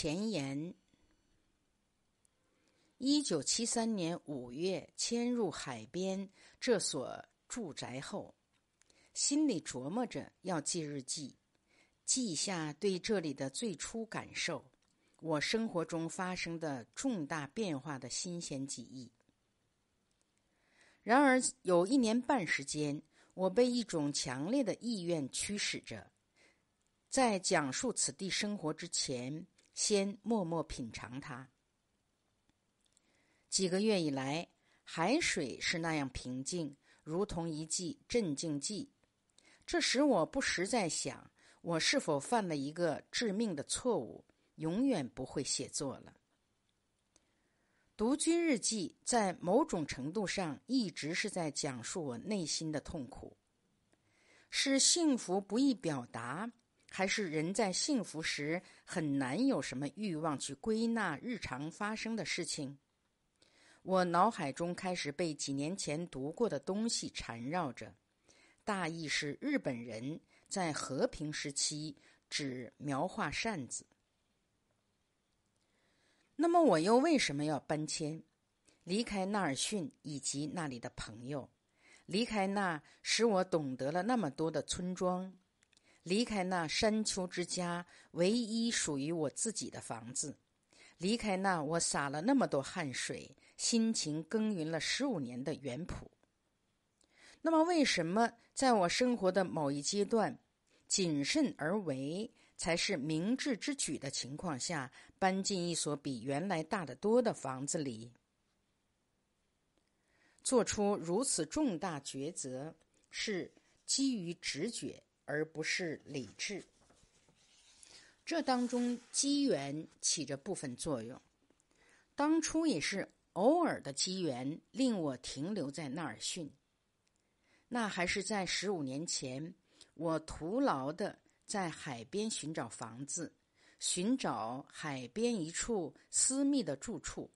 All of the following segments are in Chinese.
前言：一九七三年五月迁入海边这所住宅后，心里琢磨着要记日记，记下对这里的最初感受，我生活中发生的重大变化的新鲜记忆。然而，有一年半时间，我被一种强烈的意愿驱使着，在讲述此地生活之前。先默默品尝它。几个月以来，海水是那样平静，如同一剂镇静剂。这使我不时在想，我是否犯了一个致命的错误，永远不会写作了。独居日记在某种程度上一直是在讲述我内心的痛苦，是幸福不易表达。还是人在幸福时很难有什么欲望去归纳日常发生的事情。我脑海中开始被几年前读过的东西缠绕着，大意是日本人在和平时期只描画扇子。那么我又为什么要搬迁，离开纳尔逊以及那里的朋友，离开那使我懂得了那么多的村庄？离开那山丘之家，唯一属于我自己的房子；离开那我洒了那么多汗水、辛勤耕耘了十五年的园圃。那么，为什么在我生活的某一阶段，谨慎而为才是明智之举的情况下，搬进一所比原来大得多的房子里，做出如此重大抉择，是基于直觉？而不是理智，这当中机缘起着部分作用。当初也是偶尔的机缘令我停留在纳尔逊。那还是在十五年前，我徒劳的在海边寻找房子，寻找海边一处私密的住处，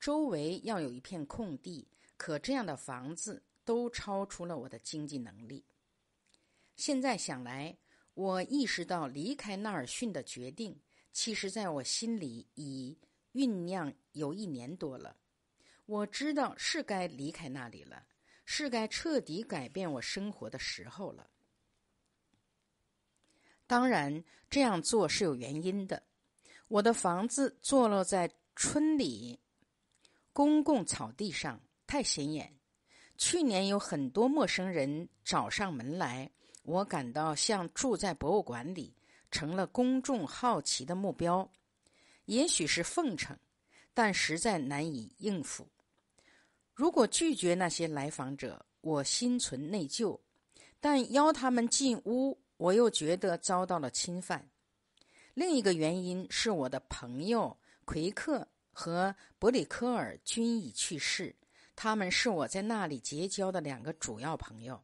周围要有一片空地。可这样的房子都超出了我的经济能力。现在想来，我意识到离开纳尔逊的决定，其实在我心里已酝酿有一年多了。我知道是该离开那里了，是该彻底改变我生活的时候了。当然，这样做是有原因的。我的房子坐落在村里公共草地上，太显眼。去年有很多陌生人找上门来。我感到像住在博物馆里，成了公众好奇的目标。也许是奉承，但实在难以应付。如果拒绝那些来访者，我心存内疚；但邀他们进屋，我又觉得遭到了侵犯。另一个原因是我的朋友奎克和伯里科尔均已去世，他们是我在那里结交的两个主要朋友。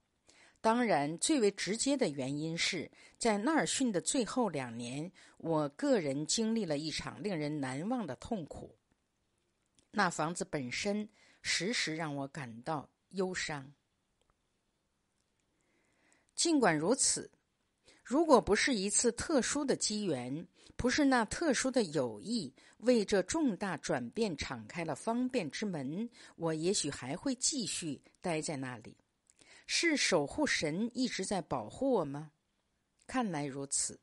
当然，最为直接的原因是在纳尔逊的最后两年，我个人经历了一场令人难忘的痛苦。那房子本身时时让我感到忧伤。尽管如此，如果不是一次特殊的机缘，不是那特殊的友谊为这重大转变敞开了方便之门，我也许还会继续待在那里。是守护神一直在保护我吗？看来如此。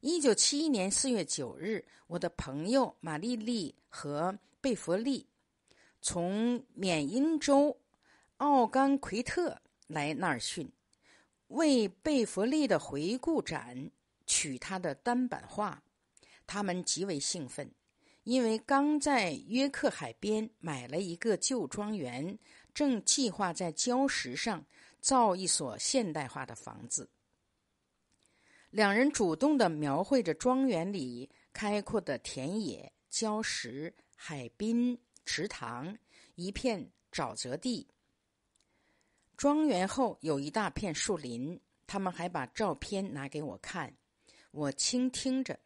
一九七一年四月九日，我的朋友玛丽丽和贝弗利从缅因州奥甘奎特来纳尔逊，为贝弗利的回顾展取他的单版画。他们极为兴奋，因为刚在约克海边买了一个旧庄园。正计划在礁石上造一所现代化的房子。两人主动的描绘着庄园里开阔的田野、礁石、海滨、池塘、一片沼泽地。庄园后有一大片树林。他们还把照片拿给我看，我倾听着。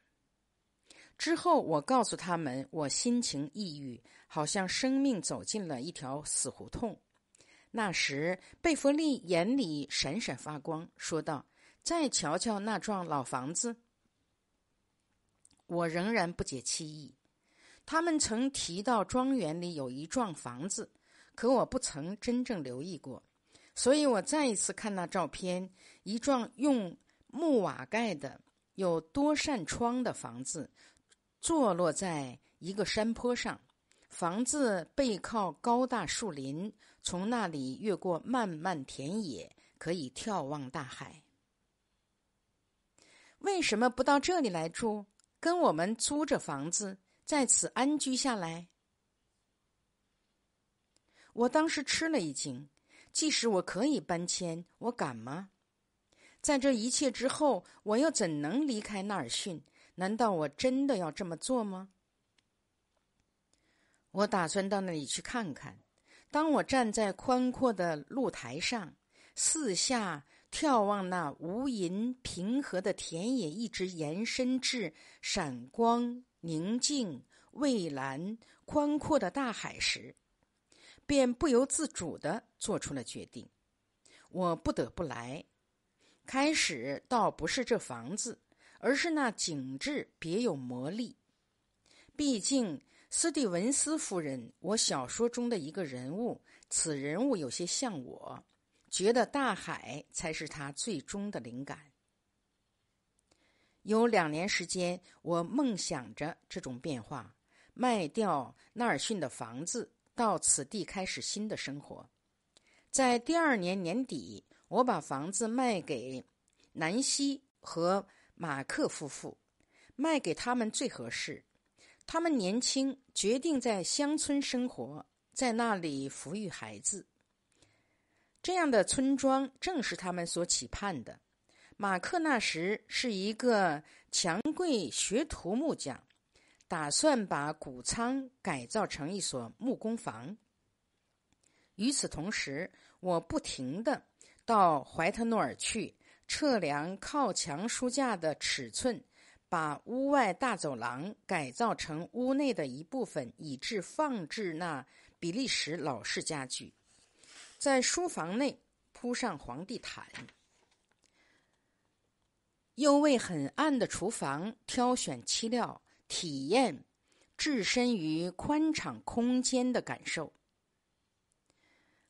之后，我告诉他们，我心情抑郁。好像生命走进了一条死胡同。那时，贝弗利眼里闪闪发光，说道：“再瞧瞧那幢老房子。”我仍然不解其意。他们曾提到庄园里有一幢房子，可我不曾真正留意过，所以我再一次看那照片，一幢用木瓦盖的、有多扇窗的房子，坐落在一个山坡上。房子背靠高大树林，从那里越过漫漫田野，可以眺望大海。为什么不到这里来住，跟我们租着房子，在此安居下来？我当时吃了一惊。即使我可以搬迁，我敢吗？在这一切之后，我又怎能离开纳尔逊？难道我真的要这么做吗？我打算到那里去看看。当我站在宽阔的露台上，四下眺望那无垠平和的田野，一直延伸至闪光、宁静、蔚蓝、宽阔的大海时，便不由自主的做出了决定：我不得不来。开始倒不是这房子，而是那景致别有魔力。毕竟。斯蒂文斯夫人，我小说中的一个人物，此人物有些像我，觉得大海才是他最终的灵感。有两年时间，我梦想着这种变化，卖掉纳尔逊的房子，到此地开始新的生活。在第二年年底，我把房子卖给南希和马克夫妇，卖给他们最合适。他们年轻，决定在乡村生活，在那里抚育孩子。这样的村庄正是他们所期盼的。马克那时是一个强贵学徒木匠，打算把谷仓改造成一所木工房。与此同时，我不停的到怀特诺尔去测量靠墙书架的尺寸。把屋外大走廊改造成屋内的一部分，以致放置那比利时老式家具。在书房内铺上黄地毯，又为很暗的厨房挑选漆料，体验置身于宽敞空间的感受。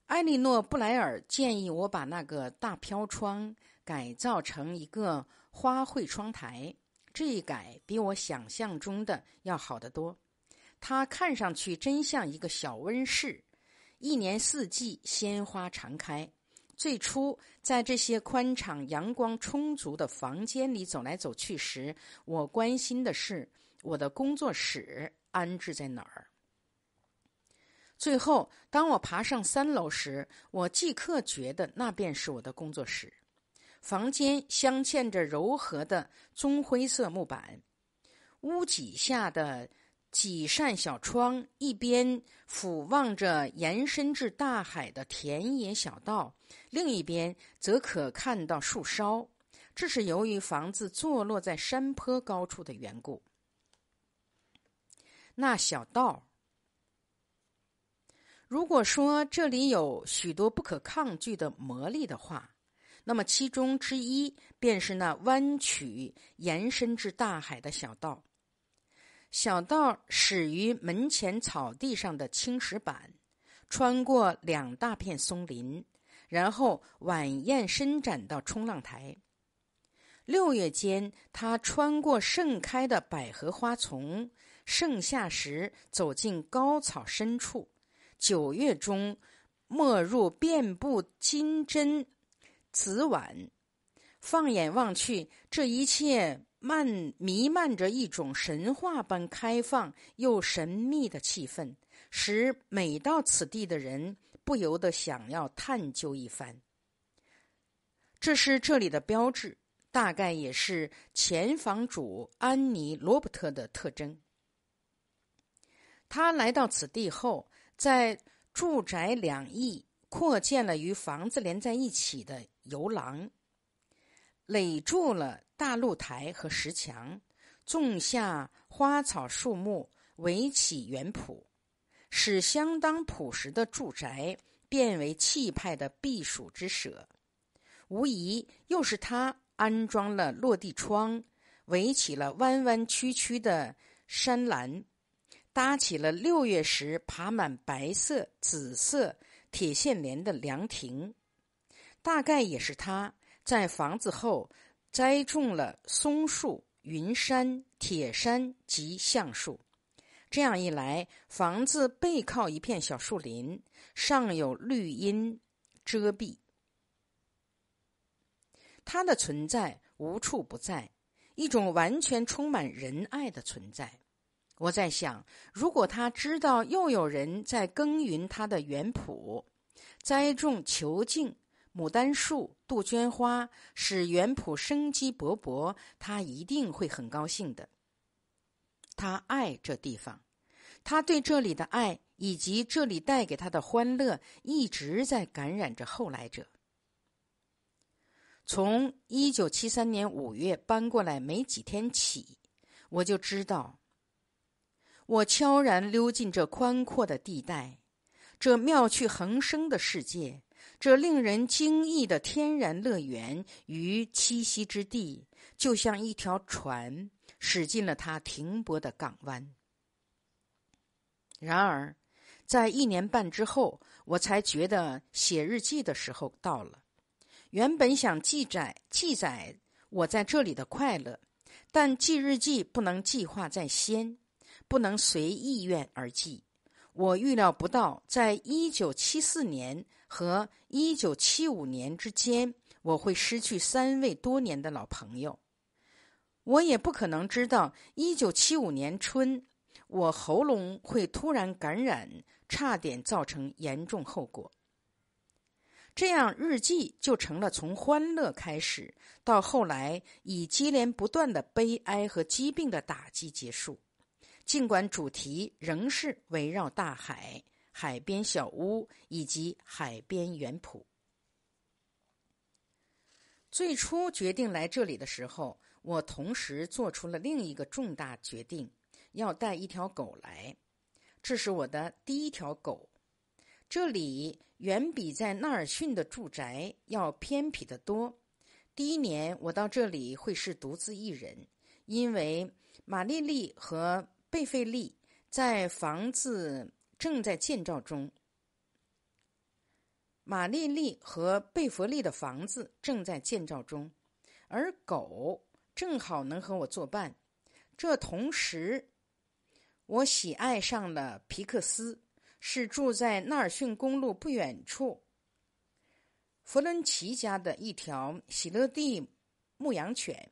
埃莉诺·布莱尔建议我把那个大飘窗改造成一个花卉窗台。这一改比我想象中的要好得多，它看上去真像一个小温室，一年四季鲜花常开。最初在这些宽敞、阳光充足的房间里走来走去时，我关心的是我的工作室安置在哪儿。最后，当我爬上三楼时，我即刻觉得那便是我的工作室。房间镶嵌着柔和的棕灰色木板，屋脊下的几扇小窗一边俯望着延伸至大海的田野小道，另一边则可看到树梢。这是由于房子坐落在山坡高处的缘故。那小道，如果说这里有许多不可抗拒的魔力的话。那么，其中之一便是那弯曲延伸至大海的小道。小道始于门前草地上的青石板，穿过两大片松林，然后晚宴伸展到冲浪台。六月间，它穿过盛开的百合花丛；盛夏时，走进高草深处；九月中，没入遍布金针。瓷碗，放眼望去，这一切漫弥漫着一种神话般开放又神秘的气氛，使每到此地的人不由得想要探究一番。这是这里的标志，大概也是前房主安妮·罗伯特的特征。他来到此地后，在住宅两翼。扩建了与房子连在一起的游廊，垒筑了大露台和石墙，种下花草树木，围起园圃，使相当朴实的住宅变为气派的避暑之舍。无疑，又是他安装了落地窗，围起了弯弯曲曲的山栏，搭起了六月时爬满白色、紫色铁线莲的凉亭。大概也是他在房子后栽种了松树、云杉、铁杉及橡树。这样一来，房子背靠一片小树林，上有绿荫遮蔽。它的存在无处不在，一种完全充满仁爱的存在。我在想，如果他知道又有人在耕耘他的园圃，栽种球茎、牡丹树、杜鹃花，使园圃生机勃勃，他一定会很高兴的。他爱这地方，他对这里的爱以及这里带给他的欢乐，一直在感染着后来者。从一九七三年五月搬过来没几天起，我就知道，我悄然溜进这宽阔的地带，这妙趣横生的世界，这令人惊异的天然乐园与栖息之地，就像一条船驶进了它停泊的港湾。然而，在一年半之后，我才觉得写日记的时候到了。原本想记载记载我在这里的快乐，但记日记不能计划在先，不能随意愿而记。我预料不到，在一九七四年和一九七五年之间，我会失去三位多年的老朋友。我也不可能知道，一九七五年春，我喉咙会突然感染，差点造成严重后果。这样，日记就成了从欢乐开始，到后来以接连不断的悲哀和疾病的打击结束。尽管主题仍是围绕大海、海边小屋以及海边原谱。最初决定来这里的时候，我同时做出了另一个重大决定：要带一条狗来。这是我的第一条狗。这里远比在纳尔逊的住宅要偏僻得多。第一年我到这里会是独自一人，因为玛丽丽和贝费利在房子正在建造中。玛丽丽和贝弗利的房子正在建造中，而狗正好能和我作伴。这同时，我喜爱上了皮克斯。是住在纳尔逊公路不远处弗伦奇家的一条喜乐蒂牧羊犬。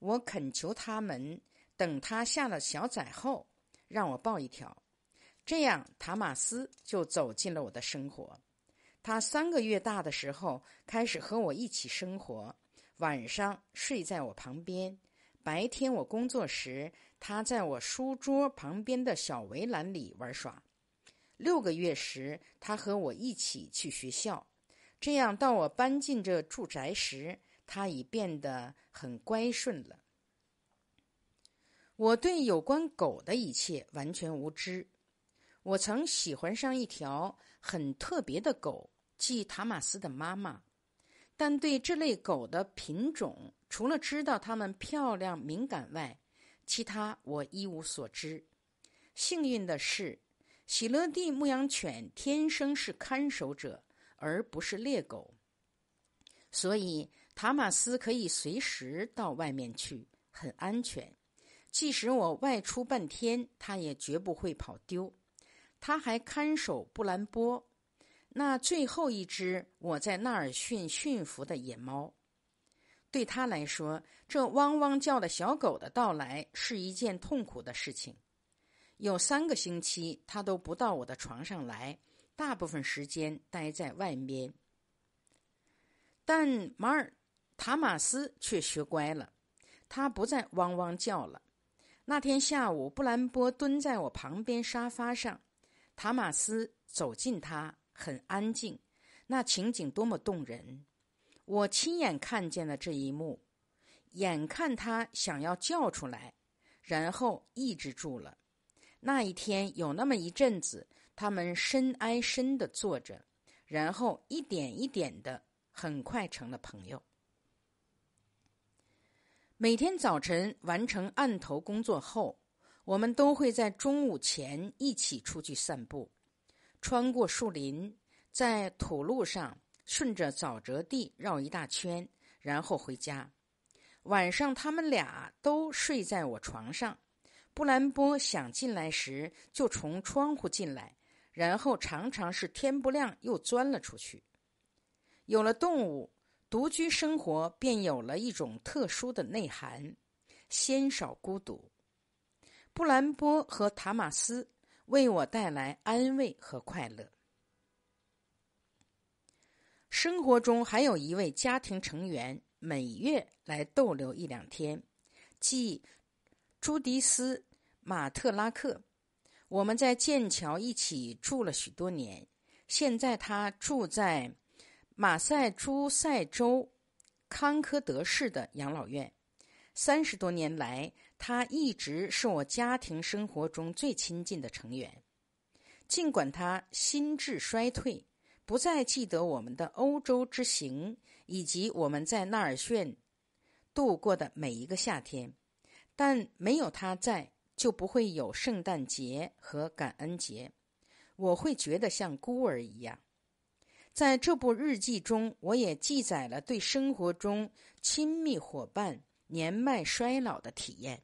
我恳求他们等他下了小崽后，让我抱一条。这样，塔马斯就走进了我的生活。他三个月大的时候开始和我一起生活，晚上睡在我旁边，白天我工作时，他在我书桌旁边的小围栏里玩耍。六个月时，他和我一起去学校。这样，到我搬进这住宅时，他已变得很乖顺了。我对有关狗的一切完全无知。我曾喜欢上一条很特别的狗，即塔马斯的妈妈，但对这类狗的品种，除了知道它们漂亮敏感外，其他我一无所知。幸运的是。喜乐蒂牧羊犬天生是看守者，而不是猎狗，所以塔马斯可以随时到外面去，很安全。即使我外出半天，它也绝不会跑丢。他还看守布兰波，那最后一只我在纳尔逊驯服的野猫。对他来说，这汪汪叫的小狗的到来是一件痛苦的事情。有三个星期，他都不到我的床上来，大部分时间待在外面。但马尔塔马斯却学乖了，他不再汪汪叫了。那天下午，布兰波蹲在我旁边沙发上，塔马斯走近他，很安静。那情景多么动人！我亲眼看见了这一幕，眼看他想要叫出来，然后抑制住了。那一天有那么一阵子，他们深挨深的坐着，然后一点一点的，很快成了朋友。每天早晨完成案头工作后，我们都会在中午前一起出去散步，穿过树林，在土路上顺着沼泽地绕一大圈，然后回家。晚上他们俩都睡在我床上。布兰波想进来时，就从窗户进来，然后常常是天不亮又钻了出去。有了动物，独居生活便有了一种特殊的内涵，鲜少孤独。布兰波和塔马斯为我带来安慰和快乐。生活中还有一位家庭成员，每月来逗留一两天，即朱迪斯·马特拉克。我们在剑桥一起住了许多年，现在他住在马赛诸塞州康科德市的养老院。三十多年来，他一直是我家庭生活中最亲近的成员。尽管他心智衰退。不再记得我们的欧洲之行，以及我们在纳尔逊度过的每一个夏天，但没有他在，就不会有圣诞节和感恩节。我会觉得像孤儿一样。在这部日记中，我也记载了对生活中亲密伙伴年迈衰老的体验。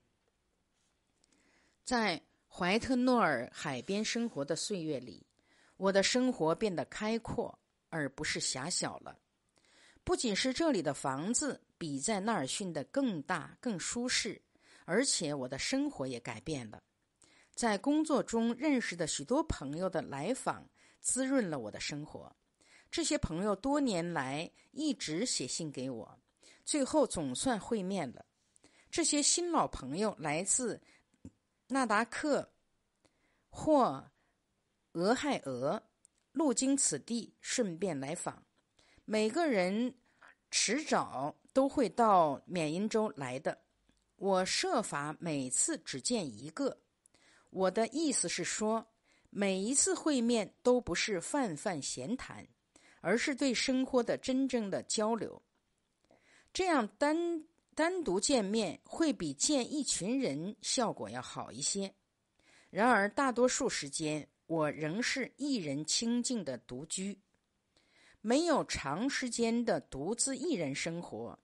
在怀特诺尔海边生活的岁月里。我的生活变得开阔，而不是狭小了。不仅是这里的房子比在纳尔逊的更大、更舒适，而且我的生活也改变了。在工作中认识的许多朋友的来访，滋润了我的生活。这些朋友多年来一直写信给我，最后总算会面了。这些新老朋友来自纳达克或。俄亥俄路经此地，顺便来访。每个人迟早都会到缅因州来的。我设法每次只见一个。我的意思是说，每一次会面都不是泛泛闲谈，而是对生活的真正的交流。这样单单独见面会比见一群人效果要好一些。然而，大多数时间。我仍是一人清静的独居，没有长时间的独自一人生活，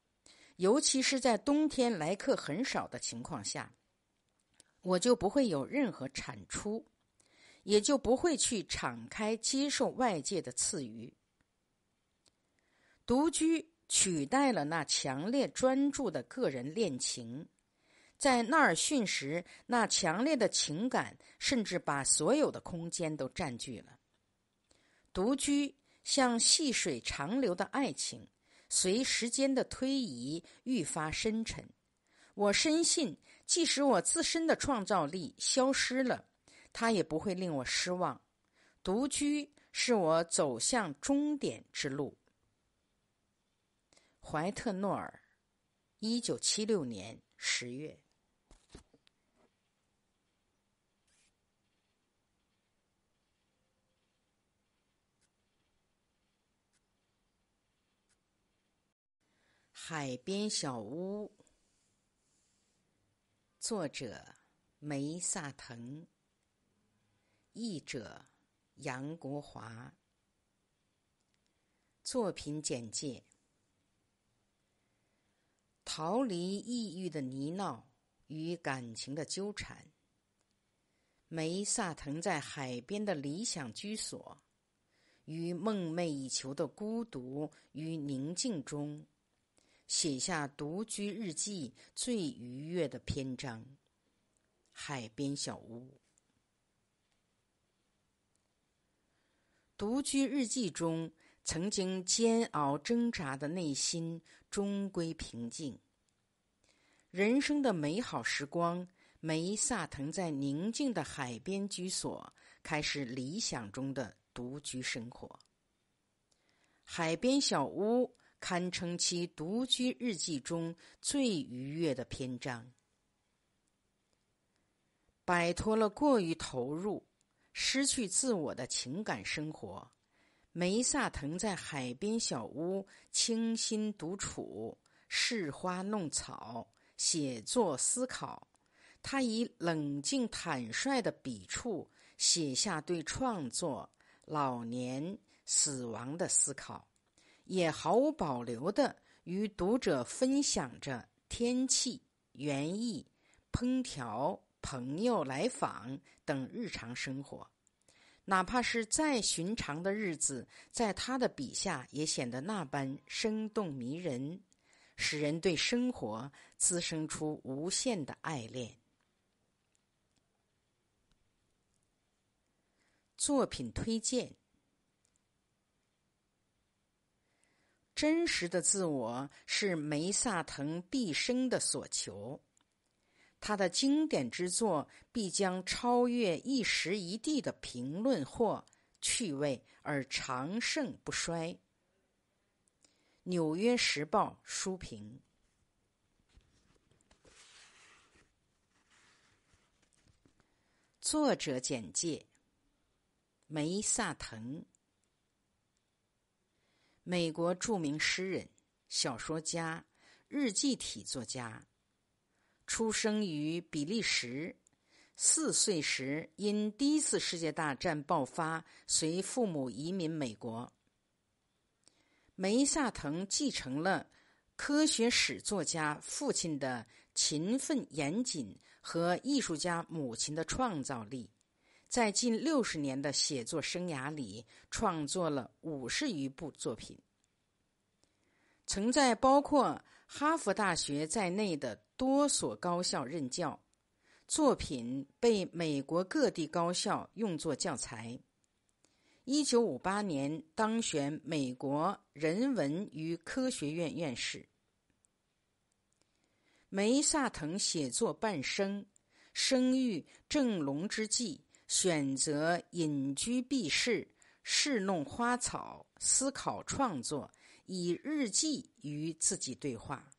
尤其是在冬天来客很少的情况下，我就不会有任何产出，也就不会去敞开接受外界的赐予。独居取代了那强烈专注的个人恋情。在纳尔逊时，那强烈的情感甚至把所有的空间都占据了。独居像细水长流的爱情，随时间的推移愈发深沉。我深信，即使我自身的创造力消失了，它也不会令我失望。独居是我走向终点之路。怀特诺尔，一九七六年十月。海边小屋，作者梅萨腾，译者杨国华。作品简介：逃离抑郁的泥淖与感情的纠缠。梅萨腾在海边的理想居所，与梦寐以求的孤独与宁静中。写下独居日记最愉悦的篇章。海边小屋。独居日记中曾经煎熬挣扎的内心终归平静。人生的美好时光，梅萨腾在宁静的海边居所开始理想中的独居生活。海边小屋。堪称其独居日记中最愉悦的篇章。摆脱了过于投入、失去自我的情感生活，梅萨腾在海边小屋清新独处，侍花弄草，写作思考。他以冷静坦率的笔触写下对创作、老年、死亡的思考，也毫无保留的与读者分享着天气、园艺、烹调、朋友来访等日常生活。哪怕是再寻常的日子，在他的笔下也显得那般生动迷人，使人对生活滋生出无限的爱恋。作品推荐：真实的自我是梅萨腾毕生的所求。他的经典之作必将超越一时一地的评论或趣味，而长盛不衰。《纽约时报》书评。作者简介：梅萨腾，美国著名诗人、小说家、日记体作家。出生于比利时，四岁时因第一次世界大战爆发，随父母移民美国。梅萨腾继承了科学史作家父亲的勤奋严谨和艺术家母亲的创造力，在近六十年的写作生涯里，创作了五十余部作品，曾在包括。哈佛大学在内的多所高校任教，作品被美国各地高校用作教材。一九五八年当选美国人文与科学院院士。梅萨腾写作半生，生育正隆之际，选择隐居避世，侍弄花草，思考创作。以日记与自己对话，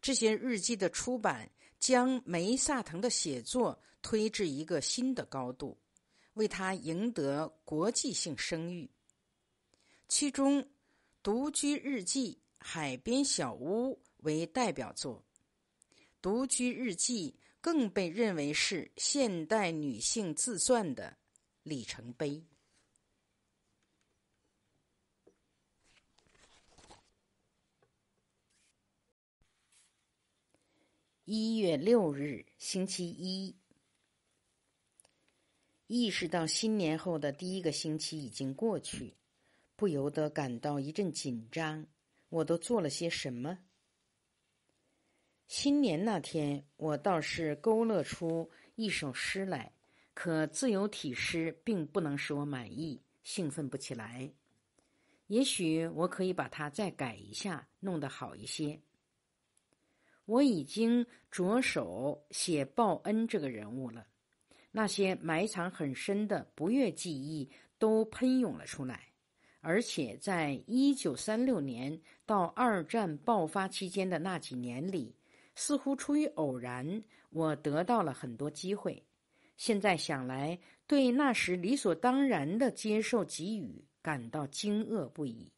这些日记的出版将梅萨腾的写作推至一个新的高度，为他赢得国际性声誉。其中，《独居日记》《海边小屋》为代表作，《独居日记》更被认为是现代女性自传的里程碑。一月六日，星期一。意识到新年后的第一个星期已经过去，不由得感到一阵紧张。我都做了些什么？新年那天，我倒是勾勒出一首诗来，可自由体诗并不能使我满意，兴奋不起来。也许我可以把它再改一下，弄得好一些。我已经着手写报恩这个人物了，那些埋藏很深的不悦记忆都喷涌了出来，而且在一九三六年到二战爆发期间的那几年里，似乎出于偶然，我得到了很多机会。现在想来，对那时理所当然的接受给予感到惊愕不已。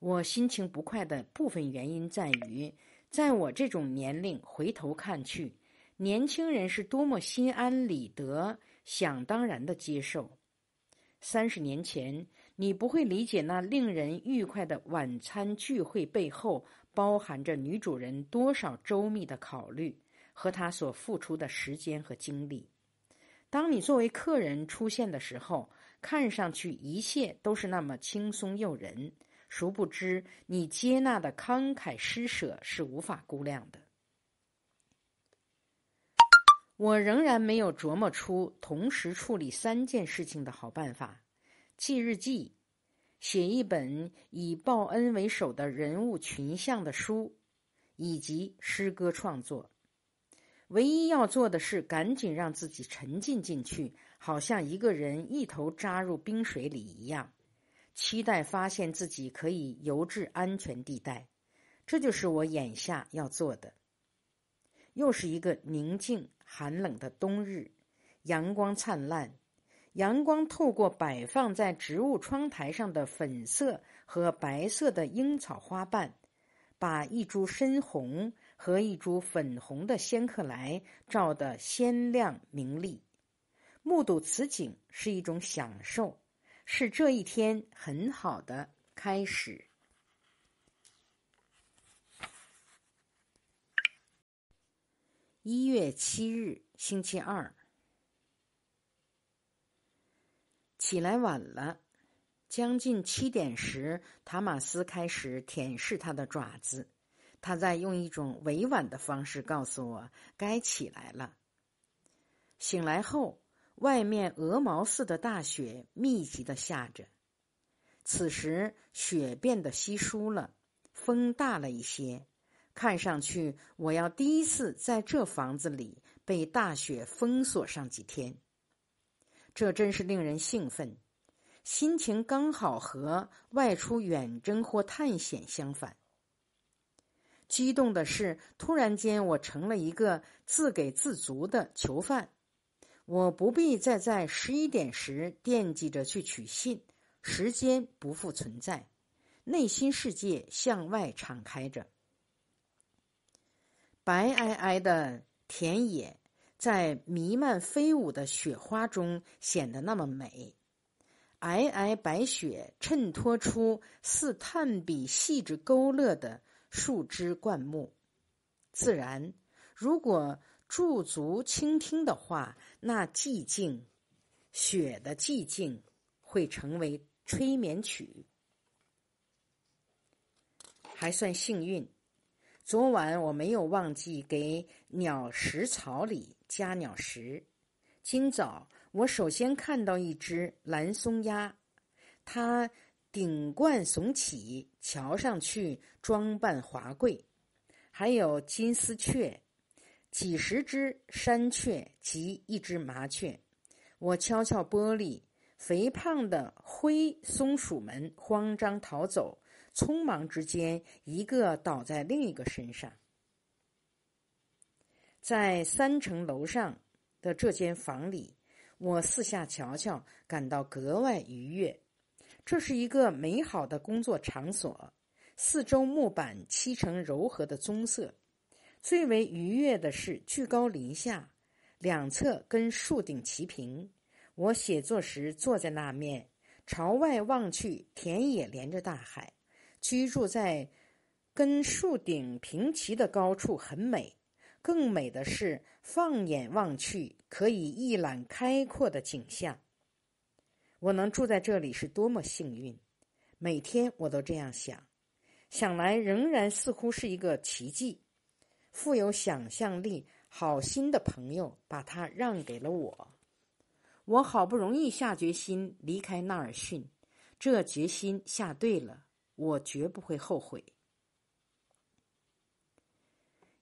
我心情不快的部分原因在于。在我这种年龄回头看去，年轻人是多么心安理得、想当然的接受。三十年前，你不会理解那令人愉快的晚餐聚会背后包含着女主人多少周密的考虑和她所付出的时间和精力。当你作为客人出现的时候，看上去一切都是那么轻松诱人。殊不知，你接纳的慷慨施舍是无法估量的。我仍然没有琢磨出同时处理三件事情的好办法：记日记、写一本以报恩为首的人物群像的书，以及诗歌创作。唯一要做的是赶紧让自己沉浸进去，好像一个人一头扎入冰水里一样。期待发现自己可以游至安全地带，这就是我眼下要做的。又是一个宁静寒冷的冬日，阳光灿烂，阳光透过摆放在植物窗台上的粉色和白色的樱草花瓣，把一株深红和一株粉红的仙客来照得鲜亮明丽。目睹此景是一种享受，是这一天很好的开始。一月七日，星期二。起来晚了，将近七点时，塔马斯开始舔舐他的爪子。他在用一种委婉的方式告诉我该起来了。醒来后，外面鹅毛似的大雪密集的下着。此时雪变得稀疏了，风大了一些。看上去，我要第一次在这房子里被大雪封锁上几天。这真是令人兴奋，心情刚好和外出远征或探险相反。激动的是，突然间我成了一个自给自足的囚犯，我不必再在十一点时惦记着去取信，时间不复存在，内心世界向外敞开着。白皑皑的田野在弥漫飞舞的雪花中显得那么美，皑皑白雪衬托出似炭笔细致勾勒的树枝灌木。自然，如果驻足倾听的话，那寂静，雪的寂静，会成为催眠曲。还算幸运。昨晚我没有忘记给鸟食槽里加鸟食。今早我首先看到一只蓝松鸦，它顶冠耸起，瞧上去装扮华贵。还有金丝雀，几十只山雀及一只麻雀。我敲敲玻璃，肥胖的灰松鼠们慌张逃走。匆忙之间，一个倒在另一个身上。在三层楼上的这间房里，我四下瞧瞧，感到格外愉悦。这是一个美好的工作场所，四周木板漆成柔和的棕色。最为愉悦的是，居高临下，两侧跟树顶齐平。我写作时坐在那面，朝外望去，田野连着大海。居住在跟树顶平齐的高处很美，更美的是放眼望去可以一览开阔的景象。我能住在这里是多么幸运！每天我都这样想，想来仍然似乎是一个奇迹。富有想象力、好心的朋友把它让给了我。我好不容易下决心离开纳尔逊，这决心下对了。我绝不会后悔。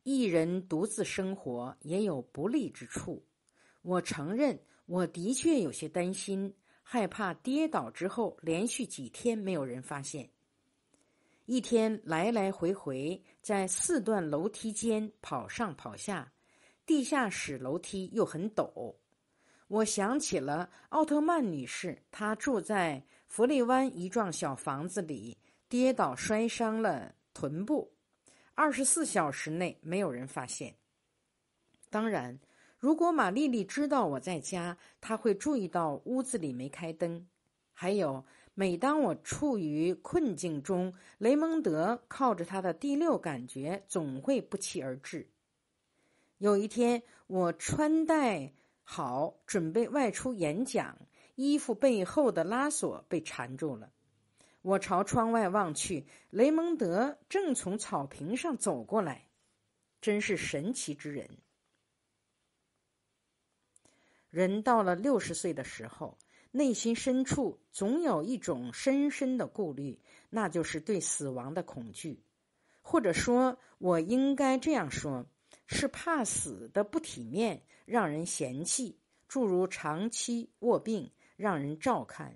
一人独自生活也有不利之处，我承认我的确有些担心，害怕跌倒之后连续几天没有人发现。一天来来回回在四段楼梯间跑上跑下，地下室楼梯又很陡，我想起了奥特曼女士，她住在弗利湾一幢小房子里。跌倒摔伤了臀部，二十四小时内没有人发现。当然，如果玛丽丽知道我在家，她会注意到屋子里没开灯。还有，每当我处于困境中，雷蒙德靠着他的第六感觉总会不期而至。有一天，我穿戴好，准备外出演讲，衣服背后的拉锁被缠住了。我朝窗外望去，雷蒙德正从草坪上走过来，真是神奇之人。人到了六十岁的时候，内心深处总有一种深深的顾虑，那就是对死亡的恐惧，或者说，我应该这样说，是怕死的不体面，让人嫌弃，诸如长期卧病，让人照看。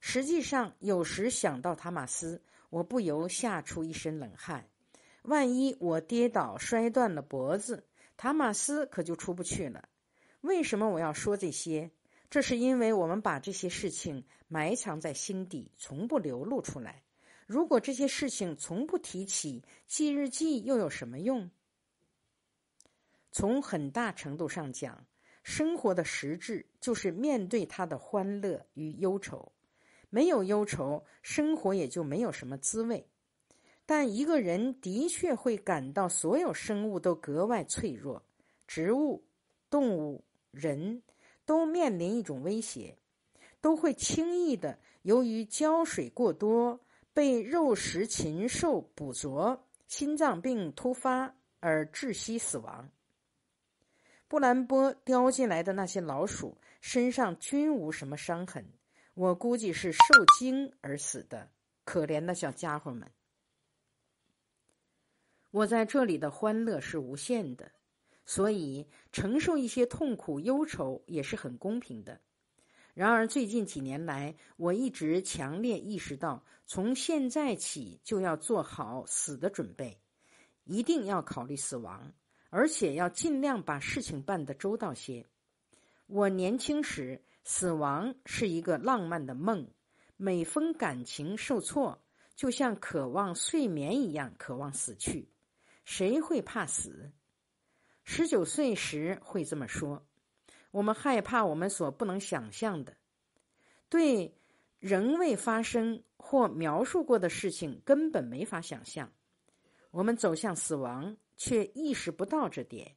实际上，有时想到塔马斯，我不由吓出一身冷汗。万一我跌倒摔断了脖子，塔马斯可就出不去了。为什么我要说这些？这是因为我们把这些事情埋藏在心底，从不流露出来。如果这些事情从不提起，记日记又有什么用？从很大程度上讲，生活的实质就是面对它的欢乐与忧愁。没有忧愁，生活也就没有什么滋味。但一个人的确会感到所有生物都格外脆弱，植物、动物、人都面临一种威胁，都会轻易的由于浇水过多被肉食禽兽捕捉，心脏病突发而窒息死亡。布兰波叼进来的那些老鼠身上均无什么伤痕。我估计是受惊而死的，可怜的小家伙们。我在这里的欢乐是无限的，所以承受一些痛苦忧愁也是很公平的。然而最近几年来，我一直强烈意识到，从现在起就要做好死的准备，一定要考虑死亡，而且要尽量把事情办得周到些。我年轻时。死亡是一个浪漫的梦，每逢感情受挫，就像渴望睡眠一样渴望死去。谁会怕死？十九岁时会这么说。我们害怕我们所不能想象的，对仍未发生或描述过的事情根本没法想象。我们走向死亡，却意识不到这点。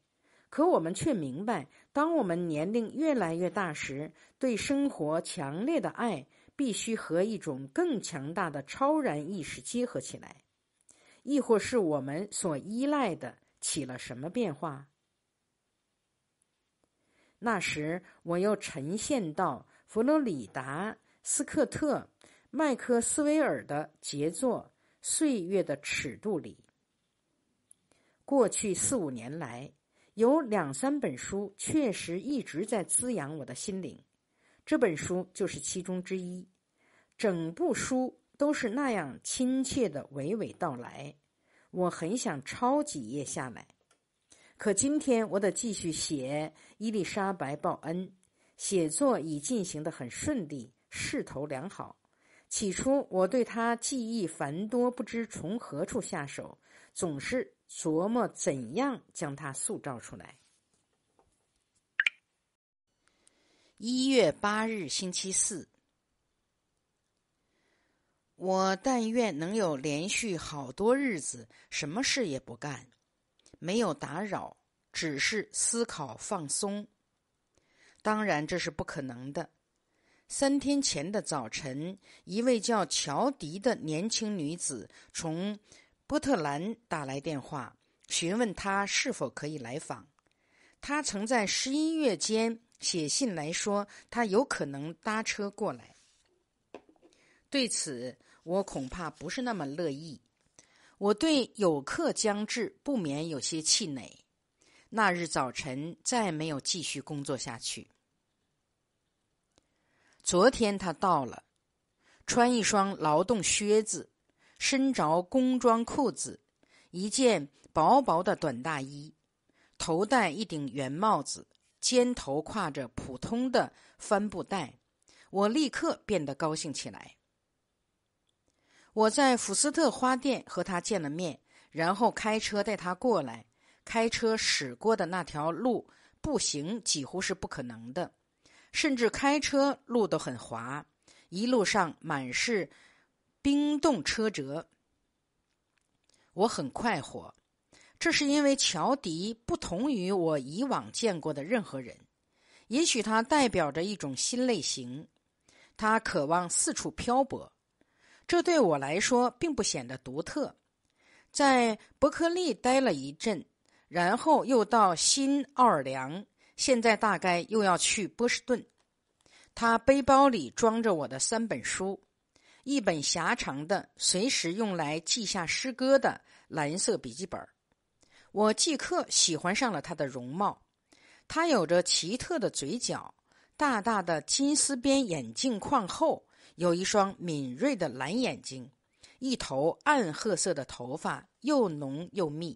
可我们却明白，当我们年龄越来越大时，对生活强烈的爱必须和一种更强大的超然意识结合起来，亦或是我们所依赖的起了什么变化？那时，我又沉陷到佛罗里达斯科特麦克斯韦尔的杰作《岁月的尺度》里。过去四五年来。有两三本书确实一直在滋养我的心灵，这本书就是其中之一。整部书都是那样亲切的娓娓道来，我很想抄几页下来。可今天我得继续写伊丽莎白·报恩，写作已进行的很顺利，势头良好。起初我对他记忆繁多，不知从何处下手，总是。琢磨怎样将它塑造出来。一月八日，星期四。我但愿能有连续好多日子什么事也不干，没有打扰，只是思考放松。当然这是不可能的。三天前的早晨，一位叫乔迪的年轻女子从。波特兰打来电话，询问他是否可以来访。他曾在十一月间写信来说，他有可能搭车过来。对此，我恐怕不是那么乐意。我对有客将至不免有些气馁。那日早晨，再没有继续工作下去。昨天他到了，穿一双劳动靴子。身着工装裤子，一件薄薄的短大衣，头戴一顶圆帽子，肩头挎着普通的帆布袋，我立刻变得高兴起来。我在福斯特花店和他见了面，然后开车带他过来。开车驶过的那条路，步行几乎是不可能的，甚至开车路都很滑，一路上满是。冰冻车辙，我很快活。这是因为乔迪不同于我以往见过的任何人。也许他代表着一种新类型，他渴望四处漂泊。这对我来说并不显得独特。在伯克利待了一阵，然后又到新奥尔良，现在大概又要去波士顿。他背包里装着我的三本书。一本狭长的、随时用来记下诗歌的蓝色笔记本我即刻喜欢上了他的容貌。他有着奇特的嘴角，大大的金丝边眼镜框后有一双敏锐的蓝眼睛，一头暗褐色的头发又浓又密。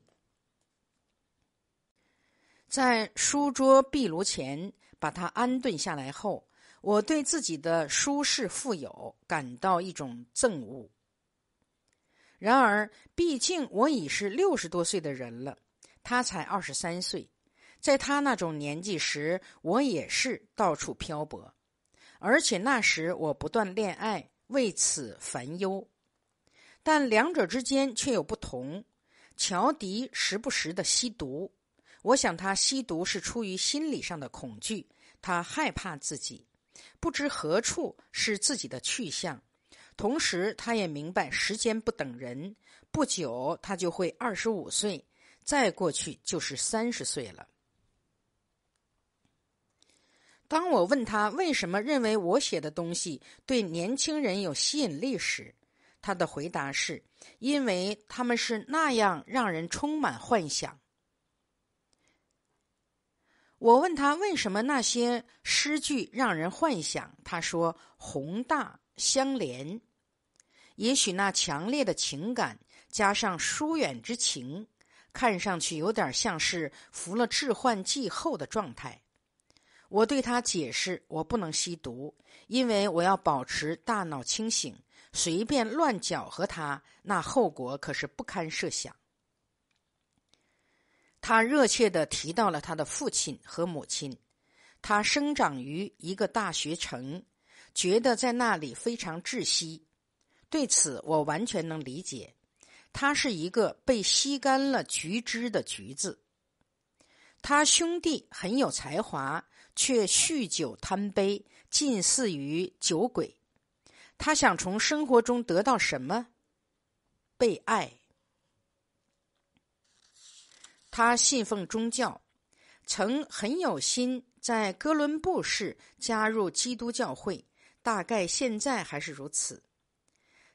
在书桌壁炉前把他安顿下来后。我对自己的舒适富有感到一种憎恶。然而，毕竟我已是六十多岁的人了，他才二十三岁。在他那种年纪时，我也是到处漂泊，而且那时我不断恋爱，为此烦忧。但两者之间却有不同。乔迪时不时的吸毒，我想他吸毒是出于心理上的恐惧，他害怕自己，不知何处是自己的去向。同时，他也明白时间不等人，不久他就会二十五岁，再过去就是三十岁了。当我问他为什么认为我写的东西对年轻人有吸引力时，他的回答是：“因为他们是那样让人充满幻想。”我问他为什么那些诗句让人幻想，他说：“宏大相连。也许那强烈的情感加上疏远之情，看上去有点像是服了致幻剂后的状态。”我对他解释：“我不能吸毒，因为我要保持大脑清醒。”随便乱搅和他，那后果可是不堪设想。他热切的提到了他的父亲和母亲。他生长于一个大学城，觉得在那里非常窒息。对此，我完全能理解。他是一个被吸干了橘汁的橘子。他兄弟很有才华，却酗酒贪杯，近似于酒鬼。他想从生活中得到什么？被爱。他信奉宗教，曾很有心在哥伦布市加入基督教会，大概现在还是如此。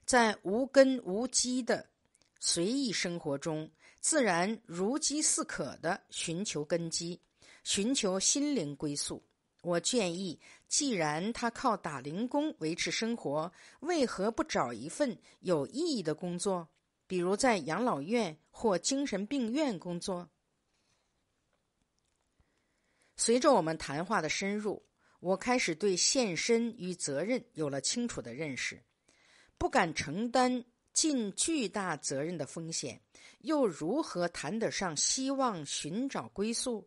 在无根无基的随意生活中，自然如饥似渴的寻求根基，寻求心灵归宿。我建议，既然他靠打零工维持生活，为何不找一份有意义的工作，比如在养老院或精神病院工作？随着我们谈话的深入，我开始对献身与责任有了清楚的认识。不敢承担尽巨大责任的风险，又如何谈得上希望寻找归宿？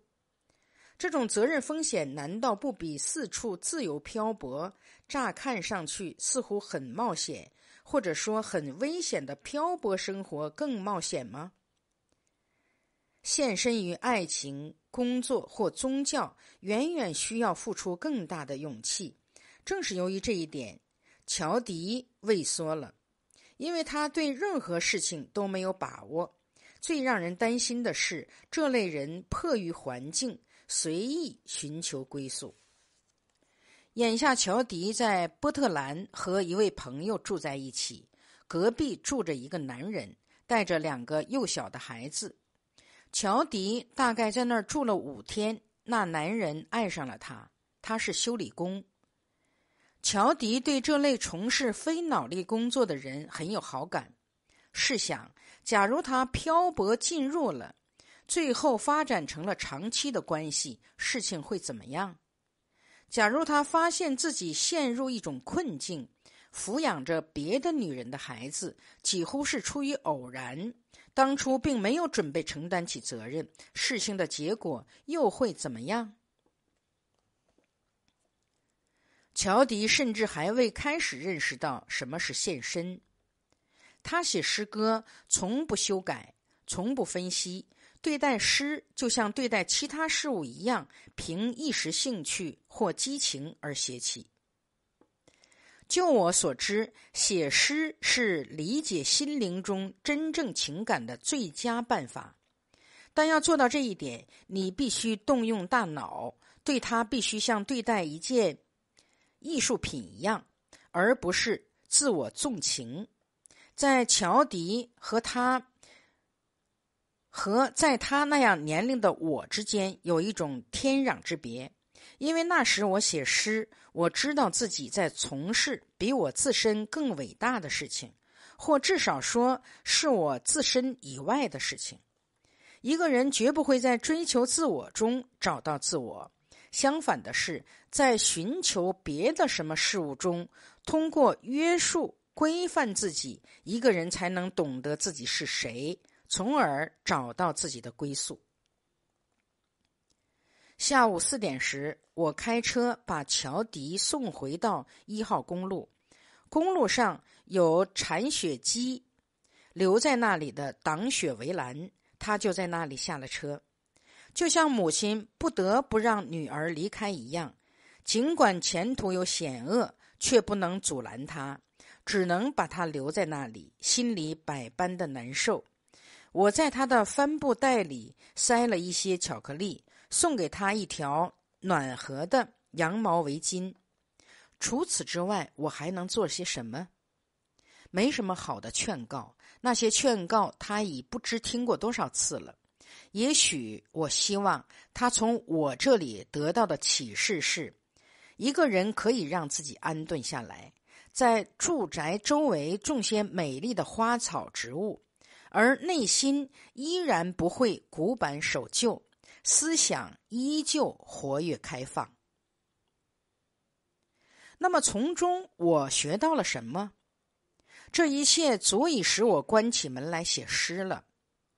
这种责任风险难道不比四处自由漂泊、乍看上去似乎很冒险，或者说很危险的漂泊生活更冒险吗？献身于爱情、工作或宗教，远远需要付出更大的勇气。正是由于这一点，乔迪畏缩了，因为他对任何事情都没有把握。最让人担心的是，这类人迫于环境。随意寻求归宿。眼下，乔迪在波特兰和一位朋友住在一起，隔壁住着一个男人，带着两个幼小的孩子。乔迪大概在那儿住了五天，那男人爱上了他，他是修理工。乔迪对这类从事非脑力工作的人很有好感。试想，假如他漂泊进入了。最后发展成了长期的关系，事情会怎么样？假如他发现自己陷入一种困境，抚养着别的女人的孩子，几乎是出于偶然，当初并没有准备承担起责任，事情的结果又会怎么样？乔迪甚至还未开始认识到什么是献身。他写诗歌从不修改，从不分析。对待诗就像对待其他事物一样，凭一时兴趣或激情而写起。就我所知，写诗是理解心灵中真正情感的最佳办法。但要做到这一点，你必须动用大脑，对它必须像对待一件艺术品一样，而不是自我纵情。在乔迪和他。和在他那样年龄的我之间有一种天壤之别，因为那时我写诗，我知道自己在从事比我自身更伟大的事情，或至少说是我自身以外的事情。一个人绝不会在追求自我中找到自我，相反的是，在寻求别的什么事物中，通过约束规范自己，一个人才能懂得自己是谁。从而找到自己的归宿。下午四点时，我开车把乔迪送回到一号公路。公路上有铲雪机留在那里的挡雪围栏，他就在那里下了车，就像母亲不得不让女儿离开一样。尽管前途有险恶，却不能阻拦他，只能把他留在那里，心里百般的难受。我在他的帆布袋里塞了一些巧克力。送给他一条暖和的羊毛围巾。除此之外，我还能做些什么？没什么好的劝告。那些劝告他已不知听过多少次了。也许我希望他从我这里得到的启示是：一个人可以让自己安顿下来，在住宅周围种些美丽的花草植物，而内心依然不会古板守旧。思想依旧活跃开放。那么，从中我学到了什么？这一切足以使我关起门来写诗了。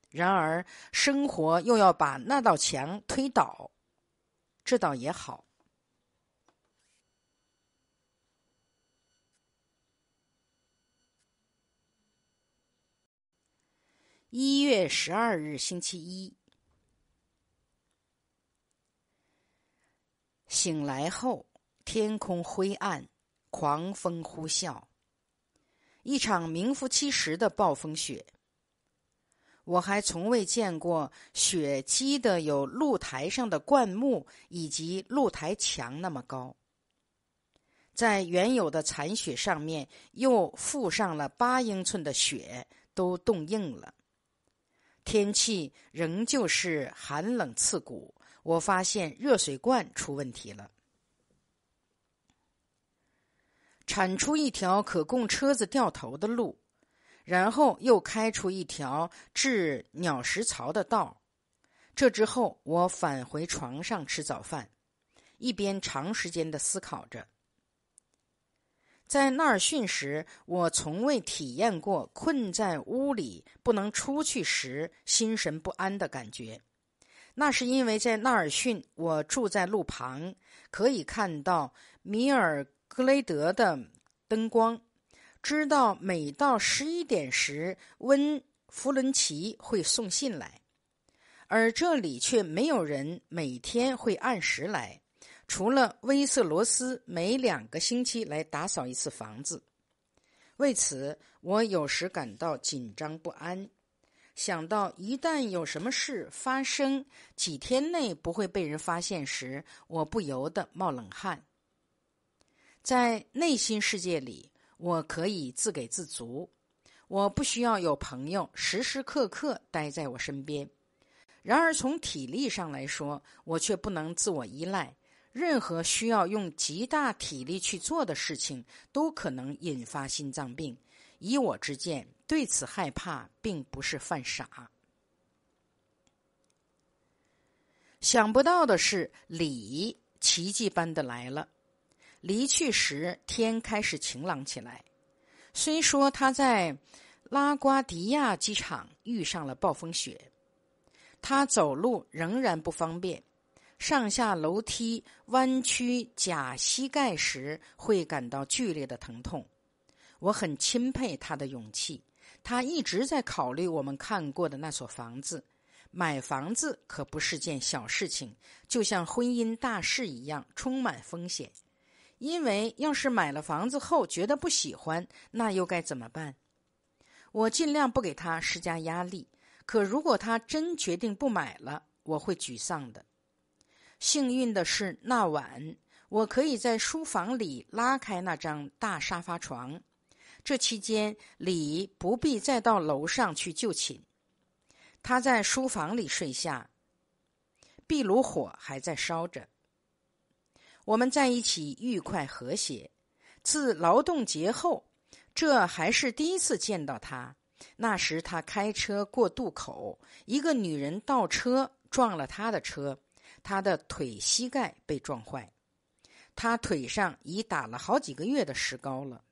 然而，生活又要把那道墙推倒，这倒也好。一月十二日，星期一。醒来后，天空灰暗，狂风呼啸，一场名副其实的暴风雪。我还从未见过雪积的有露台上的灌木以及露台墙那么高。在原有的残雪上面又覆上了八英寸的雪，都冻硬了。天气仍旧是寒冷刺骨。我发现热水罐出问题了，铲出一条可供车子掉头的路，然后又开出一条至鸟食槽的道。这之后，我返回床上吃早饭，一边长时间的思考着。在纳尔逊时，我从未体验过困在屋里不能出去时心神不安的感觉。那是因为在纳尔逊，我住在路旁，可以看到米尔格雷德的灯光，知道每到十一点时温弗伦奇会送信来，而这里却没有人每天会按时来，除了威瑟罗斯每两个星期来打扫一次房子。为此，我有时感到紧张不安。想到一旦有什么事发生，几天内不会被人发现时，我不由得冒冷汗。在内心世界里，我可以自给自足，我不需要有朋友时时刻刻待在我身边。然而，从体力上来说，我却不能自我依赖。任何需要用极大体力去做的事情，都可能引发心脏病。以我之见。对此害怕，并不是犯傻。想不到的是，李奇迹般的来了。离去时，天开始晴朗起来。虽说他在拉瓜迪亚机场遇上了暴风雪，他走路仍然不方便，上下楼梯弯曲假膝盖时会感到剧烈的疼痛。我很钦佩他的勇气。他一直在考虑我们看过的那所房子。买房子可不是件小事情，就像婚姻大事一样，充满风险。因为要是买了房子后觉得不喜欢，那又该怎么办？我尽量不给他施加压力。可如果他真决定不买了，我会沮丧的。幸运的是，那晚我可以在书房里拉开那张大沙发床。这期间，李不必再到楼上去就寝，他在书房里睡下。壁炉火还在烧着。我们在一起愉快和谐。自劳动节后，这还是第一次见到他。那时他开车过渡口，一个女人倒车撞了他的车，他的腿膝盖被撞坏，他腿上已打了好几个月的石膏了。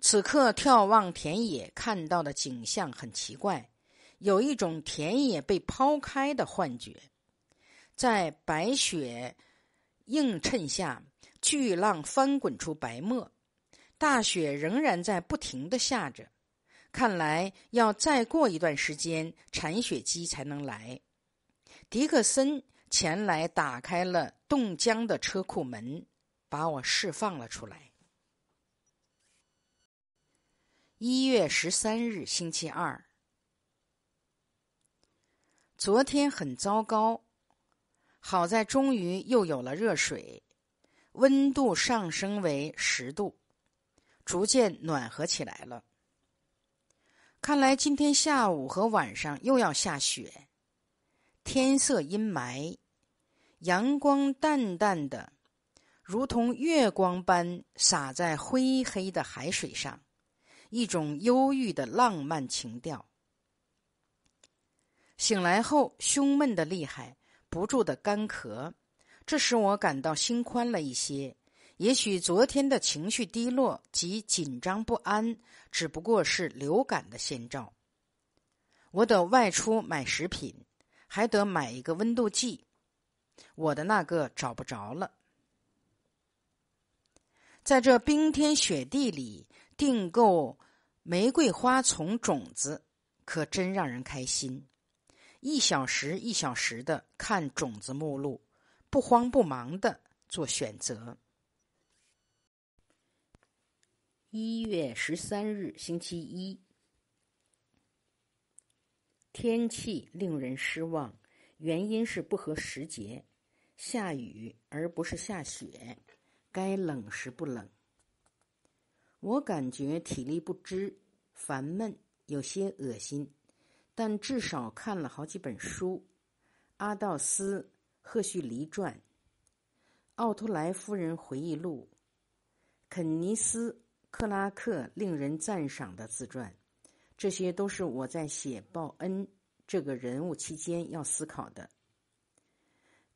此刻眺望田野，看到的景象很奇怪，有一种田野被抛开的幻觉。在白雪映衬下，巨浪翻滚出白沫，大雪仍然在不停的下着。看来要再过一段时间，铲雪机才能来。迪克森前来打开了冻僵的车库门，把我释放了出来。一月十三日，星期二。昨天很糟糕，好在终于又有了热水，温度上升为十度，逐渐暖和起来了。看来今天下午和晚上又要下雪。天色阴霾，阳光淡淡的，如同月光般洒在灰黑的海水上，一种忧郁的浪漫情调。醒来后，胸闷的厉害，不住的干咳，这使我感到心宽了一些。也许昨天的情绪低落及紧张不安，只不过是流感的先兆。我得外出买食品，还得买一个温度计。我的那个找不着了。在这冰天雪地里订购玫瑰花丛种子，可真让人开心。一小时一小时的看种子目录，不慌不忙的做选择。一月十三日，星期一。天气令人失望，原因是不合时节，下雨而不是下雪，该冷时不冷。我感觉体力不支，烦闷，有些恶心，但至少看了好几本书，《阿道斯·赫胥黎传》《奥托莱夫人回忆录》《肯尼斯》。克拉克令人赞赏的自传，这些都是我在写报恩这个人物期间要思考的。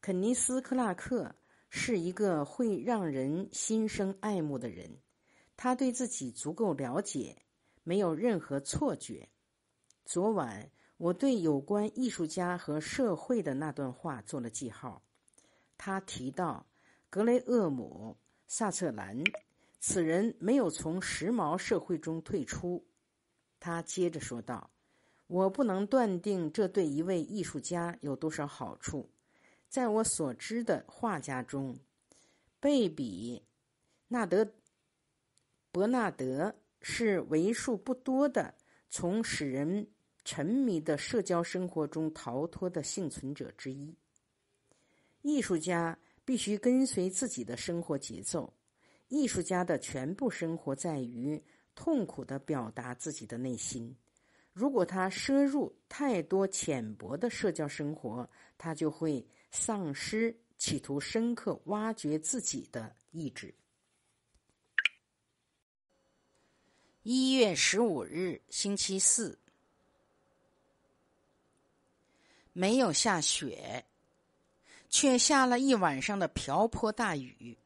肯尼斯·克拉克是一个会让人心生爱慕的人，他对自己足够了解，没有任何错觉。昨晚我对有关艺术家和社会的那段话做了记号。他提到格雷厄姆·萨瑟兰。此人没有从时髦社会中退出，他接着说道：“我不能断定这对一位艺术家有多少好处。在我所知的画家中，贝比纳德·伯纳德是为数不多的从使人沉迷的社交生活中逃脱的幸存者之一。艺术家必须跟随自己的生活节奏。”艺术家的全部生活在于痛苦的表达自己的内心。如果他摄入太多浅薄的社交生活，他就会丧失企图深刻挖掘自己的意志。一月十五日，星期四，没有下雪，却下了一晚上的瓢泼大雨。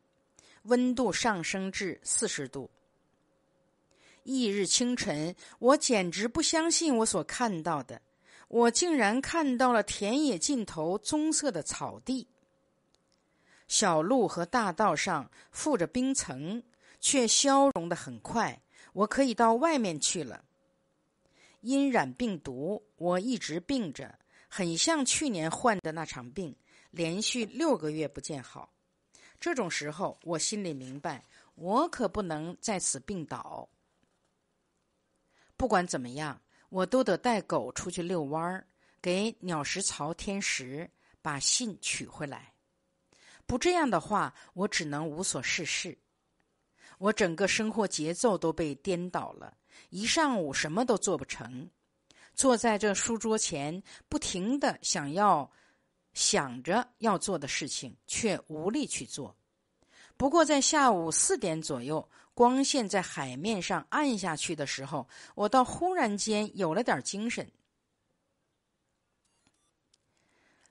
温度上升至四十度。翌日清晨，我简直不相信我所看到的，我竟然看到了田野尽头棕色的草地。小路和大道上覆着冰层，却消融的很快。我可以到外面去了。因染病毒，我一直病着，很像去年患的那场病，连续六个月不见好。这种时候，我心里明白，我可不能在此病倒。不管怎么样，我都得带狗出去遛弯儿，给鸟食槽添食，把信取回来。不这样的话，我只能无所事事。我整个生活节奏都被颠倒了，一上午什么都做不成，坐在这书桌前，不停的想要。想着要做的事情，却无力去做。不过，在下午四点左右，光线在海面上暗下去的时候，我倒忽然间有了点精神。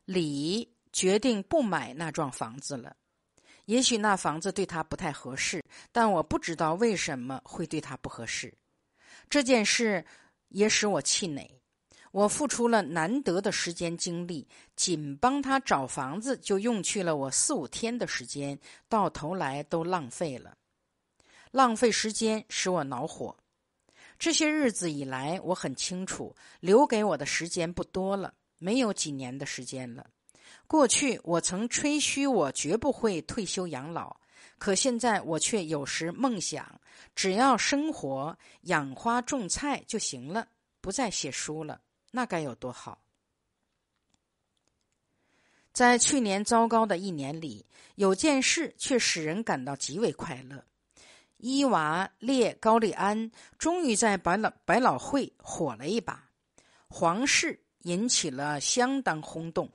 李决定不买那幢房子了。也许那房子对他不太合适，但我不知道为什么会对他不合适。这件事也使我气馁。我付出了难得的时间精力，仅帮他找房子就用去了我四五天的时间，到头来都浪费了。浪费时间使我恼火。这些日子以来，我很清楚，留给我的时间不多了，没有几年的时间了。过去我曾吹嘘我绝不会退休养老，可现在我却有时梦想，只要生活、养花、种菜就行了，不再写书了。那该有多好！在去年糟糕的一年里，有件事却使人感到极为快乐：伊娃列高利安终于在百老百老汇火了一把，皇室引起了相当轰动。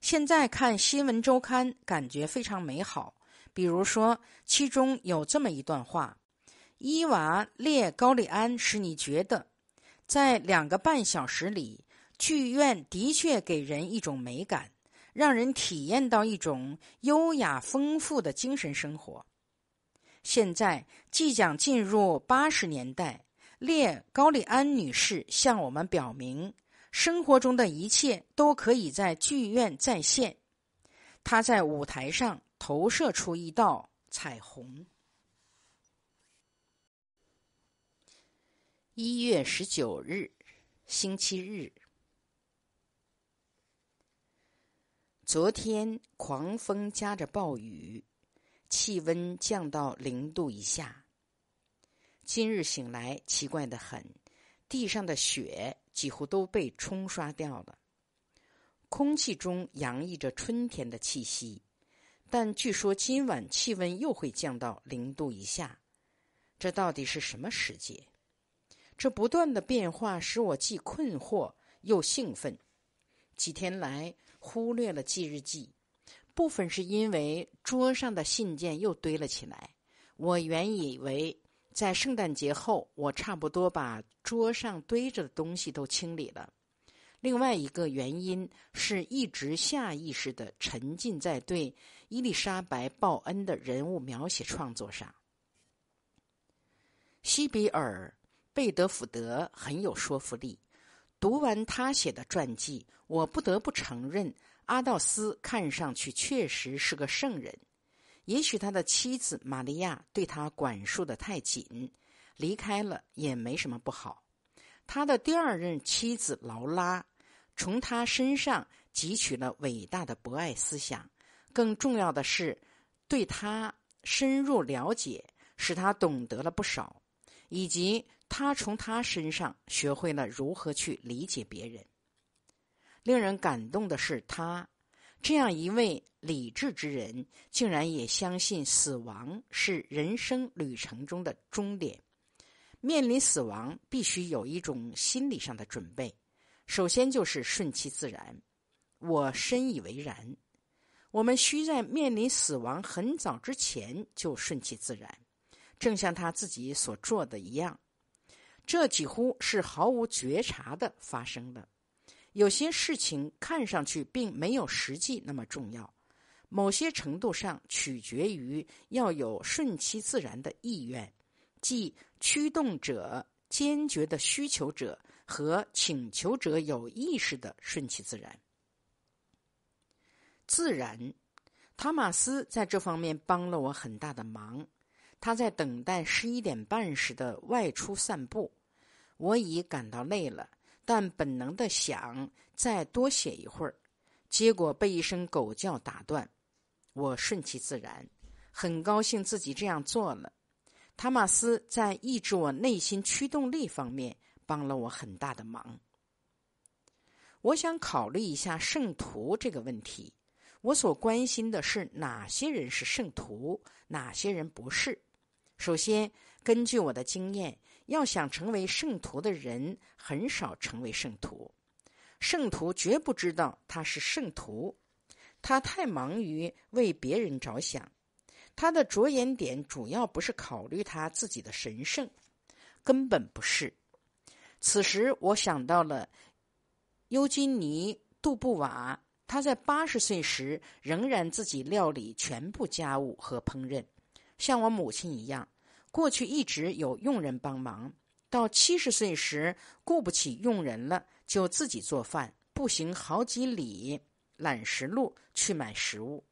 现在看新闻周刊，感觉非常美好。比如说，其中有这么一段话：伊娃列高利安使你觉得。在两个半小时里，剧院的确给人一种美感，让人体验到一种优雅丰富的精神生活。现在即将进入八十年代，列高利安女士向我们表明，生活中的一切都可以在剧院再现。她在舞台上投射出一道彩虹。一月十九日，星期日。昨天狂风夹着暴雨，气温降到零度以下。今日醒来，奇怪的很，地上的雪几乎都被冲刷掉了。空气中洋溢着春天的气息，但据说今晚气温又会降到零度以下。这到底是什么时节？这不断的变化使我既困惑又兴奋。几天来忽略了记日记，部分是因为桌上的信件又堆了起来。我原以为在圣诞节后，我差不多把桌上堆着的东西都清理了。另外一个原因是一直下意识的沉浸在对伊丽莎白报恩的人物描写创作上。西比尔。贝德福德很有说服力。读完他写的传记，我不得不承认，阿道斯看上去确实是个圣人。也许他的妻子玛利亚对他管束的太紧，离开了也没什么不好。他的第二任妻子劳拉，从他身上汲取了伟大的博爱思想。更重要的是，对他深入了解，使他懂得了不少，以及。他从他身上学会了如何去理解别人。令人感动的是，他这样一位理智之人，竟然也相信死亡是人生旅程中的终点。面临死亡，必须有一种心理上的准备。首先就是顺其自然。我深以为然。我们需在面临死亡很早之前就顺其自然，正像他自己所做的一样。这几乎是毫无觉察的发生的。有些事情看上去并没有实际那么重要，某些程度上取决于要有顺其自然的意愿，即驱动者坚决的需求者和请求者有意识的顺其自然。自然，塔马斯在这方面帮了我很大的忙。他在等待十一点半时的外出散步。我已感到累了，但本能的想再多写一会儿，结果被一声狗叫打断。我顺其自然，很高兴自己这样做了。塔马斯在抑制我内心驱动力方面帮了我很大的忙。我想考虑一下圣徒这个问题。我所关心的是哪些人是圣徒，哪些人不是。首先，根据我的经验。要想成为圣徒的人，很少成为圣徒。圣徒绝不知道他是圣徒，他太忙于为别人着想。他的着眼点主要不是考虑他自己的神圣，根本不是。此时，我想到了尤金尼·杜布瓦，他在八十岁时仍然自己料理全部家务和烹饪，像我母亲一样。过去一直有佣人帮忙，到七十岁时顾不起佣人了，就自己做饭，步行好几里揽石路去买食物，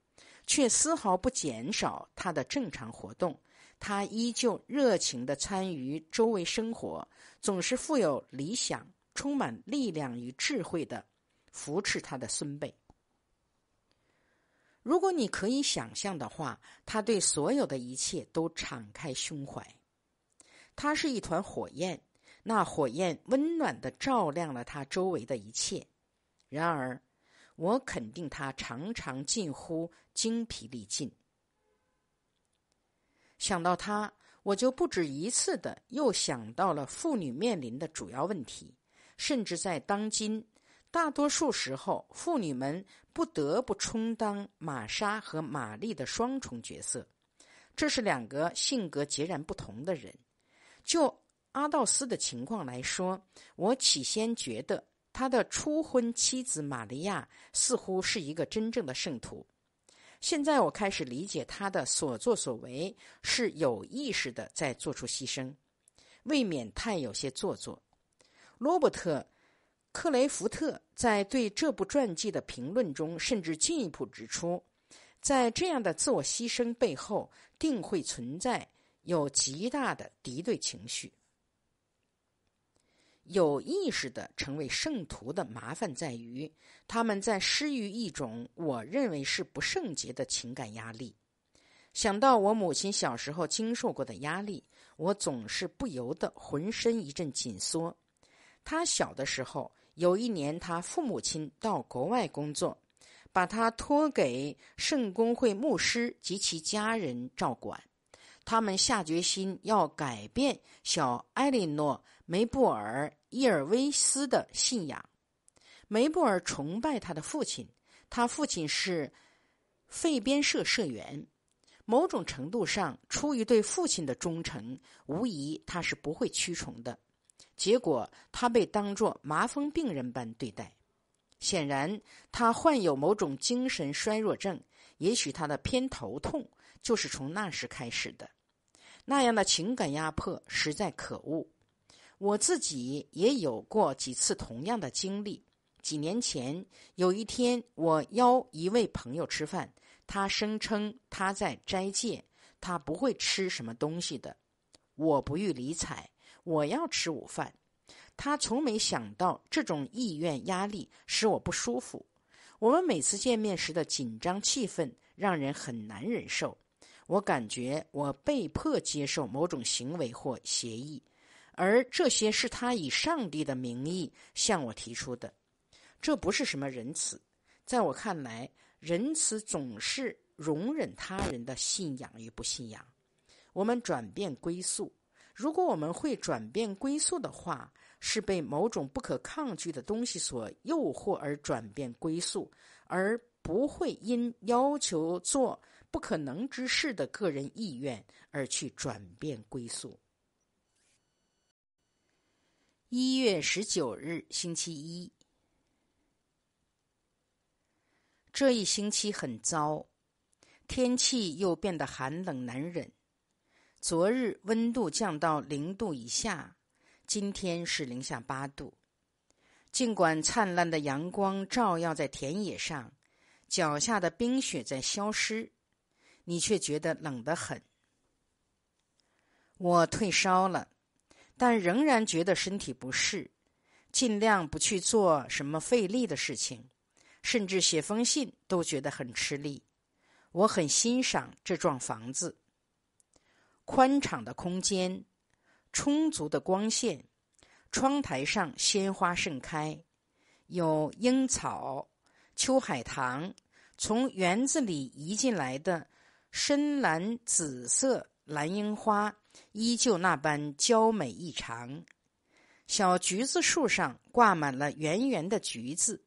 却丝毫不减少他的正常活动。他依旧热情地参与周围生活，总是富有理想、充满力量与智慧的扶持他的孙辈。如果你可以想象的话，他对所有的一切都敞开胸怀。他是一团火焰，那火焰温暖的照亮了他周围的一切。然而，我肯定他常常近乎精疲力尽。想到他，我就不止一次的又想到了妇女面临的主要问题，甚至在当今，大多数时候，妇女们不得不充当玛莎和玛丽的双重角色。这是两个性格截然不同的人。就阿道斯的情况来说，我起先觉得他的初婚妻子玛利亚似乎是一个真正的圣徒。现在我开始理解他的所作所为是有意识的在做出牺牲，未免太有些做作。罗伯特·克雷福特在对这部传记的评论中，甚至进一步指出，在这样的自我牺牲背后，定会存在。有极大的敌对情绪，有意识的成为圣徒的麻烦在于，他们在施予一种我认为是不圣洁的情感压力。想到我母亲小时候经受过的压力，我总是不由得浑身一阵紧缩。她小的时候，有一年，他父母亲到国外工作，把他托给圣公会牧师及其家人照管。他们下决心要改变小艾莉诺·梅布尔·伊尔维斯的信仰。梅布尔崇拜他的父亲，他父亲是废边社社员。某种程度上，出于对父亲的忠诚，无疑他是不会屈从的。结果，他被当作麻风病人般对待。显然，他患有某种精神衰弱症，也许他的偏头痛。就是从那时开始的，那样的情感压迫实在可恶。我自己也有过几次同样的经历。几年前，有一天我邀一位朋友吃饭，他声称他在斋戒，他不会吃什么东西的。我不予理睬，我要吃午饭。他从没想到这种意愿压力使我不舒服。我们每次见面时的紧张气氛让人很难忍受。我感觉我被迫接受某种行为或协议，而这些是他以上帝的名义向我提出的。这不是什么仁慈，在我看来，仁慈总是容忍他人的信仰与不信仰。我们转变归宿，如果我们会转变归宿的话，是被某种不可抗拒的东西所诱惑而转变归宿，而不会因要求做。不可能之事的个人意愿而去转变归宿。一月十九日，星期一。这一星期很糟，天气又变得寒冷难忍。昨日温度降到零度以下，今天是零下八度。尽管灿烂的阳光照耀在田野上，脚下的冰雪在消失。你却觉得冷得很。我退烧了，但仍然觉得身体不适。尽量不去做什么费力的事情，甚至写封信都觉得很吃力。我很欣赏这幢房子，宽敞的空间，充足的光线，窗台上鲜花盛开，有樱草、秋海棠，从园子里移进来的。深蓝紫色蓝樱花依旧那般娇美异常，小橘子树上挂满了圆圆的橘子。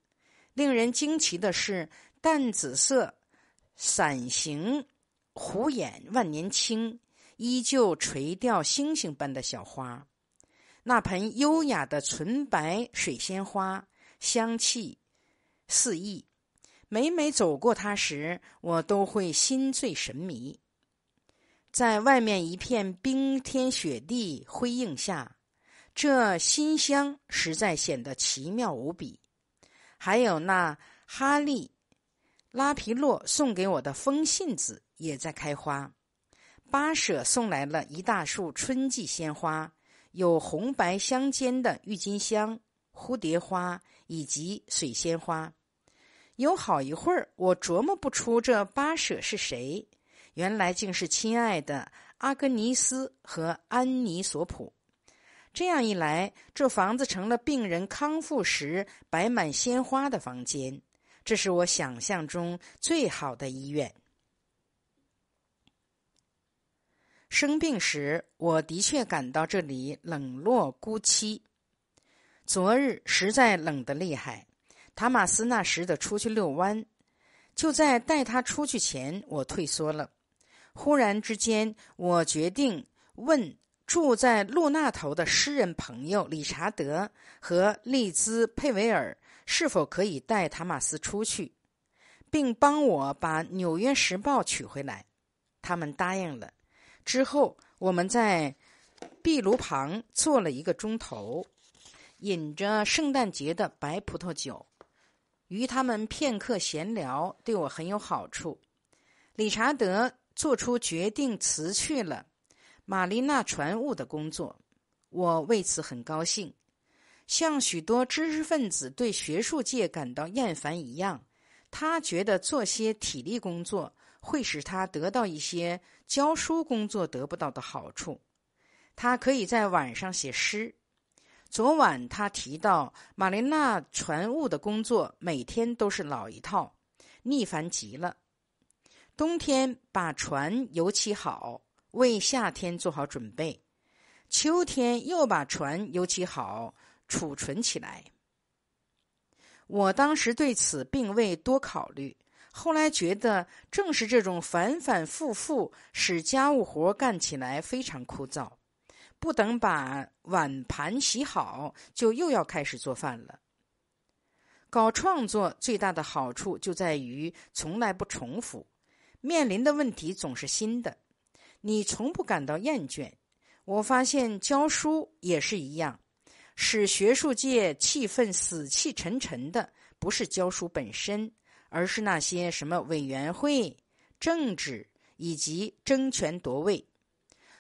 令人惊奇的是，淡紫色伞形虎眼万年青依旧垂钓星星般的小花。那盆优雅的纯白水仙花，香气四溢。每每走过它时，我都会心醉神迷。在外面一片冰天雪地辉映下，这馨香实在显得奇妙无比。还有那哈利拉皮洛送给我的风信子也在开花。巴舍送来了一大束春季鲜花，有红白相间的郁金香、蝴蝶花以及水仙花。有好一会儿，我琢磨不出这巴舍是谁，原来竟是亲爱的阿格尼斯和安妮索普。这样一来，这房子成了病人康复时摆满鲜花的房间。这是我想象中最好的医院。生病时，我的确感到这里冷落孤凄。昨日实在冷得厉害。塔马斯那时的出去遛弯，就在带他出去前，我退缩了。忽然之间，我决定问住在路那头的诗人朋友理查德和利兹佩维尔是否可以带塔马斯出去，并帮我把《纽约时报》取回来。他们答应了。之后，我们在壁炉旁坐了一个钟头，饮着圣诞节的白葡萄酒，与他们片刻闲聊，对我很有好处。理查德做出决定，辞去了玛丽娜船务的工作，我为此很高兴。像许多知识分子对学术界感到厌烦一样，他觉得做些体力工作。会使他得到一些教书工作得不到的好处。他可以在晚上写诗。昨晚他提到玛琳娜船务的工作，每天都是老一套，腻烦极了。冬天把船油漆好，为夏天做好准备；秋天又把船油漆好，储存起来。我当时对此并未多考虑。后来觉得，正是这种反反复复，使家务活干起来非常枯燥。不等把碗盘洗好，就又要开始做饭了。搞创作最大的好处就在于从来不重复，面临的问题总是新的，你从不感到厌倦。我发现教书也是一样，使学术界气氛死气沉沉的，不是教书本身。而是那些什么委员会、政治以及争权夺位，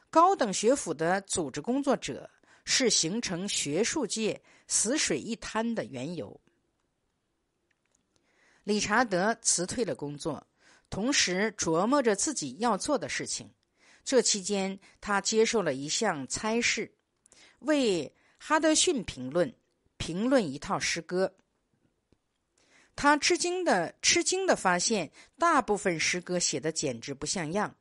高等学府的组织工作者是形成学术界死水一滩的缘由。理查德辞退了工作，同时琢磨着自己要做的事情。这期间，他接受了一项差事，为哈德逊评论评论一套诗歌。他吃惊的吃惊的发现，大部分诗歌写的简直不像样。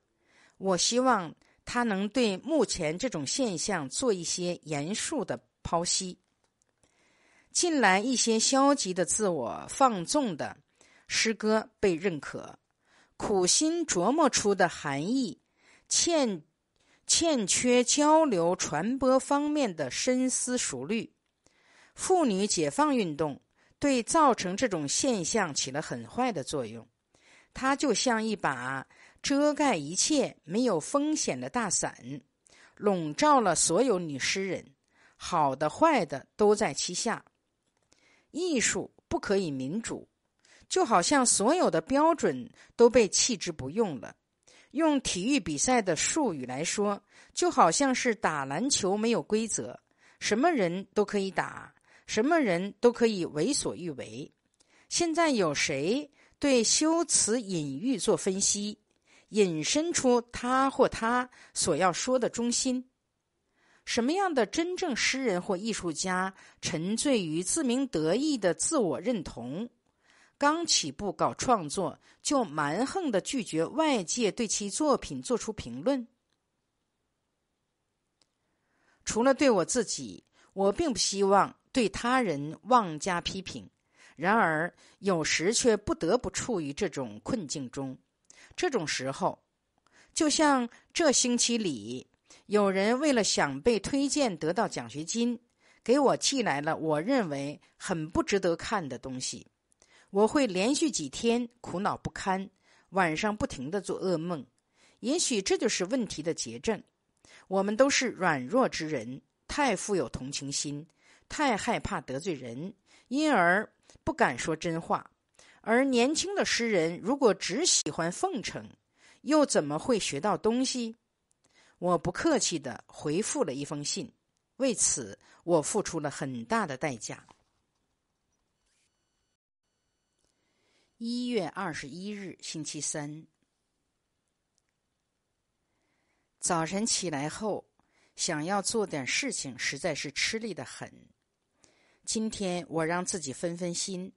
我希望他能对目前这种现象做一些严肃的剖析。近来一些消极的、自我放纵的诗歌被认可，苦心琢磨出的含义欠欠缺交流传播方面的深思熟虑。妇女解放运动。对造成这种现象起了很坏的作用，它就像一把遮盖一切没有风险的大伞，笼罩了所有女诗人，好的坏的都在其下。艺术不可以民主，就好像所有的标准都被弃之不用了。用体育比赛的术语来说，就好像是打篮球没有规则，什么人都可以打。什么人都可以为所欲为。现在有谁对修辞隐喻做分析，引申出他或他所要说的中心？什么样的真正诗人或艺术家沉醉于自鸣得意的自我认同，刚起步搞创作就蛮横的拒绝外界对其作品做出评论？除了对我自己，我并不希望。对他人妄加批评，然而有时却不得不处于这种困境中。这种时候，就像这星期里，有人为了想被推荐得到奖学金，给我寄来了我认为很不值得看的东西。我会连续几天苦恼不堪，晚上不停的做噩梦。也许这就是问题的结症。我们都是软弱之人。太富有同情心，太害怕得罪人，因而不敢说真话。而年轻的诗人如果只喜欢奉承，又怎么会学到东西？我不客气的回复了一封信，为此我付出了很大的代价。一月二十一日，星期三，早晨起来后，想要做点事情，实在是吃力的很。今天我让自己分分心。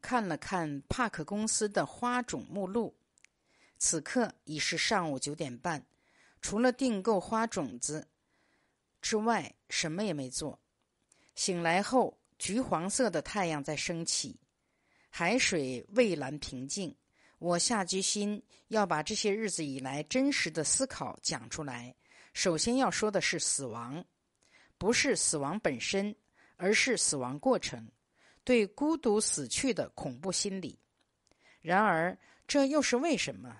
看了看帕克公司的花种目录，此刻已是上午九点半，除了订购花种子之外，什么也没做。醒来后，橘黄色的太阳在升起，海水蔚蓝平静。我下决心要把这些日子以来真实的思考讲出来。首先要说的是死亡，不是死亡本身，而是死亡过程。对孤独死去的恐怖心理，然而这又是为什么？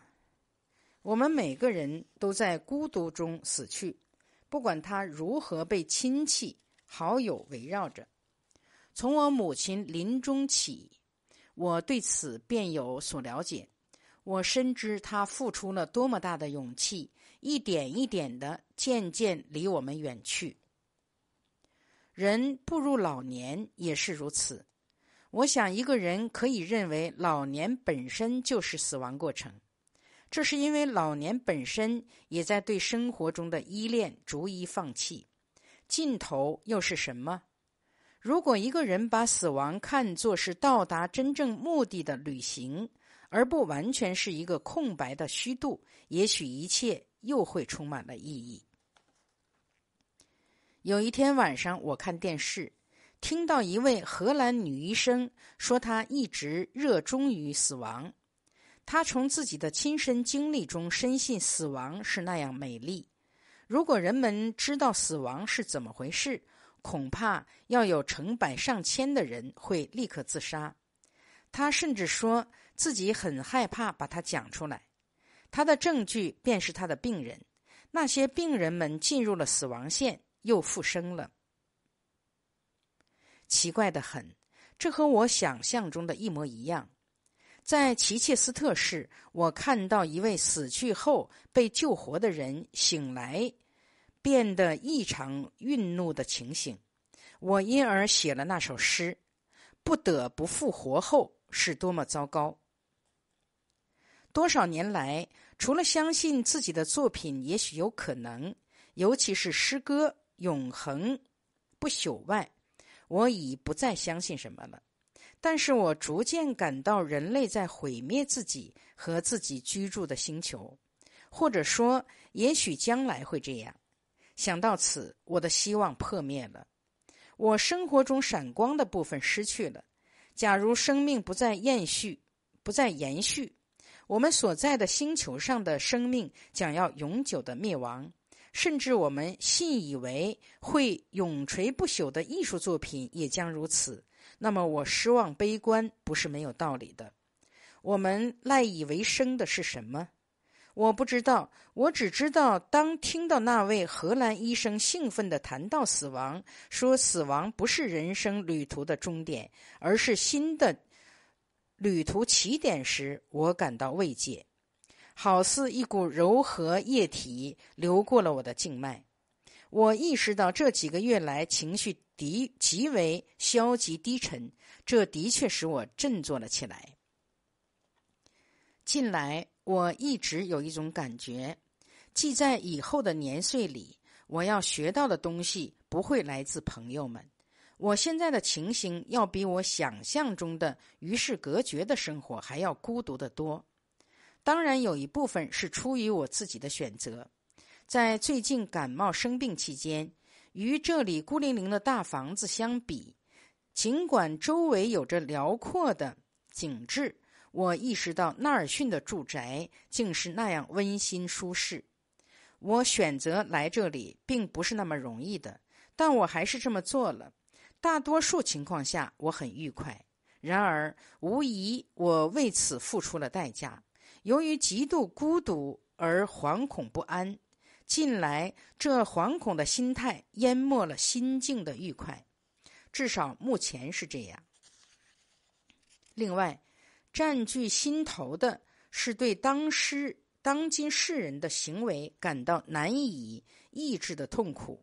我们每个人都在孤独中死去，不管他如何被亲戚好友围绕着。从我母亲临终起，我对此便有所了解。我深知他付出了多么大的勇气，一点一点的渐渐离我们远去。人步入老年也是如此。我想，一个人可以认为老年本身就是死亡过程，这是因为老年本身也在对生活中的依恋逐一放弃。尽头又是什么？如果一个人把死亡看作是到达真正目的的旅行，而不完全是一个空白的虚度，也许一切又会充满了意义。有一天晚上，我看电视。听到一位荷兰女医生说，她一直热衷于死亡。她从自己的亲身经历中深信死亡是那样美丽。如果人们知道死亡是怎么回事，恐怕要有成百上千的人会立刻自杀。他甚至说自己很害怕把它讲出来。他的证据便是他的病人，那些病人们进入了死亡线，又复生了。奇怪的很，这和我想象中的一模一样。在奇切斯特市，我看到一位死去后被救活的人醒来，变得异常愠怒的情形。我因而写了那首诗：“不得不复活后是多么糟糕。”多少年来，除了相信自己的作品也许有可能，尤其是诗歌永恒不朽外，我已不再相信什么了，但是我逐渐感到人类在毁灭自己和自己居住的星球，或者说，也许将来会这样。想到此，我的希望破灭了，我生活中闪光的部分失去了。假如生命不再延续，不再延续，我们所在的星球上的生命将要永久的灭亡。甚至我们信以为会永垂不朽的艺术作品也将如此。那么我失望悲观不是没有道理的。我们赖以为生的是什么？我不知道。我只知道，当听到那位荷兰医生兴奋地谈到死亡，说死亡不是人生旅途的终点，而是新的旅途起点时，我感到慰藉。好似一股柔和液体流过了我的静脉，我意识到这几个月来情绪极极为消极低沉，这的确使我振作了起来。近来我一直有一种感觉，即在以后的年岁里，我要学到的东西不会来自朋友们。我现在的情形要比我想象中的与世隔绝的生活还要孤独得多。当然，有一部分是出于我自己的选择。在最近感冒生病期间，与这里孤零零的大房子相比，尽管周围有着辽阔的景致，我意识到纳尔逊的住宅竟是那样温馨舒适。我选择来这里并不是那么容易的，但我还是这么做了。大多数情况下，我很愉快。然而，无疑我为此付出了代价。由于极度孤独而惶恐不安，近来这惶恐的心态淹没了心境的愉快，至少目前是这样。另外，占据心头的是对当时当今世人的行为感到难以抑制的痛苦。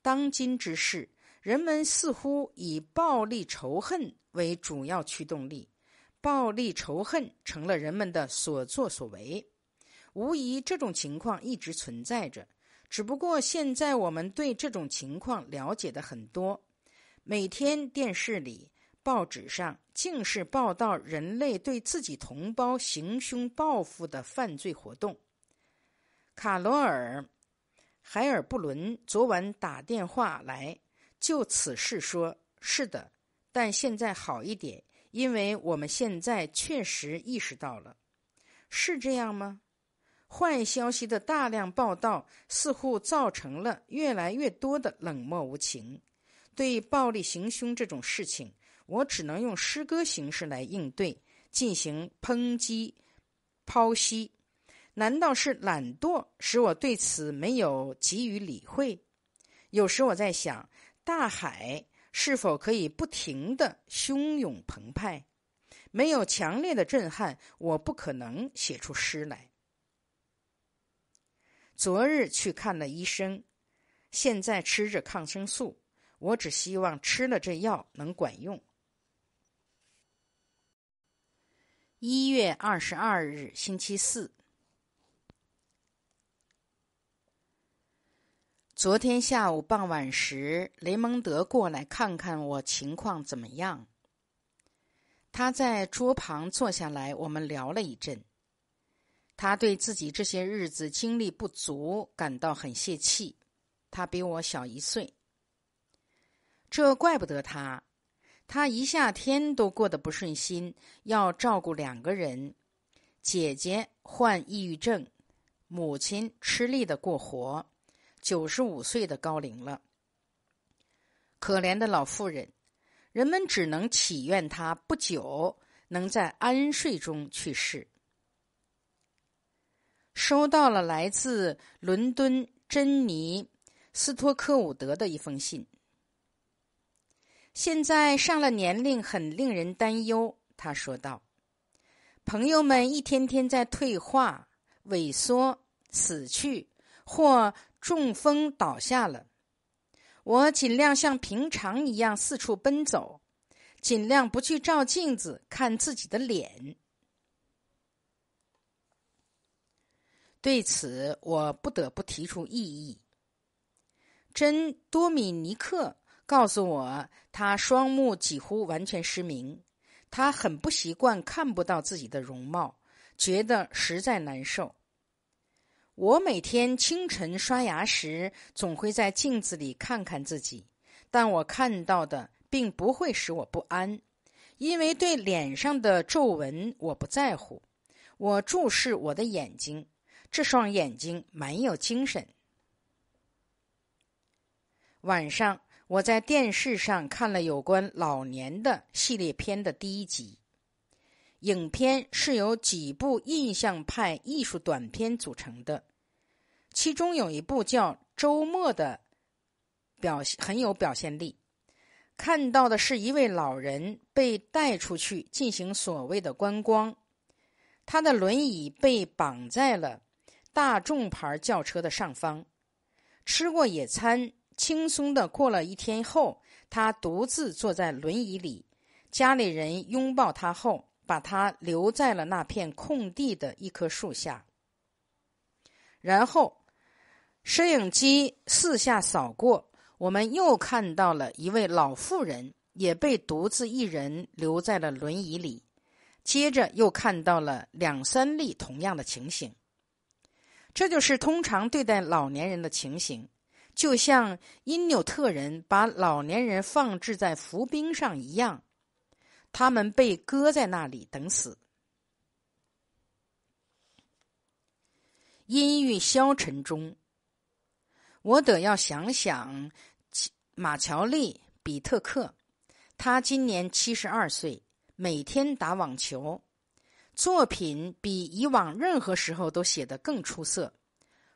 当今之世，人们似乎以暴力仇恨为主要驱动力，暴力仇恨成了人们的所作所为。无疑，这种情况一直存在着，只不过现在我们对这种情况了解的很多。每天电视里、报纸上尽是报道人类对自己同胞行凶报复的犯罪活动。卡罗尔·海尔布伦昨晚打电话来，就此事说：“是的，但现在好一点，因为我们现在确实意识到了，是这样吗？”坏消息的大量报道似乎造成了越来越多的冷漠无情。对暴力行凶这种事情，我只能用诗歌形式来应对，进行抨击、剖析。难道是懒惰使我对此没有给予理会？有时我在想，大海是否可以不停的汹涌澎湃？没有强烈的震撼，我不可能写出诗来。昨日去看了医生，现在吃着抗生素。我只希望吃了这药能管用。一月二十二日，星期四。昨天下午傍晚时，雷蒙德过来看看我情况怎么样。他在桌旁坐下来，我们聊了一阵。他对自己这些日子精力不足感到很泄气。他比我小一岁，这怪不得他。他一夏天都过得不顺心，要照顾两个人：姐姐患抑郁症，母亲吃力的过活，九十五岁的高龄了。可怜的老妇人，人们只能祈愿她不久能在安睡中去世。收到了来自伦敦珍妮·斯托克伍德的一封信。现在上了年龄，很令人担忧。他说道：“朋友们一天天在退化、萎缩、死去，或中风倒下了。我尽量像平常一样四处奔走，尽量不去照镜子看自己的脸。”对此，我不得不提出异议。真多米尼克告诉我，他双目几乎完全失明，他很不习惯看不到自己的容貌，觉得实在难受。我每天清晨刷牙时，总会在镜子里看看自己，但我看到的并不会使我不安，因为对脸上的皱纹我不在乎。我注视我的眼睛。这双眼睛蛮有精神。晚上，我在电视上看了有关老年的系列片的第一集。影片是由几部印象派艺术短片组成的，其中有一部叫《周末》的，表现很有表现力。看到的是一位老人被带出去进行所谓的观光，他的轮椅被绑在了。大众牌轿车的上方，吃过野餐，轻松的过了一天后，他独自坐在轮椅里。家里人拥抱他后，把他留在了那片空地的一棵树下。然后，摄影机四下扫过，我们又看到了一位老妇人也被独自一人留在了轮椅里。接着又看到了两三例同样的情形。这就是通常对待老年人的情形，就像因纽特人把老年人放置在浮冰上一样，他们被搁在那里等死。阴郁消沉中，我得要想想马乔丽·比特克，他今年七十二岁，每天打网球。作品比以往任何时候都写得更出色，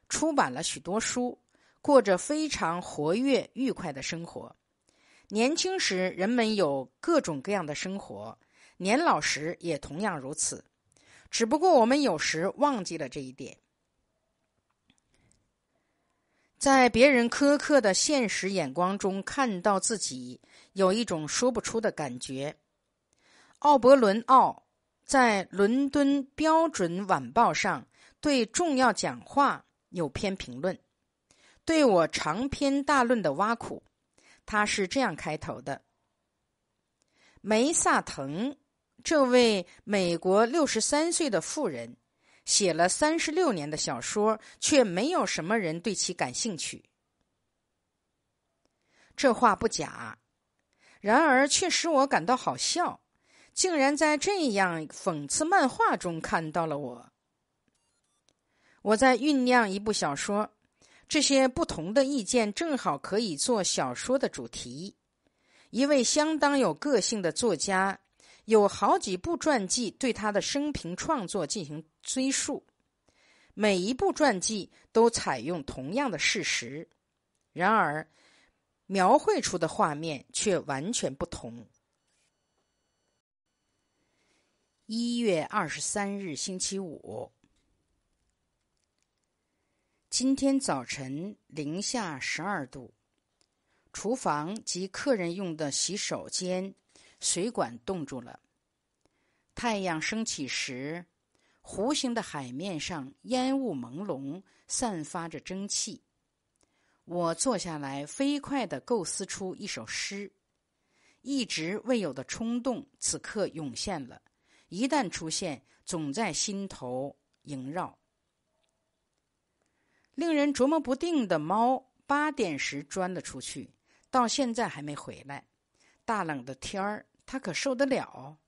出版了许多书，过着非常活跃愉快的生活。年轻时，人们有各种各样的生活；年老时也同样如此。只不过我们有时忘记了这一点。在别人苛刻的现实眼光中看到自己，有一种说不出的感觉。奥伯伦奥在《伦敦标准晚报》上对重要讲话有篇评论，对我长篇大论的挖苦。他是这样开头的：梅萨腾，这位美国六十三岁的妇人，写了三十六年的小说，却没有什么人对其感兴趣。这话不假，然而却使我感到好笑，竟然在这样讽刺漫画中看到了我。我在酝酿一部小说。这些不同的意见正好可以做小说的主题。一位相当有个性的作家，有好几部传记对他的生平创作进行追溯，每一部传记都采用同样的事实，然而描绘出的画面却完全不同。一月二十三日，星期五。今天早晨零下十二度，厨房及客人用的洗手间水管冻住了。太阳升起时，弧形的海面上烟雾朦胧，散发着蒸汽。我坐下来，飞快地构思出一首诗，一直未有的冲动此刻涌现了，一旦出现，总在心头萦绕。令人琢磨不定的猫，八点时钻了出去，到现在还没回来。大冷的天儿，它可受得了？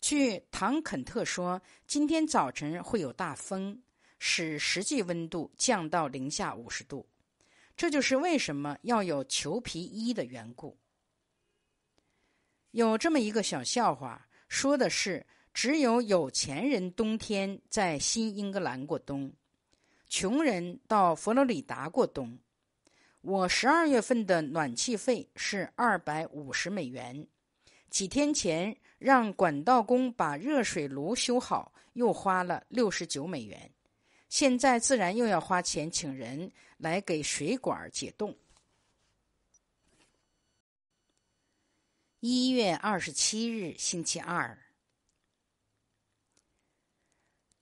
据唐肯特说，今天早晨会有大风，使实际温度降到零下五十度。这就是为什么要有裘皮衣的缘故。有这么一个小笑话，说的是只有有钱人冬天在新英格兰过冬。穷人到佛罗里达过冬。我十二月份的暖气费是二百五十美元。几天前让管道工把热水炉修好，又花了六十九美元。现在自然又要花钱请人来给水管解冻。一月二十七日，星期二。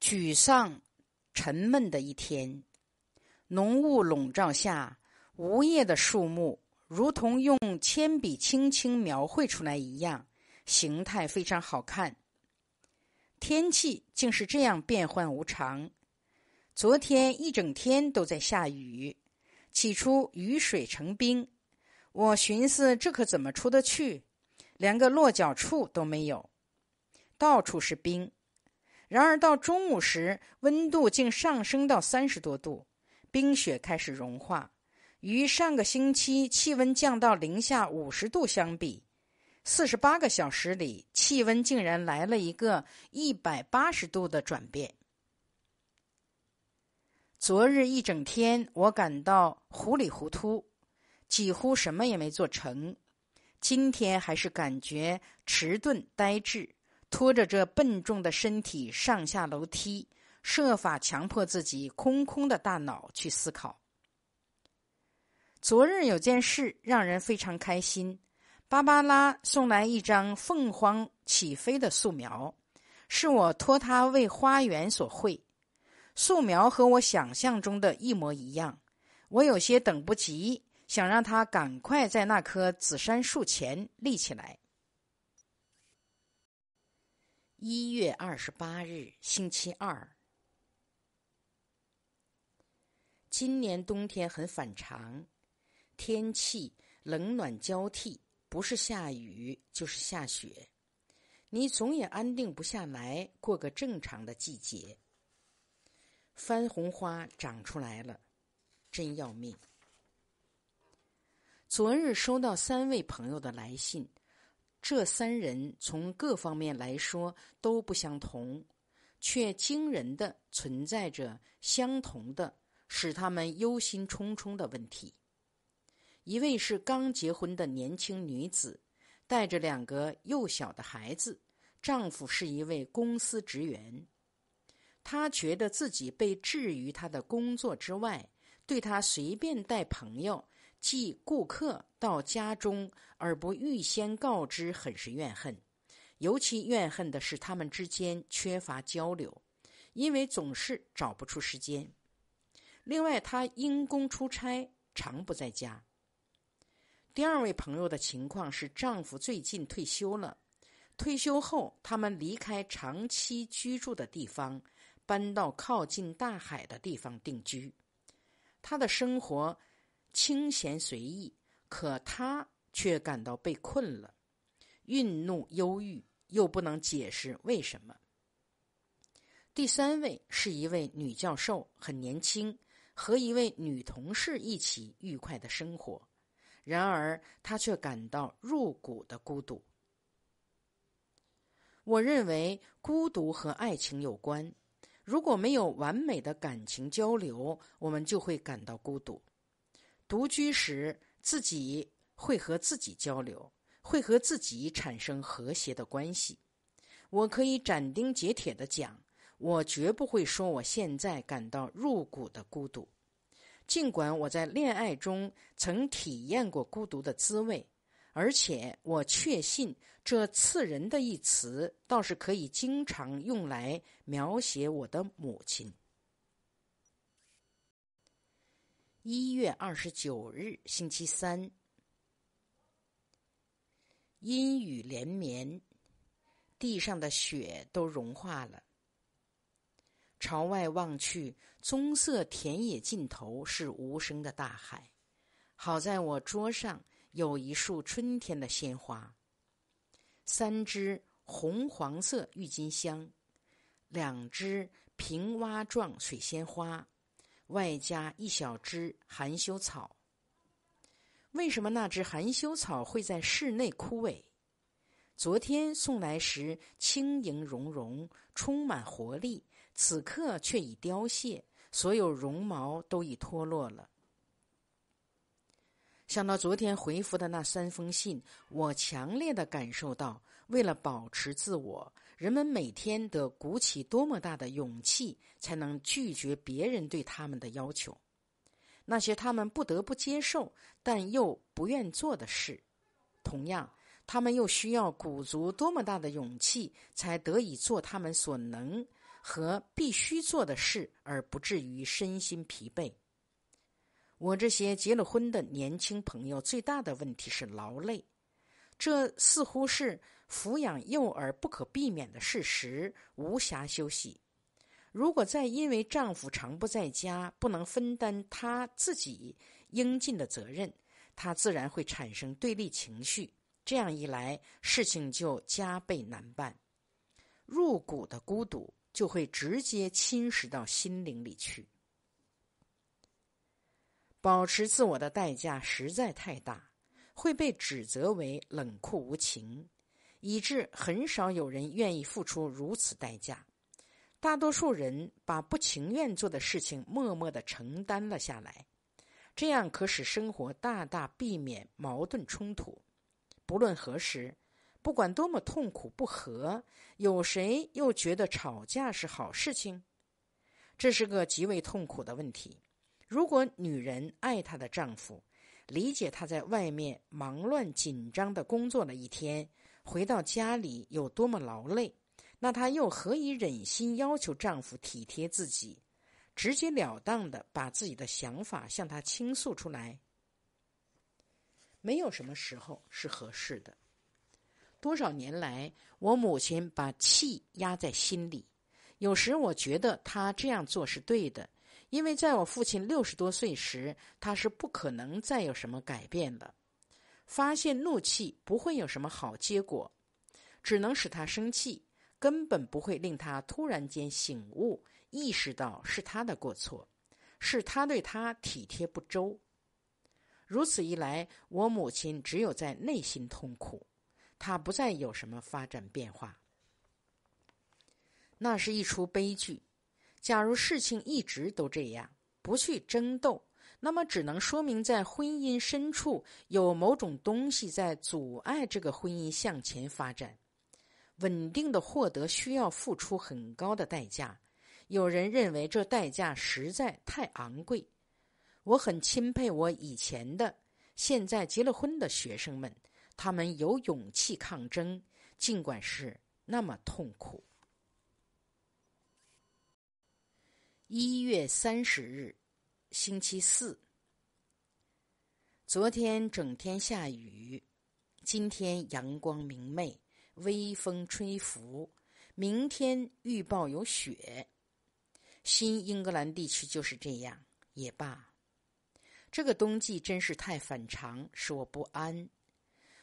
沮丧。沉闷的一天，浓雾笼罩下，无叶的树木如同用铅笔轻轻描绘出来一样，形态非常好看。天气竟是这样变幻无常。昨天一整天都在下雨，起初雨水成冰，我寻思这可怎么出得去？连个落脚处都没有，到处是冰。然而到中午时，温度竟上升到三十多度，冰雪开始融化。与上个星期气温降到零下五十度相比，四十八个小时里，气温竟然来了一个一百八十度的转变。昨日一整天，我感到糊里糊涂，几乎什么也没做成。今天还是感觉迟钝呆滞。拖着这笨重的身体上下楼梯，设法强迫自己空空的大脑去思考。昨日有件事让人非常开心，芭芭拉送来一张凤凰起飞的素描，是我托他为花园所绘。素描和我想象中的一模一样，我有些等不及，想让他赶快在那棵紫杉树前立起来。一月二十八日，星期二。今年冬天很反常，天气冷暖交替，不是下雨就是下雪，你总也安定不下来，过个正常的季节。番红花长出来了，真要命。昨日收到三位朋友的来信。这三人从各方面来说都不相同，却惊人的存在着相同的使他们忧心忡忡的问题。一位是刚结婚的年轻女子，带着两个幼小的孩子，丈夫是一位公司职员。她觉得自己被置于她的工作之外，对她随便带朋友、即顾客到家中而不预先告知，很是怨恨。尤其怨恨的是他们之间缺乏交流，因为总是找不出时间。另外，她因公出差，常不在家。第二位朋友的情况是，丈夫最近退休了。退休后，他们离开长期居住的地方，搬到靠近大海的地方定居。他的生活清闲随意，可他却感到被困了，愠怒忧郁，又不能解释为什么。第三位是一位女教授，很年轻，和一位女同事一起愉快的生活。然而，他却感到入骨的孤独。我认为，孤独和爱情有关。如果没有完美的感情交流，我们就会感到孤独。独居时，自己会和自己交流，会和自己产生和谐的关系。我可以斩钉截铁的讲，我绝不会说我现在感到入骨的孤独。尽管我在恋爱中曾体验过孤独的滋味，而且我确信这刺人的一词倒是可以经常用来描写我的母亲。一月二十九日，星期三，阴雨连绵，地上的雪都融化了。朝外望去，棕色田野尽头是无声的大海。好在我桌上有一束春天的鲜花，三支红黄色郁金香，两支平洼状水仙花，外加一小枝含羞草。为什么那只含羞草会在室内枯萎？昨天送来时轻盈融融，充满活力。此刻却已凋谢，所有绒毛都已脱落了。想到昨天回复的那三封信，我强烈的感受到，为了保持自我，人们每天得鼓起多么大的勇气，才能拒绝别人对他们的要求，那些他们不得不接受但又不愿做的事。同样，他们又需要鼓足多么大的勇气，才得以做他们所能。和必须做的事，而不至于身心疲惫。我这些结了婚的年轻朋友最大的问题是劳累，这似乎是抚养幼儿不可避免的事实，无暇休息。如果再因为丈夫常不在家，不能分担他自己应尽的责任，他自然会产生对立情绪。这样一来，事情就加倍难办，入骨的孤独。就会直接侵蚀到心灵里去。保持自我的代价实在太大，会被指责为冷酷无情，以致很少有人愿意付出如此代价。大多数人把不情愿做的事情默默的承担了下来，这样可使生活大大避免矛盾冲突。不论何时。不管多么痛苦不和，有谁又觉得吵架是好事情？这是个极为痛苦的问题。如果女人爱她的丈夫，理解他在外面忙乱紧张的工作了一天，回到家里有多么劳累，那她又何以忍心要求丈夫体贴自己，直截了当的把自己的想法向他倾诉出来？没有什么时候是合适的。多少年来，我母亲把气压在心里。有时我觉得她这样做是对的，因为在我父亲六十多岁时，他是不可能再有什么改变了。发现怒气不会有什么好结果，只能使他生气，根本不会令他突然间醒悟，意识到是他的过错，是他对他体贴不周。如此一来，我母亲只有在内心痛苦。她不再有什么发展变化，那是一出悲剧。假如事情一直都这样，不去争斗，那么只能说明在婚姻深处有某种东西在阻碍这个婚姻向前发展。稳定的获得需要付出很高的代价，有人认为这代价实在太昂贵。我很钦佩我以前的、现在结了婚的学生们，他们有勇气抗争，尽管是那么痛苦。一月三十日，星期四。昨天整天下雨，今天阳光明媚。微风吹拂，明天预报有雪。新英格兰地区就是这样，也罢。这个冬季真是太反常，使我不安。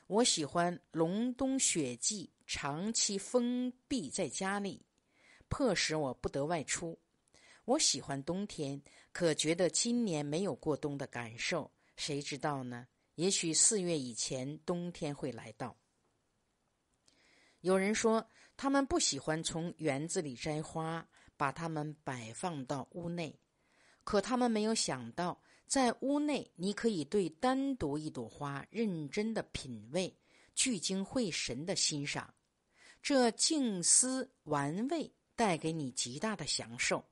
我喜欢隆冬雪季，长期封闭在家里，迫使我不得外出。我喜欢冬天，可觉得今年没有过冬的感受。谁知道呢？也许四月以前，冬天会来到。有人说，他们不喜欢从园子里摘花，把它们摆放到屋内。可他们没有想到，在屋内你可以对单独一朵花认真的品味，聚精会神的欣赏。这静思玩味带给你极大的享受。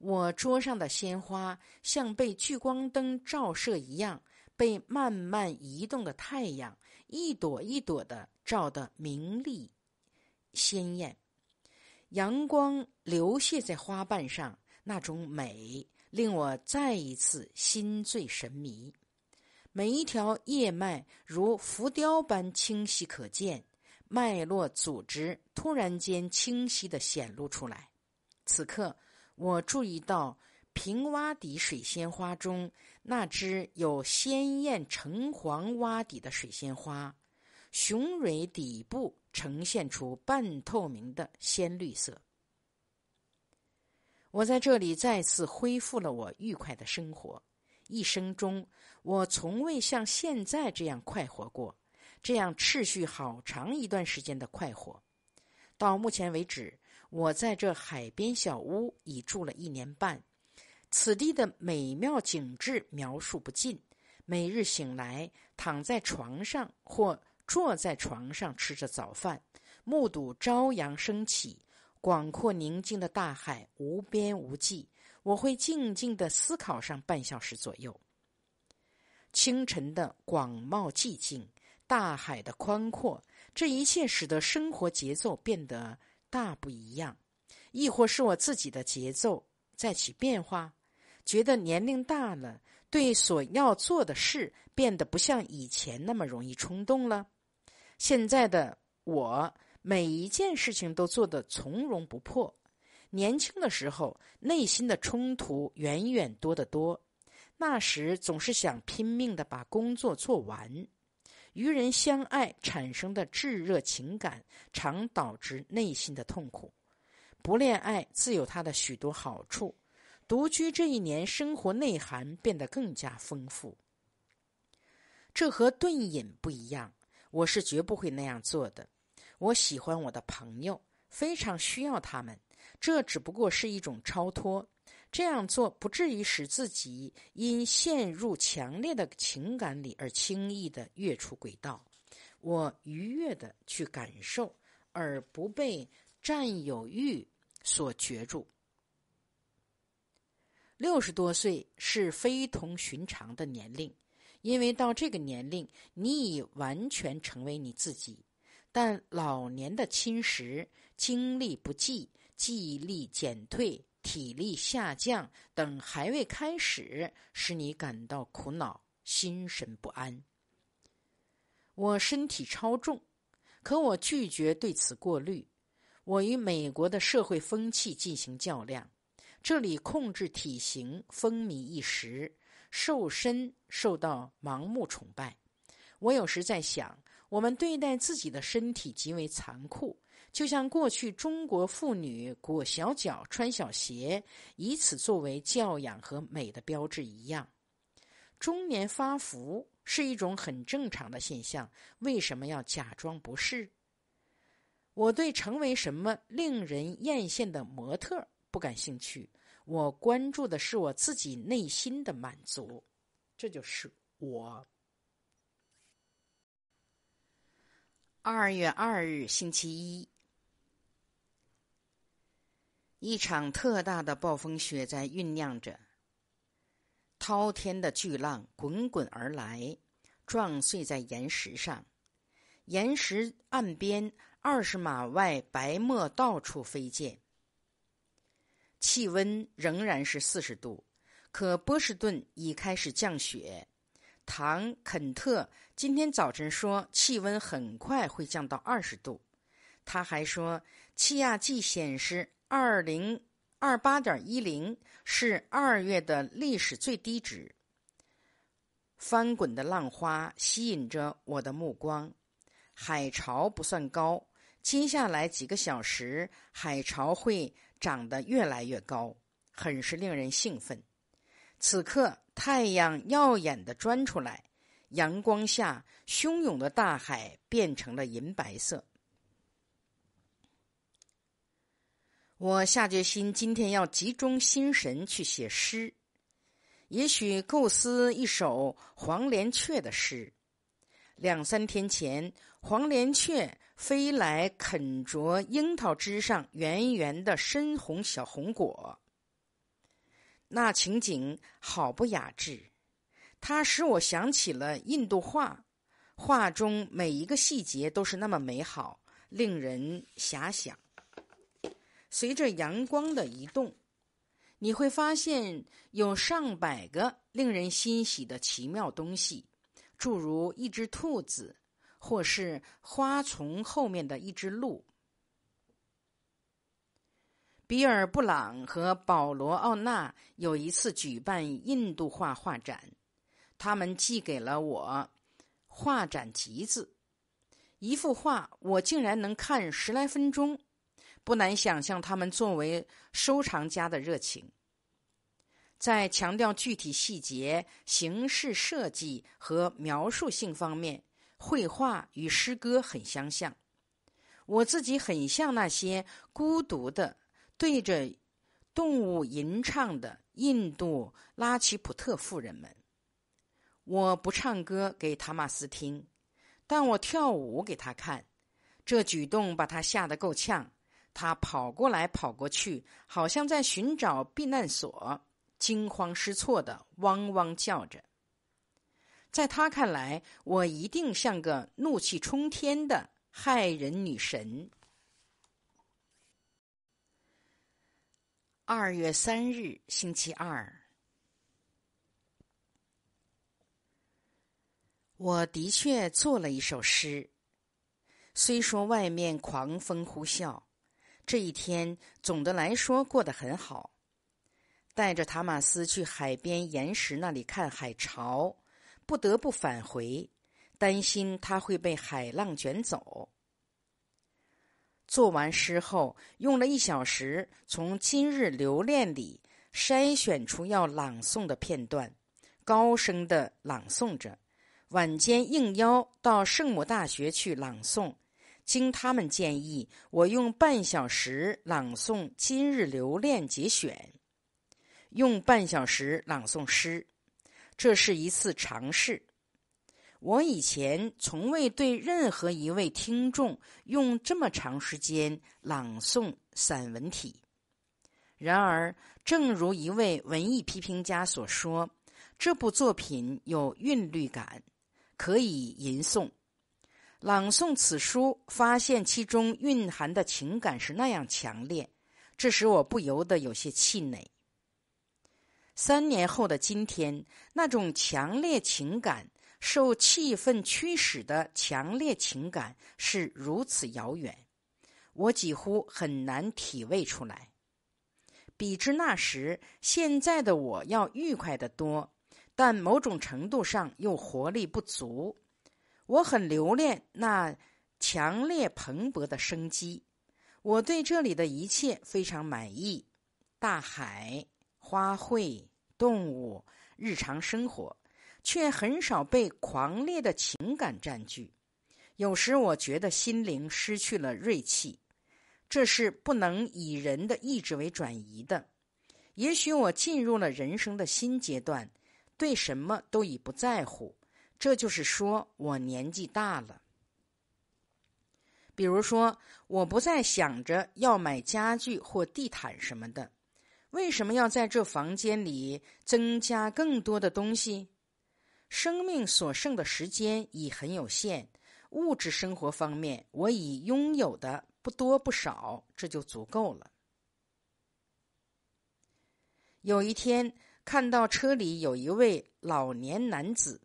我桌上的鲜花像被聚光灯照射一样，被慢慢移动的太阳一朵一朵的。照得明丽鲜艳，阳光流泻在花瓣上，那种美令我再一次心醉神迷。每一条叶脉如浮雕般清晰可见，脉络组织突然间清晰的显露出来。此刻，我注意到平洼底水仙花中那只有鲜艳橙黄洼底的水仙花。雄蕊底部呈现出半透明的鲜绿色。我在这里再次恢复了我愉快的生活。一生中，我从未像现在这样快活过，这样持续好长一段时间的快活。到目前为止，我在这海边小屋已住了一年半，此地的美妙景致描述不尽。每日醒来，躺在床上或。坐在床上吃着早饭，目睹朝阳升起，广阔宁静的大海无边无际。我会静静的思考上半小时左右。清晨的广袤寂静，大海的宽阔，这一切使得生活节奏变得大不一样。亦或是我自己的节奏在起变化，觉得年龄大了，对所要做的事变得不像以前那么容易冲动了。现在的我，每一件事情都做得从容不迫。年轻的时候，内心的冲突远远多得多。那时总是想拼命的把工作做完。与人相爱产生的炙热情感，常导致内心的痛苦。不恋爱自有它的许多好处。独居这一年，生活内涵变得更加丰富。这和顿饮不一样。我是绝不会那样做的。我喜欢我的朋友，非常需要他们。这只不过是一种超脱。这样做不至于使自己因陷入强烈的情感里而轻易的跃出轨道。我愉悦的去感受，而不被占有欲所攫住。六十多岁是非同寻常的年龄。因为到这个年龄，你已完全成为你自己，但老年的侵蚀、精力不济、记忆力减退、体力下降等还未开始，使你感到苦恼、心神不安。我身体超重，可我拒绝对此过滤。我与美国的社会风气进行较量，这里控制体型风靡一时。瘦身受到盲目崇拜，我有时在想，我们对待自己的身体极为残酷，就像过去中国妇女裹小脚、穿小鞋，以此作为教养和美的标志一样。中年发福是一种很正常的现象，为什么要假装不是？我对成为什么令人艳羡的模特不感兴趣。我关注的是我自己内心的满足，这就是我。二月二日，星期一，一场特大的暴风雪在酝酿着，滔天的巨浪滚滚而来，撞碎在岩石上，岩石岸边二十码外，白沫到处飞溅。气温仍然是四十度，可波士顿已开始降雪。唐肯特今天早晨说，气温很快会降到二十度。他还说，气压计显示二零二八点一零是二月的历史最低值。翻滚的浪花吸引着我的目光，海潮不算高，接下来几个小时海潮会长得越来越高，很是令人兴奋。此刻。太阳耀眼的钻出来，阳光下汹涌的大海变成了银白色。我下决心今天要集中心神去写诗，也许构思一首黄连雀的诗。两三天前，黄连雀飞来啃啄樱桃枝上圆圆的深红小红果。那情景好不雅致，它使我想起了印度画，画中每一个细节都是那么美好，令人遐想。随着阳光的移动，你会发现有上百个令人欣喜的奇妙东西，诸如一只兔子，或是花丛后面的一只鹿。比尔·布朗和保罗·奥纳有一次举办印度画画展，他们寄给了我画展集子。一幅画，我竟然能看十来分钟，不难想象他们作为收藏家的热情。在强调具体细节、形式设计和描述性方面，绘画与诗歌很相像。我自己很像那些孤独的。对着动物吟唱的印度拉奇普特妇人们，我不唱歌给塔马斯听，但我跳舞给他看。这举动把他吓得够呛，他跑过来跑过去，好像在寻找避难所，惊慌失措的汪汪叫着。在他看来，我一定像个怒气冲天的害人女神。二月三日，星期二。我的确做了一首诗，虽说外面狂风呼啸，这一天总的来说过得很好。带着塔马斯去海边岩石那里看海潮，不得不返回，担心他会被海浪卷走。做完诗后，用了一小时，从今日留恋里筛选出要朗诵的片段，高声的朗诵着。晚间应邀到圣母大学去朗诵，经他们建议，我用半小时朗诵今日留恋节选，用半小时朗诵诗，这是一次尝试。我以前从未对任何一位听众用这么长时间朗诵散文体。然而，正如一位文艺批评家所说，这部作品有韵律感，可以吟诵。朗诵此书，发现其中蕴含的情感是那样强烈，这使我不由得有些气馁。三年后的今天，那种强烈情感。受气氛驱使的强烈情感是如此遥远，我几乎很难体味出来。比之那时，现在的我要愉快得多，但某种程度上又活力不足。我很留恋那强烈蓬勃的生机。我对这里的一切非常满意：大海、花卉、动物、日常生活。却很少被狂烈的情感占据。有时我觉得心灵失去了锐气，这是不能以人的意志为转移的。也许我进入了人生的新阶段，对什么都已不在乎。这就是说我年纪大了。比如说，我不再想着要买家具或地毯什么的。为什么要在这房间里增加更多的东西？生命所剩的时间已很有限，物质生活方面我已拥有的不多不少，这就足够了。有一天看到车里有一位老年男子，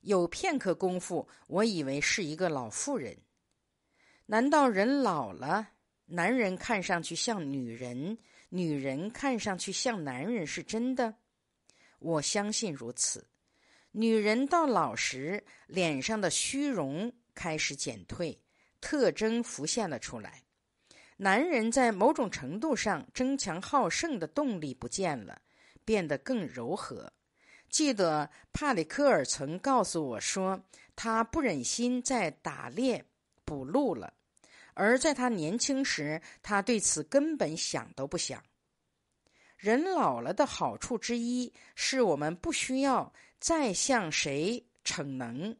有片刻功夫，我以为是一个老妇人。难道人老了，男人看上去像女人？女人看上去像男人是真的，我相信如此。女人到老时，脸上的虚荣开始减退，特征浮现了出来。男人在某种程度上争强好胜的动力不见了，变得更柔和。记得帕里科尔曾告诉我说，他不忍心再打猎捕鹿了。而在他年轻时，他对此根本想都不想。人老了的好处之一，是我们不需要再向谁逞能，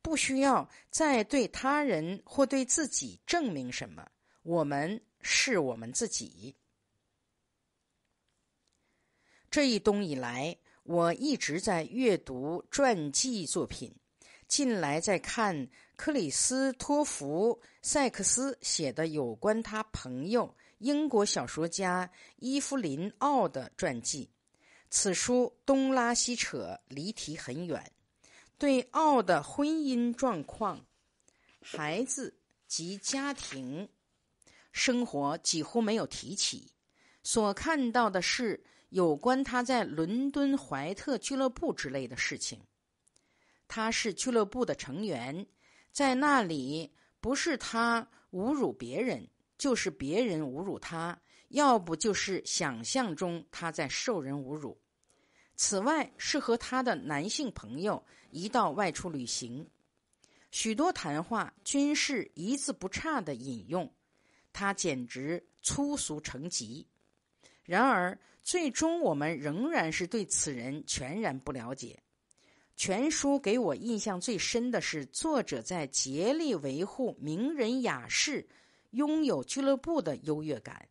不需要再对他人或对自己证明什么。我们是我们自己。这一冬以来，我一直在阅读传记作品。近来在看克里斯托弗·塞克斯写的有关他朋友英国小说家伊芙琳·奥的传记。此书东拉西扯，离题很远，对奥的婚姻状况、孩子及家庭生活几乎没有提起。所看到的是有关他在伦敦怀特俱乐部之类的事情。他是俱乐部的成员，在那里不是他侮辱别人，就是别人侮辱他，要不就是想象中他在受人侮辱。此外，是和他的男性朋友一道外出旅行，许多谈话均是一字不差的引用，他简直粗俗成疾。然而，最终我们仍然是对此人全然不了解。全书给我印象最深的是，作者在竭力维护名人雅士拥有俱乐部的优越感，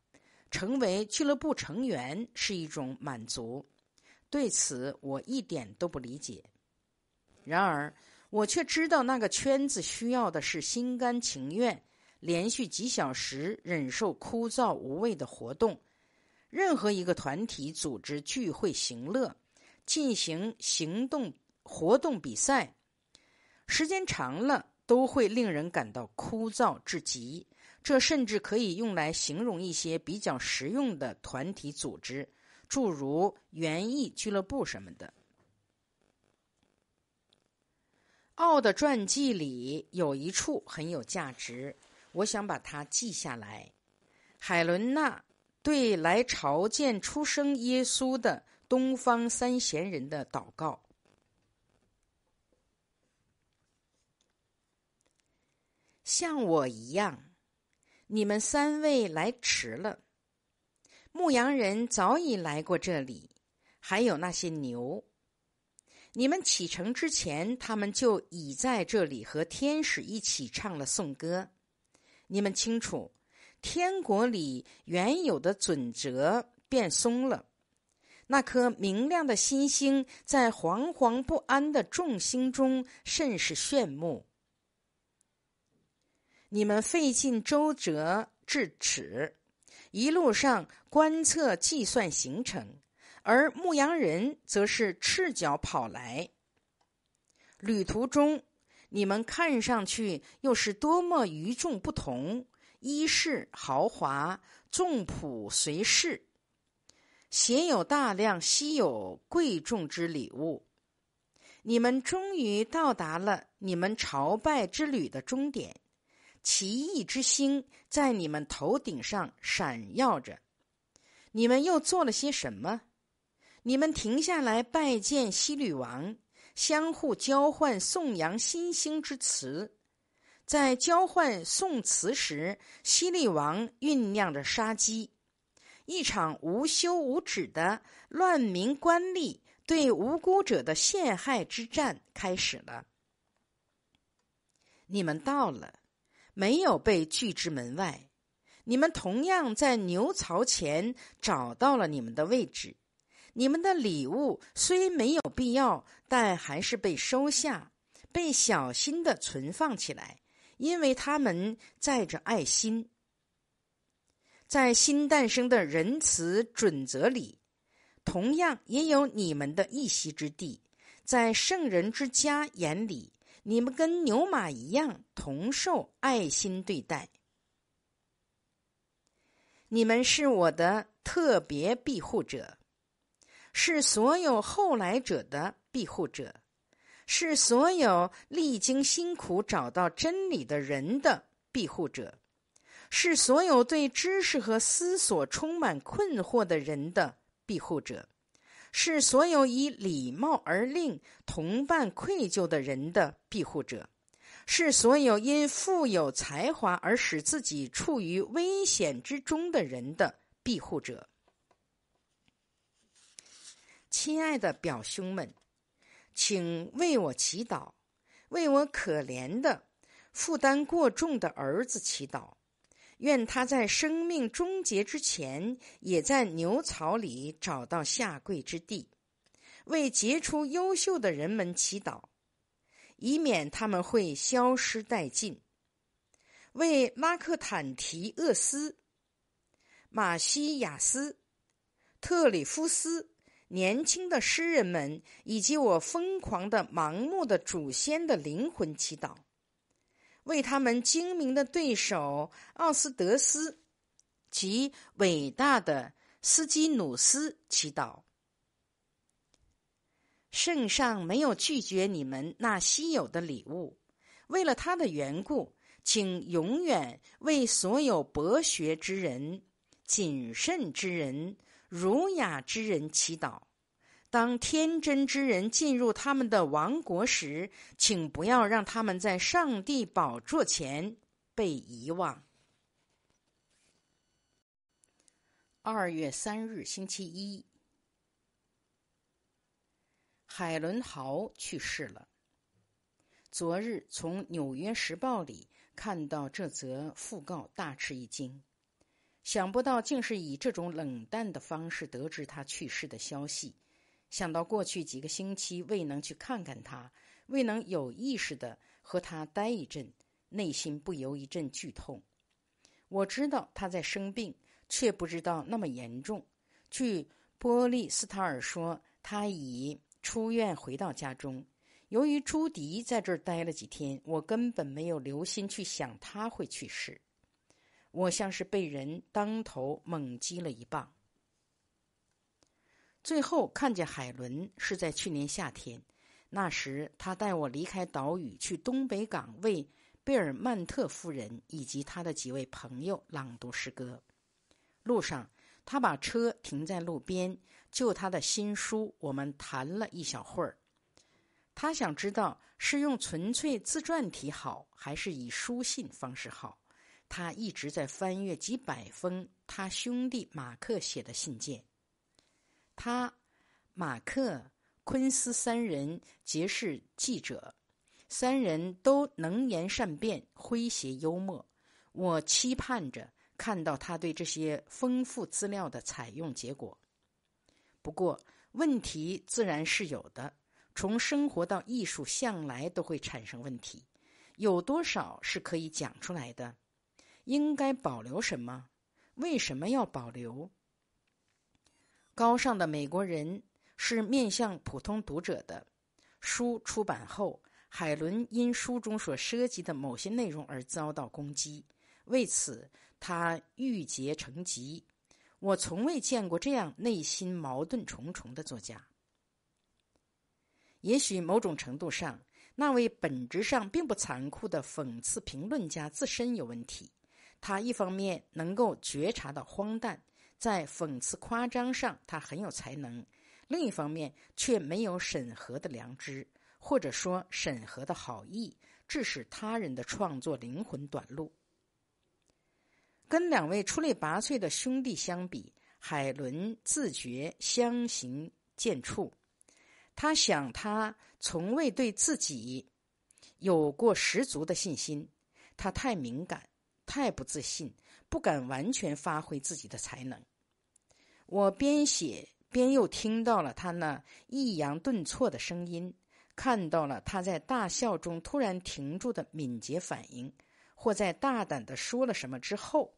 成为俱乐部成员是一种满足。对此，我一点都不理解。然而，我却知道那个圈子需要的是心甘情愿，连续几小时忍受枯燥无味的活动。任何一个团体组织聚会、行乐、进行行动。活动比赛时间长了，都会令人感到枯燥至极。这甚至可以用来形容一些比较实用的团体组织，诸如园艺俱乐部什么的。奥的传记里有一处很有价值，我想把它记下来。海伦娜对来朝见出生耶稣的东方三贤人的祷告。像我一样，你们三位来迟了。牧羊人早已来过这里，还有那些牛。你们启程之前，他们就已在这里和天使一起唱了颂歌。你们清楚，天国里原有的准则变松了。那颗明亮的新星在惶惶不安的众星中甚是炫目。你们费尽周折至此，一路上观测计算行程，而牧羊人则是赤脚跑来。旅途中，你们看上去又是多么与众不同，衣饰豪华，众仆随侍，携有大量稀有贵重之礼物。你们终于到达了你们朝拜之旅的终点。奇异之星在你们头顶上闪耀着，你们又做了些什么？你们停下来拜见西律王，相互交换颂扬新星之词。在交换宋词时，西律王酝酿着杀机，一场无休无止的乱民官吏对无辜者的陷害之战开始了。你们到了，没有被拒之门外。你们同样在牛槽前找到了你们的位置。你们的礼物虽没有必要，但还是被收下，被小心的存放起来，因为他们载着爱心。在新诞生的仁慈准则里，同样也有你们的一席之地。在圣人之家眼里，你们跟牛马一样，同受爱心对待。你们是我的特别庇护者，是所有后来者的庇护者，是所有历经辛苦找到真理的人的庇护者。是所有对知识和思索充满困惑的人的庇护者，是所有以礼貌而令同伴愧疚的人的庇护者，是所有因富有才华而使自己处于危险之中的人的庇护者。亲爱的表兄们，请为我祈祷，为我可怜的、负担过重的儿子祈祷。愿他在生命终结之前，也在牛槽里找到下跪之地，为杰出优秀的人们祈祷，以免他们会消失殆尽。为拉克坦提厄斯、马西亚斯、特里夫斯年轻的诗人们，以及我疯狂的、盲目的祖先的灵魂祈祷。为他们精明的对手奥斯德斯及伟大的斯基努斯祈祷。圣上没有拒绝你们那稀有的礼物，为了他的缘故，请永远为所有博学之人、谨慎之人、儒雅之人祈祷。当天真之人进入他们的王国时，请不要让他们在上帝宝座前被遗忘。二月三日，星期一，海伦豪去世了。昨日从《纽约时报》里看到这则讣告，大吃一惊，想不到竟是以这种冷淡的方式得知他去世的消息。想到过去几个星期未能去看看他，未能有意识的和他待一阵，内心不由一阵剧痛。我知道他在生病，却不知道那么严重。据波利斯塔尔说，他已出院回到家中。由于朱迪在这儿待了几天，我根本没有留心去想他会去世。我像是被人当头猛击了一棒。最后看见海伦是在去年夏天，那时他带我离开岛屿去东北港为贝尔曼特夫人以及他的几位朋友朗读诗歌。路上，他把车停在路边，就他的新书，我们谈了一小会儿。他想知道是用纯粹自传体好，还是以书信方式好。他一直在翻阅几百封他兄弟马克写的信件。他、马克、昆斯三人皆是记者，三人都能言善辩、诙谐幽默。我期盼着看到他对这些丰富资料的采用结果。不过，问题自然是有的。从生活到艺术，向来都会产生问题。有多少是可以讲出来的？应该保留什么？为什么要保留？高尚的美国人是面向普通读者的。书出版后，海伦因书中所涉及的某些内容而遭到攻击，为此他郁结成疾。我从未见过这样内心矛盾重重的作家。也许某种程度上，那位本质上并不残酷的讽刺评论家自身有问题。他一方面能够觉察到荒诞。在讽刺夸张上，他很有才能；另一方面，却没有审核的良知，或者说审核的好意，致使他人的创作灵魂短路。跟两位出类拔萃的兄弟相比，海伦自觉相形见绌。他想，他从未对自己有过十足的信心。他太敏感，太不自信，不敢完全发挥自己的才能。我边写边又听到了他那抑扬顿挫的声音，看到了他在大笑中突然停住的敏捷反应，或在大胆的说了什么之后，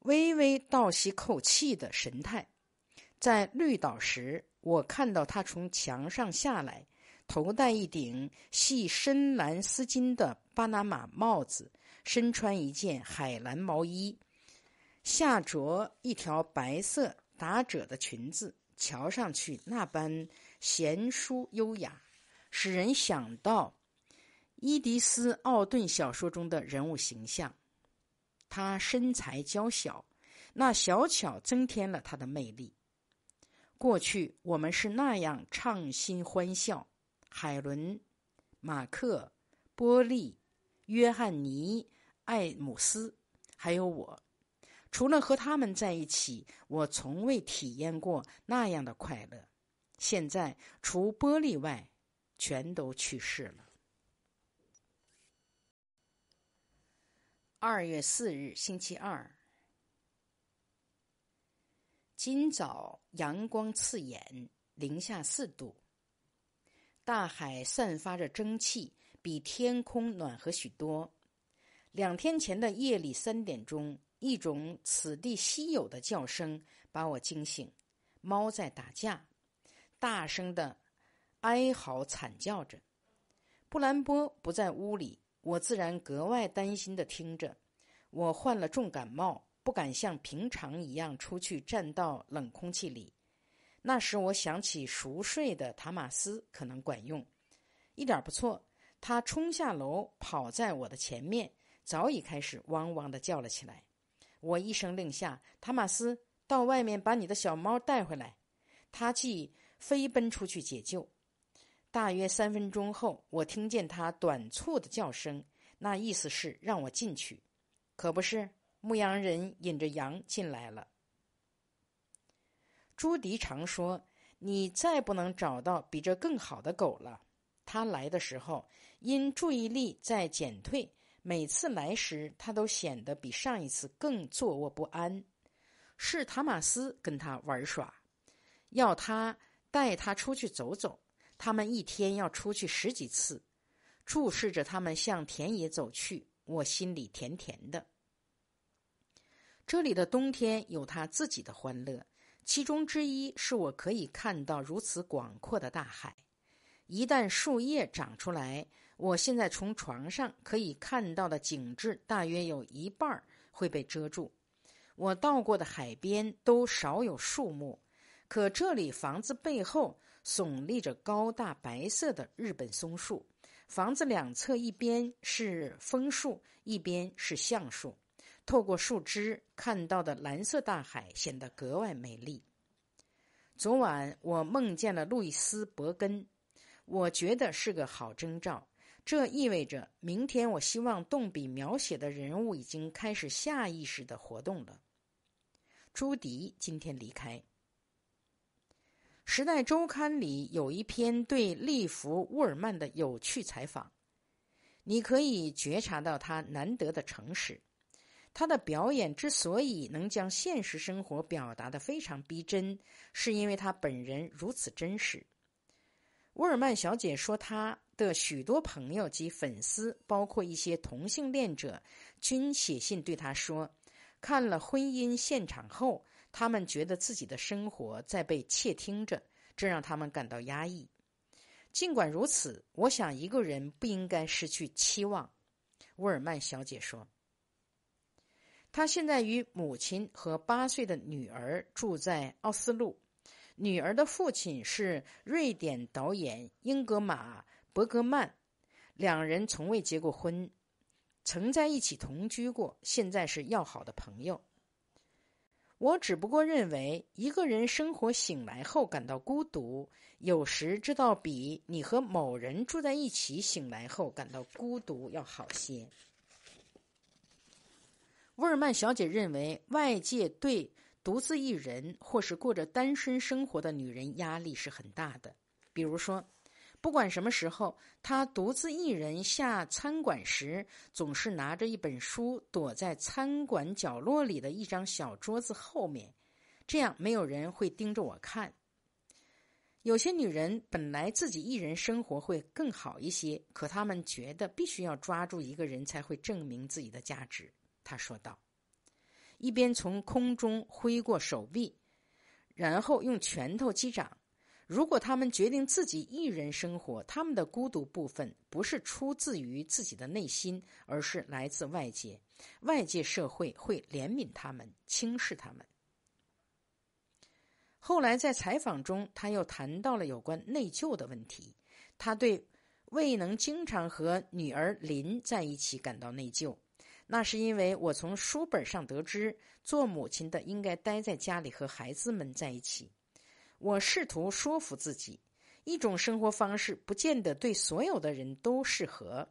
微微倒吸口气的神态。在绿岛时。我看到他从墙上下来，头戴一顶系深蓝丝巾的巴拿马帽子，身穿一件海蓝毛衣，下着一条白色打褶的裙子，瞧上去那般贤淑优雅，使人想到伊迪丝·奥顿小说中的人物形象。他身材娇小，那小巧增添了他的魅力。过去我们是那样畅心欢笑，海伦、马克、波利、约翰尼、艾姆斯，还有我。除了和他们在一起，我从未体验过那样的快乐。现在，除波利外，全都去世了。二月四日，星期二。今早阳光刺眼，零下四度。大海散发着蒸汽，比天空暖和许多。两天前的夜里三点钟，一种此地稀有的叫声把我惊醒。猫在打架，大声的哀嚎惨叫着。布兰波不在屋里，我自然格外担心的听着。我患了重感冒。不敢像平常一样出去站到冷空气里。那时我想起熟睡的塔马斯可能管用，一点不错。他冲下楼，跑在我的前面，早已开始汪汪的叫了起来。我一声令下：“塔马斯，到外面把你的小猫带回来。”他即飞奔出去解救。大约三分钟后，我听见他短促的叫声，那意思是让我进去，可不是。牧羊人引着羊进来了。朱迪常说：“你再不能找到比这更好的狗了。”他来的时候，因注意力在减退，每次来时他都显得比上一次更坐卧不安。是塔马斯跟他玩耍，要他带他出去走走。他们一天要出去十几次。注视着他们向田野走去，我心里甜甜的。这里的冬天有它自己的欢乐，其中之一是我可以看到如此广阔的大海。一旦树叶长出来，我现在从床上可以看到的景致大约有一半会被遮住。我到过的海边都少有树木，可这里房子背后耸立着高大白色的日本松树，房子两侧一边是枫树，一边是橡树。透过树枝看到的蓝色大海显得格外美丽。昨晚我梦见了路易斯·伯根，我觉得是个好征兆。这意味着明天我希望动笔描写的人物已经开始下意识的活动了。朱迪今天离开。《时代周刊》里有一篇对利弗·沃尔曼的有趣采访，你可以觉察到他难得的诚实。他的表演之所以能将现实生活表达的非常逼真，是因为他本人如此真实。沃尔曼小姐说，她的许多朋友及粉丝，包括一些同性恋者，均写信对他说，看了婚姻现场后，他们觉得自己的生活在被窃听着，这让他们感到压抑。尽管如此，我想一个人不应该失去期望。沃尔曼小姐说。他现在与母亲和八岁的女儿住在奥斯陆。女儿的父亲是瑞典导演英格玛·伯格曼，两人从未结过婚，曾在一起同居过，现在是要好的朋友。我只不过认为，一个人生活醒来后感到孤独，有时知道比你和某人住在一起醒来后感到孤独要好些。沃尔曼小姐认为，外界对独自一人或是过着单身生活的女人压力是很大的。比如说，不管什么时候，她独自一人下餐馆时，总是拿着一本书，躲在餐馆角落里的一张小桌子后面，这样没有人会盯着我看。有些女人本来自己一人生活会更好一些，可她们觉得必须要抓住一个人才会证明自己的价值。他说道，一边从空中挥过手臂，然后用拳头击掌。如果他们决定自己一人生活，他们的孤独部分不是出自于自己的内心，而是来自外界。外界社会会怜悯他们，轻视他们。后来在采访中，他又谈到了有关内疚的问题。他对未能经常和女儿林在一起感到内疚，那是因为我从书本上得知，做母亲的应该待在家里和孩子们在一起。我试图说服自己，一种生活方式不见得对所有的人都适合。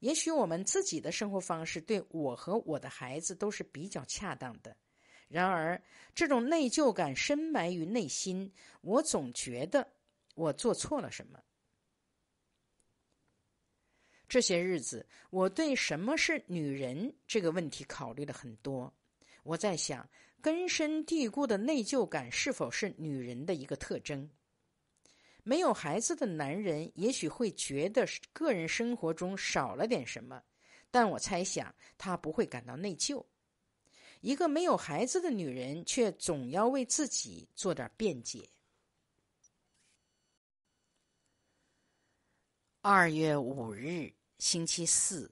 也许我们自己的生活方式对我和我的孩子都是比较恰当的。然而，这种内疚感深埋于内心。我总觉得我做错了什么。这些日子，我对什么是女人这个问题考虑了很多。我在想，根深蒂固的内疚感是否是女人的一个特征？没有孩子的男人也许会觉得个人生活中少了点什么，但我猜想他不会感到内疚。一个没有孩子的女人，却总要为自己做点辩解。二月五日，星期四，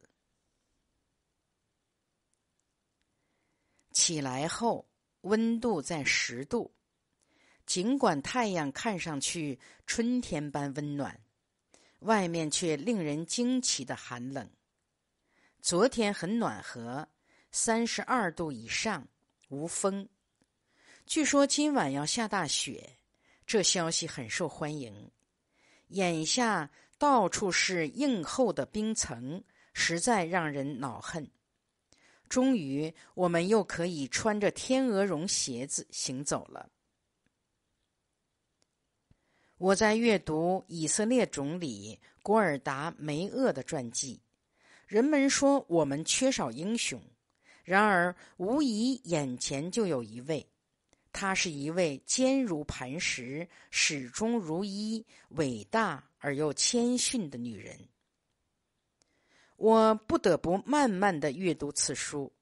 起来后温度在十度，尽管太阳看上去春天般温暖，外面却令人惊奇的寒冷。昨天很暖和。三十二度以上，无风。据说今晚要下大雪，这消息很受欢迎。眼下到处是硬厚的冰层，实在让人恼恨。终于，我们又可以穿着天鹅绒鞋子行走了。我在阅读以色列总理古尔达梅厄的传记。人们说我们缺少英雄。然而，无疑眼前就有一位，她是一位坚如磐石、始终如一、伟大而又谦逊的女人。我不得不慢慢的阅读此书，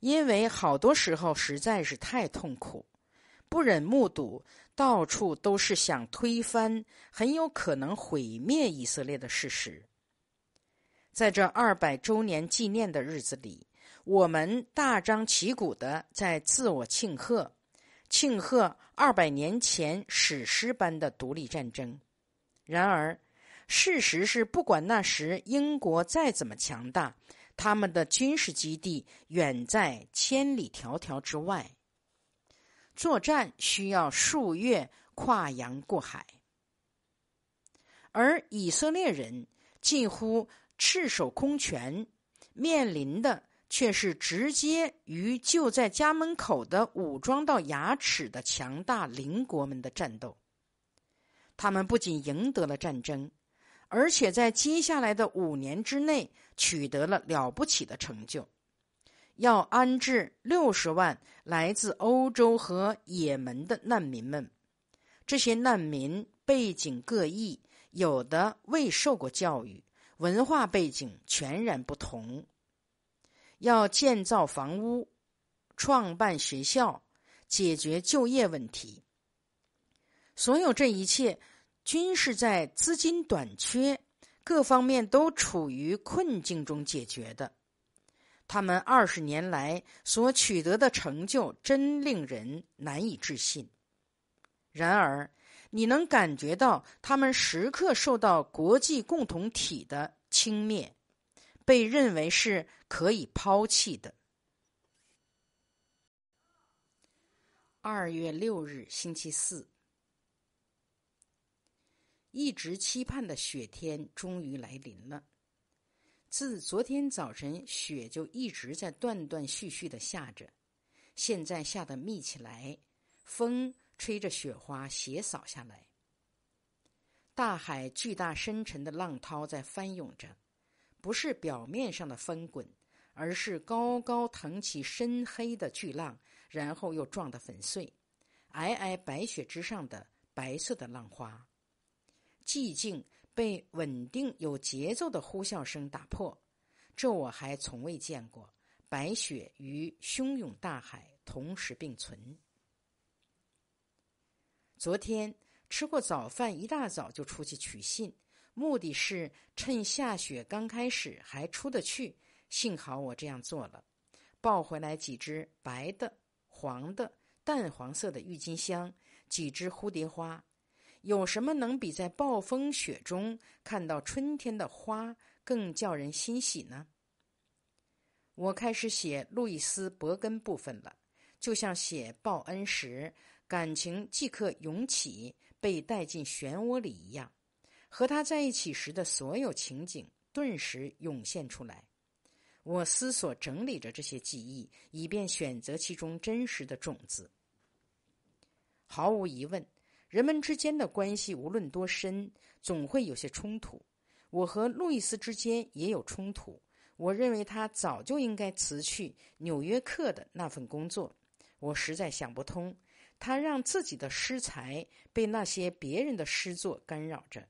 因为好多时候实在是太痛苦，不忍目睹到处都是想推翻、很有可能毁灭以色列的事实。在这二百周年纪念的日子里。我们大张旗鼓的在自我庆贺，庆贺二百年前史诗般的独立战争。然而，事实是，不管那时英国再怎么强大，他们的军事基地远在千里迢迢之外。作战需要数月跨洋过海，而以色列人近乎赤手空拳，面临的。却是直接与就在家门口的武装到牙齿的强大邻国们的战斗。他们不仅赢得了战争，而且在接下来的五年之内取得了了不起的成就：要安置六十万来自欧洲和也门的难民们。这些难民背景各异，有的未受过教育，文化背景全然不同。要建造房屋、创办学校、解决就业问题，所有这一切均是在资金短缺、各方面都处于困境中解决的。他们二十年来所取得的成就真令人难以置信。然而，你能感觉到他们时刻受到国际共同体的轻蔑。被认为是可以抛弃的。二月六日，星期四，一直期盼的雪天终于来临了。自昨天早晨，雪就一直在断断续续的下着，现在下的密起来，风吹着雪花斜扫下来。大海巨大深沉的浪涛在翻涌着，不是表面上的翻滚，而是高高腾起深黑的巨浪，然后又撞得粉碎，皑皑白雪之上的白色的浪花。寂静被稳定有节奏的呼啸声打破，这我还从未见过。白雪与汹涌大海同时并存。昨天吃过早饭，一大早就出去取信，目的是趁下雪刚开始还出得去。幸好我这样做了，抱回来几只白的、黄的、淡黄色的郁金香，几只蝴蝶花。有什么能比在暴风雪中看到春天的花更叫人欣喜呢？我开始写路易斯·伯根部分了，就像写报恩时，感情即刻涌起，被带进漩涡里一样，和他在一起时的所有情景顿时涌现出来。我思索整理着这些记忆，以便选择其中真实的种子。毫无疑问。人们之间的关系无论多深，总会有些冲突。我和路易斯之间也有冲突。我认为他早就应该辞去《纽约客》的那份工作。我实在想不通，他让自己的诗才被那些别人的诗作干扰着。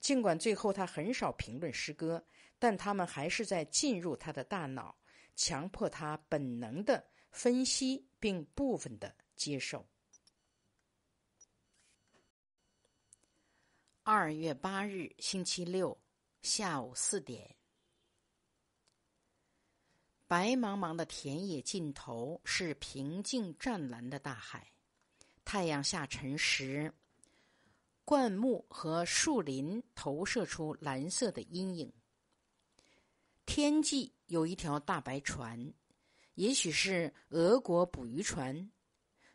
尽管最后他很少评论诗歌，但他们还是在进入他的大脑，强迫他本能的分析并部分的接受。二月八日，星期六，下午四点。白茫茫的田野尽头是平静湛蓝的大海。太阳下沉时，灌木和树林投射出蓝色的阴影。天际有一条大白船，也许是俄国捕鱼船。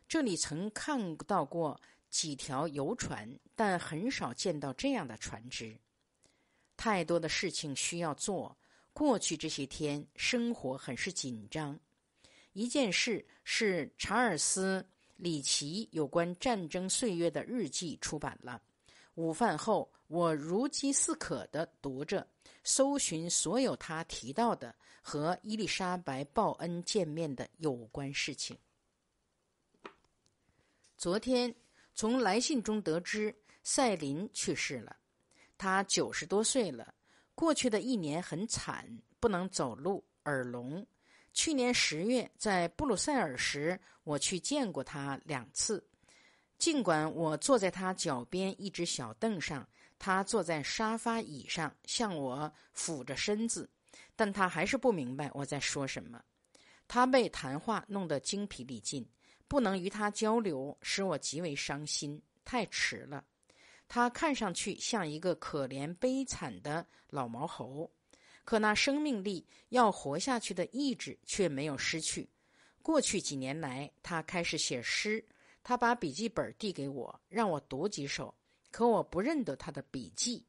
这里曾看到过。几条游船，但很少见到这样的船只。太多的事情需要做。过去这些天，生活很是紧张。一件事是查尔斯·里奇有关战争岁月的日记出版了。午饭后，我如饥似渴地读着，搜寻所有他提到的和伊丽莎白·报恩见面的有关事情。昨天。从来信中得知，赛琳去世了。他九十多岁了。过去的一年很惨，不能走路，耳聋。去年十月在布鲁塞尔时，我去见过他两次。尽管我坐在他脚边一只小凳上，他坐在沙发椅上向我俯着身子，但他还是不明白我在说什么。他被谈话弄得精疲力尽。不能与他交流，使我极为伤心。太迟了，他看上去像一个可怜悲惨的老毛猴，可那生命力要活下去的意志却没有失去。过去几年来，他开始写诗。他把笔记本递给我，让我读几首，可我不认得他的笔记。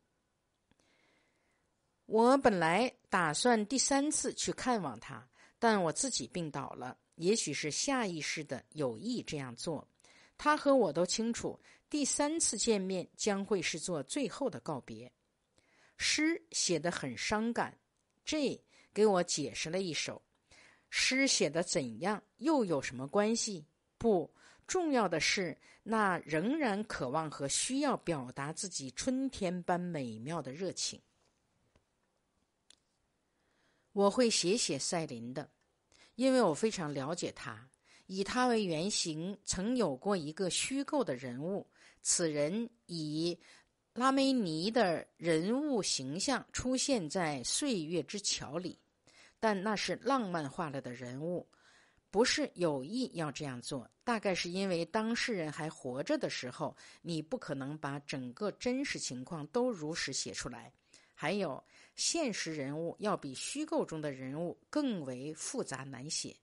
我本来打算第三次去看望他，但我自己病倒了。也许是下意识的有意这样做，他和我都清楚，第三次见面将会是做最后的告别。诗写得很伤感，J 给我解释了一首。诗写的怎样又有什么关系？不重要的是，那仍然渴望和需要表达自己春天般美妙的热情。我会写写赛琳的。因为我非常了解他，以他为原型，曾有过一个虚构的人物。此人以拉梅尼的人物形象出现在《岁月之桥》里，但那是浪漫化了的人物，不是有意要这样做。大概是因为当事人还活着的时候，你不可能把整个真实情况都如实写出来。还有，现实人物要比虚构中的人物更为复杂难写。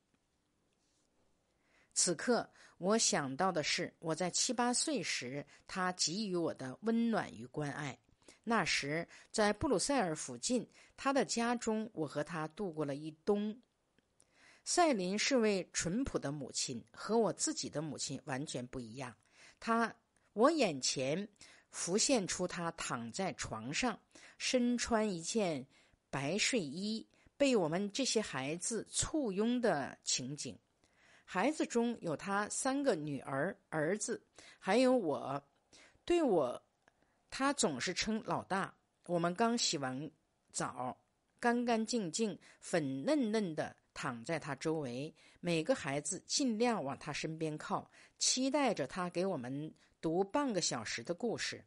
此刻，我想到的是我在七八岁时他给予我的温暖与关爱。那时，在布鲁塞尔附近他的家中，我和他度过了一冬。赛琳是位淳朴的母亲，和我自己的母亲完全不一样。她，我眼前浮现出他躺在床上，身穿一件白睡衣，被我们这些孩子簇拥的情景。孩子中有他三个女儿、儿子，还有我。对我，他总是称老大。我们刚洗完澡，干干净净、粉嫩嫩的躺在他周围。每个孩子尽量往他身边靠，期待着他给我们读半个小时的故事。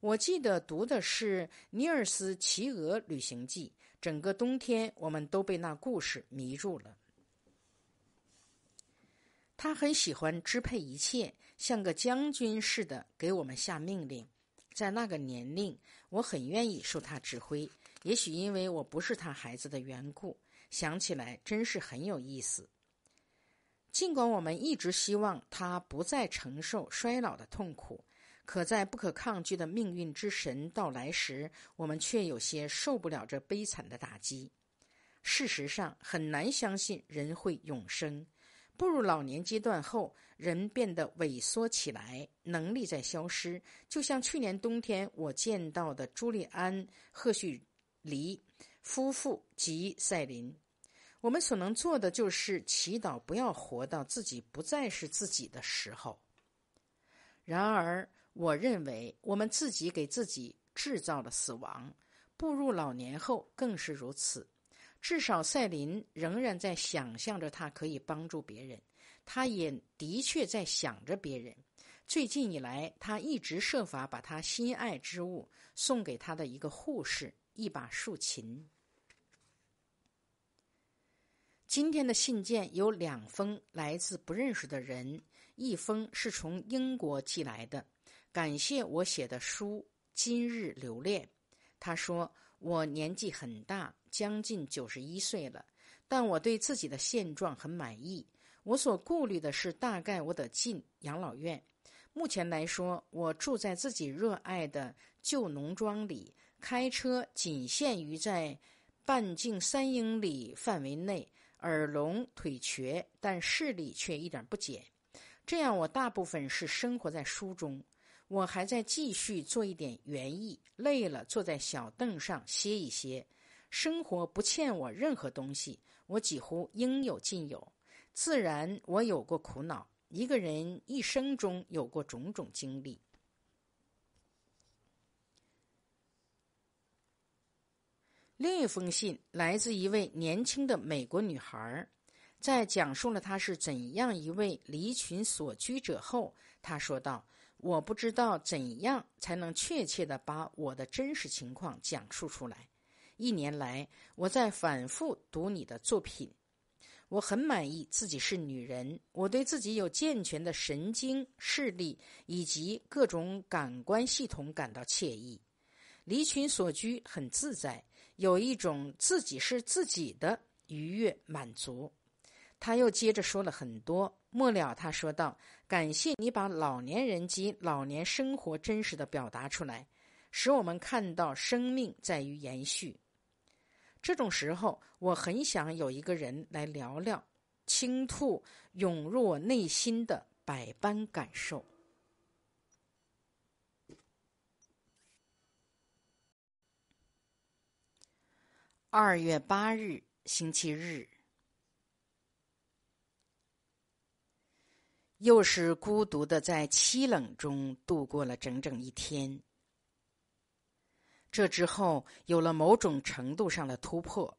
我记得读的是《尼尔斯骑鹅旅行记》，整个冬天我们都被那故事迷住了。他很喜欢支配一切，像个将军似的给我们下命令。在那个年龄，我很愿意受他指挥。也许因为我不是他孩子的缘故，想起来真是很有意思。尽管我们一直希望他不再承受衰老的痛苦，可在不可抗拒的命运之神到来时，我们却有些受不了这悲惨的打击。事实上，很难相信人会永生。步入老年阶段后，人变得萎缩起来，能力在消失。就像去年冬天我见到的朱利安·赫胥黎夫妇及赛琳。我们所能做的就是祈祷，不要活到自己不再是自己的时候。然而，我认为我们自己给自己制造了死亡。步入老年后更是如此。至少，赛琳仍然在想象着他可以帮助别人，他也的确在想着别人。最近以来，他一直设法把他心爱之物送给他的一个护士——一把竖琴。今天的信件有两封来自不认识的人，一封是从英国寄来的，感谢我写的书今日留恋。他说。我年纪很大，将近九十一岁了，但我对自己的现状很满意。我所顾虑的是，大概我得进养老院。目前来说，我住在自己热爱的旧农庄里，开车仅限于在半径三英里范围内，耳聋腿瘸，但视力却一点不减。这样，我大部分是生活在书中。我还在继续做一点园艺，累了坐在小凳上歇一歇。生活不欠我任何东西，我几乎应有尽有。自然，我有过苦恼。一个人一生中有过种种经历。另一封信来自一位年轻的美国女孩，在讲述了她是怎样一位离群所居者后，她说道。我不知道怎样才能确切的把我的真实情况讲述出来。一年来，我在反复读你的作品，我很满意自己是女人。我对自己有健全的神经、视力以及各种感官系统感到惬意，离群所居很自在，有一种自己是自己的愉悦满足。他又接着说了很多。末了，他说道：“感谢你把老年人及老年生活真实的表达出来，使我们看到生命在于延续。这种时候，我很想有一个人来聊聊，倾吐涌入我内心的百般感受。”二月八日，星期日。又是孤独的在凄冷中度过了整整一天。这之后有了某种程度上的突破。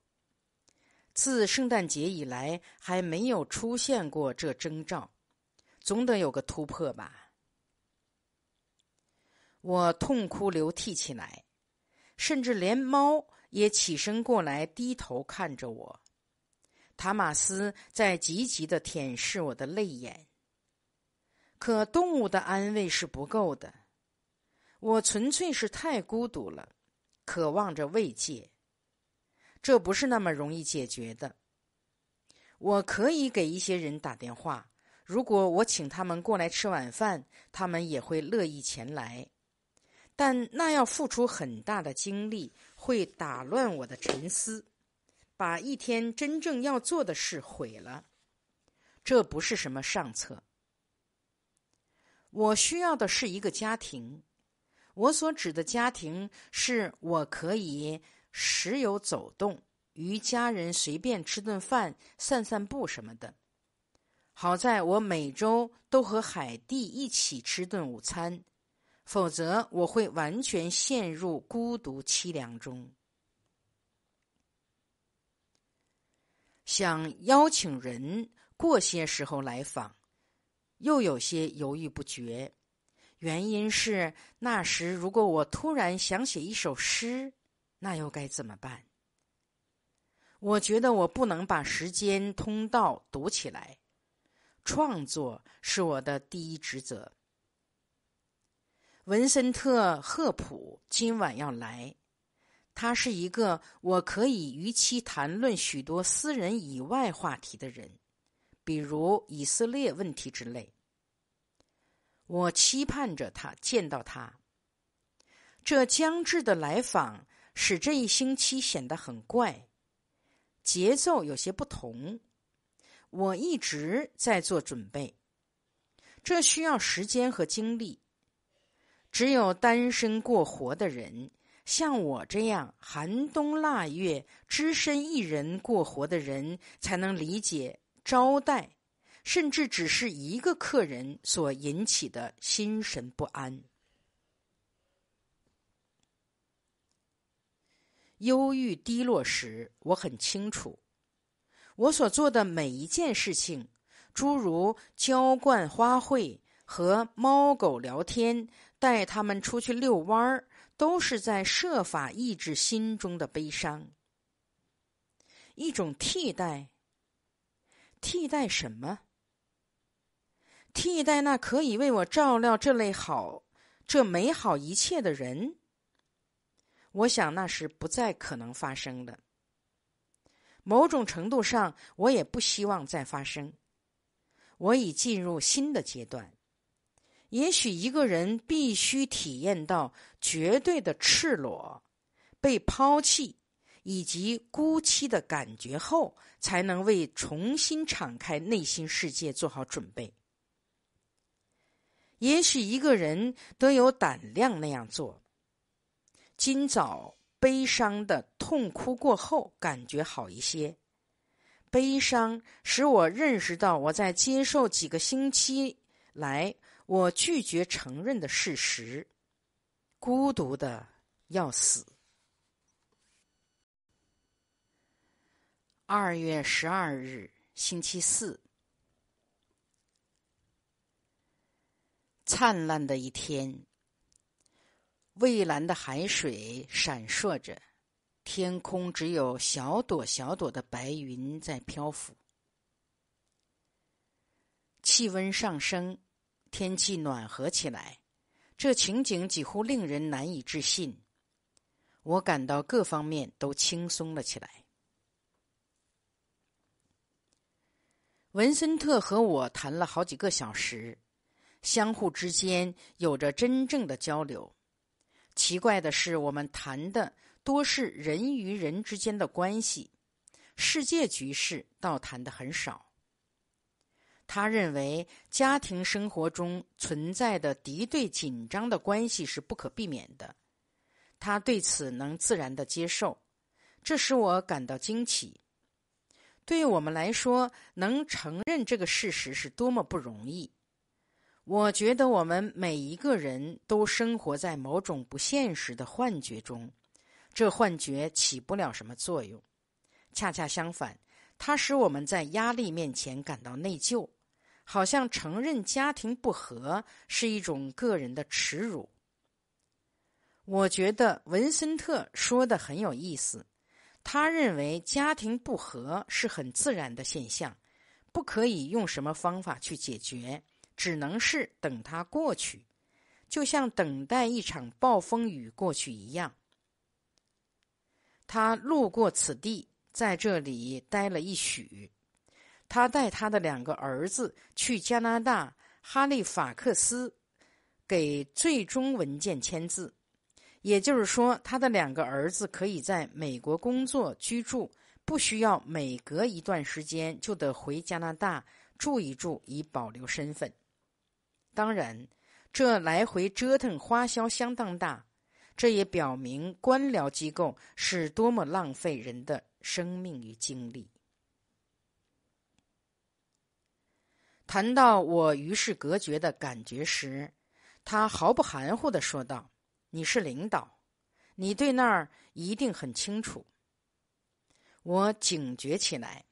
自圣诞节以来还没有出现过这征兆，总得有个突破吧。我痛哭流涕起来，甚至连猫也起身过来低头看着我。塔马斯在积极的舔舐我的泪眼。可动物的安慰是不够的，我纯粹是太孤独了，渴望着慰藉。这不是那么容易解决的。我可以给一些人打电话，如果我请他们过来吃晚饭，他们也会乐意前来。但那要付出很大的精力，会打乱我的沉思。把一天真正要做的事毁了。这不是什么上策。我需要的是一个家庭。我所指的家庭，是我可以时有走动，与家人随便吃顿饭、散散步什么的。好在我每周都和海蒂一起吃顿午餐，否则我会完全陷入孤独凄凉中。想邀请人过些时候来访，又有些犹豫不决。原因是那时如果我突然想写一首诗，那又该怎么办？我觉得我不能把时间通道堵起来，创作是我的第一职责。文森特·赫普今晚要来，他是一个我可以与其谈论许多私人以外话题的人，比如以色列问题之类。我期盼着他见到他。这将至的来访使这一星期显得很怪，节奏有些不同。我一直在做准备，这需要时间和精力。只有单身过活的人，像我这样寒冬腊月只身一人过活的人，才能理解招待。甚至只是一个客人所引起的心神不安、忧郁、低落时，我很清楚，我所做的每一件事情，诸如浇灌花卉、和猫狗聊天、带他们出去遛弯儿，都是在设法抑制心中的悲伤。一种替代，替代什么？替代那可以为我照料这类好、这美好一切的人，我想那是不再可能发生的。某种程度上，我也不希望再发生。我已进入新的阶段。也许一个人必须体验到绝对的赤裸、被抛弃以及孤凄的感觉后，才能为重新敞开内心世界做好准备。也许一个人得有胆量那样做。今早悲伤的痛哭过后，感觉好一些。悲伤使我认识到我在接受几个星期来我拒绝承认的事实：孤独的要死。二月十二日，星期四。灿烂的一天，蔚蓝的海水闪烁着，天空只有小朵小朵的白云在漂浮。气温上升，天气暖和起来，这情景几乎令人难以置信。我感到各方面都轻松了起来。文森特和我谈了好几个小时。相互之间有着真正的交流。奇怪的是，我们谈的多是人与人之间的关系，世界局势倒谈的很少。他认为家庭生活中存在的敌对紧张的关系是不可避免的，他对此能自然的接受，这使我感到惊奇。对我们来说，能承认这个事实是多么不容易。我觉得我们每一个人都生活在某种不现实的幻觉中，这幻觉起不了什么作用。恰恰相反，它使我们在压力面前感到内疚，好像承认家庭不和是一种个人的耻辱。我觉得文森特说的很有意思，他认为家庭不和是很自然的现象，不可以用什么方法去解决。只能是等它过去，就像等待一场暴风雨过去一样。他路过此地，在这里待了一许。他带他的两个儿子去加拿大哈利法克斯，给最终文件签字。也就是说，他的两个儿子可以在美国工作居住，不需要每隔一段时间就得回加拿大住一住以保留身份。当然，这来回折腾花销相当大，这也表明官僚机构是多么浪费人的生命与精力。谈到我与世隔绝的感觉时，他毫不含糊的说道：“你是领导，你对那儿一定很清楚。”我警觉起来，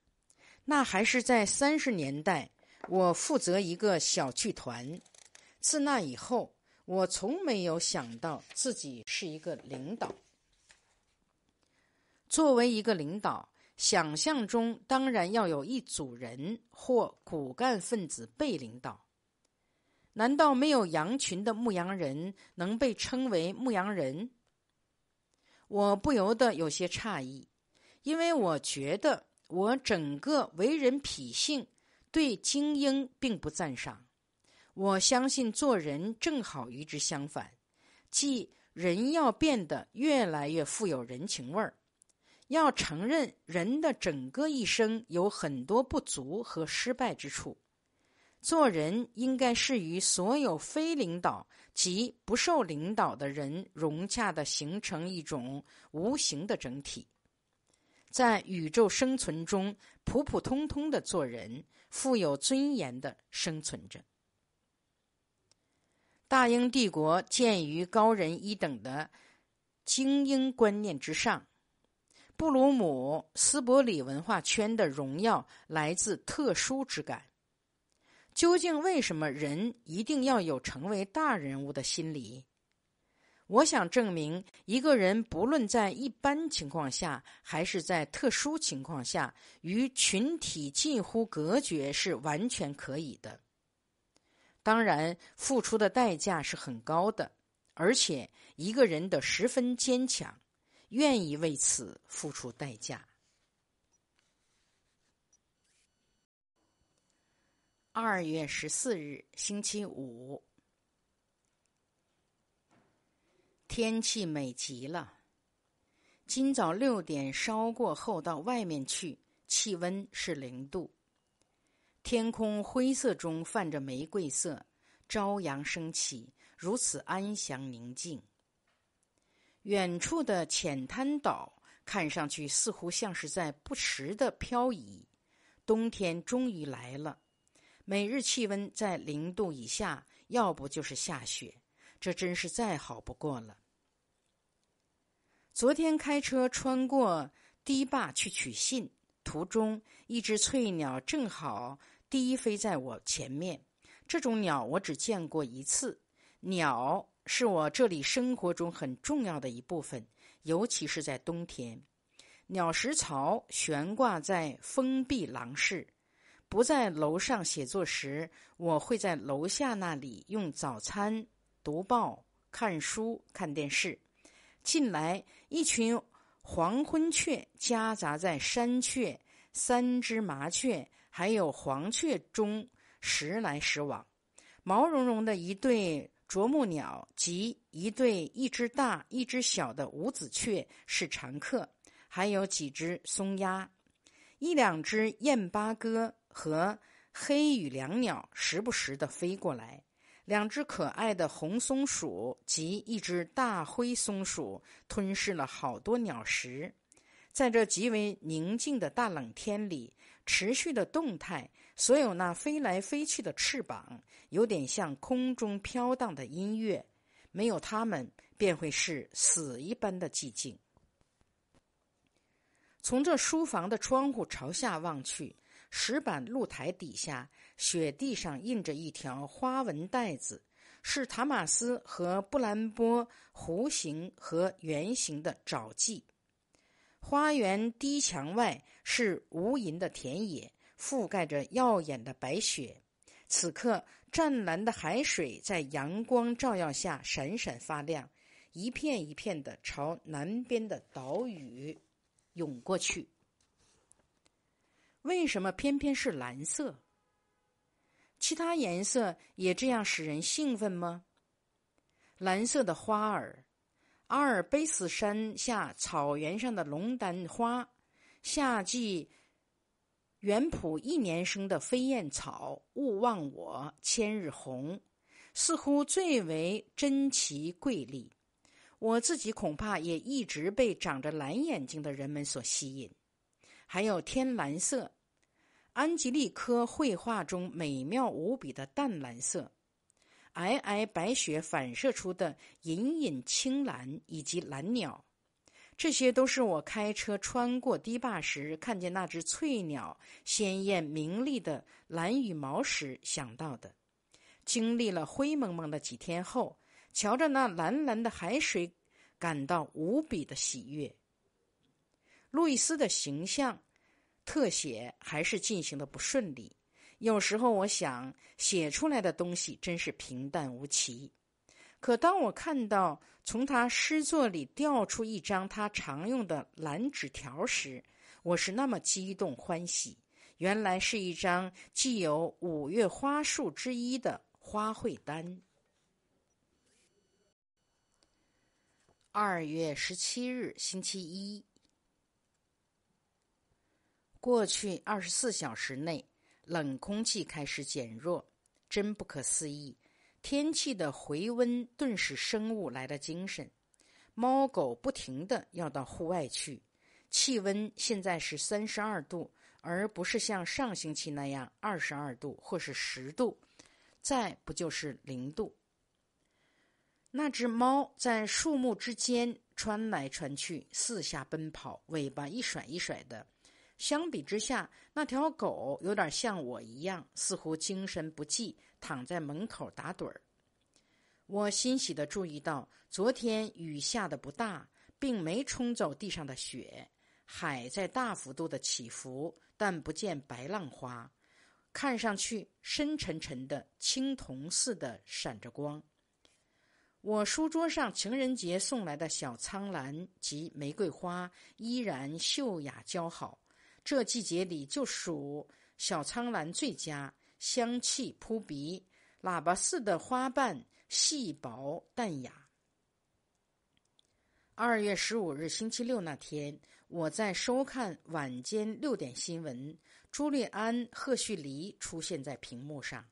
那还是在三十年代，我负责一个小剧团。自那以后，我从没有想到自己是一个领导。作为一个领导，想象中当然要有一组人或骨干分子被领导。难道没有羊群的牧羊人能被称为牧羊人？我不由得有些诧异。因为我觉得我整个为人脾性对精英并不赞赏，我相信做人正好与之相反，即人要变得越来越富有人情味儿，要承认人的整个一生有很多不足和失败之处，做人应该是与所有非领导及不受领导的人融洽的形成一种无形的整体。在宇宙生存中，普普通通的做人，富有尊严的生存着。大英帝国建于高人一等的精英观念之上。布鲁姆斯伯里文化圈的荣耀来自特殊之感。究竟为什么人一定要有成为大人物的心理？我想证明，一个人不论在一般情况下，还是在特殊情况下，与群体近乎隔绝是完全可以的。当然，付出的代价是很高的，而且一个人的十分坚强，愿意为此付出代价。二月十四日，星期五。天气美极了。今早六点稍过后到外面去，气温是零度。天空灰色中泛着玫瑰色，朝阳升起，如此安详宁静。远处的浅滩岛看上去似乎像是在不时的漂移。冬天终于来了，每日气温在零度以下，要不就是下雪。这真是再好不过了。昨天开车穿过堤坝去取信，途中一只翠鸟正好低飞在我前面。这种鸟我只见过一次。鸟是我这里生活中很重要的一部分，尤其是在冬天。鸟食槽悬挂在封闭廊室。不在楼上写作时，我会在楼下那里用早餐。读报、看书、看电视。近来，一群黄昏雀夹杂在山雀、三只麻雀还有黄雀中时来时往。毛茸茸的一对啄木鸟及一对一只大一只小的五子雀是常客，还有几只松鸦，一两只燕八哥和黑羽椋鸟时不时的飞过来。两只可爱的红松鼠及一只大灰松鼠吞噬了好多鸟食，在这极为宁静的大冷天里，持续的动态，所有那飞来飞去的翅膀，有点像空中飘荡的音乐。没有它们，便会是死一般的寂静。从这书房的窗户朝下望去。石板露台底下，雪地上印着一条花纹带子，是塔马斯和布兰波弧形和圆形的爪迹。花园低墙外是无垠的田野，覆盖着耀眼的白雪。此刻，湛蓝的海水在阳光照耀下闪闪发亮，一片一片的朝南边的岛屿涌过去。为什么偏偏是蓝色？其他颜色也这样使人兴奋吗？蓝色的花儿，阿尔卑斯山下草原上的龙胆花，夏季原圃一年生的飞燕草，勿忘我，千日红，似乎最为珍奇贵丽。我自己恐怕也一直被长着蓝眼睛的人们所吸引。还有天蓝色，安吉丽科绘画中美妙无比的淡蓝色。皑皑白雪反射出的隐隐青蓝，以及蓝鸟，这些都是我开车穿过堤坝时看见那只翠鸟鲜艳明丽的蓝羽毛时想到的。经历了灰蒙蒙的几天后，瞧着那蓝蓝的海水，感到无比的喜悦。路易斯的形象特写还是进行的不顺利。有时候我想写出来的东西真是平淡无奇，可当我看到从他诗作里调出一张他常用的蓝纸条时，我是那么激动欢喜。原来是一张既有五月花束之一的花卉单。二月十七日，星期一。过去二十四小时内。冷空气开始减弱，真不可思议！天气的回温顿时生物来了精神，猫狗不停的要到户外去。气温现在是三十二度，而不是像上星期那样二十二度或是十度，再不就是零度。那只猫在树木之间穿来穿去，四下奔跑，尾巴一甩一甩的。相比之下，那条狗有点像我一样，似乎精神不济，躺在门口打盹儿。我欣喜地注意到，昨天雨下的不大，并没冲走地上的雪。海在大幅度的起伏，但不见白浪花，看上去深沉沉的，青铜似的闪着光。我书桌上情人节送来的小苍兰及玫瑰花依然秀雅姣好。这季节里就属小苍兰最佳，香气扑鼻，喇叭似的花瓣细薄淡雅。二月十五日星期六那天，我在收看晚间六点新闻，朱利安·赫胥黎出现在屏幕上。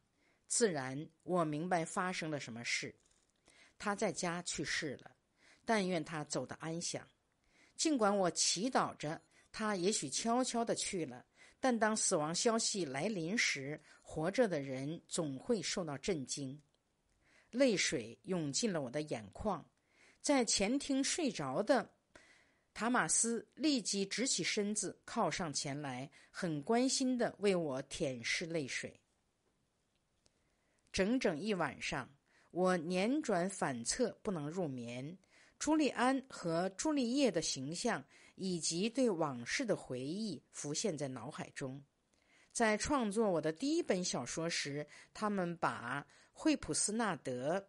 自然，我明白发生了什么事。他在家去世了，但愿他走得安详。尽管我祈祷着。他也许悄悄的去了，但当死亡消息来临时，活着的人总会受到震惊。泪水涌进了我的眼眶，在前厅睡着的塔马斯立即直起身子，靠上前来，很关心的为我舔舐泪水。整整一晚上，我辗转反侧，不能入眠。朱利安和朱丽叶的形象。以及对往事的回忆浮现在脑海中。在创作我的第一本小说时，他们把惠普斯纳德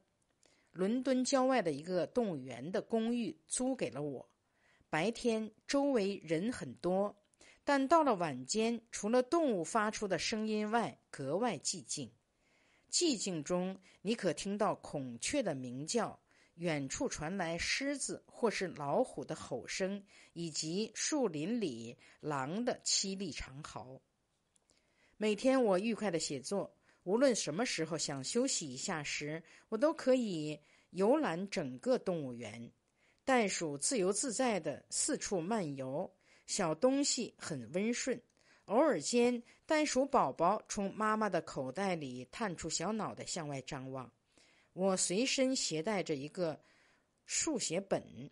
伦敦郊外的一个动物园的公寓租给了我。白天周围人很多，但到了晚间，除了动物发出的声音外，格外寂静。寂静中，你可听到孔雀的鸣叫。远处传来狮子或是老虎的吼声，以及树林里狼的凄厉长嚎。每天我愉快的写作，无论什么时候想休息一下时，我都可以游览整个动物园。袋鼠自由自在的四处漫游，小东西很温顺。偶尔间，袋鼠宝宝从妈妈的口袋里探出小脑袋向外张望。我随身携带着一个速写本，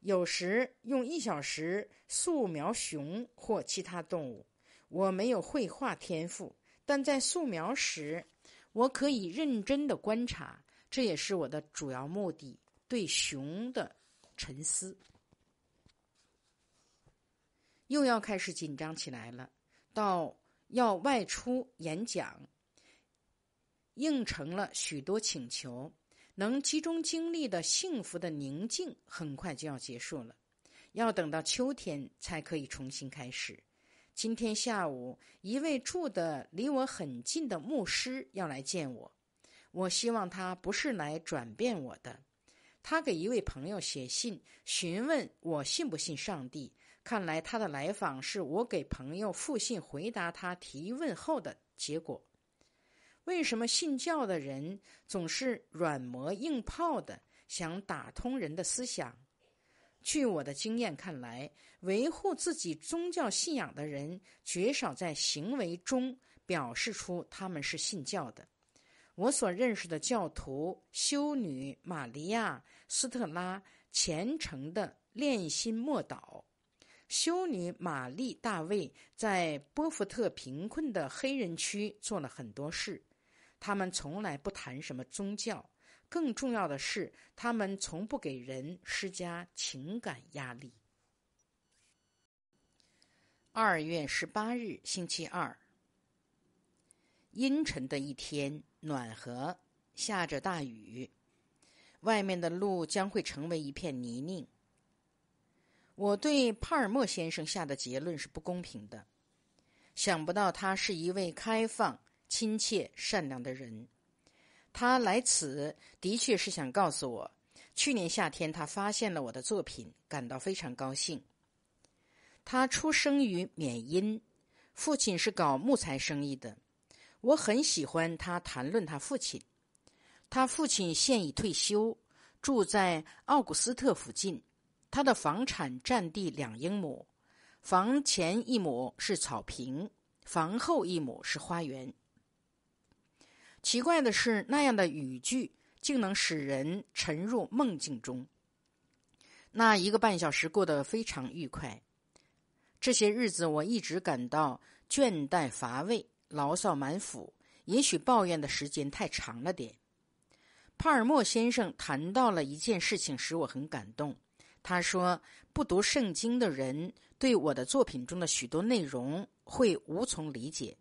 有时用一小时素描熊或其他动物。我没有绘画天赋，但在素描时，我可以认真的观察，这也是我的主要目的——对熊的沉思。又要开始紧张起来了，到要外出演讲。应承了许多请求，能集中精力的幸福的宁静很快就要结束了，要等到秋天才可以重新开始。今天下午，一位住的离我很近的牧师要来见我，我希望他不是来转变我的。他给一位朋友写信，询问我信不信上帝，看来他的来访是我给朋友复信回答他提问后的结果。为什么信教的人总是软磨硬泡的想打通人的思想？据我的经验看来，维护自己宗教信仰的人绝少在行为中表示出他们是信教的。我所认识的教徒修女玛利亚·斯特拉虔诚的练心默祷。修女玛丽·大卫在波福特贫困的黑人区做了很多事。他们从来不谈什么宗教，更重要的是，他们从不给人施加情感压力。二月十八日，星期二，阴沉的一天，暖和，下着大雨，外面的路将会成为一片泥泞。我对帕尔默先生下的结论是不公平的。想不到他是一位开放、亲切、善良的人。他来此的确是想告诉我，去年夏天他发现了我的作品，感到非常高兴。他出生于缅因，父亲是搞木材生意的。我很喜欢他谈论他父亲。他父亲现已退休，住在奥古斯特附近。他的房产占地两英亩，房前一亩是草坪，房后一亩是花园。奇怪的是，那样的语句竟能使人沉入梦境中。那一个半小时过得非常愉快。这些日子我一直感到倦怠乏味、牢骚满腹，也许抱怨的时间太长了点。帕尔默先生谈到了一件事情，使我很感动。他说：“不读圣经的人对我的作品中的许多内容会无从理解。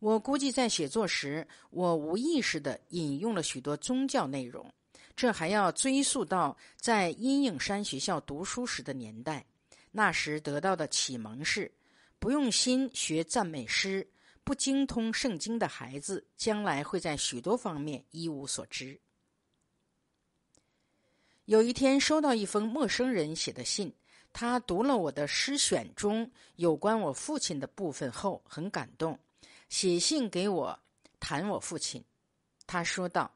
我估计在写作时，我无意识的引用了许多宗教内容。这还要追溯到在阴影山学校读书时的年代。那时得到的启蒙是：不用心学赞美诗、不精通圣经的孩子，将来会在许多方面一无所知。”有一天收到一封陌生人写的信，他读了我的诗选中有关我父亲的部分后很感动，写信给我谈我父亲。他说道：“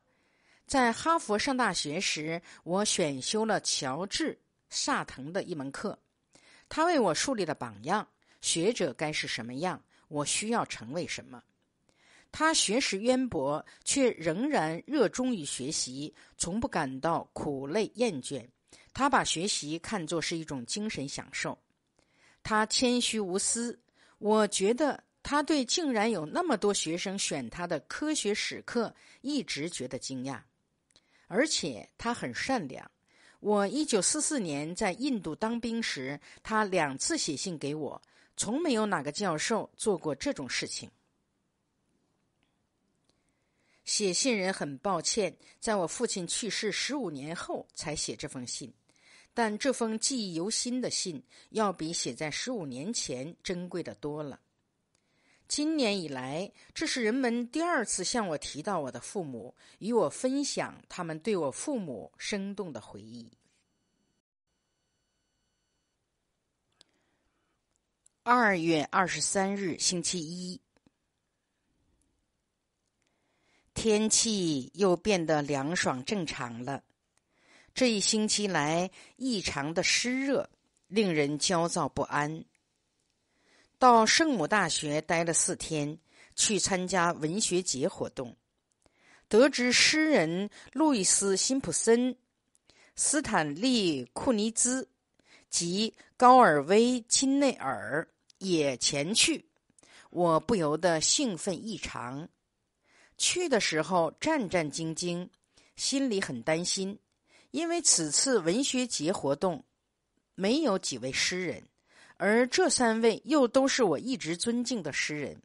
在哈佛上大学时，我选修了乔治·萨腾的一门课，他为我树立了榜样。学者该是什么样，我需要成为什么。”他学识渊博，却仍然热衷于学习，从不感到苦累厌倦。他把学习看作是一种精神享受。他谦虚无私，我觉得他对竟然有那么多学生选他的科学史课一直觉得惊讶。而且他很善良。我一九四四年在印度当兵时，他两次写信给我，从没有哪个教授做过这种事情。写信人很抱歉，在我父亲去世十五年后才写这封信，但这封记忆犹新的信要比写在十五年前珍贵的多了。今年以来，这是人们第二次向我提到我的父母，与我分享他们对我父母生动的回忆。二月二十三日，星期一。天气又变得凉爽正常了。这一星期来异常的湿热，令人焦躁不安。到圣母大学待了四天，去参加文学节活动，得知诗人路易斯·辛普森、斯坦利·库尼兹及高尔威·金内尔也前去，我不由得兴奋异常。去的时候战战兢兢，心里很担心，因为此次文学节活动没有几位诗人，而这三位又都是我一直尊敬的诗人，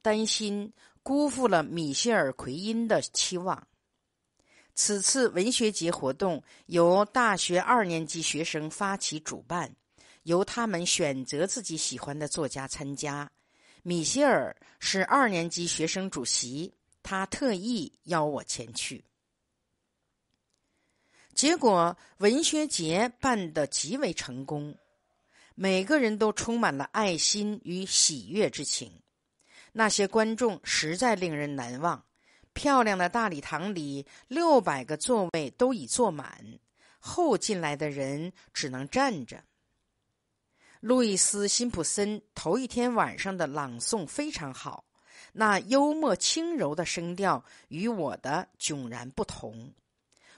担心辜负了米歇尔·奎因的期望。此次文学节活动由大学二年级学生发起主办，由他们选择自己喜欢的作家参加。米歇尔是二年级学生主席。他特意邀我前去，结果文学节办得极为成功。每个人都充满了爱心与喜悦之情。那些观众实在令人难忘。漂亮的大礼堂里，六百个座位都已坐满，后进来的人只能站着。路易斯·辛普森头一天晚上的朗诵非常好，那幽默轻柔的声调与我的迥然不同。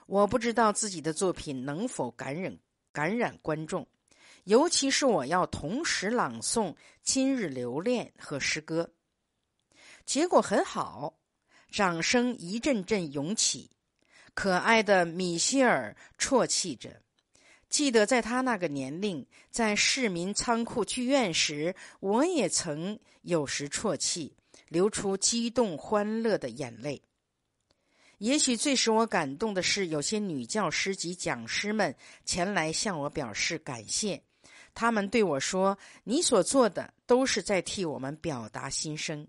我不知道自己的作品能否感染感染观众，尤其是我要同时朗诵《今日留恋》和诗歌。结果很好。掌声一阵阵涌起，可爱的米歇尔啜泣着。记得在他那个年龄，在市民仓库剧院时，我也曾有时啜泣，流出激动欢乐的眼泪。也许最使我感动的是，有些女教师及讲师们前来向我表示感谢。他们对我说：“你所做的都是在替我们表达心声。”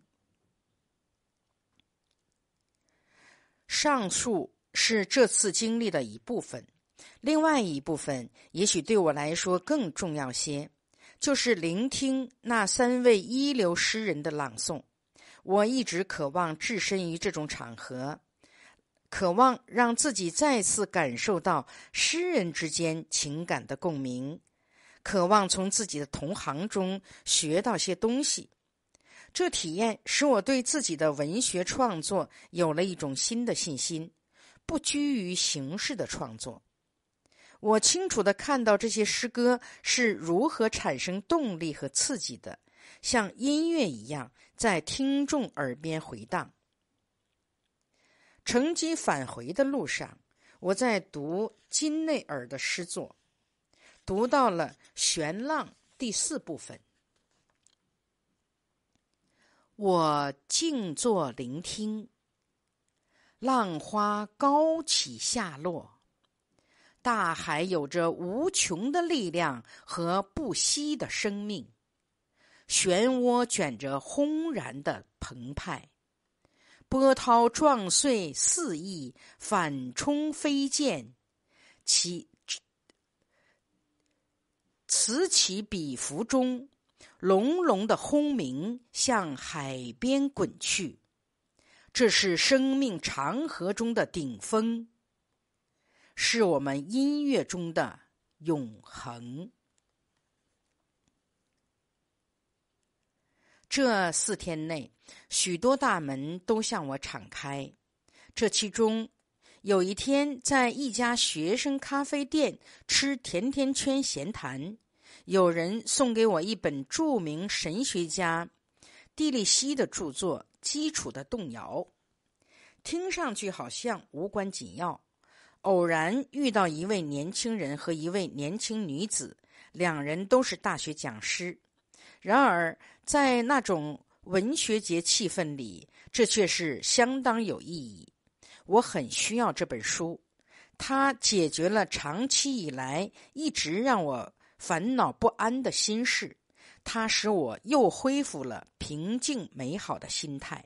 上述是这次经历的一部分，另外一部分也许对我来说更重要些，就是聆听那三位一流诗人的朗诵。我一直渴望置身于这种场合，渴望让自己再次感受到诗人之间情感的共鸣，渴望从自己的同行中学到些东西。这体验使我对自己的文学创作有了一种新的信心，不拘于形式的创作。我清楚的看到这些诗歌是如何产生动力和刺激的，像音乐一样在听众耳边回荡。乘机返回的路上，我在读金内尔的诗作，读到了《玄浪》第四部分。我静坐聆听，浪花高起下落，大海有着无穷的力量和不息的生命，漩涡卷着轰然的澎湃，波涛撞碎肆意，反冲飞溅，起此起彼伏中。隆隆的轰鸣向海边滚去，这是生命长河中的顶峰，是我们音乐中的永恒。这四天内，许多大门都向我敞开。这其中，有一天在一家学生咖啡店吃甜甜圈闲谈。有人送给我一本著名神学家蒂利希的著作《基础的动摇》，听上去好像无关紧要。偶然遇到一位年轻人和一位年轻女子，两人都是大学讲师。然而，在那种文学节气氛里，这却是相当有意义。我很需要这本书，它解决了长期以来一直让我。烦恼不安的心事，它使我又恢复了平静美好的心态。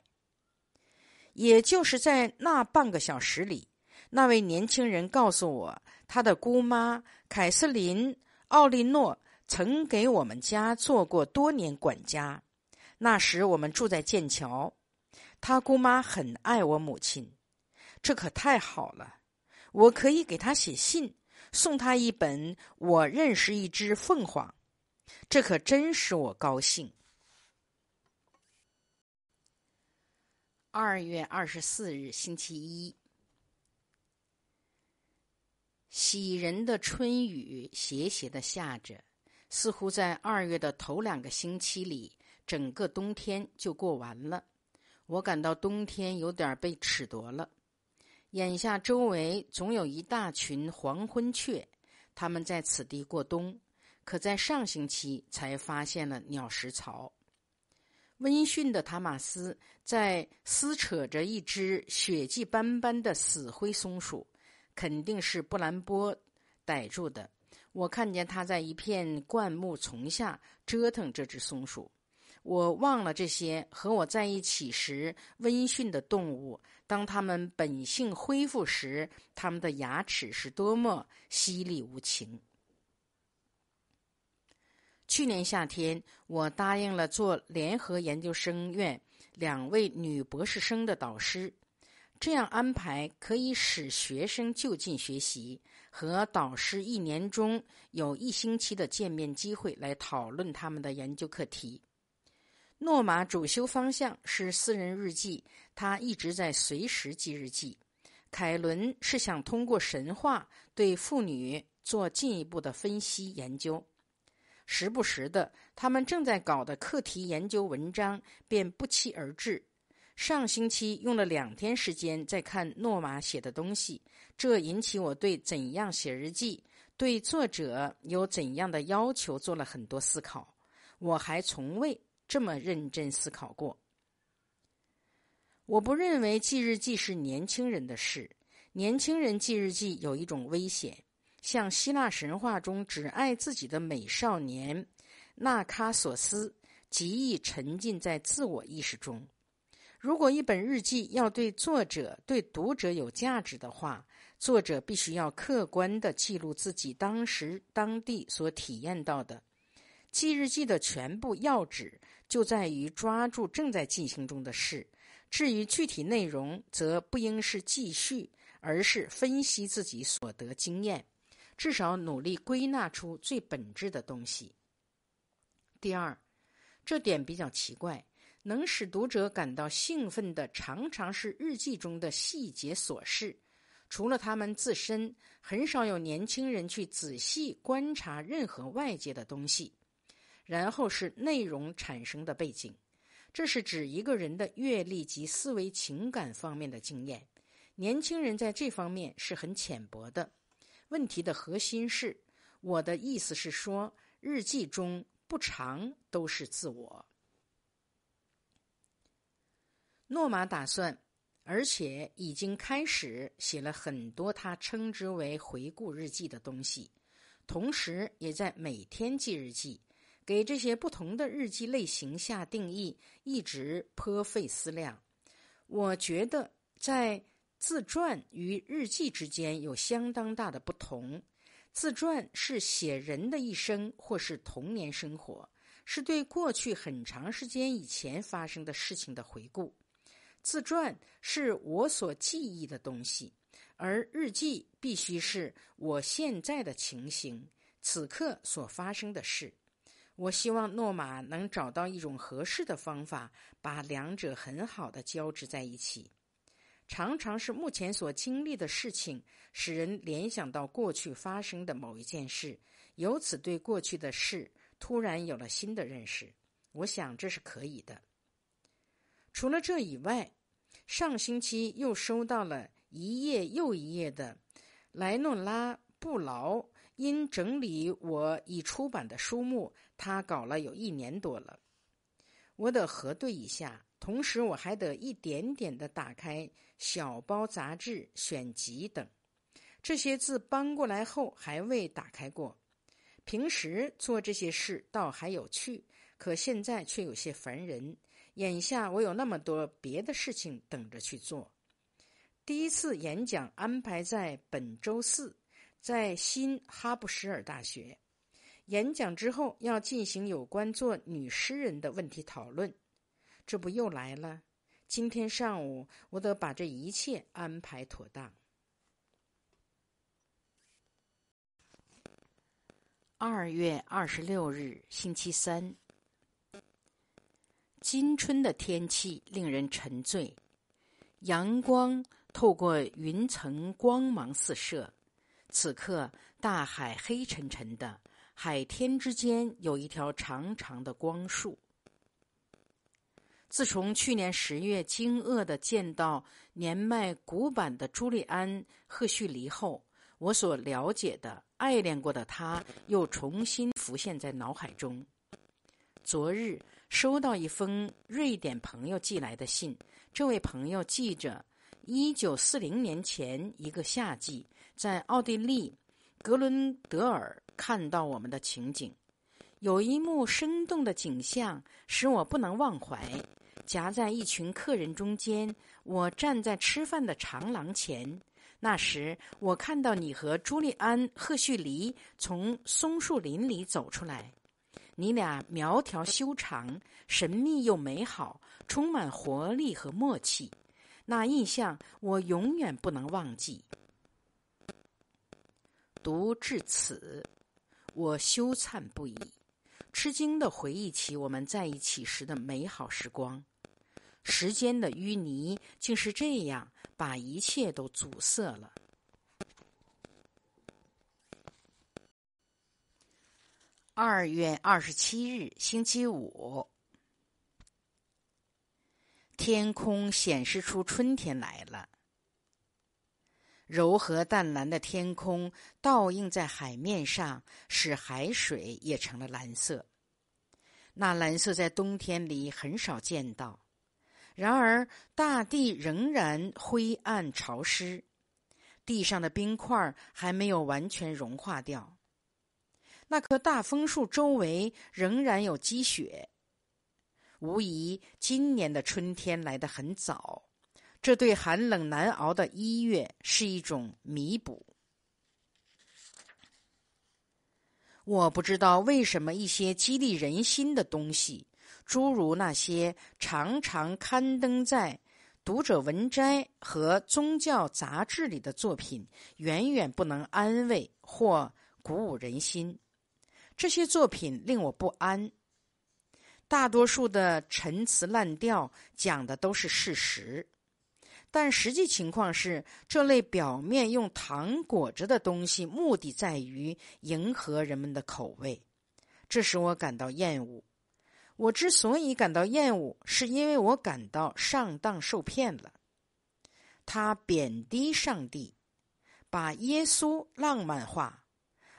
也就是在那半个小时里，那位年轻人告诉我，他的姑妈凯瑟琳·奥利诺曾给我们家做过多年管家。那时我们住在剑桥，他姑妈很爱我母亲，这可太好了！我可以给他写信。送他一本《我认识一只凤凰》，这可真使我高兴。二月二十四日，星期一，喜人的春雨斜斜的下着，似乎在二月的头两个星期里，整个冬天就过完了。我感到冬天有点被褫夺了。眼下周围总有一大群黄昏雀，它们在此地过冬。可在上星期才发现了鸟食槽。温驯的塔马斯在撕扯着一只血迹斑斑的死灰松鼠，肯定是布兰波逮住的。我看见他在一片灌木丛下折腾这只松鼠。我忘了这些和我在一起时温驯的动物。当它们本性恢复时，它们的牙齿是多么犀利无情。去年夏天，我答应了做联合研究生院两位女博士生的导师。这样安排可以使学生就近学习，和导师一年中有一星期的见面机会来讨论他们的研究课题。诺玛主修方向是私人日记，他一直在随时记日记。凯伦是想通过神话对妇女做进一步的分析研究。时不时的，他们正在搞的课题研究文章便不期而至。上星期用了两天时间在看诺玛写的东西，这引起我对怎样写日记、对作者有怎样的要求做了很多思考。我还从未这么认真思考过。我不认为记日记是年轻人的事。年轻人记日记有一种危险，像希腊神话中只爱自己的美少年纳卡索斯，极易沉浸在自我意识中。如果一本日记要对作者、对读者有价值的话，作者必须要客观地记录自己当时当地所体验到的。记日记的全部要旨就在于抓住正在进行中的事，至于具体内容，则不应是记叙，而是分析自己所得经验，至少努力归纳出最本质的东西。第二，这点比较奇怪。能使读者感到兴奋的，常常是日记中的细节琐事。除了他们自身，很少有年轻人去仔细观察任何外界的东西。然后是内容产生的背景，这是指一个人的阅历及思维、情感方面的经验。年轻人在这方面是很浅薄的。问题的核心是，我的意思是说，日记中不常都是自我。诺玛打算，而且已经开始写了很多他称之为回顾日记的东西，同时也在每天记日记。给这些不同的日记类型下定义，一直颇费思量。我觉得在自传与日记之间有相当大的不同。自传是写人的一生或是童年生活，是对过去很长时间以前发生的事情的回顾。自传是我所记忆的东西，而日记必须是我现在的情形，此刻所发生的事。我希望诺玛能找到一种合适的方法，把两者很好的交织在一起。常常是目前所经历的事情，使人联想到过去发生的某一件事，由此对过去的事突然有了新的认识。我想这是可以的。除了这以外，上星期又收到了一页又一页的莱诺拉·布劳因整理我已出版的书目，他搞了有一年多了。我得核对一下，同时我还得一点点的打开小包杂志选集等。这些字搬过来后还未打开过。平时做这些事倒还有趣，可现在却有些烦人。眼下我有那么多别的事情等着去做。第一次演讲安排在本周四，在新哈布什尔大学。演讲之后要进行有关做女诗人的问题讨论。这不又来了？今天上午我得把这一切安排妥当。二月二十六日，星期三。今春的天气令人沉醉，阳光透过云层光芒四射。此刻大海黑沉沉的，海天之间有一条长长的光束。自从去年十月惊愕的见到年迈古板的朱利安·赫胥黎后，我所了解的、爱恋过的他又重新浮现在脑海中。昨日。收到一封瑞典朋友寄来的信，这位朋友记着一九四零年前一个夏季在奥地利格伦德尔看到我们的情景，有一幕生动的景象使我不能忘怀。夹在一群客人中间，我站在吃饭的长廊前。那时我看到你和朱利安·赫胥黎从松树林里走出来。你俩苗条修长，神秘又美好，充满活力和默契。那印象我永远不能忘记。读至此，我羞惭不已，吃惊的回忆起我们在一起时的美好时光。时间的淤泥竟是这样把一切都阻塞了。二月二十七日，星期五，天空显示出春天来了。柔和淡蓝的天空倒映在海面上，使海水也成了蓝色。那蓝色在冬天里很少见到。然而，大地仍然灰暗潮湿，地上的冰块还没有完全融化掉。那棵大枫树周围仍然有积雪，无疑今年的春天来得很早。这对寒冷难熬的一月是一种弥补。我不知道为什么一些激励人心的东西，诸如那些常常刊登在《读者文摘》和宗教杂志里的作品，远远不能安慰或鼓舞人心。这些作品令我不安。大多数的陈词滥调讲的都是事实，但实际情况是，这类表面用糖裹着的东西，目的在于迎合人们的口味，这使我感到厌恶。我之所以感到厌恶，是因为我感到上当受骗了。他贬低上帝，把耶稣浪漫化。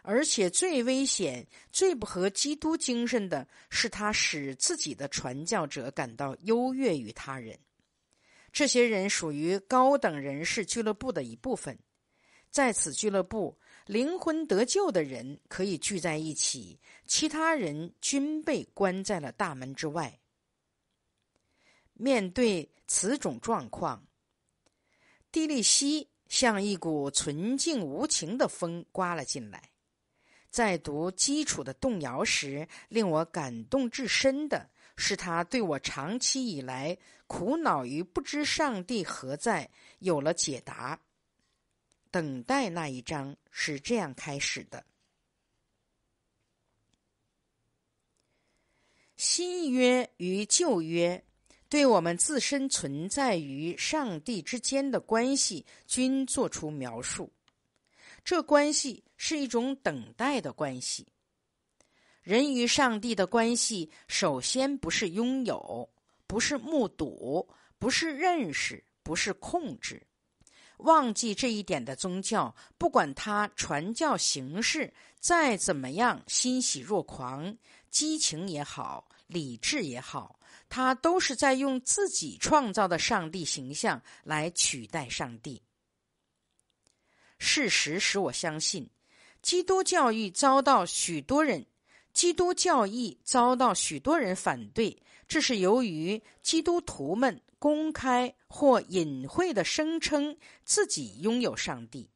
而且最危险、最不合基督精神的是，他使自己的传教者感到优越于他人。这些人属于高等人士俱乐部的一部分，在此俱乐部，灵魂得救的人可以聚在一起，其他人均被关在了大门之外。面对此种状况，蒂利西像一股纯净无情的风刮了进来。在读基础的动摇时，令我感动至深的是，他对我长期以来苦恼于不知上帝何在有了解答。等待那一章是这样开始的：新约与旧约对我们自身存在于上帝之间的关系均作出描述。这关系是一种等待的关系。人与上帝的关系，首先不是拥有，不是目睹，不是认识，不是控制。忘记这一点的宗教，不管它传教形式再怎么样欣喜若狂、激情也好、理智也好，它都是在用自己创造的上帝形象来取代上帝。事实使我相信，基督教育遭到许多人，基督教义遭到许多人反对。这是由于基督徒们公开或隐晦的声称自己拥有上帝，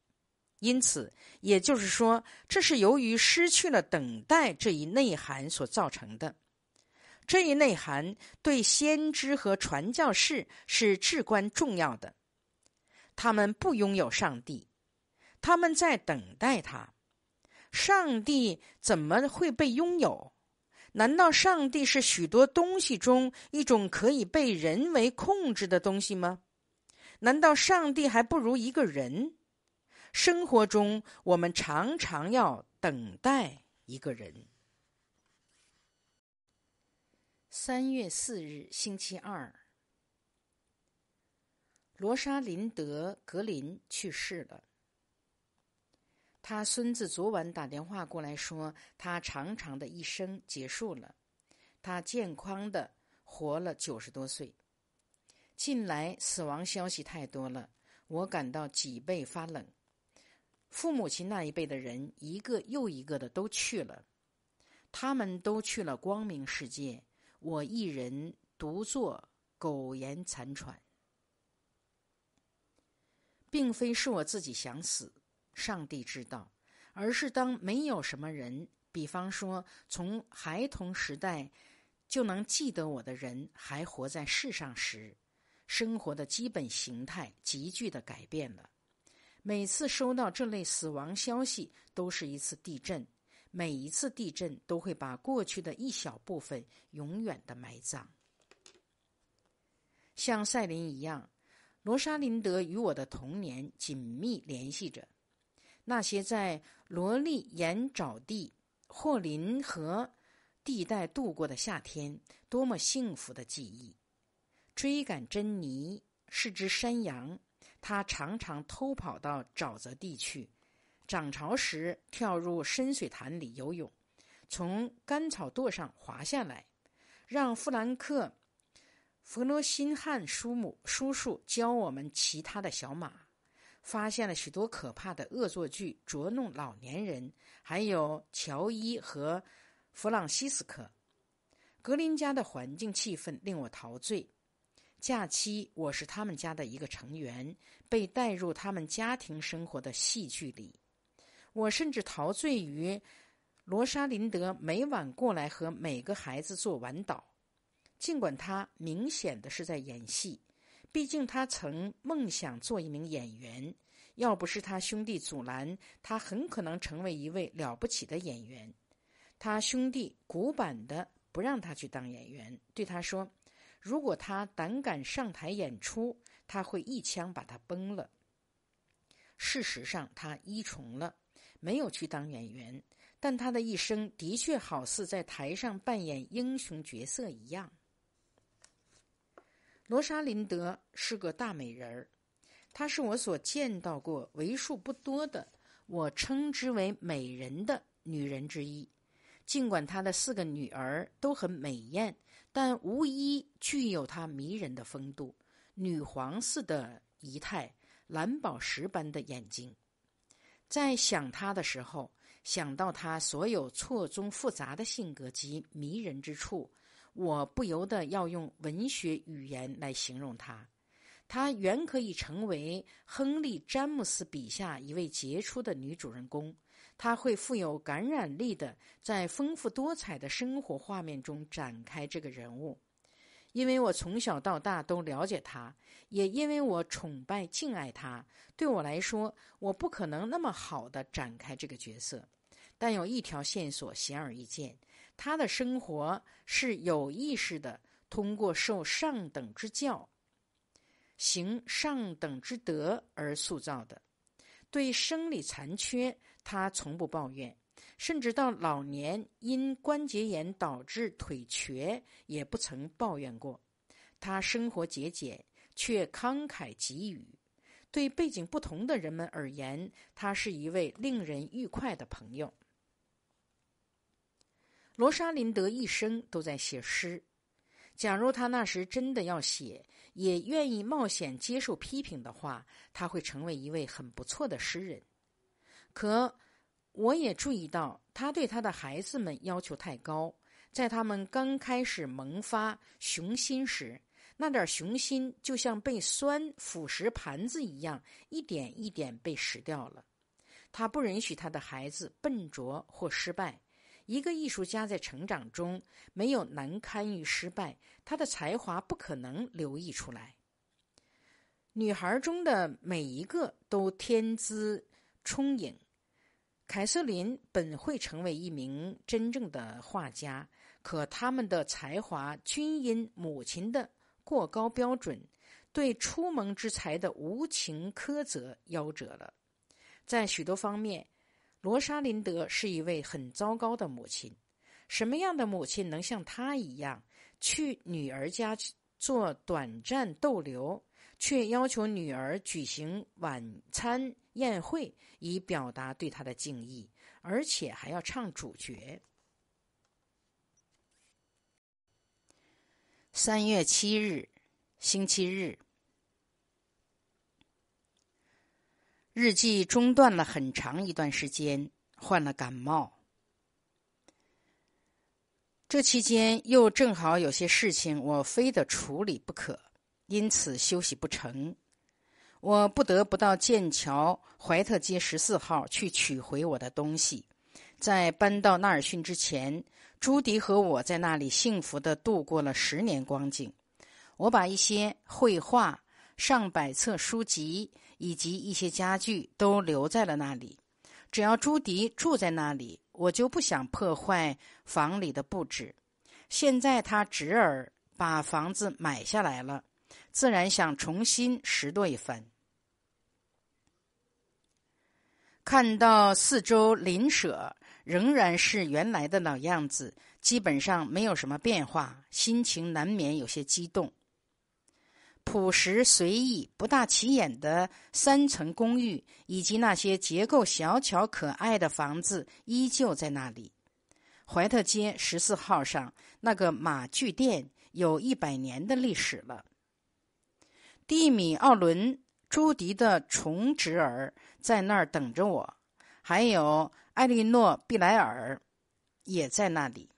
因此，也就是说，这是由于失去了等待这一内涵所造成的。这一内涵对先知和传教士是至关重要的，他们不拥有上帝。他们在等待他。上帝怎么会被拥有？难道上帝是许多东西中一种可以被人为控制的东西吗？难道上帝还不如一个人？生活中，我们常常要等待一个人。三月四日，星期二，罗莎琳德·格林去世了。他孙子昨晚打电话过来说，他长长的一生结束了。他健康的活了九十多岁。近来死亡消息太多了，我感到脊背发冷。父母亲那一辈的人，一个又一个的都去了，他们都去了光明世界，我一人独坐，苟延残喘。并非是我自己想死。上帝知道，而是当没有什么人，比方说，从孩童时代就能记得我的人还活在世上时，生活的基本形态急剧的改变了。每次收到这类死亡消息，都是一次地震。每一次地震都会把过去的一小部分永远的埋葬。像赛琳一样，罗莎琳德与我的童年紧密联系着。那些在罗利岩沼地、霍林河地带度过的夏天，多么幸福的记忆！追赶珍妮是只山羊，它常常偷跑到沼泽地去。涨潮时，跳入深水潭里游泳，从干草垛上滑下来，让弗兰克·弗罗辛汉叔母叔叔教我们骑他的小马，发现了许多可怕的恶作剧，捉弄老年人，还有乔伊和弗朗西斯科。格林家的环境气氛令我陶醉。假期，我是他们家的一个成员，被带入他们家庭生活的戏剧里。我甚至陶醉于罗莎琳德每晚过来和每个孩子做晚祷，尽管他明显的是在演戏。毕竟他曾梦想做一名演员，要不是他兄弟阻拦，他很可能成为一位了不起的演员。他兄弟古板的不让他去当演员，对他说：“如果他胆敢上台演出，他会一枪把他崩了。”事实上，他依从了。没有去当演员，但他的一生的确好似在台上扮演英雄角色一样。罗莎琳德是个大美人儿，她是我所见到过为数不多的我称之为美人的女人之一。尽管她的四个女儿都很美艳，但无一具有她迷人的风度、女皇似的仪态、蓝宝石般的眼睛。在想她的时候，想到她所有错综复杂的性格及迷人之处，我不由得要用文学语言来形容他。他原可以成为亨利·詹姆斯笔下一位杰出的女主人公，她会富有感染力的在丰富多彩的生活画面中展开这个人物。因为我从小到大都了解她，也因为我崇拜敬爱她，对我来说，我不可能那么好的展开这个角色。但有一条线索显而易见：他的生活是有意识的，通过受上等之教、行上等之德而塑造的。对生理残缺，他从不抱怨。甚至到老年因关节炎导致腿瘸，也不曾抱怨过。他生活节俭，却慷慨给予。对背景不同的人们而言，他是一位令人愉快的朋友。罗莎琳德一生都在写诗。假如他那时真的要写，也愿意冒险接受批评的话，他会成为一位很不错的诗人。可。我也注意到，他对他的孩子们要求太高。在他们刚开始萌发雄心时，那点雄心就像被酸腐蚀盘子一样，一点一点被蚀掉了。他不允许他的孩子笨拙或失败。一个艺术家在成长中没有难堪与失败，他的才华不可能流溢出来。女孩中的每一个都天资聪颖。凯瑟琳本会成为一名真正的画家，可他们的才华均因母亲的过高标准、对初萌之才的无情苛责夭折了。在许多方面，罗莎琳德是一位很糟糕的母亲。什么样的母亲能像她一样去女儿家做短暂逗留？却要求女儿举行晚餐宴会，以表达对她的敬意，而且还要唱主角。三月七日，星期日，日记中断了很长一段时间，患了感冒。这期间又正好有些事情，我非得处理不可。因此休息不成，我不得不到剑桥怀特街十四号去取回我的东西。在搬到纳尔逊之前，朱迪和我在那里幸福的度过了十年光景。我把一些绘画、上百册书籍以及一些家具都留在了那里。只要朱迪住在那里，我就不想破坏房里的布置。现在他侄儿把房子买下来了，自然想重新拾掇一番。看到四周邻舍仍然是原来的老样子，基本上没有什么变化，心情难免有些激动。朴实随意、不大起眼的三层公寓，以及那些结构小巧可爱的房子，依旧在那里。怀特街十四号上那个马具店有一百年的历史了。蒂米·奥伦、朱迪的重侄儿在那儿等着我，还有艾莉诺·毕莱尔也在那里。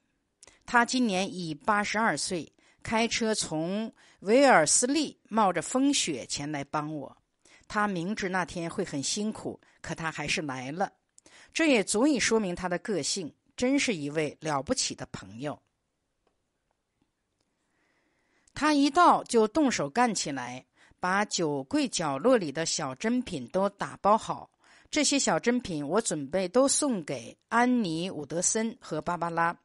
他今年已八十二岁。开车从维尔斯利冒着风雪前来帮我，他明知那天会很辛苦，可他还是来了。这也足以说明他的个性，真是一位了不起的朋友。他一到就动手干起来，把酒柜角落里的小珍品都打包好。这些小珍品我准备都送给安妮·伍德森和芭芭拉。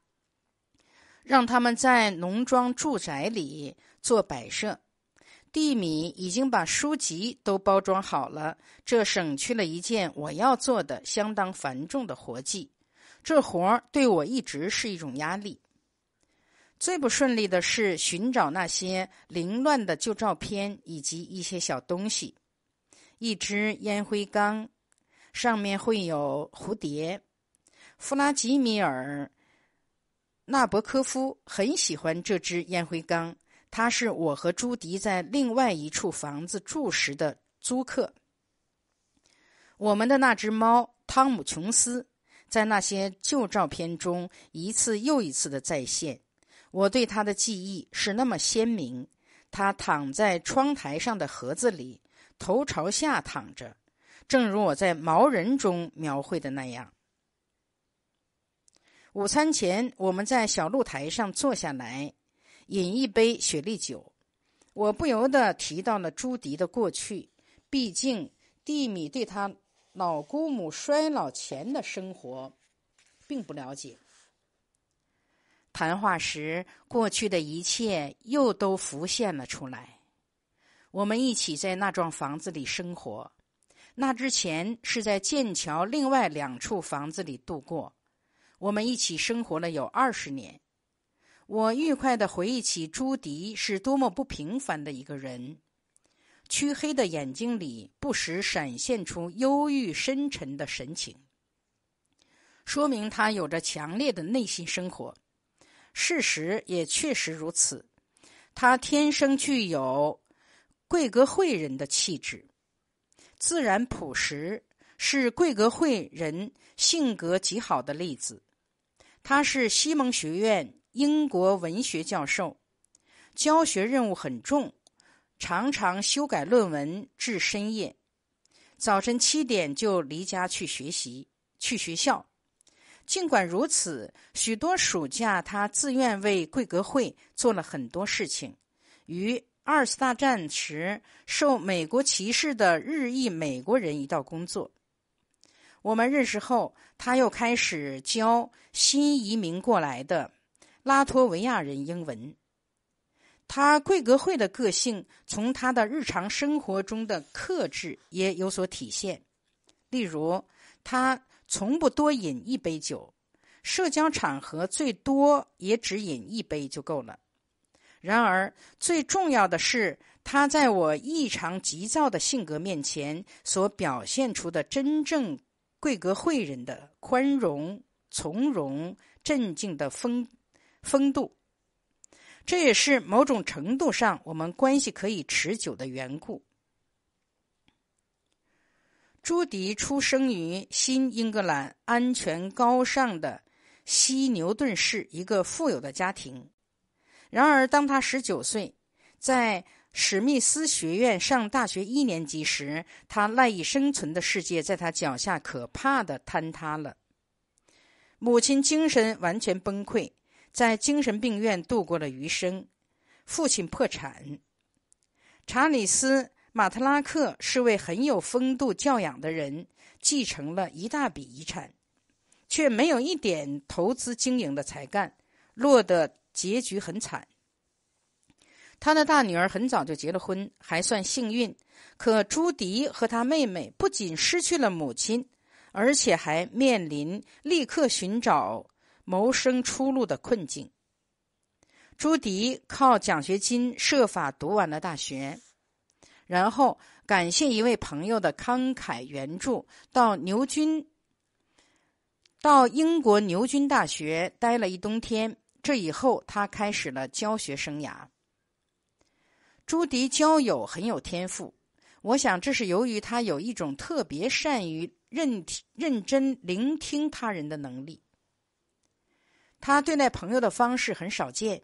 让他们在农庄住宅里做摆设。蒂米已经把书籍都包装好了，这省去了一件我要做的相当繁重的活计。这活儿对我一直是一种压力。最不顺利的是寻找那些凌乱的旧照片以及一些小东西。一只烟灰缸，上面会有蝴蝶。弗拉基米尔。纳博科夫很喜欢这只烟灰缸，他是我和朱迪在另外一处房子住时的租客。我们的那只猫汤姆·琼斯在那些旧照片中一次又一次的再现，我对它的记忆是那么鲜明。它躺在窗台上的盒子里，头朝下躺着，正如我在《毛人》中描绘的那样。午餐前，我们在小露台上坐下来，饮一杯雪莉酒。我不由得提到了朱迪的过去，毕竟蒂米对他老姑母衰老前的生活并不了解。谈话时，过去的一切又都浮现了出来。我们一起在那幢房子里生活，那之前是在剑桥另外两处房子里度过。我们一起生活了有二十年，我愉快的回忆起朱迪是多么不平凡的一个人。黢黑的眼睛里不时闪现出忧郁深沉的神情，说明他有着强烈的内心生活。事实也确实如此，他天生具有贵格会人的气质，自然朴实，是贵格会人性格极好的例子。他是西蒙学院英国文学教授，教学任务很重，常常修改论文至深夜。早晨七点就离家去学习，去学校。尽管如此，许多暑假他自愿为贵格会做了很多事情。于二次大战时，受美国歧视的日裔美国人一道工作。我们认识后，他又开始教新移民过来的拉脱维亚人英文。他贵格会的个性，从他的日常生活中的克制也有所体现。例如，他从不多饮一杯酒，社交场合最多也只饮一杯就够了。然而，最重要的是，他在我异常急躁的性格面前所表现出的真正。贵格会人的宽容、从容、镇静的风风度，这也是某种程度上我们关系可以持久的缘故。朱迪出生于新英格兰安全高尚的西牛顿市一个富有的家庭，然而当他十九岁，在史密斯学院上大学一年级时，他赖以生存的世界在他脚下可怕的坍塌了。母亲精神完全崩溃，在精神病院度过了余生。父亲破产。查理斯·马特拉克是位很有风度教养的人，继承了一大笔遗产，却没有一点投资经营的才干，落得结局很惨。他的大女儿很早就结了婚，还算幸运。可朱迪和他妹妹不仅失去了母亲，而且还面临立刻寻找谋生出路的困境。朱迪靠奖学金设法读完了大学，然后感谢一位朋友的慷慨援助，到牛津，到英国牛津大学待了一冬天。这以后，他开始了教学生涯。朱迪交友很有天赋，我想这是由于他有一种特别善于认认真聆听他人的能力。他对待朋友的方式很少见。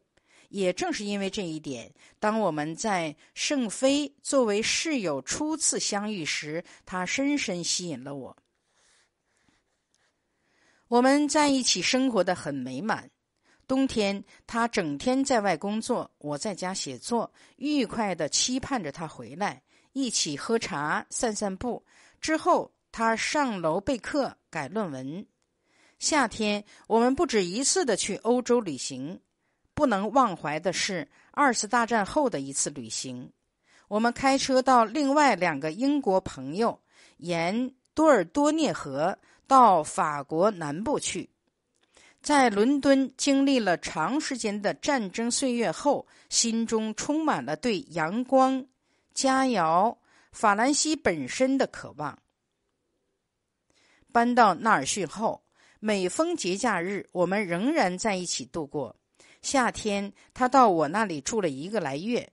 也正是因为这一点，当我们在圣菲作为室友初次相遇时，他深深吸引了我。我们在一起生活的很美满。冬天，他整天在外工作，我在家写作，愉快的期盼着他回来，一起喝茶、散散步。之后，他上楼备课、改论文。夏天，我们不止一次的去欧洲旅行。不能忘怀的是二次大战后的一次旅行，我们开车到另外两个英国朋友沿多尔多涅河到法国南部去。在伦敦经历了长时间的战争岁月后，心中充满了对阳光、佳肴、法兰西本身的渴望。搬到纳尔逊后，每逢节假日，我们仍然在一起度过。夏天，他到我那里住了一个来月。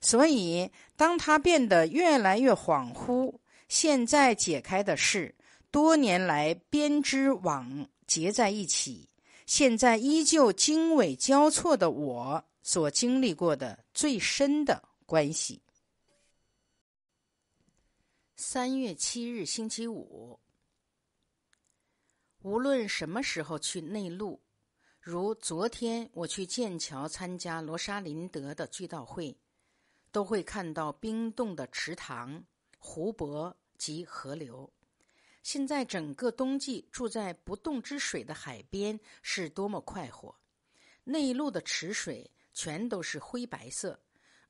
所以，当他变得越来越恍惚，现在解开的是多年来编织网结在一起，现在依旧经纬交错的我所经历过的最深的关系。三月七日，星期五。无论什么时候去内陆。如昨天我去剑桥参加罗莎林德的追悼会，都会看到冰冻的池塘、湖泊及河流。现在整个冬季住在不动之水的海边是多么快活！内陆的池水全都是灰白色，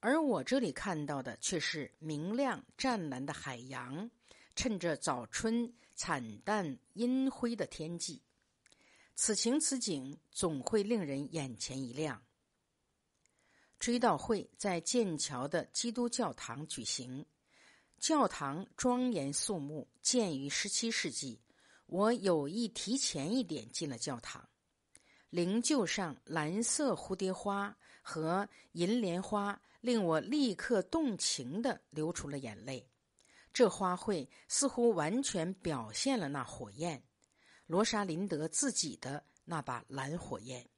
而我这里看到的却是明亮湛蓝的海洋。趁着早春惨淡阴灰的天际。此情此景，总会令人眼前一亮。追悼会在剑桥的基督教堂举行，教堂庄严肃穆，建于十七世纪。我有意提前一点进了教堂。灵柩上蓝色蝴蝶花和银莲花令我立刻动情的流出了眼泪。这花卉似乎完全表现了那火焰。罗莎琳德自己的那把蓝火焰。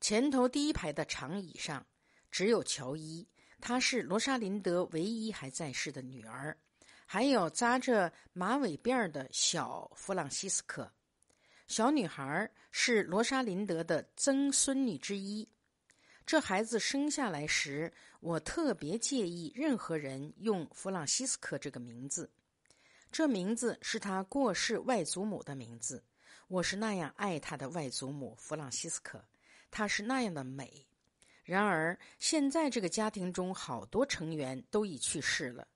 前头第一排的长椅上只有乔伊，她是罗莎琳德唯一还在世的女儿，还有扎着马尾辫的小弗朗西斯科。小女孩是罗莎琳德的曾孙女之一。这孩子生下来时，我特别介意任何人用弗朗西斯科这个名字。这名字是他过世外祖母的名字。我是那样爱他的外祖母弗朗西斯科，她是那样的美。然而，现在这个家庭中好多成员都已去世了。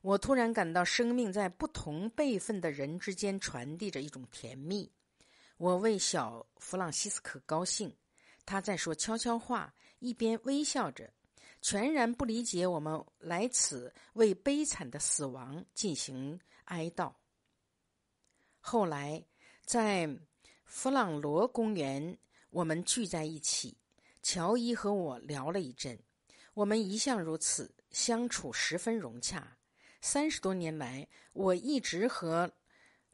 我突然感到生命在不同辈分的人之间传递着一种甜蜜。我为小弗朗西斯科高兴，他在说悄悄话，一边微笑着。全然不理解我们来此为悲惨的死亡进行哀悼。后来，在弗朗罗公园，我们聚在一起，乔伊和我聊了一阵。我们一向如此，相处十分融洽。三十多年来，我一直和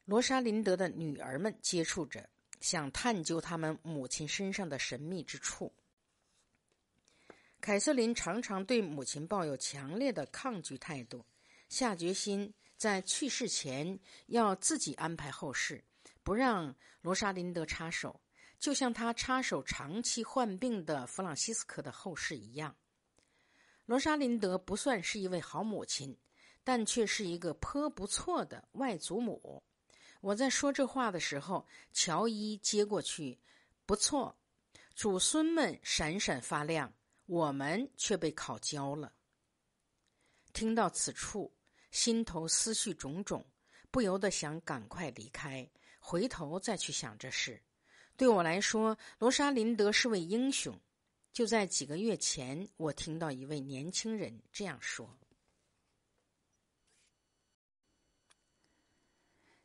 罗莎琳德的女儿们接触着，想探究他们母亲身上的神秘之处。凯瑟琳常常对母亲抱有强烈的抗拒态度，下决心在去世前要自己安排后事，不让罗莎琳德插手，就像他插手长期患病的弗朗西斯科的后事一样。罗莎琳德不算是一位好母亲，但却是一个颇不错的外祖母。我在说这话的时候，乔伊接过去，不错，祖孙们闪闪发亮，我们却被烤焦了。听到此处，心头思绪种种，不由得想赶快离开，回头再去想这事。对我来说，罗莎琳德是位英雄。就在几个月前，我听到一位年轻人这样说。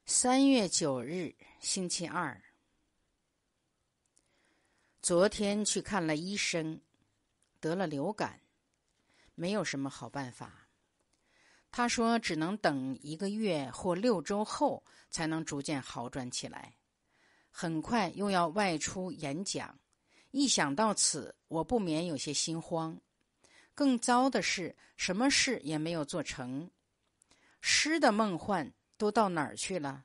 三月九日，星期二。昨天去看了医生，得了流感，没有什么好办法。他说只能等一个月或六周后才能逐渐好转起来。很快又要外出演讲，一想到此，我不免有些心慌。更糟的是，什么事也没有做成，诗的梦幻。都到哪儿去了？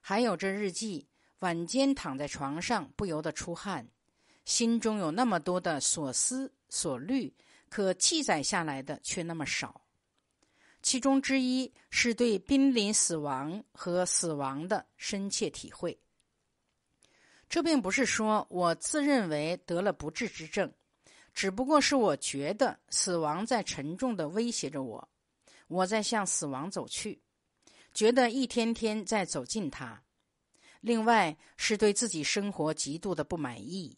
还有这日记，晚间躺在床上不由得出汗，心中有那么多的所思所虑，可记载下来的却那么少。其中之一是对濒临死亡和死亡的深切体会。这并不是说我自认为得了不治之症，只不过是我觉得死亡在沉重的威胁着我，我在向死亡走去。觉得一天天在走近他，另外是对自己生活极度的不满意。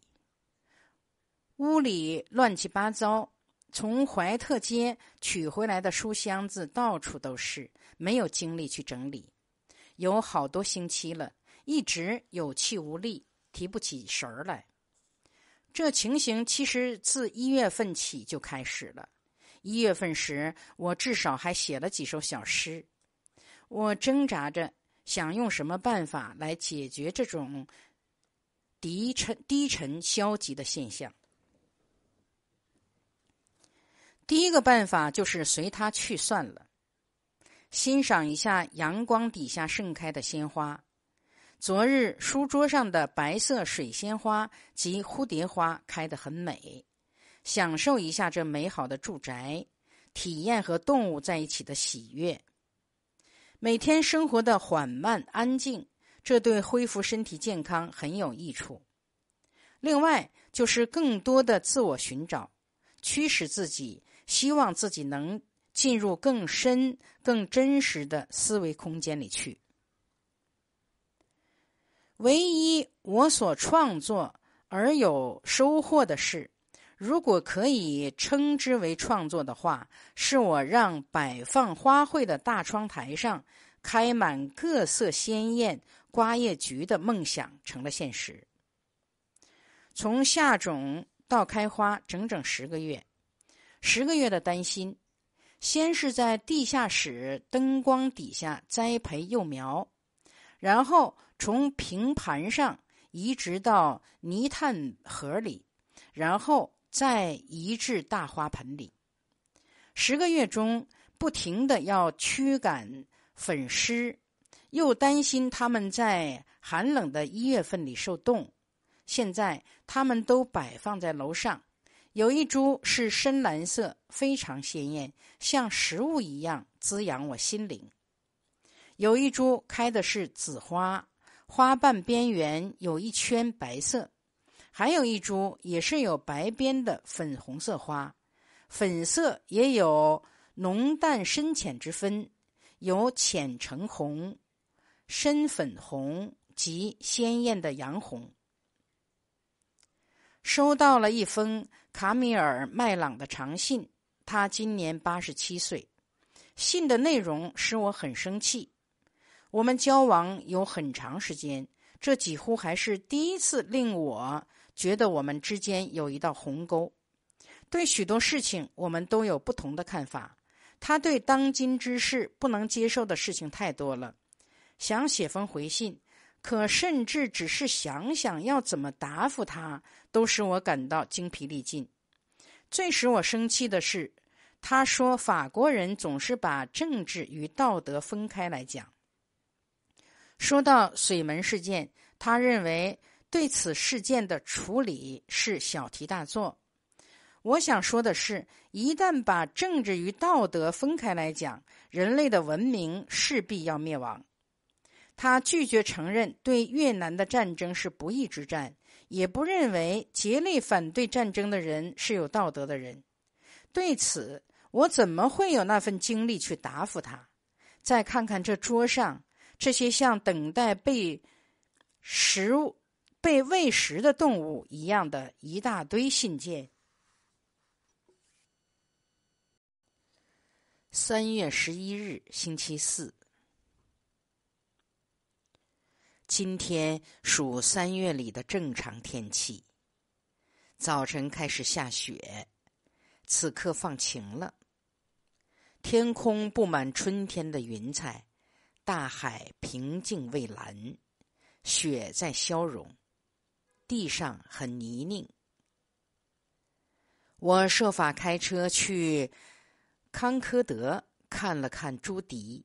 屋里乱七八糟，从怀特街取回来的书箱子到处都是，没有精力去整理。有好多星期了，一直有气无力，提不起神儿来。这情形其实自一月份起就开始了。一月份时，我至少还写了几首小诗。我挣扎着想用什么办法来解决这种低沉、低沉、消极的现象。第一个办法就是随他去算了，欣赏一下阳光底下盛开的鲜花。昨日书桌上的白色水仙花及蝴蝶花开得很美，享受一下这美好的住宅，体验和动物在一起的喜悦。每天生活的缓慢安静，这对恢复身体健康很有益处。另外，就是更多的自我寻找，驱使自己，希望自己能进入更深、更真实的思维空间里去。唯一我所创作而有收获的事，如果可以称之为创作的话，是我让摆放花卉的大窗台上。开满各色鲜艳瓜叶菊的梦想成了现实。从下种到开花，整整十个月，十个月的担心。先是在地下室灯光底下栽培幼苗，然后从平盘上移植到泥炭盒里，然后再移至大花盆里。十个月中，不停的要驱赶。粉虱，又担心它们在寒冷的一月份里受冻。现在它们都摆放在楼上，有一株是深蓝色，非常鲜艳，像食物一样滋养我心灵；有一株开的是紫花，花瓣边缘有一圈白色；还有一株也是有白边的粉红色花，粉色也有浓淡深浅之分。有浅橙红、深粉红及鲜艳的洋红。收到了一封卡米尔·麦朗的长信，他今年八十七岁。信的内容使我很生气。我们交往有很长时间，这几乎还是第一次令我觉得我们之间有一道鸿沟。对许多事情，我们都有不同的看法。他对当今之事不能接受的事情太多了，想写封回信，可甚至只是想想要怎么答复他，都使我感到精疲力尽。最使我生气的是，他说法国人总是把政治与道德分开来讲。说到水门事件，他认为对此事件的处理是小题大做。我想说的是，一旦把政治与道德分开来讲，人类的文明势必要灭亡。他拒绝承认对越南的战争是不义之战，也不认为竭力反对战争的人是有道德的人。对此，我怎么会有那份精力去答复他？再看看这桌上这些像等待被食物、被喂食的动物一样的一大堆信件。三月十一日，星期四。今天属三月里的正常天气。早晨开始下雪，此刻放晴了。天空布满春天的云彩，大海平静蔚蓝，雪在消融，地上很泥泞。我设法开车去康科德看了看朱迪，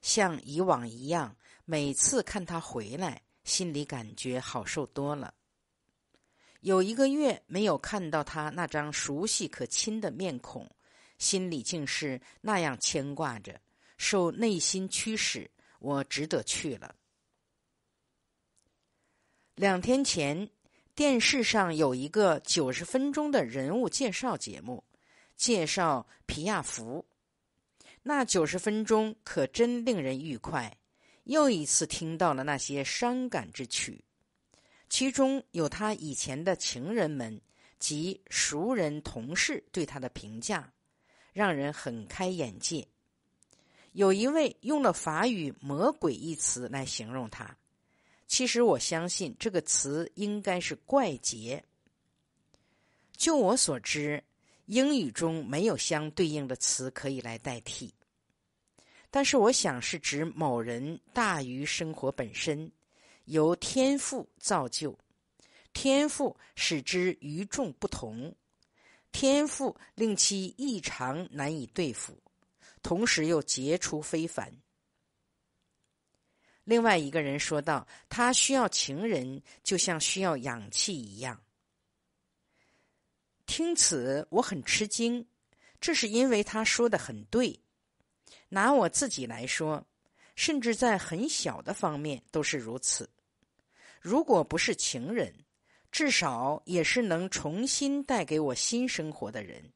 像以往一样。每次看他回来，心里感觉好受多了。有一个月没有看到他那张熟悉可亲的面孔，心里竟是那样牵挂着。受内心驱使，我只得去了。两天前，电视上有一个九十分钟的人物介绍节目，介绍皮亚福。那九十分钟可真令人愉快。又一次听到了那些伤感之曲，其中有他以前的情人们及熟人同事对他的评价，让人很开眼界。有一位用了法语“魔鬼”一词来形容他，其实我相信这个词应该是怪杰。就我所知，英语中没有相对应的词可以来代替。但是我想是指某人大于生活本身，由天赋造就，天赋使之与众不同，天赋令其异常难以对付，同时又杰出非凡。另外一个人说道：“他需要情人，就像需要氧气一样。”听此，我很吃惊，这是因为他说的很对。拿我自己来说，甚至在很小的方面都是如此。如果不是情人，至少也是能重新带给我新生活的人，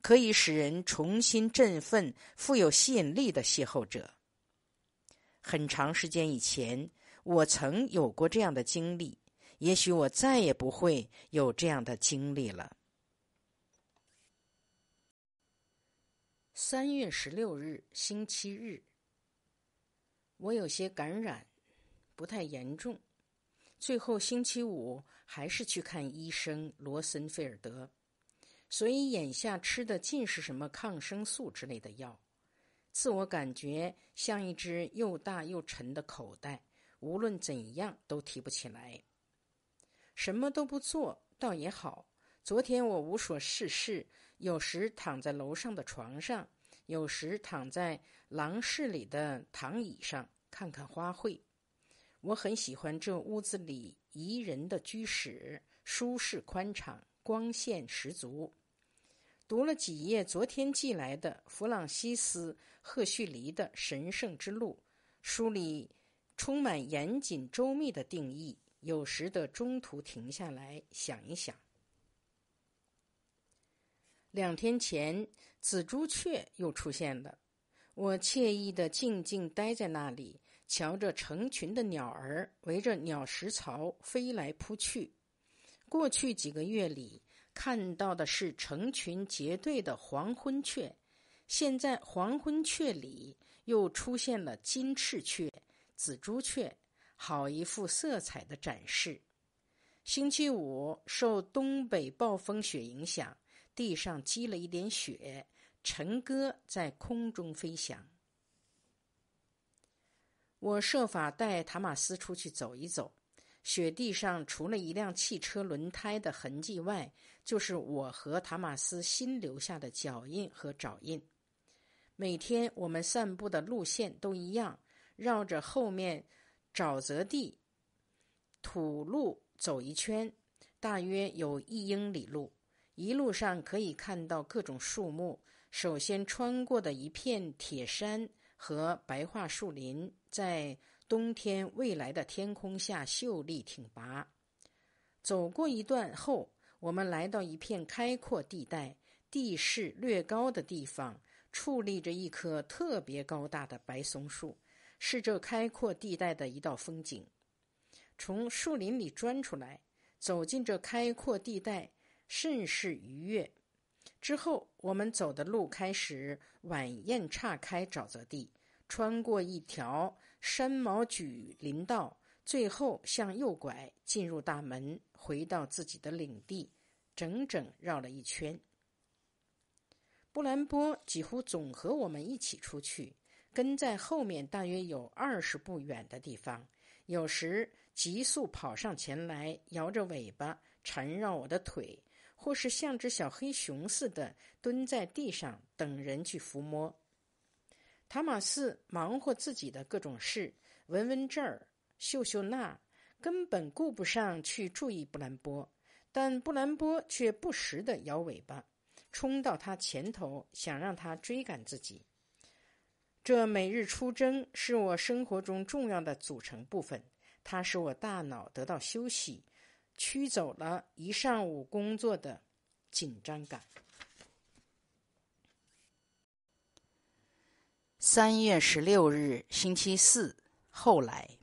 可以使人重新振奋、富有吸引力的邂逅者。很长时间以前，我曾有过这样的经历，也许我再也不会有这样的经历了。三月十六日，星期日。我有些感染，不太严重。最后星期五还是去看医生罗森菲尔德，所以眼下吃的尽是什么抗生素之类的药。自我感觉像一只又大又沉的口袋，无论怎样都提不起来。什么都不做倒也好。昨天我无所事事。有时躺在楼上的床上，有时躺在廊室里的躺椅上看看花卉。我很喜欢这屋子里宜人的居室，舒适宽敞，光线十足。读了几页昨天寄来的弗朗西斯·赫胥黎的《神圣之路》，书里充满严谨周密的定义，有时的中途停下来想一想。两天前，紫朱雀又出现了。我惬意的静静待在那里，瞧着成群的鸟儿围着鸟食槽飞来扑去。过去几个月里看到的是成群结队的黄昏雀，现在黄昏雀里又出现了金翅雀、紫朱雀，好一幅色彩的展示。星期五受东北暴风雪影响。地上积了一点雪，晨歌在空中飞翔。我设法带塔马斯出去走一走。雪地上除了一辆汽车轮胎的痕迹外，就是我和塔马斯新留下的脚印和爪印。每天我们散步的路线都一样，绕着后面沼泽地土路走一圈，大约有一英里路。一路上可以看到各种树木。首先穿过的一片铁山和白桦树林，在冬天蔚蓝的天空下秀丽挺拔。走过一段后，我们来到一片开阔地带，地势略高的地方，矗立着一棵特别高大的白松树，是这开阔地带的一道风景。从树林里钻出来，走进这开阔地带，甚是愉悦。之后，我们走的路开始蜿蜒岔开沼泽地，穿过一条山毛榉林道，最后向右拐进入大门，回到自己的领地，整整绕了一圈。布兰波几乎总和我们一起出去，跟在后面大约有二十步远的地方，有时急速跑上前来，摇着尾巴缠绕我的腿。或是像只小黑熊似的蹲在地上等人去抚摸。塔马斯忙活自己的各种事，闻闻这儿，嗅嗅那，根本顾不上去注意布兰波。但布兰波却不时地摇尾巴，冲到他前头，想让他追赶自己。这每日出征是我生活中重要的组成部分，它使我大脑得到休息。驱走了一上午工作的紧张感。三月十六日，星期四。后来，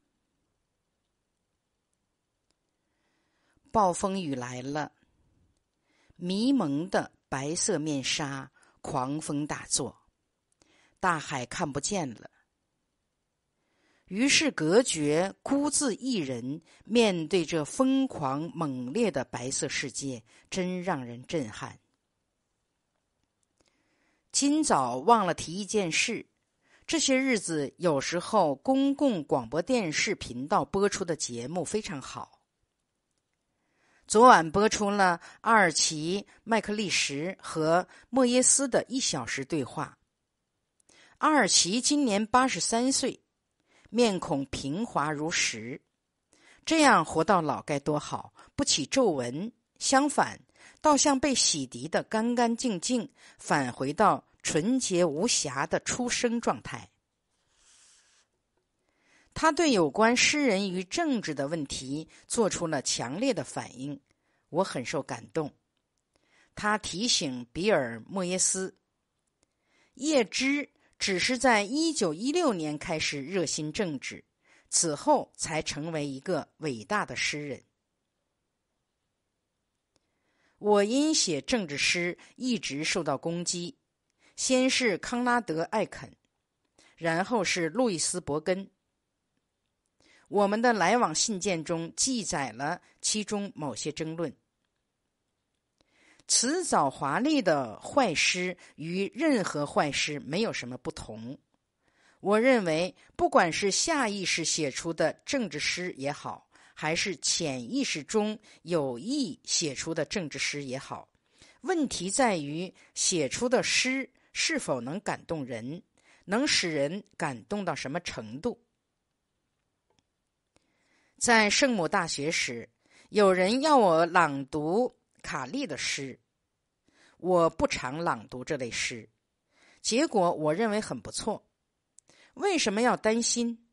暴风雨来了，迷蒙的白色面纱，狂风大作，大海看不见了。于是隔绝，孤自一人面对这疯狂猛烈的白色世界，真让人震撼。今早忘了提一件事：这些日子有时候公共广播电视频道播出的节目非常好。昨晚播出了阿尔奇·麦克利什和莫耶斯的一小时对话。阿尔奇今年八十三岁。面孔平滑如石，这样活到老该多好，不起皱纹。相反，倒像被洗涤的干干净净，返回到纯洁无瑕的出生状态。他对有关诗人与政治的问题做出了强烈的反应，我很受感动。他提醒比尔·莫耶斯，叶芝。只是在一九一六年开始热心政治，此后才成为一个伟大的诗人。我因写政治诗一直受到攻击，先是康拉德·艾肯，然后是路易斯·伯根。我们的来往信件中记载了其中某些争论。辞藻华丽的坏诗与任何坏诗没有什么不同。我认为，不管是下意识写出的政治诗也好，还是潜意识中有意写出的政治诗也好，问题在于写出的诗是否能感动人，能使人感动到什么程度。在圣母大学时，有人要我朗读。卡利的诗，我不常朗读这类诗，结果我认为很不错。为什么要担心？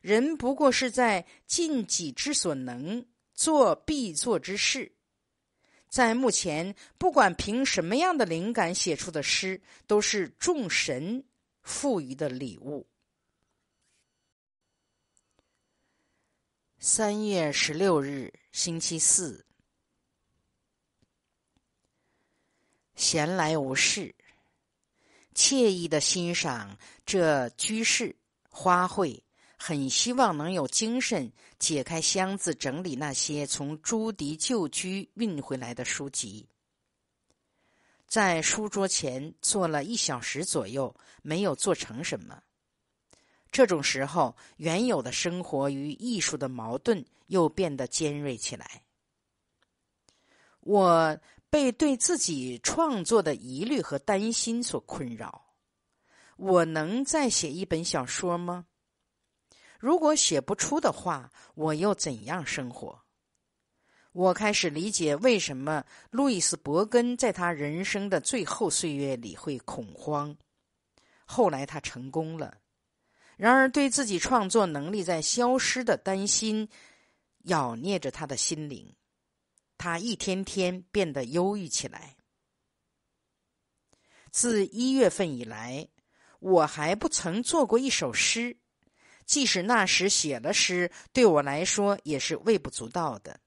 人不过是在尽己之所能做必做之事。在目前，不管凭什么样的灵感写出的诗，都是众神赋予的礼物。三月十六日，星期四。闲来无事，惬意的欣赏这居室花卉，很希望能有精神解开箱子，整理那些从朱迪旧居运回来的书籍。在书桌前坐了一小时左右，没有做成什么。这种时候，原有的生活与艺术的矛盾又变得尖锐起来。我。被对自己创作的疑虑和担心所困扰。我能再写一本小说吗？如果写不出的话，我又怎样生活？我开始理解为什么路易斯·伯根在他人生的最后岁月里会恐慌。后来他成功了，然而对自己创作能力在消失的担心咬捏着他的心灵，他一天天变得忧郁起来。自一月份以来，我还不曾做过一首诗，即使那时写了诗，对我来说也是微不足道的。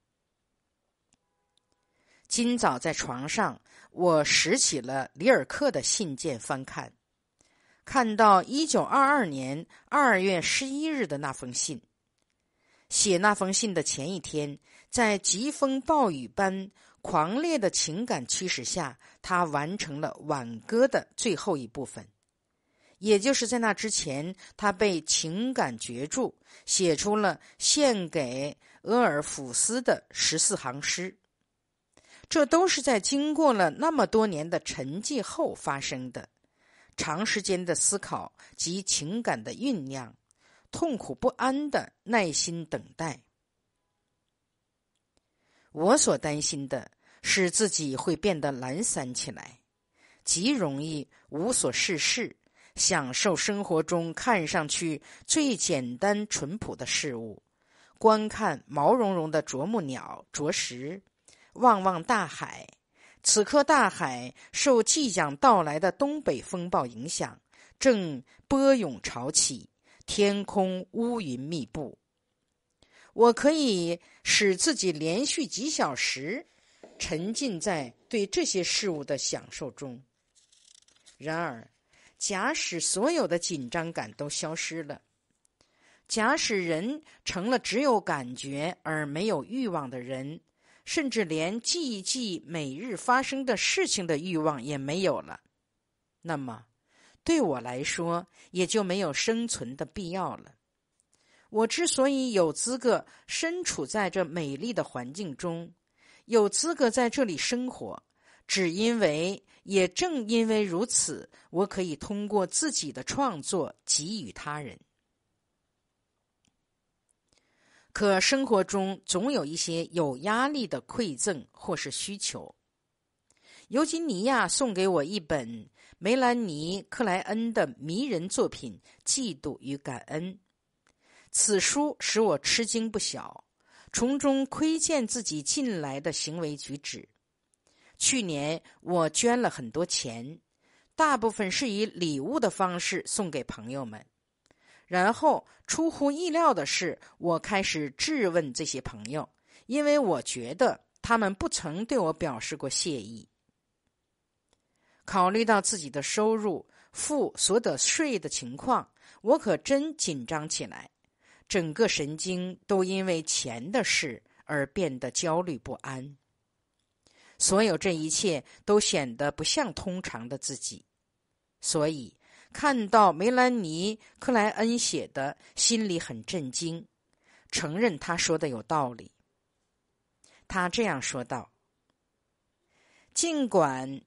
今早在床上，我拾起了里尔克的信件翻看，看到一九二二年二月十一日的那封信。写那封信的前一天，在疾风暴雨般狂烈的情感驱使下，他完成了挽歌的最后一部分。也就是在那之前，他被情感攫住，写出了献给俄尔甫斯的十四行诗。这都是在经过了那么多年的沉寂后发生的，长时间的思考及情感的酝酿，痛苦不安的耐心等待。我所担心的是自己会变得懒散起来，极容易无所事事，享受生活中看上去最简单淳朴的事物，观看毛茸茸的啄木鸟啄食。望望大海，此刻大海受即将到来的东北风暴影响，正波涌潮起，天空乌云密布。我可以使自己连续几小时沉浸在对这些事物的享受中。然而，假使所有的紧张感都消失了，假使人成了只有感觉而没有欲望的人。甚至连记一记每日发生的事情的欲望也没有了，那么对我来说也就没有生存的必要了。我之所以有资格身处在这美丽的环境中，有资格在这里生活，只因为，也正因为如此，我可以通过自己的创作给予他人。可生活中总有一些有压力的馈赠或是需求。尤金尼亚送给我一本梅兰妮·克莱恩的迷人作品《嫉妒与感恩》。此书使我吃惊不小，从中窥见自己近来的行为举止。去年我捐了很多钱，大部分是以礼物的方式送给朋友们。然后，出乎意料的是，我开始质问这些朋友，因为我觉得他们不曾对我表示过谢意。考虑到自己的收入、付所得税的情况，我可真紧张起来，整个神经都因为钱的事而变得焦虑不安。所有这一切都显得不像通常的自己，所以。看到梅兰妮·克莱恩写的，心里很震惊，承认他说的有道理。他这样说道：“尽管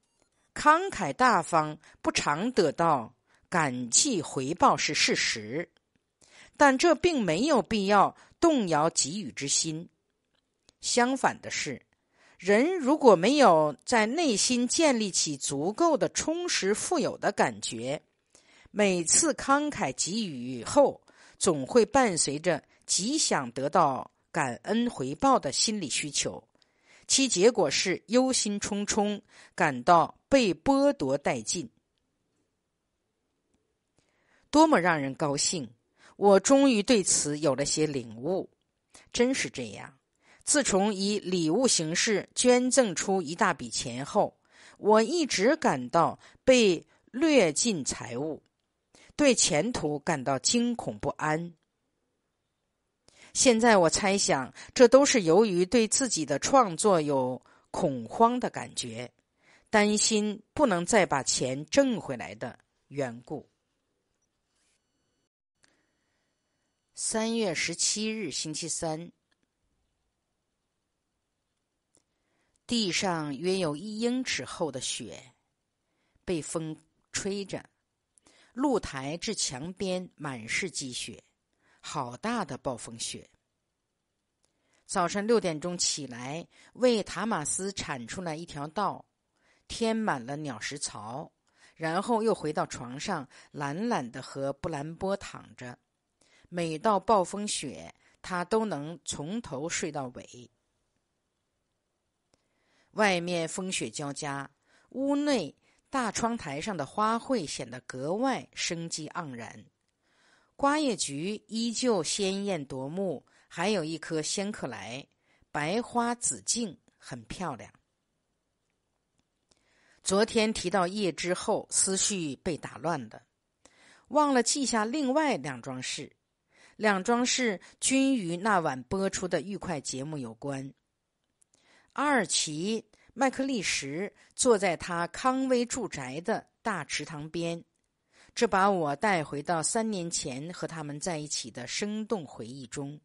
慷慨大方不常得到感激回报是事实，但这并没有必要动摇给予之心。相反的是，人如果没有在内心建立起足够的充实富有的感觉，每次慷慨给予后，总会伴随着极想得到感恩回报的心理需求，其结果是忧心忡忡，感到被剥夺殆尽。多么让人高兴！我终于对此有了些领悟。真是这样。自从以礼物形式捐赠出一大笔钱后，我一直感到被掠尽财物。对前途感到惊恐不安。现在我猜想，这都是由于对自己的创作有恐慌的感觉，担心不能再把钱挣回来的缘故。三月十七日，星期三，地上约有一英尺厚的雪，被风吹着。露台至墙边满是积雪，好大的暴风雪。早晨六点钟起来，为塔马斯铲出来一条道，填满了鸟食槽，然后又回到床上，懒懒的和布兰波躺着。每到暴风雪，他都能从头睡到尾。外面风雪交加，屋内大窗台上的花卉显得格外生机盎然。瓜叶菊依旧鲜艳夺目，还有一棵仙客来，白花紫茎，很漂亮。昨天提到叶之后，思绪被打乱了，忘了记下另外两桩事。两桩事均与那晚播出的愉快节目有关。阿尔奇·麦克利什坐在他康威住宅的大池塘边。这把我带回到三年前和他们在一起的生动回忆中。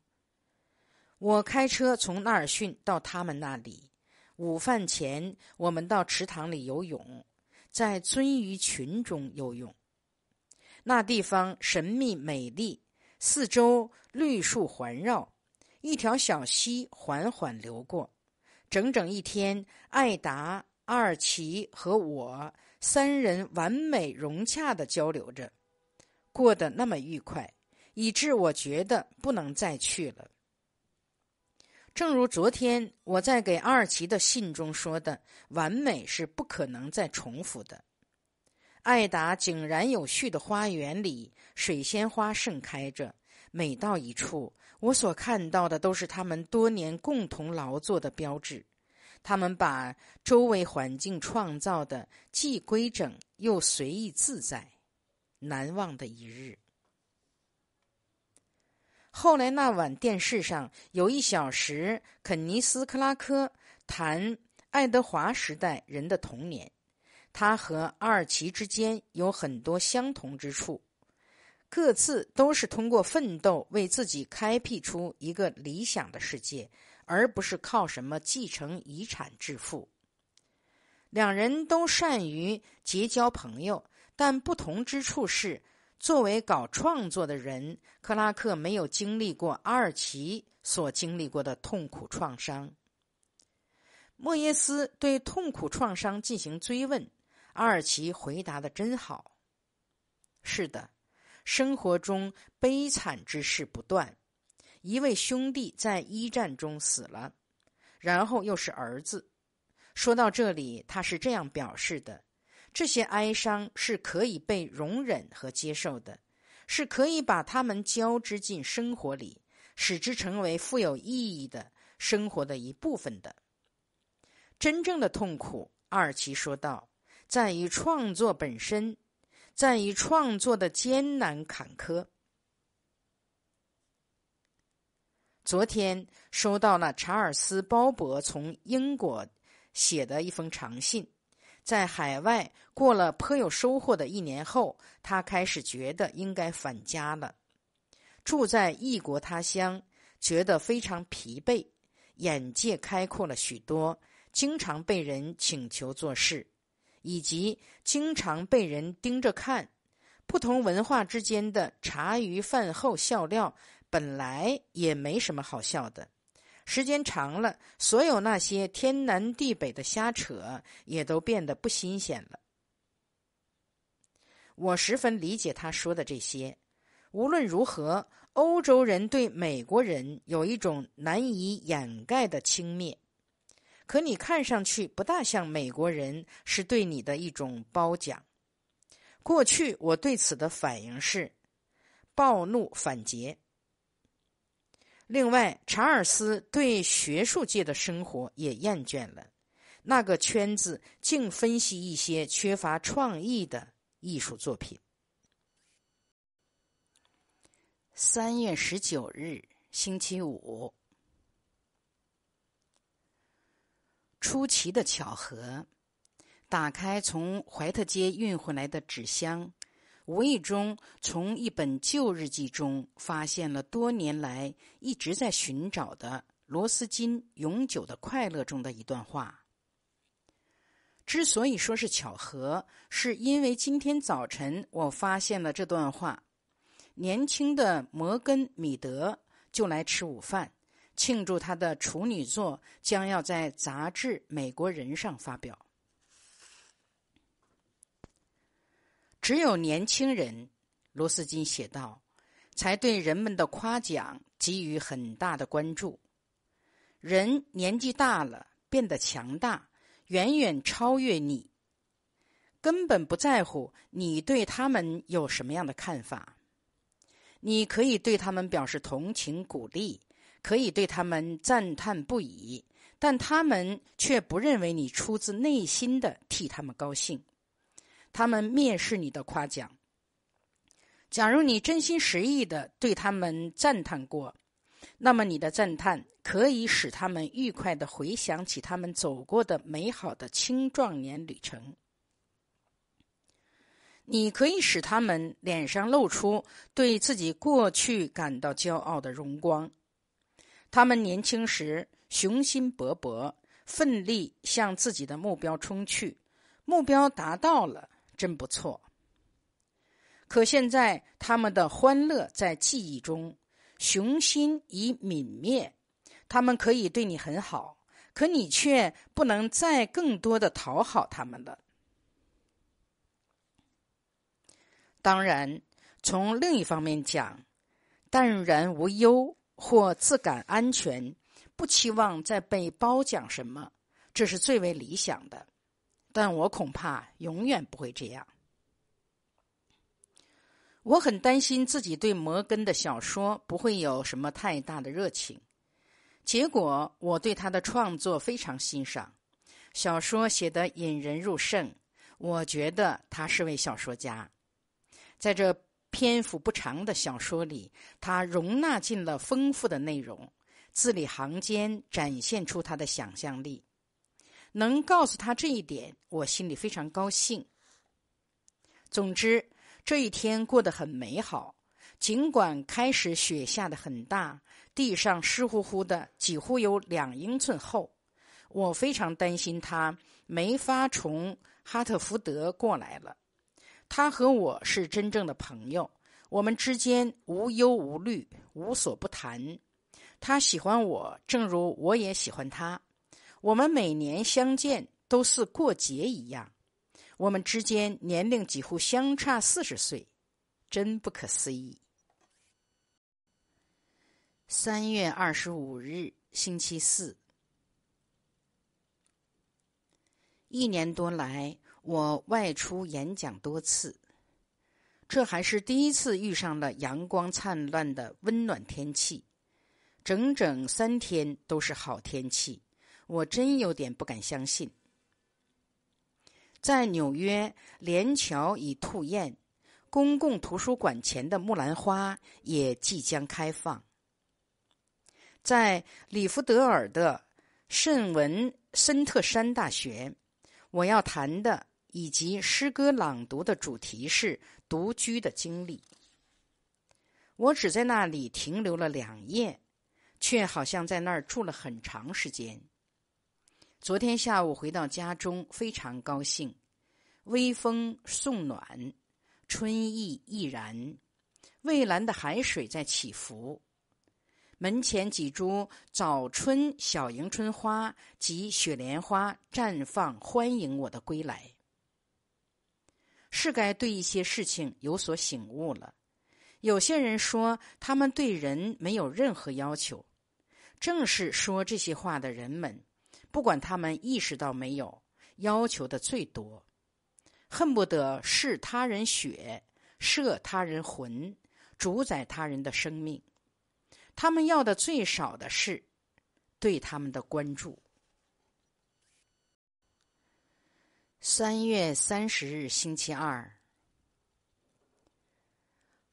我开车从纳尔逊到他们那里。午饭前，我们到池塘里游泳，在鳟鱼群中游泳。那地方神秘美丽，四周绿树环绕，一条小溪缓缓流过。整整一天，艾达、阿尔奇和我。三人完美融洽的交流着，过得那么愉快，以致我觉得不能再去了。正如昨天我在给阿尔奇的信中说的，完美是不可能再重复的。艾达井然有序的花园里，水仙花盛开着，每到一处，我所看到的都是他们多年共同劳作的标志。他们把周围环境创造的既规整又随意自在，难忘的一日。后来那晚电视上有一小时，肯尼斯·克拉科谈爱德华时代人的童年，他和阿尔奇之间有很多相同之处，各自都是通过奋斗为自己开辟出一个理想的世界。而不是靠什么继承遗产致富。两人都善于结交朋友，但不同之处是，作为搞创作的人，克拉克没有经历过阿尔奇所经历过的痛苦创伤。莫耶斯对痛苦创伤进行追问，阿尔奇回答的真好。是的，生活中悲惨之事不断。一位兄弟在一战中死了，然后又是儿子。说到这里，他是这样表示的：这些哀伤是可以被容忍和接受的，是可以把它们交织进生活里，使之成为富有意义的生活的一部分的。真正的痛苦，阿尔奇说道，在于创作本身，在于创作的艰难坎坷。昨天收到了查尔斯·鲍勃从英国写的一封长信，在海外过了颇有收获的一年后，他开始觉得应该返家了。住在异国他乡，觉得非常疲惫，眼界开阔了许多，经常被人请求做事，以及经常被人盯着看。不同文化之间的茶余饭后笑料。本来也没什么好笑的，时间长了，所有那些天南地北的瞎扯也都变得不新鲜了。我十分理解他说的这些。无论如何，欧洲人对美国人有一种难以掩盖的轻蔑，可你看上去不大像美国人是对你的一种褒奖。过去我对此的反应是暴怒反诘。另外，查尔斯对学术界的生活也厌倦了。那个圈子竟分析一些缺乏创意的艺术作品。三月十九日，星期五。出奇的巧合，打开从怀特街运回来的纸箱。无意中从一本旧日记中发现了多年来一直在寻找的罗斯金《永久的快乐》中的一段话。之所以说是巧合，是因为今天早晨我发现了这段话。年轻的摩根·米德就来吃午饭，庆祝他的处女作将要在杂志《美国人》上发表。只有年轻人，罗斯金写道，才对人们的夸奖给予很大的关注。人年纪大了，变得强大，远远超越你，根本不在乎你对他们有什么样的看法。你可以对他们表示同情、鼓励，可以对他们赞叹不已，但他们却不认为你出自内心的替他们高兴。他们蔑视你的夸奖。假如你真心实意的对他们赞叹过，那么你的赞叹可以使他们愉快的回想起他们走过的美好的青壮年旅程。你可以使他们脸上露出对自己过去感到骄傲的荣光。他们年轻时雄心勃勃，奋力向自己的目标冲去，目标达到了。真不错。可现在他们的欢乐在记忆中，雄心已泯灭。他们可以对你很好，可你却不能再更多的讨好他们了。当然，从另一方面讲，淡然无忧或自感安全，不期望再被褒奖什么，这是最为理想的。但我恐怕永远不会这样。我很担心自己对摩根的小说不会有什么太大的热情。结果，我对他的创作非常欣赏，小说写得引人入胜。我觉得他是位小说家。在这篇幅不长的小说里，他容纳进了丰富的内容，字里行间展现出他的想象力。能告诉他这一点，我心里非常高兴。总之，这一天过得很美好。尽管开始雪下的很大，地上湿乎乎的，几乎有两英寸厚。我非常担心他没法从哈特福德过来了。他和我是真正的朋友，我们之间无忧无虑，无所不谈。他喜欢我，正如我也喜欢他。我们每年相见都似过节一样，我们之间年龄几乎相差四十岁，真不可思议。三月二十五日，星期四。一年多来，我外出演讲多次，这还是第一次遇上了阳光灿烂的温暖天气，整整三天都是好天气。我真有点不敢相信。在纽约，连桥已吐艳，公共图书馆前的木兰花也即将开放。在里弗德尔的圣文森特山大学，我要谈的以及诗歌朗读的主题是独居的经历。我只在那里停留了两夜，却好像在那儿住了很长时间。昨天下午回到家中，非常高兴。微风送暖，春意亦然。蔚蓝的海水在起伏。门前几株早春小迎春花及雪莲花绽放，欢迎我的归来。是该对一些事情有所醒悟了。有些人说他们对人没有任何要求，正是说这些话的人们。不管他们意识到没有，要求的最多，恨不得视他人血，摄他人魂，主宰他人的生命。他们要的最少的是对他们的关注。三月三十日，星期二，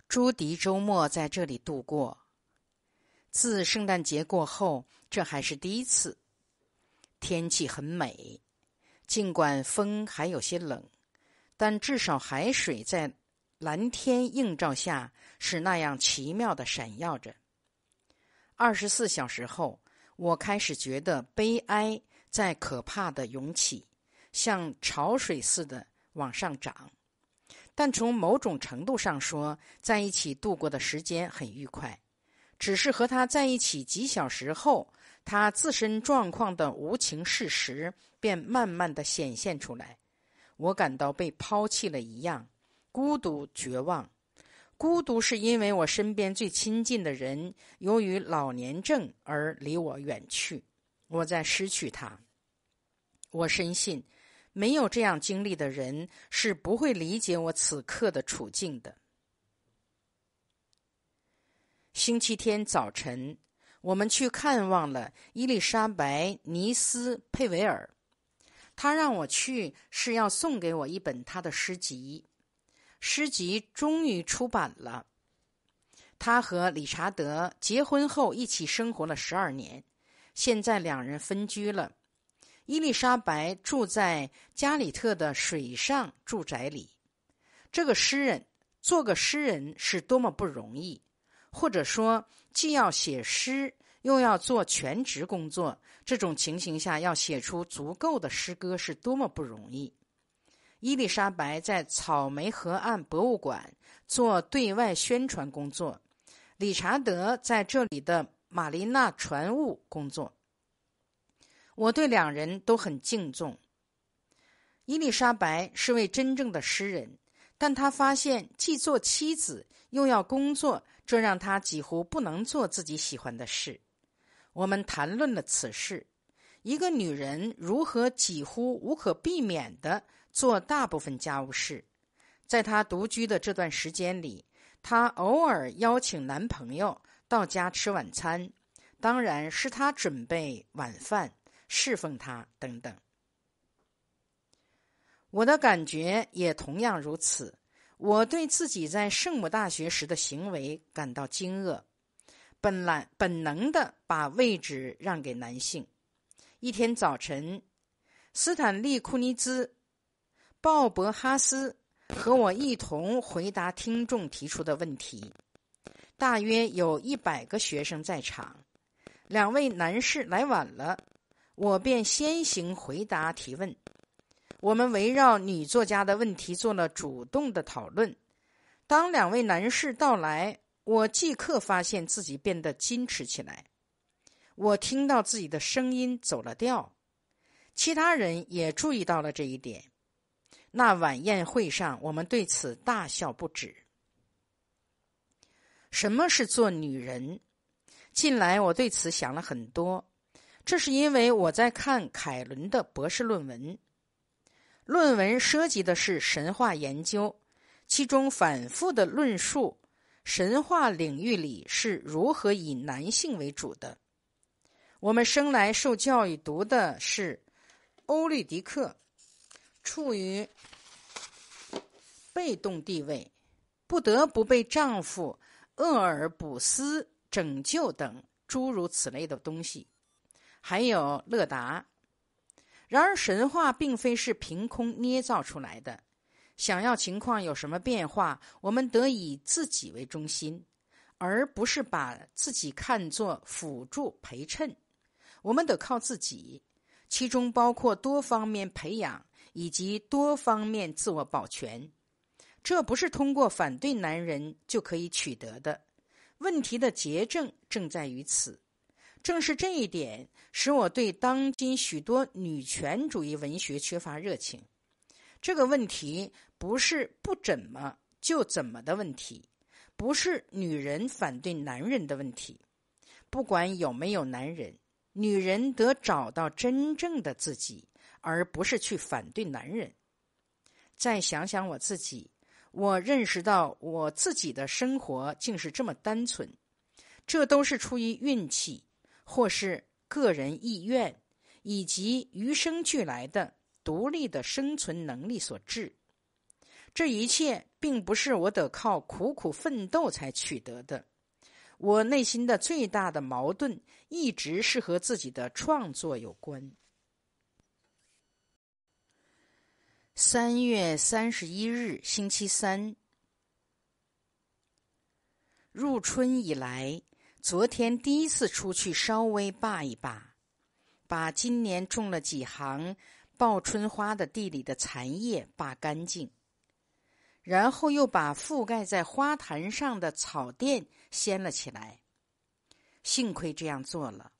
朱迪周末在这里度过。自圣诞节过后，这还是第一次。天气很美，尽管风还有些冷，但至少海水在蓝天映照下是那样奇妙的闪耀着。二十四小时后，我开始觉得悲哀在可怕的涌起，像潮水似的往上涨。但从某种程度上说，在一起度过的时间很愉快。只是和他在一起几小时后，他自身状况的无情事实便慢慢的显现出来。我感到被抛弃了一样，孤独、绝望。孤独是因为我身边最亲近的人由于老年症而离我远去，我在失去他。我深信，没有这样经历的人是不会理解我此刻的处境的。星期天早晨，我们去看望了伊丽莎白·尼斯佩维尔，他让我去是要送给我一本他的诗集。诗集终于出版了。他和理查德结婚后一起生活了十二年，现在两人分居了。伊丽莎白住在加里特的水上住宅里。这个诗人做个诗人是多么不容易，或者说，既要写诗又要做全职工作，这种情形下要写出足够的诗歌是多么不容易。伊丽莎白在草莓河岸博物馆做对外宣传工作，理查德在这里的玛丽娜船务工作。我对两人都很敬重。伊丽莎白是位真正的诗人，但她发现既做妻子又要工作，这让她几乎不能做自己喜欢的事。我们谈论了此事：一个女人如何几乎无可避免的。做大部分家务事，在她独居的这段时间里，她偶尔邀请男朋友到家吃晚餐，当然是他准备晚饭，侍奉他等等。我的感觉也同样如此。我对自己在圣母大学时的行为感到惊愕，本来本能的把位置让给男性。一天早晨，斯坦利·库尼兹。鲍勃·哈斯和我一同回答听众提出的问题。大约有一百个学生在场。两位男士来晚了，我便先行回答提问。我们围绕女作家的问题做了主动的讨论。当两位男士到来，我即刻发现自己变得矜持起来。我听到自己的声音走了调。其他人也注意到了这一点。那晚宴会上，我们对此大笑不止。什么是做女人？近来我对此想了很多。这是因为我在看凯伦的博士论文，论文涉及的是神话研究，其中反复的论述神话领域里是如何以男性为主的。我们生来受教育读的是欧律狄克。处于被动地位，不得不被丈夫厄尔卜斯拯救等诸如此类的东西，还有乐达。然而，神话并非是凭空捏造出来的。想要情况有什么变化，我们得以自己为中心，而不是把自己看作辅助陪衬。我们得靠自己，其中包括多方面培养。以及多方面自我保全，这不是通过反对男人就可以取得的。问题的结症正在于此。正是这一点，使我对当今许多女权主义文学缺乏热情。这个问题不是不怎么就怎么的问题，不是女人反对男人的问题。不管有没有男人，女人得找到真正的自己。而不是去反对男人。再想想我自己，我认识到我自己的生活竟是这么单纯，这都是出于运气，或是个人意愿，以及与生俱来的独立的生存能力所致。这一切并不是我得靠苦苦奋斗才取得的。我内心的最大的矛盾，一直是和自己的创作有关。三月三十一日，星期三。入春以来，昨天第一次出去稍微扒一扒，把今年种了几行报春花的地里的残叶扒干净。然后又把覆盖在花坛上的草垫掀了起来。幸亏这样做了，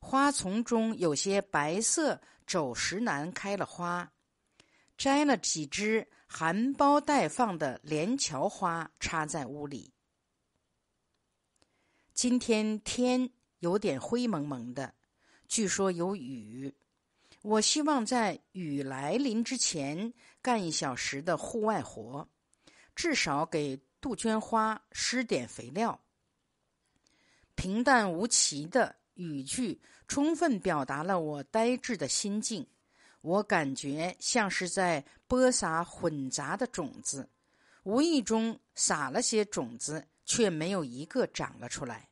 花丛中有些白色肘石楠开了花，摘了几枝含苞待放的连翘花插在屋里。今天天有点灰蒙蒙的，据说有雨。我希望在雨来临之前干一小时的户外活，至少给杜鹃花施点肥料。平淡无奇的语句充分表达了我呆滞的心境。我感觉像是在播撒混杂的种子，无意中撒了些种子，却没有一个长了出来。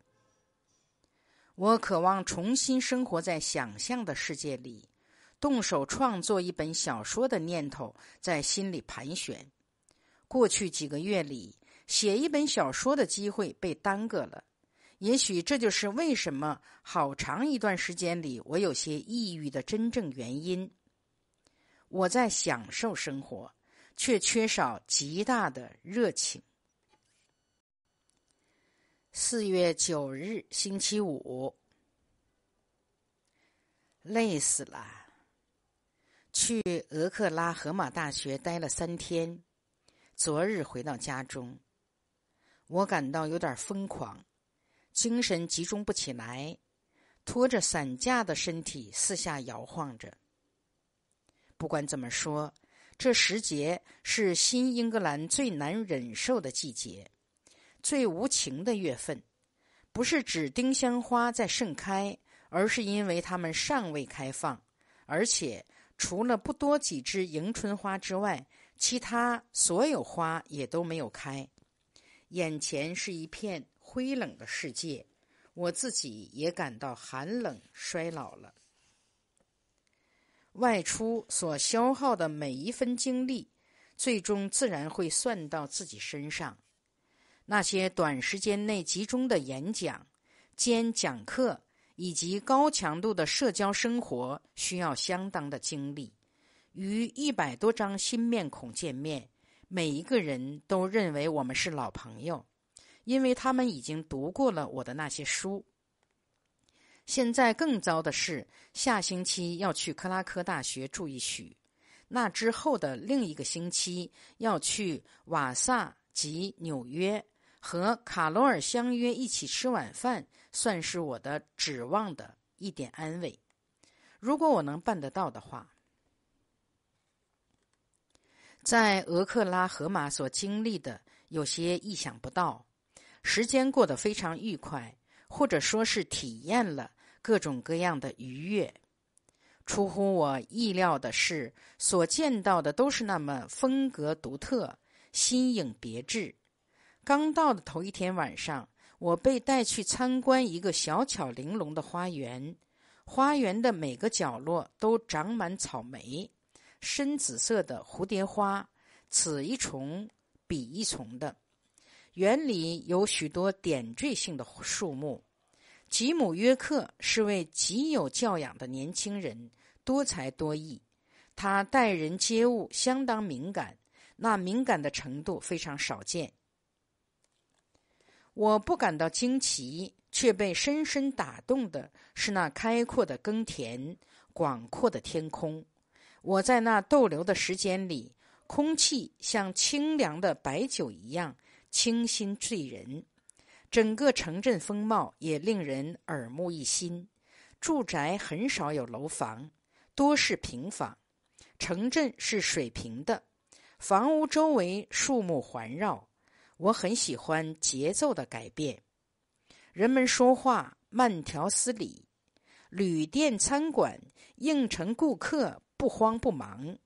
我渴望重新生活在想象的世界里。动手创作一本小说的念头在心里盘旋。过去几个月里，写一本小说的机会被耽搁了。也许这就是为什么好长一段时间里我有些抑郁的真正原因。我在享受生活，却缺少极大的热情。四月九日，星期五，累死了。去俄克拉荷马大学待了三天，昨日回到家中，我感到有点疯狂，精神集中不起来，拖着散架的身体四下摇晃着。不管怎么说，这时节是新英格兰最难忍受的季节，最无情的月份，不是指丁香花在盛开，而是因为它们尚未开放，而且。除了不多几枝迎春花之外，其他所有花也都没有开。眼前是一片灰冷的世界，我自己也感到寒冷、衰老了。外出所消耗的每一分精力，最终自然会算到自己身上。那些短时间内集中的演讲、兼讲课。以及高强度的社交生活需要相当的精力。与一百多张新面孔见面，每一个人都认为我们是老朋友，因为他们已经读过了我的那些书。现在更糟的是，下星期要去克拉科大学住一宿，那之后的另一个星期要去瓦萨及纽约。和卡罗尔相约一起吃晚饭，算是我的指望的一点安慰。如果我能办得到的话，在俄克拉荷马所经历的有些意想不到，时间过得非常愉快，或者说是体验了各种各样的愉悦。出乎我意料的是，所见到的都是那么风格独特、新颖别致。刚到的头一天晚上，我被带去参观一个小巧玲珑的花园。花园的每个角落都长满草莓，深紫色的蝴蝶花，此一丛彼一丛的。园里有许多点缀性的树木。吉姆约克是位极有教养的年轻人，多才多艺。他待人接物相当敏感，那敏感的程度非常少见。我不感到惊奇，却被深深打动的是那开阔的耕田、广阔的天空。我在那逗留的时间里，空气像清凉的白酒一样清新醉人，整个城镇风貌也令人耳目一新。住宅很少有楼房，多是平房。城镇是水平的，房屋周围树木环绕。我很喜欢节奏的改变，人们说话慢条斯理，旅店餐馆应承顾客不慌不忙，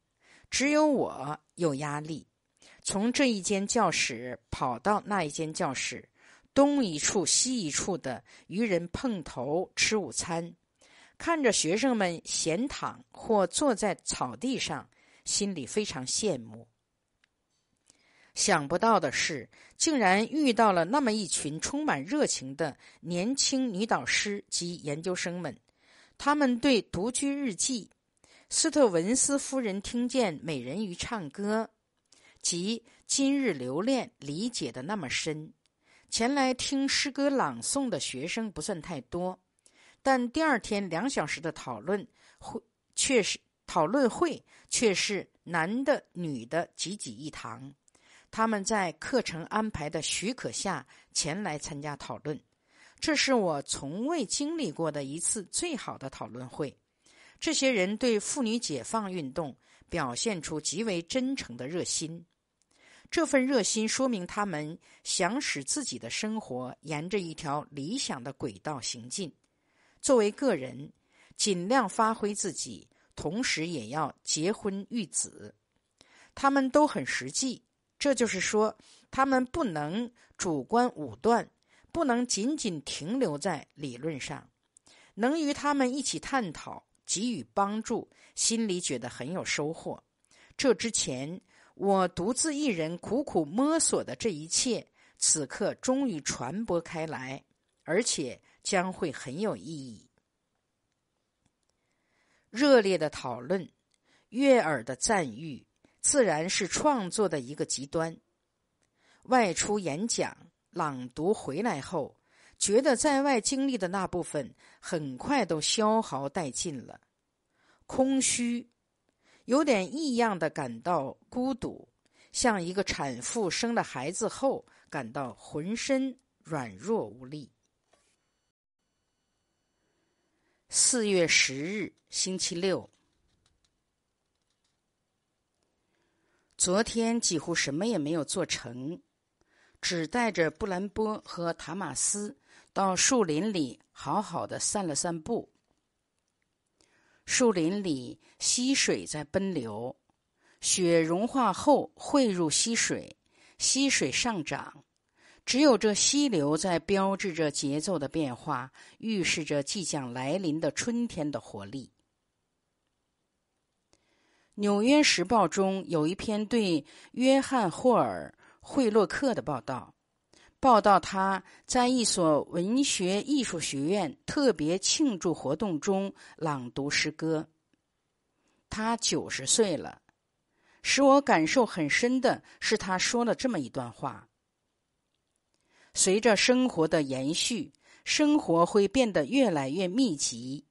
只有我有压力。从这一间教室跑到那一间教室，东一处西一处的与人碰头吃午餐，看着学生们闲躺或坐在草地上，心里非常羡慕。想不到的是，竟然遇到了那么一群充满热情的年轻女导师及研究生们。他们对独居日记、斯特文斯夫人听见美人鱼唱歌、即今日留恋理解的那么深。前来听诗歌朗诵的学生不算太多，但第二天两小时的讨论会却是讨论会却是男的女的挤挤一堂。他们在课程安排的许可下前来参加讨论，这是我从未经历过的一次最好的讨论会。这些人对妇女解放运动表现出极为真诚的热心，这份热心说明他们想使自己的生活沿着一条理想的轨道行进。作为个人，尽量发挥自己，同时也要结婚育子。他们都很实际。这就是说，他们不能主观武断，不能仅仅停留在理论上，能与他们一起探讨、给予帮助，心里觉得很有收获。这之前我独自一人苦苦摸索的这一切，此刻终于传播开来，而且将会很有意义。热烈的讨论，悦耳的赞誉。自然是创作的一个极端。外出演讲、朗读回来后，觉得在外经历的那部分很快都消耗殆尽了，空虚，有点异样的感到孤独，像一个产妇生了孩子后感到浑身软弱无力。四月十日，星期六。昨天几乎什么也没有做成，只带着布兰波和塔马斯到树林里好好的散了散步。树林里溪水在奔流，雪融化后汇入溪水，溪水上涨，只有这溪流在标志着节奏的变化，预示着即将来临的春天的活力。《纽约时报》中有一篇对约翰·霍尔·惠洛克的报道，报道他在一所文学艺术学院特别庆祝活动中朗读诗歌。他九十岁了，使我感受很深的是，他说了这么一段话：随着生活的延续，生活会变得越来越密集，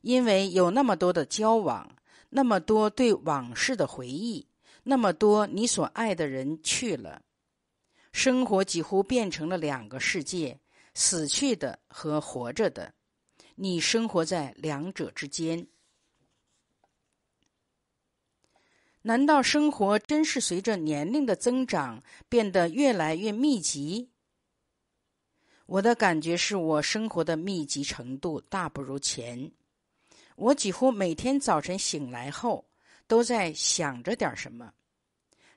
因为有那么多的交往。那么多对往事的回忆，那么多你所爱的人去了，生活几乎变成了两个世界：死去的和活着的。你生活在两者之间。难道生活真是随着年龄的增长变得越来越密集？我的感觉是我生活的密集程度大不如前。我几乎每天早晨醒来后，都在想着点什么，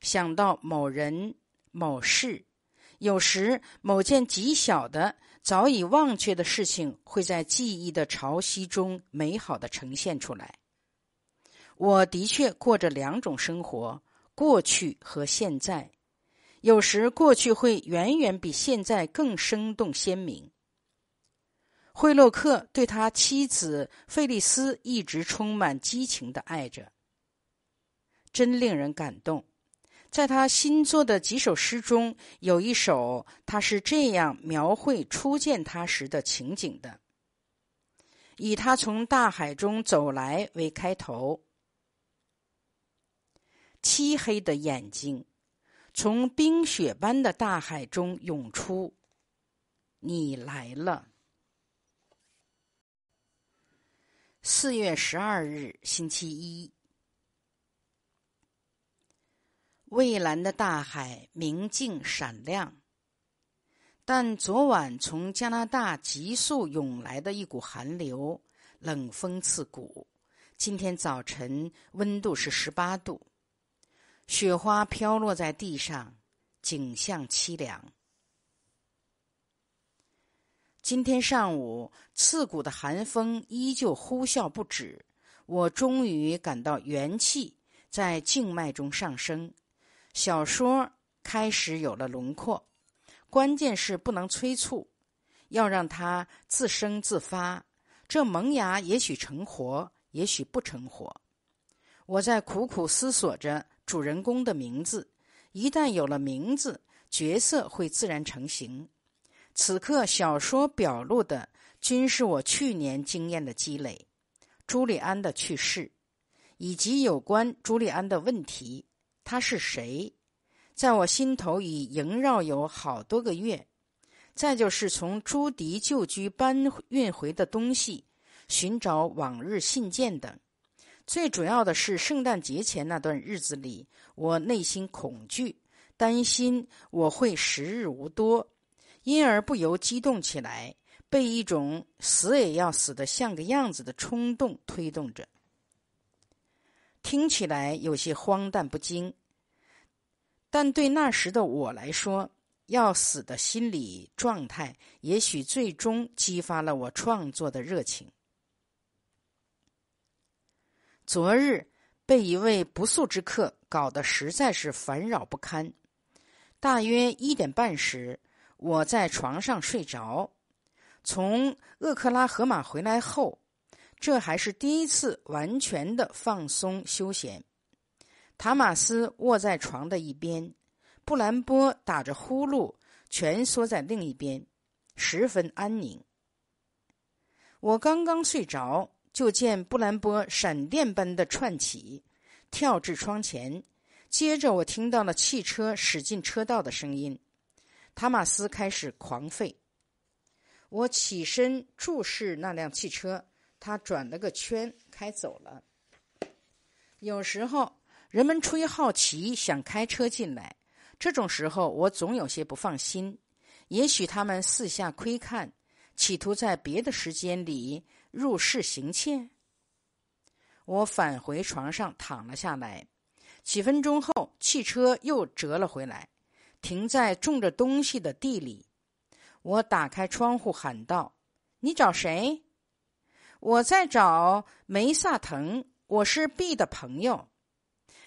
想到某人、某事，有时某件极小的、早已忘却的事情，会在记忆的潮汐中美好的呈现出来。我的确过着两种生活：过去和现在。有时过去会远远比现在更生动鲜明。惠洛克对他妻子费利斯一直充满激情的爱着，真令人感动。在他新作的几首诗中，有一首他是这样描绘初见他时的情景的：以他从大海中走来为开头，漆黑的眼睛从冰雪般的大海中涌出，你来了。四月十二日，星期一。蔚蓝的大海明净闪亮，但昨晚从加拿大急速涌来的一股寒流，冷风刺骨。今天早晨温度是十八度，雪花飘落在地上，景象凄凉。今天上午，刺骨的寒风依旧呼啸不止。我终于感到元气在静脉中上升，小说开始有了轮廓。关键是不能催促，要让它自生自发。这萌芽也许成活，也许不成活。我在苦苦思索着主人公的名字，一旦有了名字，角色会自然成型。此刻小说表露的均是我去年经验的积累。朱利安的去世，以及有关朱利安的问题，他是谁，在我心头已萦绕有好多个月。再就是从朱迪旧居搬运回的东西，寻找往日信件等。最主要的是圣诞节前那段日子里，我内心恐惧，担心我会时日无多，因而不由激动起来，被一种死也要死的像个样子的冲动推动着。听起来有些荒诞不经，但对那时的我来说。要死的心理状态，也许最终激发了我创作的热情。昨日被一位不速之客搞得实在是烦扰不堪。大约一点半时，我在床上睡着。从厄克拉荷马回来后，这还是第一次完全的放松休闲。塔马斯卧在床的一边。布兰波打着呼噜，蜷缩在另一边，十分安宁。我刚刚睡着，就见布兰波闪电般的窜起，跳至窗前。接着，我听到了汽车驶进车道的声音。塔马斯开始狂吠。我起身注视那辆汽车，它转了个圈，开走了。有时候，人们出于好奇，想开车进来。这种时候，我总有些不放心。也许他们四下窥看，企图在别的时间里入室行窃。我返回床上躺了下来。几分钟后，汽车又折了回来，停在种着东西的地里。我打开窗户喊道：“你找谁？”“我在找梅萨腾，我是 B 的朋友。”“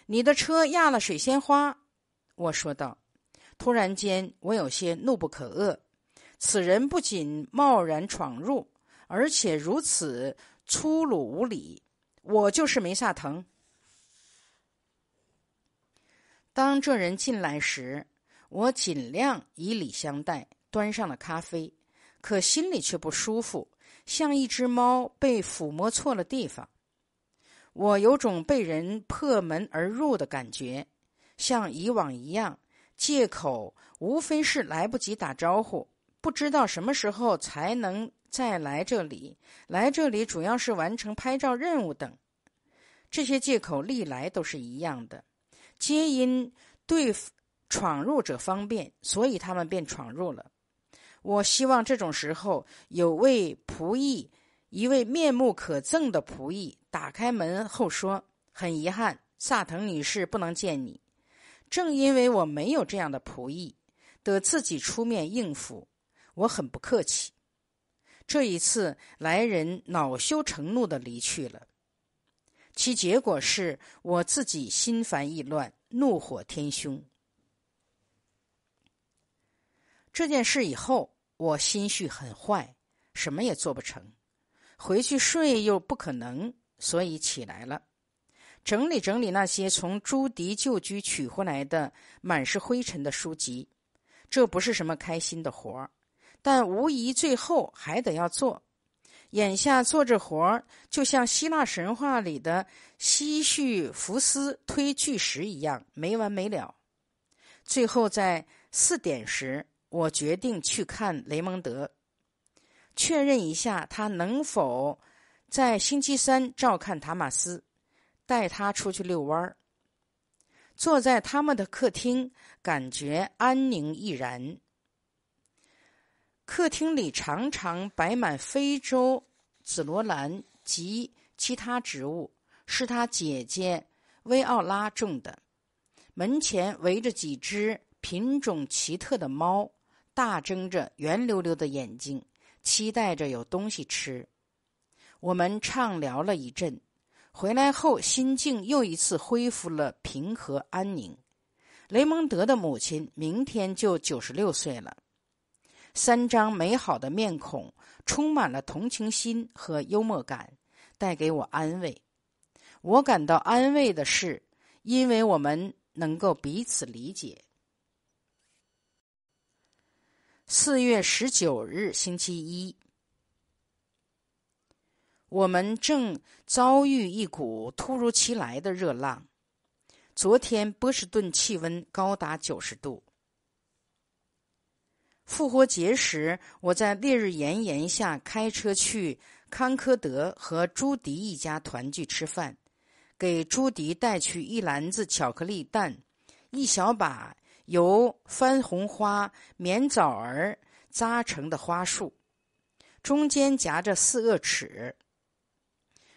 你的车压了水仙花。”我说道：“突然间，我有些怒不可遏。此人不仅贸然闯入，而且如此粗鲁无礼。我就是梅萨腾。”当这人进来时，我尽量以礼相待，端上了咖啡，可心里却不舒服，像一只猫被抚摸错了地方。我有种被人破门而入的感觉。像以往一样，借口无非是来不及打招呼，不知道什么时候才能再来这里。来这里主要是完成拍照任务等。这些借口历来都是一样的，皆因对闯入者方便，所以他们便闯入了。我希望这种时候有位仆役，一位面目可憎的仆役，打开门后说：“很遗憾，萨腾女士不能见你。”正因为我没有这样的仆役，得自己出面应付，我很不客气。这一次来人恼羞成怒的离去了，其结果是我自己心烦意乱，怒火填胸。这件事以后，我心绪很坏，什么也做不成，回去睡又不可能，所以起来了。整理整理那些从朱迪旧居取回来的满是灰尘的书籍，这不是什么开心的活儿，但无疑最后还得要做。眼下做这活儿，就像希腊神话里的西绪福斯推巨石一样没完没了。最后在四点时，我决定去看雷蒙德，确认一下他能否在星期三照看塔马斯。带他出去遛弯儿，坐在他们的客厅，感觉安宁怡然。客厅里常常摆满非洲紫罗兰及其他植物，是他姐姐薇奥拉种的。门前围着几只品种奇特的猫，大睁着圆溜溜的眼睛，期待着有东西吃。我们畅聊了一阵。回来后，心境又一次恢复了平和安宁。雷蒙德的母亲明天就九十六岁了。三张美好的面孔充满了同情心和幽默感，带给我安慰。我感到安慰的是，因为我们能够彼此理解。四月十九日，星期一，我们正遭遇一股突如其来的热浪。昨天波士顿气温高达九十度。复活节时，我在烈日炎炎下开车去康科德和朱迪一家团聚吃饭，给朱迪带去一篮子巧克力蛋，一小把由番红花、棉枣儿扎成的花束，中间夹着四个齿。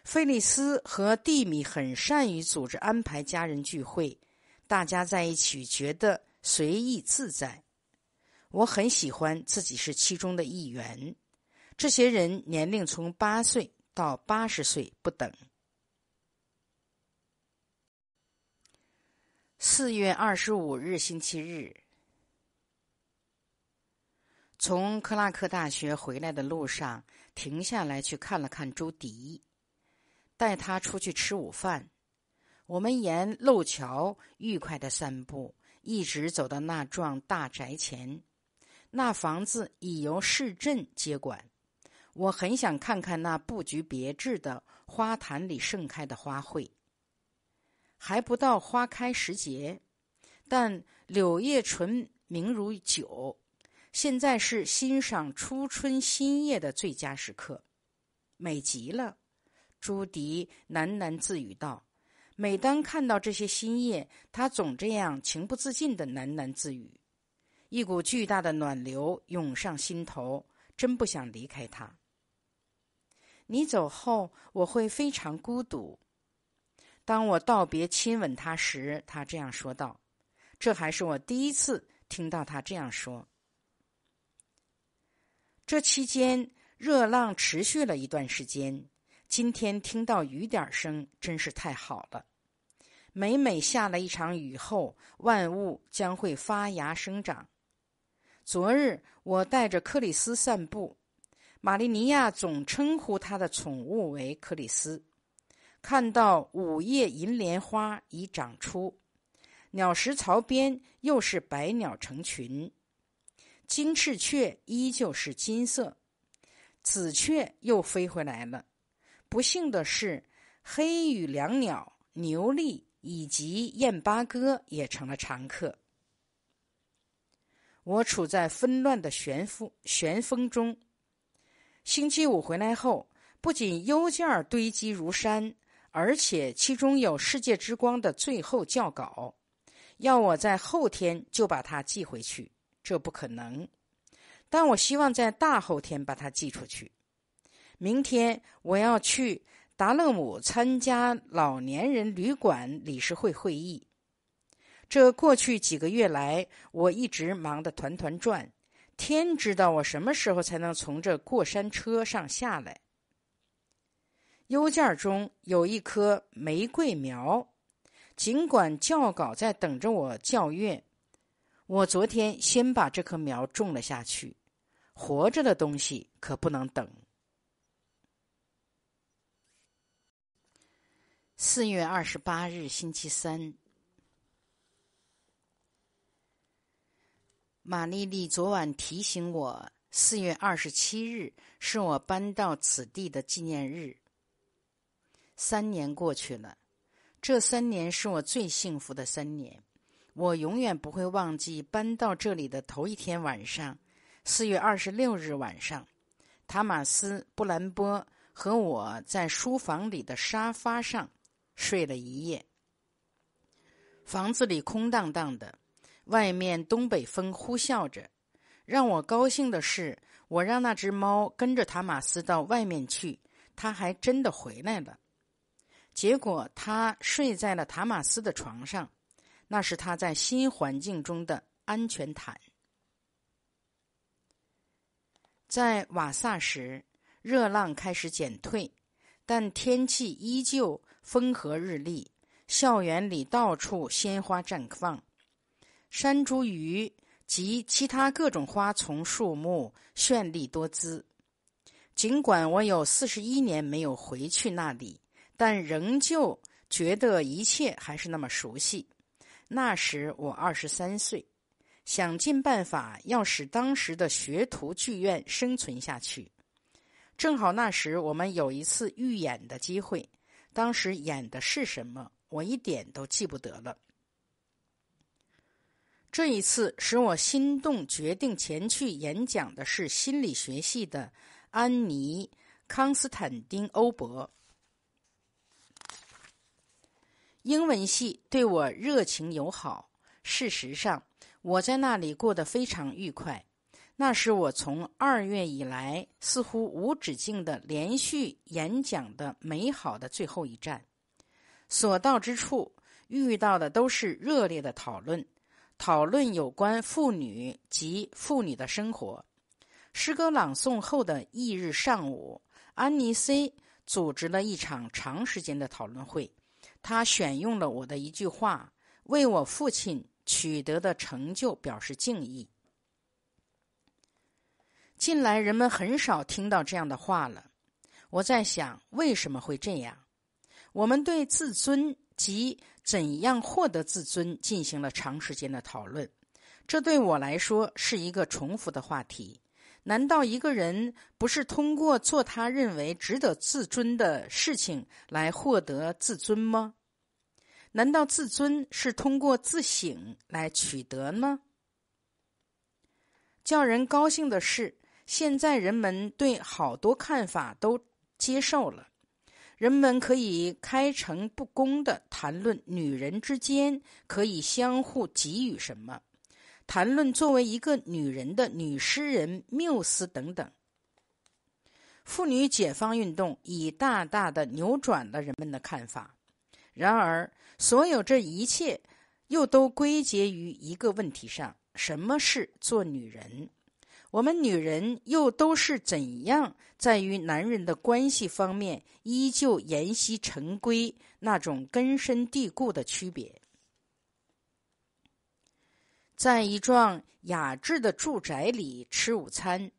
菲利斯和蒂米很善于组织安排家人聚会，大家在一起觉得随意自在。我很喜欢自己是其中的一员。这些人年龄从八岁到八十岁不等。四月二十五日，星期日，从克拉克大学回来的路上，停下来去看了看朱迪，带他出去吃午饭。我们沿路桥愉快的散步，一直走到那幢大宅前。那房子已由市镇接管，我很想看看那布局别致的花坛里盛开的花卉。还不到花开时节，但柳叶醇明如酒。现在是欣赏初春新叶的最佳时刻，美极了。朱迪喃喃自语道：“每当看到这些新叶，他总这样情不自禁的喃喃自语。”一股巨大的暖流涌上心头，真不想离开他。你走后，我会非常孤独。当我道别、亲吻他时，他这样说道：“这还是我第一次听到他这样说。”这期间，热浪持续了一段时间。今天听到雨点声，真是太好了。每每下了一场雨后，万物将会发芽生长。昨日我带着克里斯散步，玛丽尼亚总称呼他的宠物为克里斯。看到五叶银莲花已长出，鸟食槽边又是百鸟成群，金翅雀依旧是金色，紫雀又飞回来了。不幸的是，黑羽椋鸟、牛丽以及燕八哥也成了常客。我处在纷乱的旋风旋风中。星期五回来后，不仅邮件堆积如山，而且其中有《世界之光》的最后校稿，要我在后天就把它寄回去。这不可能，但我希望在大后天把它寄出去。明天我要去达勒姆参加老年人旅馆理事会会议。这过去几个月来，我一直忙得团团转，天知道我什么时候才能从这过山车上下来。邮件中有一棵玫瑰苗，尽管教稿在等着我校阅，我昨天先把这棵苗种了下去。活着的东西可不能等。四月二十八日，星期三。玛丽丽昨晚提醒我，四月二十七日是我搬到此地的纪念日。三年过去了，这三年是我最幸福的三年。我永远不会忘记搬到这里的头一天晚上，四月二十六日晚上，塔马斯·布兰波和我在书房里的沙发上睡了一夜。房子里空荡荡的。外面东北风呼啸着，让我高兴的是，我让那只猫跟着塔马斯到外面去，它还真的回来了。结果，他睡在了塔马斯的床上，那是他在新环境中的安全毯。在瓦萨时，热浪开始减退，但天气依旧风和日丽，校园里到处鲜花绽放。山茱萸及其他各种花丛树木绚丽多姿。尽管我有四十一年没有回去那里，但仍旧觉得一切还是那么熟悉。那时我二十三岁，想尽办法要使当时的学徒剧院生存下去。正好那时我们有一次预演的机会，当时演的是什么，我一点都记不得了。这一次使我心动，决定前去演讲的是心理学系的安妮·康斯坦丁·欧伯。英文系对我热情友好，事实上我在那里过得非常愉快。那是我从二月以来似乎无止境的连续演讲的美好的最后一站。所到之处遇到的都是热烈的讨论，讨论有关妇女及妇女的生活。诗歌朗诵后的翌日上午，安妮 C 组织了一场长时间的讨论会。他选用了我的一句话，为我父亲取得的成就表示敬意。近来人们很少听到这样的话了。我在想，为什么会这样？我们对自尊及怎样获得自尊进行了长时间的讨论，这对我来说是一个重复的话题。难道一个人不是通过做他认为值得自尊的事情来获得自尊吗？难道自尊是通过自省来取得呢？叫人高兴的是，现在人们对好多看法都接受了。人们可以开诚布公的谈论女人之间可以相互给予什么。谈论作为一个女人的女诗人缪斯等等，妇女解放运动已大大的扭转了人们的看法。然而，所有这一切又都归结于一个问题上：什么是做女人？我们女人又都是怎样在与男人的关系方面依旧沿袭陈规那种根深蒂固的区别？在一幢雅致的住宅里吃午餐，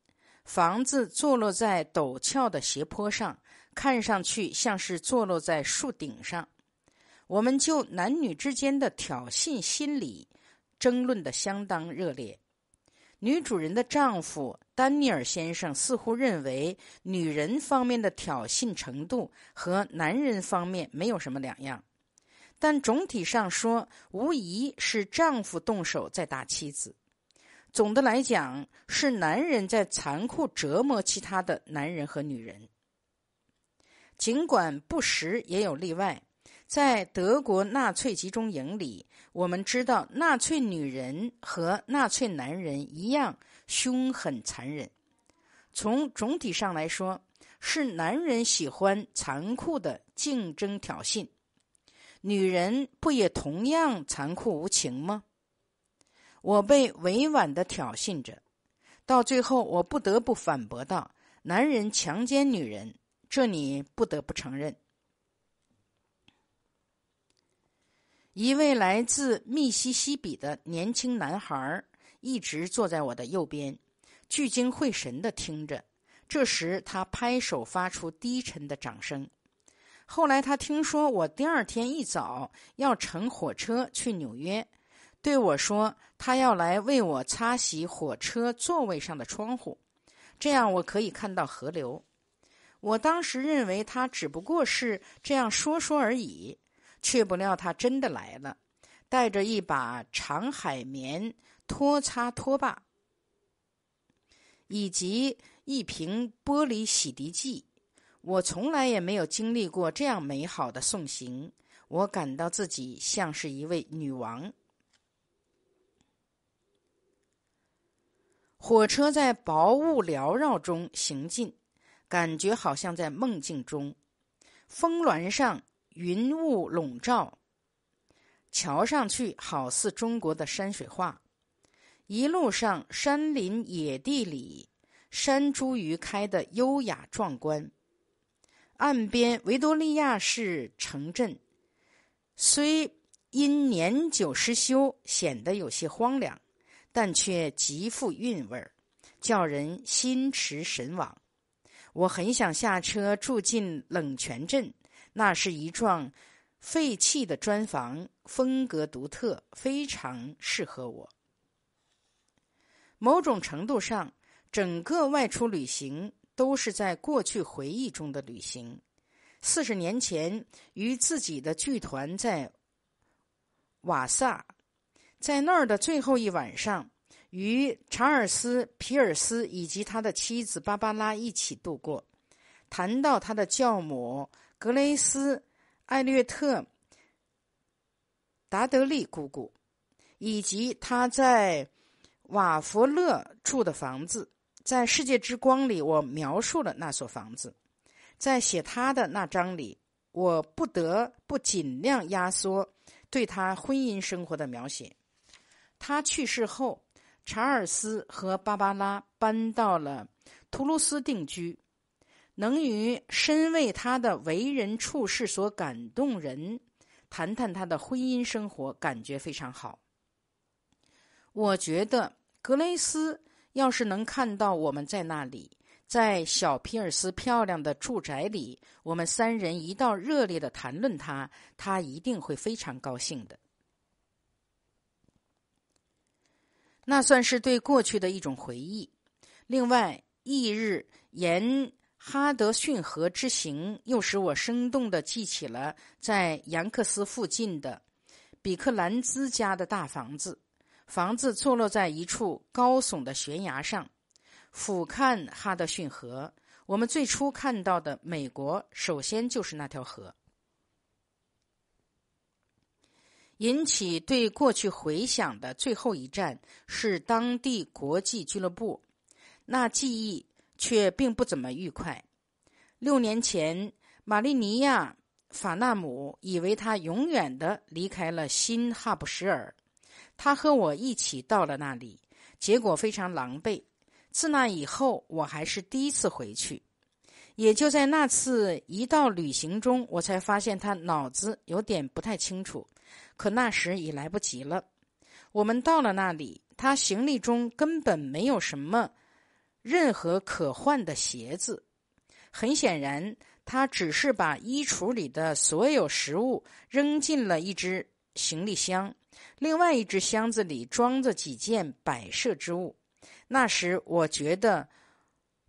房子坐落在陡峭的斜坡上，看上去像是坐落在树顶上。我们就男女之间的挑衅心理争论的相当热烈。女主人的丈夫丹尼尔先生似乎认为，女人方面的挑衅程度和男人方面没有什么两样。但总体上说，无疑是丈夫动手在打妻子。总的来讲，是男人在残酷折磨其他的男人和女人。尽管不时也有例外，在德国纳粹集中营里，我们知道纳粹女人和纳粹男人一样凶狠残忍。从总体上来说，是男人喜欢残酷的竞争挑衅。女人不也同样残酷无情吗？我被委婉的挑衅着，到最后我不得不反驳道：“男人强奸女人，这你不得不承认。”一位来自密西西比的年轻男孩一直坐在我的右边，聚精会神的听着。这时，他拍手发出低沉的掌声。后来他听说我第二天一早要乘火车去纽约，对我说他要来为我擦洗火车座位上的窗户，这样我可以看到河流。我当时认为他只不过是这样说说而已，却不料他真的来了，带着一把长海绵拖擦拖把，以及一瓶玻璃洗涤剂。我从来也没有经历过这样美好的送行，我感到自己像是一位女王。火车在薄雾缭绕中行进，感觉好像在梦境中。峰峦上云雾笼罩，瞧上去好似中国的山水画。一路上山林野地里，山茱萸开得优雅壮观。岸边维多利亚式城镇，虽因年久失修显得有些荒凉，但却极富韵味儿，叫人心驰神往。我很想下车住进冷泉镇，那是一幢废弃的砖房，风格独特，非常适合我。某种程度上，整个外出旅行都是在过去回忆中的旅行。四十年前，与自己的剧团在瓦萨，在那儿的最后一晚上，与查尔斯·皮尔斯以及他的妻子芭芭拉一起度过。谈到他的教母格雷斯·艾略特·达德利姑姑，以及他在瓦佛勒住的房子，在《世界之光》里，我描述了那所房子。在写他的那章里，我不得不尽量压缩对他婚姻生活的描写。他去世后，查尔斯和芭芭拉搬到了图卢斯定居。能与身为他的为人处事所感动人，谈谈他的婚姻生活，感觉非常好。我觉得格雷斯要是能看到我们在那里。在小皮尔斯漂亮的住宅里，我们三人一道热烈的谈论他，他一定会非常高兴的。那算是对过去的一种回忆。另外，翌日沿哈德逊河之行，又使我生动的记起了在杨克斯附近的比克兰兹家的大房子。房子坐落在一处高耸的悬崖上。俯瞰哈德逊河，我们最初看到的美国，首先就是那条河。引起对过去回想的最后一站是当地国际俱乐部，那记忆却并不怎么愉快。六年前，玛丽尼亚·法纳姆以为他永远的离开了新哈布什尔，他和我一起到了那里，结果非常狼狈。自那以后，我还是第一次回去。也就在那次一道旅行中，我才发现他脑子有点不太清楚。可那时已来不及了。我们到了那里，他行李中根本没有什么任何可换的鞋子。很显然，他只是把衣橱里的所有食物扔进了一只行李箱，另外一只箱子里装着几件摆设之物。那时我觉得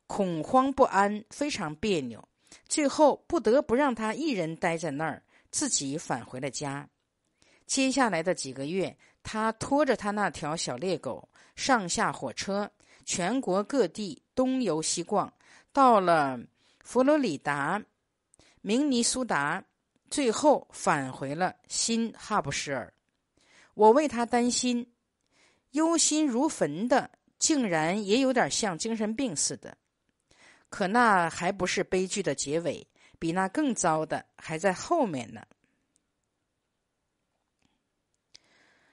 恐慌不安，非常别扭。最后不得不让他一人待在那儿，自己返回了家。接下来的几个月，他拖着他那条小猎狗上下火车，全国各地东游西逛，到了佛罗里达、明尼苏达，最后返回了新哈布什尔。我为他担心，忧心如焚的。竟然也有点像精神病似的，可那还不是悲剧的结尾，比那更糟的还在后面呢。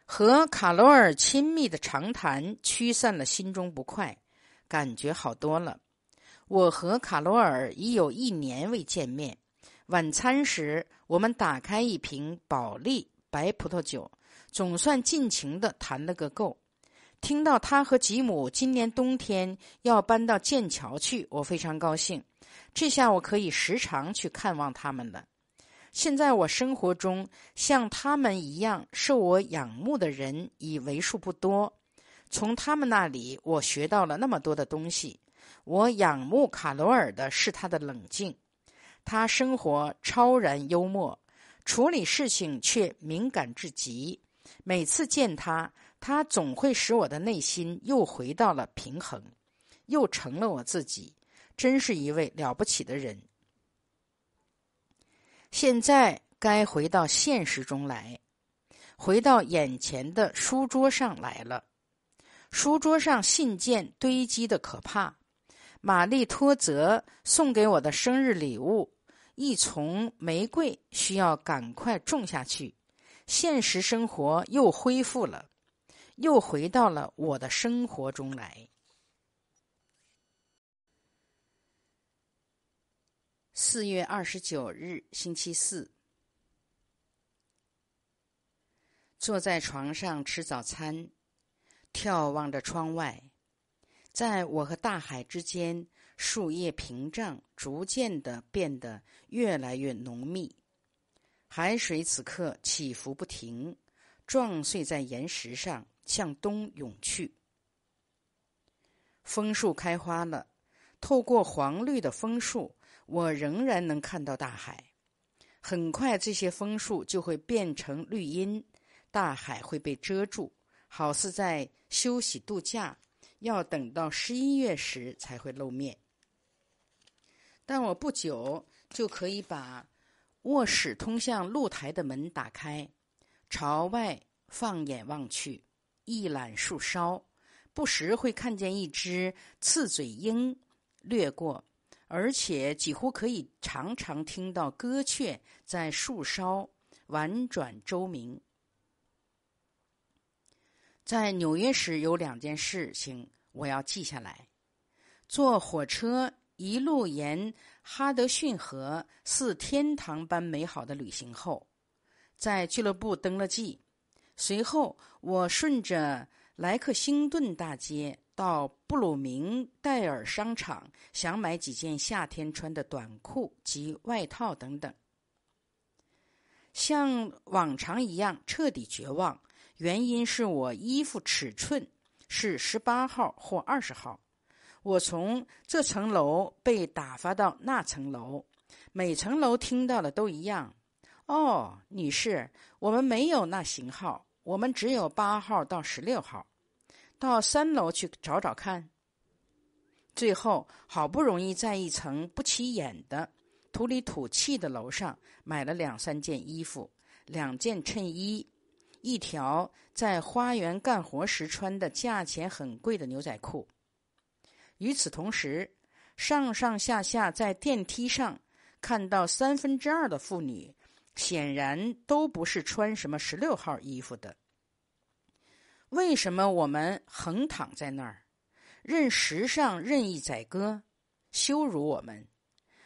和卡罗尔亲密的长谈驱散了心中不快，感觉好多了。我和卡罗尔已有一年未见面。晚餐时，我们打开一瓶保利白葡萄酒，总算尽情的谈了个够。听到他和吉姆今年冬天要搬到剑桥去，我非常高兴。这下我可以时常去看望他们了。现在我生活中像他们一样受我仰慕的人已为数不多。从他们那里，我学到了那么多的东西。我仰慕卡罗尔的是他的冷静，他生活超然幽默，处理事情却敏感至极。每次见他。他总会使我的内心又回到了平衡，又成了我自己，真是一位了不起的人。现在该回到现实中来，回到眼前的书桌上来了。书桌上信件堆积的可怕。玛丽托泽送给我的生日礼物，一丛玫瑰需要赶快种下去。现实生活又恢复了。又回到了我的生活中来。四月二十九日，星期四，坐在床上吃早餐，眺望着窗外，在我和大海之间，树叶屏障逐渐的变得越来越浓密。海水此刻起伏不停，撞碎在岩石上，向东涌去。枫树开花了，透过黄绿的枫树，我仍然能看到大海。很快，这些枫树就会变成绿荫，大海会被遮住，好似在休息度假。要等到十一月时才会露面。但我不久就可以把卧室通向露台的门打开，朝外放眼望去，一览树梢，不时会看见一只刺嘴鹰掠过，而且几乎可以常常听到歌雀在树梢婉转周鸣。在纽约时有两件事情我要记下来：坐火车一路沿哈德逊河，似天堂般美好的旅行后，在俱乐部登了记。随后，我顺着莱克星顿大街到布鲁明戴尔商场，想买几件夏天穿的短裤及外套等等。像往常一样彻底绝望。原因是我衣服尺寸是十八号或二十号，我从这层楼被打发到那层楼，每层楼听到的都一样。哦，女士，我们没有那型号，我们只有八号到十六号，到三楼去找找看。最后好不容易在一层不起眼的、土里土气的楼上买了两三件衣服，两件衬衣。一条在花园干活时穿的价钱很贵的牛仔裤。与此同时，上上下下在电梯上看到三分之二的妇女，显然都不是穿什么十六号衣服的。为什么我们横躺在那儿，任时尚任意宰割，羞辱我们？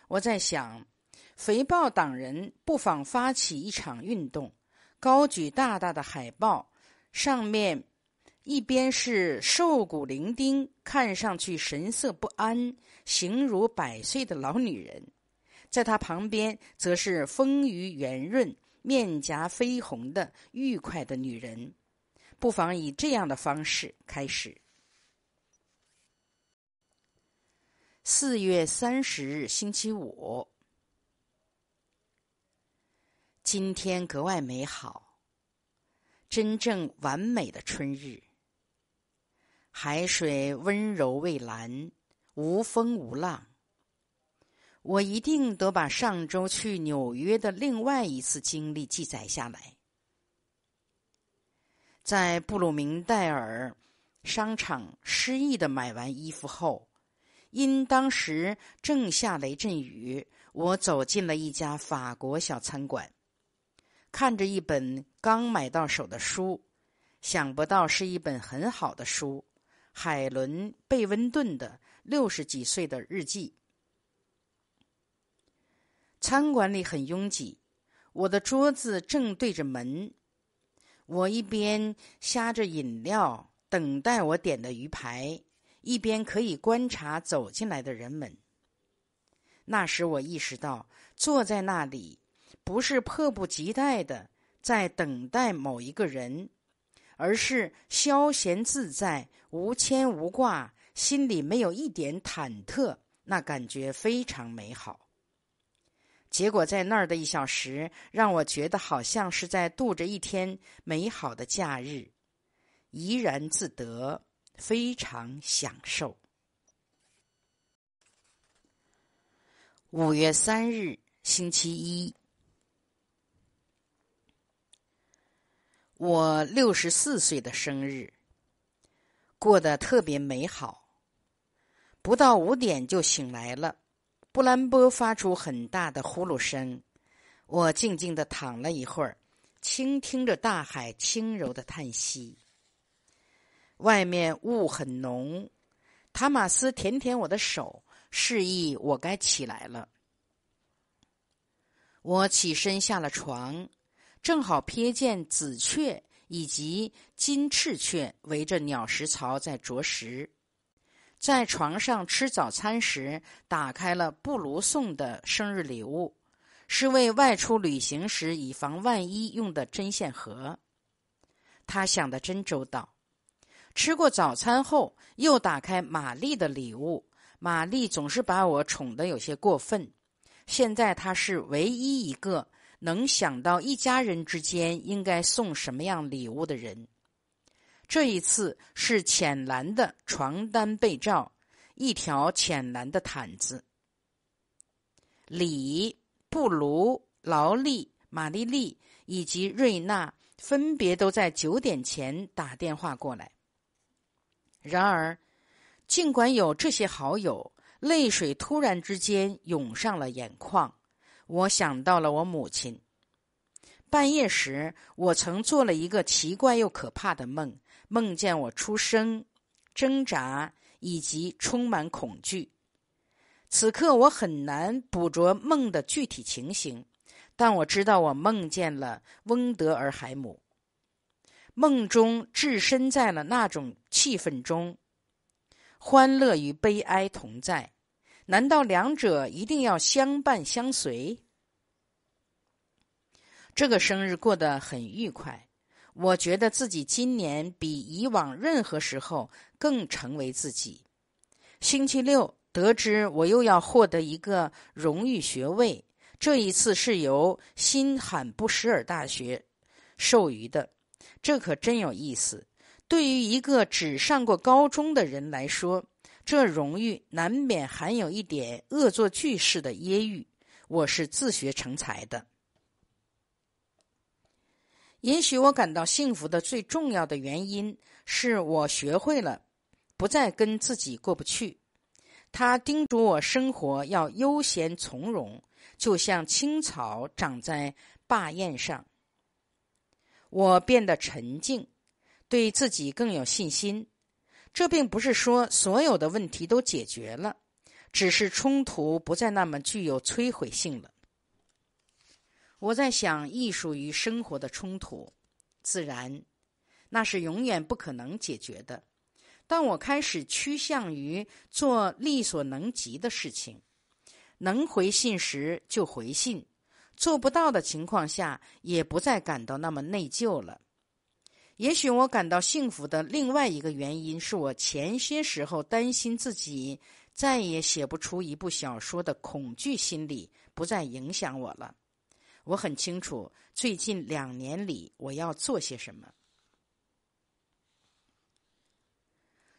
我在想，肥豹党人不妨发起一场运动。高举大大的海报，上面一边是瘦骨伶仃、看上去神色不安、形如百岁的老女人，在她旁边则是丰腴圆润、面颊绯红的愉快的女人。不妨以这样的方式开始。四月三十日，星期五。今天格外美好，真正完美的春日。海水温柔蔚蓝，无风无浪。我一定得把上周去纽约的另外一次经历记载下来。在布鲁明戴尔商场失意的买完衣服后，因当时正下雷阵雨，我走进了一家法国小餐馆。看着一本刚买到手的书，想不到是一本很好的书——海伦·贝温顿的六十几岁的日记。餐馆里很拥挤，我的桌子正对着门。我一边呷着饮料，等待我点的鱼排，一边可以观察走进来的人们。那时我意识到，坐在那里。不是迫不及待的在等待某一个人，而是消闲自在、无牵无挂，心里没有一点忐忑，那感觉非常美好。结果在那儿的一小时，让我觉得好像是在度着一天美好的假日，怡然自得，非常享受。五月三日，星期一。我六十四岁的生日过得特别美好。不到五点就醒来了，布兰波发出很大的呼噜声。我静静的躺了一会儿，倾听着大海轻柔的叹息。外面雾很浓，塔马斯舔舔我的手，示意我该起来了。我起身下了床。正好瞥见紫雀以及金翅雀围着鸟食槽在啄食，在床上吃早餐时，打开了布卢送的生日礼物，是为外出旅行时以防万一用的针线盒。他想的真周到。吃过早餐后，又打开玛丽的礼物。玛丽总是把我宠得有些过分。现在她是唯一一个能想到一家人之间应该送什么样礼物的人。这一次是浅蓝的床单被罩，一条浅蓝的毯子。李、布鲁、劳利、玛丽丽以及瑞娜分别都在九点前打电话过来。然而，尽管有这些好友，泪水突然之间涌上了眼眶。我想到了我母亲。半夜时，我曾做了一个奇怪又可怕的梦，梦见我出生、挣扎以及充满恐惧。此刻我很难捕捉梦的具体情形，但我知道我梦见了翁德尔海姆。梦中置身在了那种气氛中，欢乐与悲哀同在。难道两者一定要相伴相随？这个生日过得很愉快，我觉得自己今年比以往任何时候更成为自己。星期六得知我又要获得一个荣誉学位，这一次是由新罕布什尔大学授予的。这可真有意思。对于一个只上过高中的人来说，这荣誉难免含有一点恶作剧式的揶揄。我是自学成才的。也许我感到幸福的最重要的原因是我学会了不再跟自己过不去。他叮嘱我生活要悠闲从容，就像青草长在坝堰上。我变得沉静，对自己更有信心。这并不是说所有的问题都解决了，只是冲突不再那么具有摧毁性了。我在想，艺术与生活的冲突，自然那是永远不可能解决的。但我开始趋向于做力所能及的事情，能回信时就回信。做不到的情况下，也不再感到那么内疚了。也许我感到幸福的另外一个原因，是我前些时候担心自己再也写不出一部小说的恐惧心理不再影响我了。我很清楚，最近两年里我要做些什么。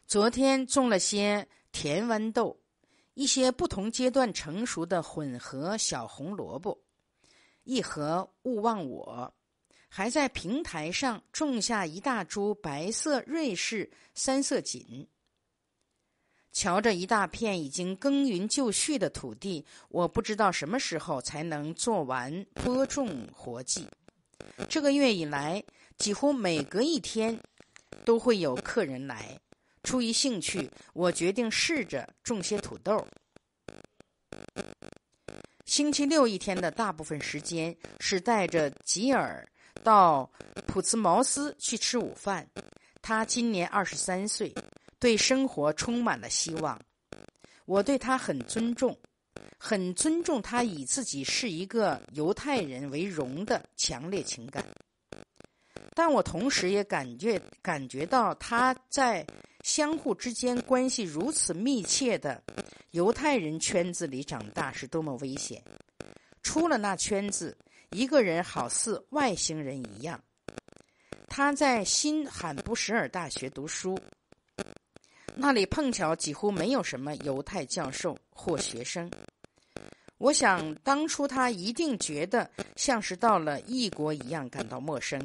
昨天种了些甜豌豆，一些不同阶段成熟的混合小红萝卜。一盒勿忘我，还在平台上种下一大株白色瑞士三色堇。瞧着一大片已经耕耘就绪的土地，我不知道什么时候才能做完播种活计。这个月以来，几乎每隔一天都会有客人来。出于兴趣，我决定试着种些土豆。星期六一天的大部分时间是带着吉尔到普茨茅斯去吃午饭。他今年二十三岁，对生活充满了希望。我对他很尊重，很尊重他以自己是一个犹太人为荣的强烈情感。但我同时也感觉感觉到他在相互之间关系如此密切的。犹太人圈子里长大是多么危险！出了那圈子，一个人好似外星人一样。他在新罕布什尔大学读书，那里碰巧几乎没有什么犹太教授或学生。我想，当初他一定觉得像是到了异国一样感到陌生。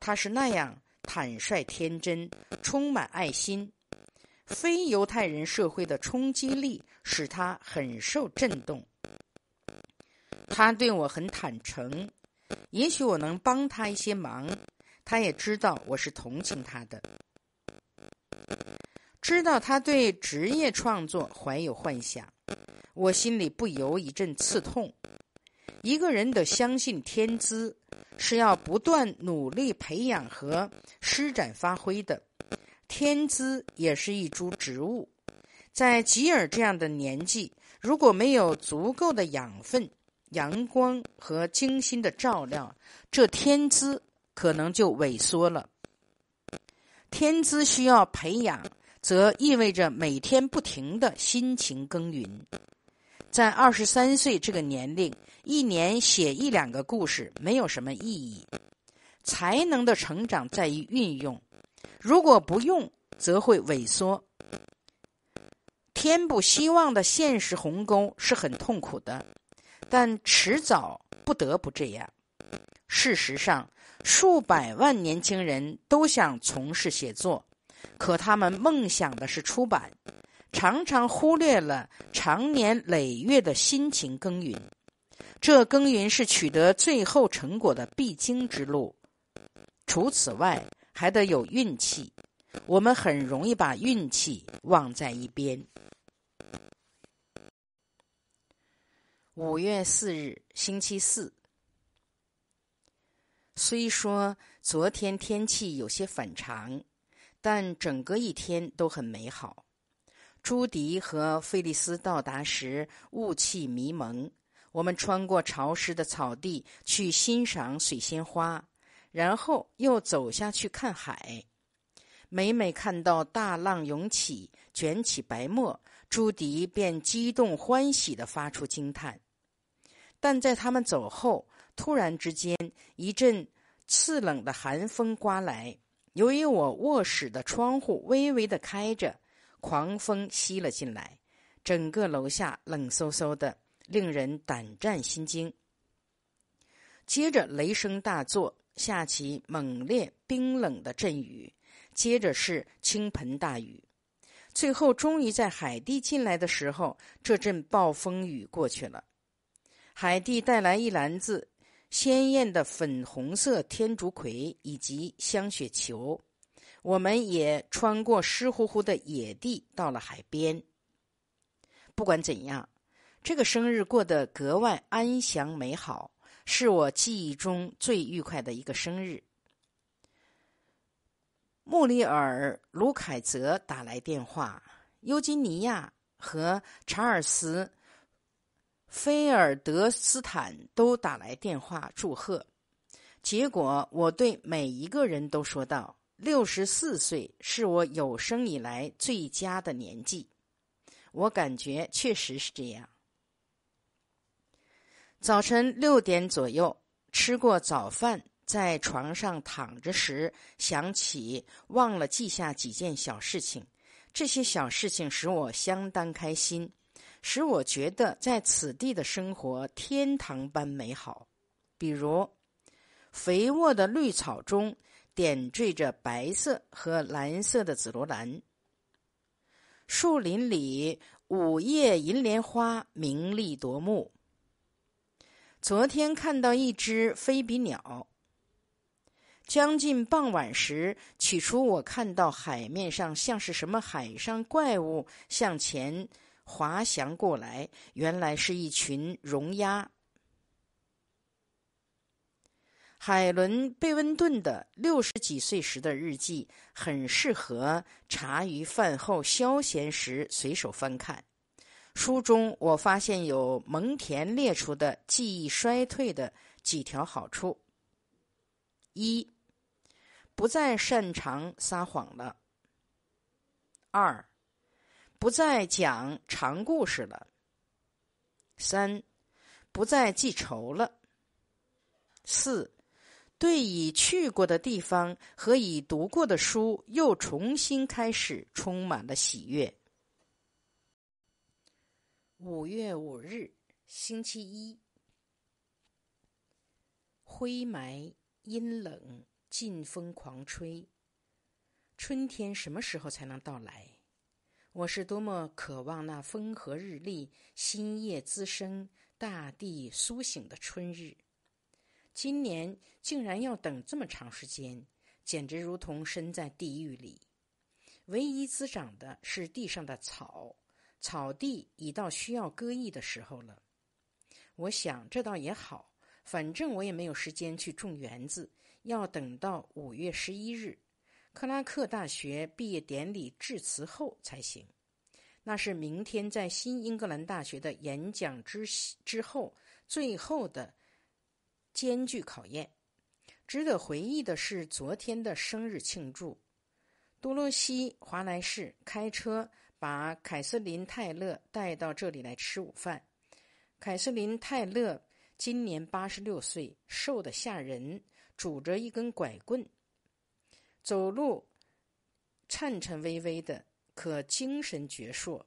他是那样坦率、天真，充满爱心。非犹太人社会的冲击力使他很受震动。他对我很坦诚，也许我能帮他一些忙。他也知道我是同情他的，知道他对职业创作怀有幻想。我心里不由一阵刺痛。一个人得相信天资是要不断努力培养和施展发挥的。天资也是一株植物，在吉尔这样的年纪，如果没有足够的养分，阳光和精心的照料，这天资可能就萎缩了。天资需要培养，则意味着每天不停的辛勤耕耘。在二十三岁这个年龄，一年写一两个故事没有什么意义。才能的成长在于运用，如果不用，则会萎缩。填补希望的现实鸿沟是很痛苦的，但迟早不得不这样。事实上，数百万年轻人都想从事写作，可他们梦想的是出版，常常忽略了长年累月的辛勤耕耘。这耕耘是取得最后成果的必经之路。除此外，还得有运气。我们很容易把运气忘在一边。五月四日，星期四。虽说昨天天气有些反常，但整个一天都很美好。朱迪和菲利斯到达时，雾气迷蒙。我们穿过潮湿的草地，去欣赏水仙花。然后又走下去看海，每每看到大浪涌起，卷起白沫，朱迪便激动欢喜地发出惊叹。但在他们走后，突然之间一阵刺冷的寒风刮来。由于我卧室的窗户微微的开着，狂风吸了进来，整个楼下冷飕飕的，令人胆战心惊。接着雷声大作。下起猛烈、冰冷的阵雨，接着是倾盆大雨，最后终于在海蒂进来的时候，这阵暴风雨过去了。海蒂带来一篮子鲜艳的粉红色天竺葵以及香雪球，我们也穿过湿乎乎的野地，到了海边。不管怎样，这个生日过得格外安详美好。是我记忆中最愉快的一个生日。穆里尔·卢凯泽打来电话，尤金尼亚和查尔斯·菲尔德斯坦都打来电话祝贺。结果，我对每一个人都说道：“六十四岁是我有生以来最佳的年纪。”我感觉确实是这样。早晨六点左右，吃过早饭，在床上躺着时，想起忘了记下几件小事情。这些小事情使我相当开心，使我觉得在此地的生活天堂般美好。比如，肥沃的绿草中点缀着白色和蓝色的紫罗兰；树林里五叶银莲花明丽夺目。昨天看到一只飞比鸟。将近傍晚时，起初我看到海面上像是什么海上怪物向前滑翔过来，原来是一群绒鸭。海伦·贝温顿的六十几岁时的日记很适合茶余饭后消闲时随手翻看。书中我发现有蒙恬列出的记忆衰退的几条好处：一，不再擅长撒谎了；二，不再讲长故事了；三，不再记仇了；四，对已去过的地方和已读过的书又重新开始充满了喜悦。五月五日，星期一。灰霾、阴冷，劲风狂吹。春天什么时候才能到来？我是多么渴望那风和日丽、新叶滋生、大地苏醒的春日！今年竟然要等这么长时间，简直如同身在地狱里。唯一滋长的是地上的草。草地已到需要割刈的时候了，我想这倒也好，反正我也没有时间去种园子，要等到五月十一日，克拉克大学毕业典礼致辞后才行。那是明天在新英格兰大学的演讲之之后最后的艰巨考验。值得回忆的是昨天的生日庆祝。多罗西·华莱士开车把凯瑟琳·泰勒带到这里来吃午饭。凯瑟琳·泰勒今年八十六岁，瘦得吓人，拄着一根拐棍，走路颤颤巍巍的，可精神矍铄，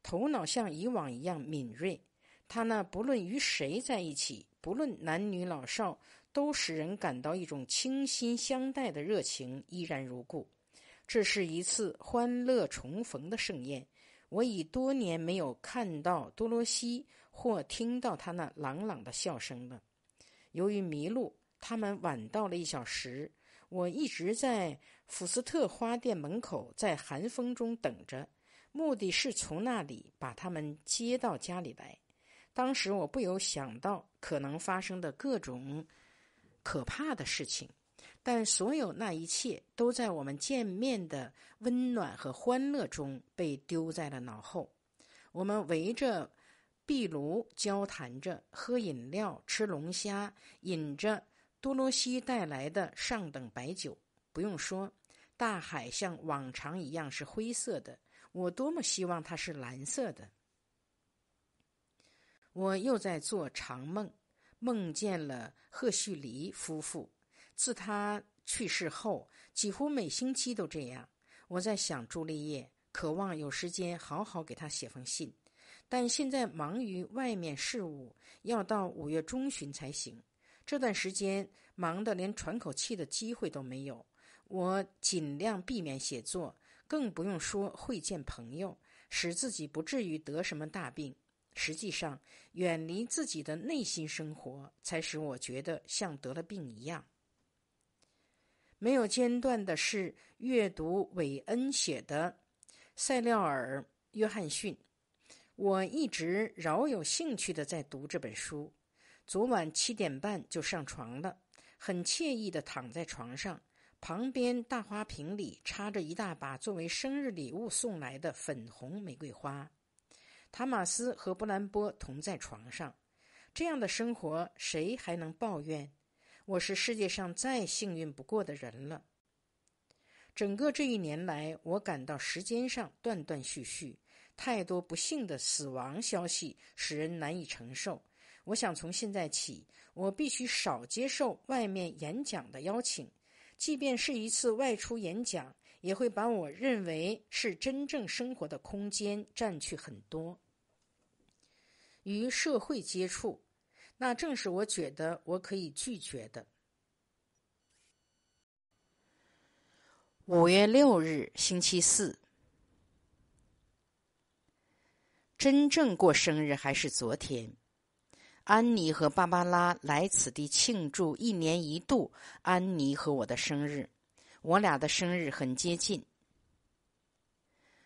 头脑像以往一样敏锐。他那不论与谁在一起，不论男女老少，都使人感到一种倾心相待的热情依然如故。这是一次欢乐重逢的盛宴。我已多年没有看到多罗西或听到他那朗朗的笑声了。由于迷路，他们晚到了一小时。我一直在福斯特花店门口，在寒风中等着，目的是从那里把他们接到家里来。当时我不由想到可能发生的各种可怕的事情。但所有那一切都在我们见面的温暖和欢乐中被丢在了脑后。我们围着壁炉交谈着，喝饮料，吃龙虾，饮着多罗西带来的上等白酒。不用说，大海像往常一样是灰色的。我多么希望它是蓝色的！我又在做长梦，梦见了赫胥黎夫妇。自他去世后，几乎每星期都这样。我在想朱丽叶，渴望有时间好好给他写封信，但现在忙于外面事务，要到五月中旬才行。这段时间忙得连喘口气的机会都没有。我尽量避免写作，更不用说会见朋友，使自己不至于得什么大病。实际上，远离自己的内心生活，才使我觉得像得了病一样。没有间断的是阅读韦恩写的《塞廖尔·约翰逊》，我一直饶有兴趣的在读这本书。昨晚七点半就上床了，很惬意的躺在床上，旁边大花瓶里插着一大把作为生日礼物送来的粉红玫瑰花。塔马斯和布兰波同在床上，这样的生活谁还能抱怨？我是世界上再幸运不过的人了。整个这一年来，我感到时间上断断续续，太多不幸的死亡消息使人难以承受。我想从现在起，我必须少接受外面演讲的邀请，即便是一次外出演讲，也会把我认为是真正生活的空间占去很多。与社会接触。那正是我觉得我可以拒绝的。五月六日，星期四。真正过生日还是昨天。安妮和芭芭拉来此地庆祝一年一度安妮和我的生日，我俩的生日很接近。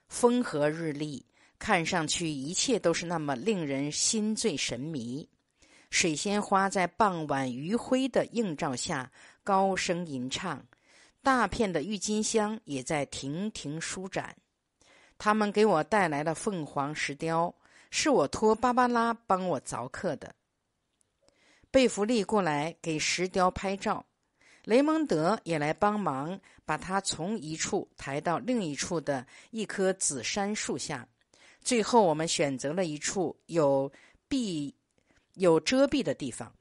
风和日丽，看上去一切都是那么令人心醉神迷。水仙花在傍晚余晖的映照下高声吟唱，大片的郁金香也在亭亭舒展。他们给我带来了凤凰石雕，是我托芭芭拉帮我凿刻的。贝弗利过来给石雕拍照，雷蒙德也来帮忙，把它从一处抬到另一处的一棵紫杉树下。最后，我们选择了一处有碧。有遮蔽的地方，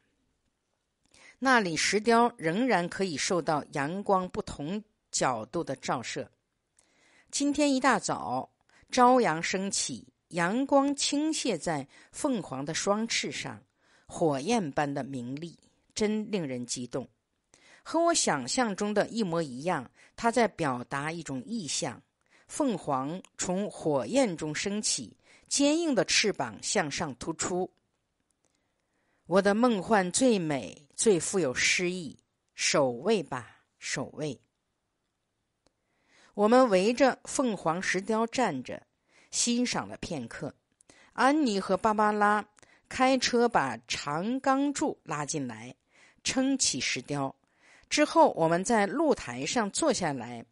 那里石雕仍然可以受到阳光不同角度的照射。今天一大早，朝阳升起，阳光倾泻在凤凰的双翅上，火焰般的明丽，真令人激动。和我想象中的一模一样，它在表达一种意象：凤凰从火焰中升起，坚硬的翅膀向上突出。我的梦幻最美，最富有诗意。守卫吧，守卫！我们围着凤凰石雕站着，欣赏了片刻。安妮和芭芭拉开车把长钢柱拉进来，撑起石雕。之后，我们在露台上坐下来，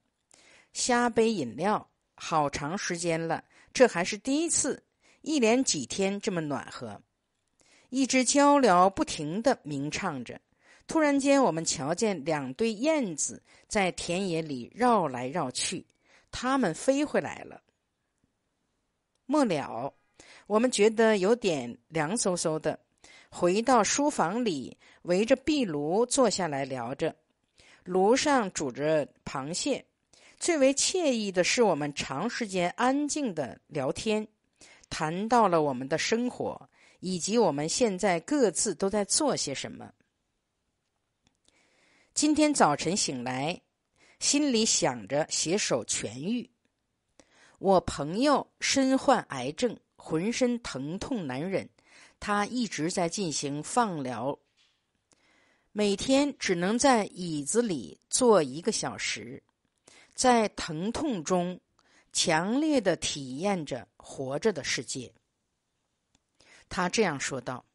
瞎杯饮料。好长时间了，这还是第一次，一连几天这么暖和。一只鹪鹩不停的鸣唱着。突然间，我们瞧见两对燕子在田野里绕来绕去，它们飞回来了。末了，我们觉得有点凉飕飕的，回到书房里，围着壁炉坐下来聊着。炉上煮着螃蟹，最为惬意的是我们长时间安静的聊天，谈到了我们的生活，以及我们现在各自都在做些什么。今天早晨醒来，心里想着携手痊愈。我朋友身患癌症，浑身疼痛难忍，他一直在进行放疗。每天只能在椅子里坐一个小时，在疼痛中强烈的体验着活着的世界。他这样说道：“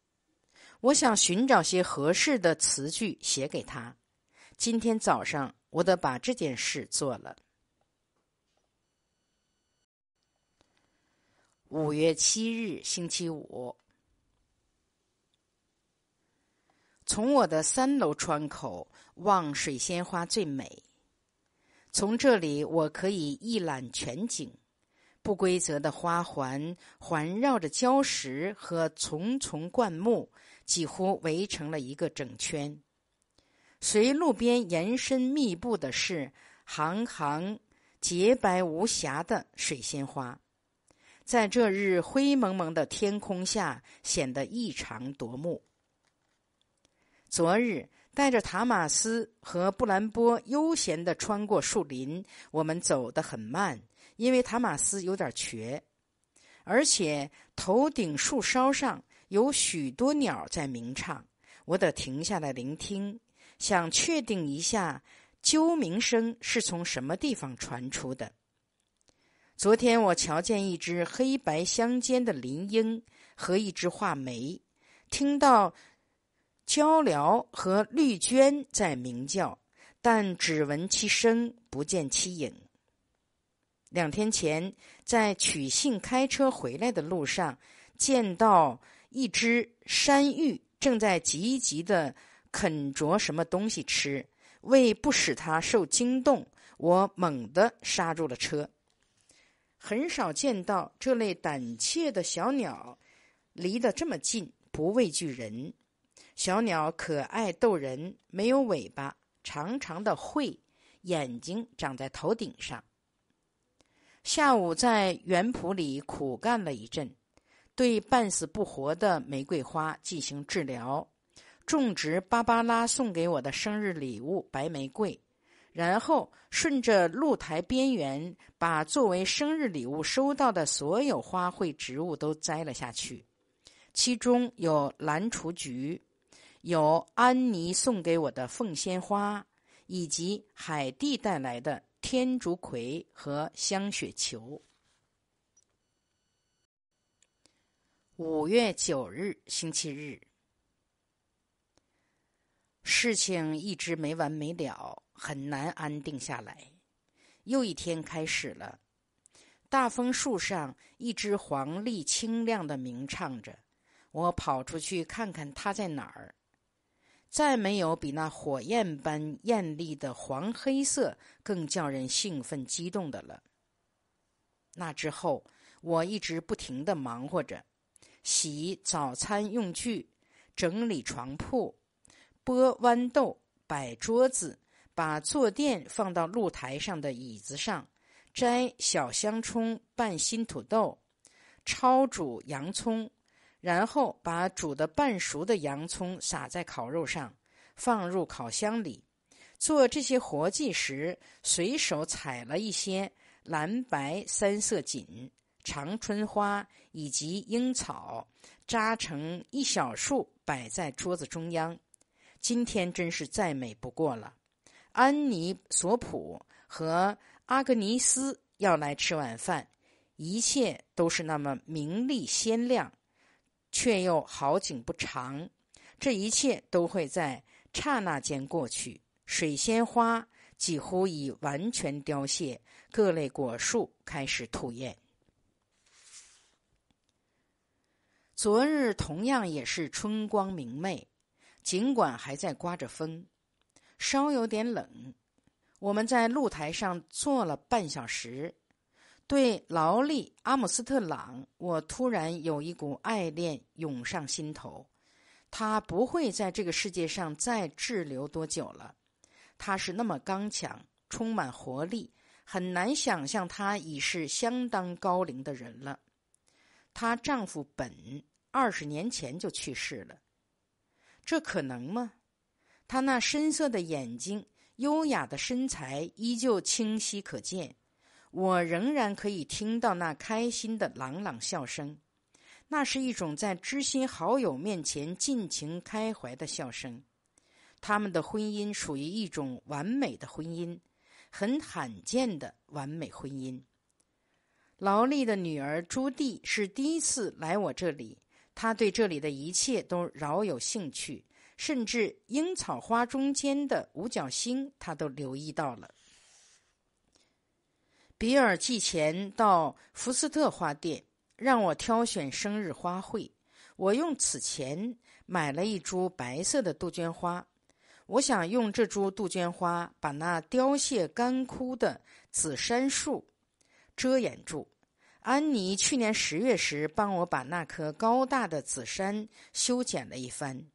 我想寻找些合适的词句写给他。今天早上我得把这件事做了。”五月七日，星期五。从我的三楼窗口望水仙花最美。从这里我可以一览全景。不规则的花环环绕着礁石和丛丛灌木，几乎围成了一个整圈。随路边延伸密布的是行行洁白无瑕的水仙花，在这日灰蒙蒙的天空下显得异常夺目。昨日带着塔马斯和布兰波悠闲地穿过树林，我们走得很慢，因为塔马斯有点瘸，而且头顶树梢上有许多鸟在鸣唱，我得停下来聆听，想确定一下啾鸣声是从什么地方传出的。昨天我瞧见一只黑白相间的林莺和一只画眉，听到。鹪鹩和绿鹃在鸣叫，但只闻其声，不见其影。两天前，在取信开车回来的路上，见到一只山芋正在急急的啃啄什么东西吃。为不使它受惊动，我猛地刹住了车。很少见到这类胆怯的小鸟离得这么近，不畏惧人。小鸟可爱逗人，没有尾巴，长长的喙，眼睛长在头顶上。下午在园圃里苦干了一阵，对半死不活的玫瑰花进行治疗，种植芭芭拉送给我的生日礼物白玫瑰，然后顺着露台边缘，把作为生日礼物收到的所有花卉植物都摘了下去，其中有蓝雏菊。有安妮送给我的凤仙花，以及海蒂带来的天竺葵和香雪球。五月九日，星期日，事情一直没完没了，很难安定下来。又一天开始了，大枫树上一只黄鹂清亮的鸣唱着，我跑出去看看它在哪儿。再没有比那火焰般艳丽的黄黑色更叫人兴奋激动的了。那之后，我一直不停的忙活着，洗早餐用具，整理床铺，剥豌豆，摆桌子，把坐垫放到露台上的椅子上，摘小香葱拌新土豆，焯煮洋葱。然后把煮的半熟的洋葱撒在烤肉上，放入烤箱里。做这些活计时，随手采了一些蓝白三色堇、长春花以及樱草，扎成一小束，摆在桌子中央。今天真是再美不过了。安妮索普和阿格尼斯要来吃晚饭，一切都是那么明丽鲜亮。却又好景不长，这一切都会在刹那间过去。水仙花几乎已完全凋谢，各类果树开始吐艳。昨日同样也是春光明媚，尽管还在刮着风，稍有点冷。我们在露台上坐了半小时。对劳力阿姆斯特朗，我突然有一股爱恋涌上心头。他不会在这个世界上再滞留多久了。他是那么刚强，充满活力，很难想象他已是相当高龄的人了。她丈夫本二十年前就去世了，这可能吗？他那深色的眼睛、优雅的身材依旧清晰可见。我仍然可以听到那开心的朗朗笑声，那是一种在知心好友面前尽情开怀的笑声。他们的婚姻属于一种完美的婚姻，很罕见的完美婚姻。劳力的女儿朱棣是第一次来我这里，她对这里的一切都饶有兴趣，甚至樱草花中间的五角星，他都留意到了。比尔寄钱到福斯特花店，让我挑选生日花卉。我用此钱买了一株白色的杜鹃花。我想用这株杜鹃花把那凋谢干枯的紫杉树遮掩住。安妮去年十月时帮我把那棵高大的紫杉修剪了一番。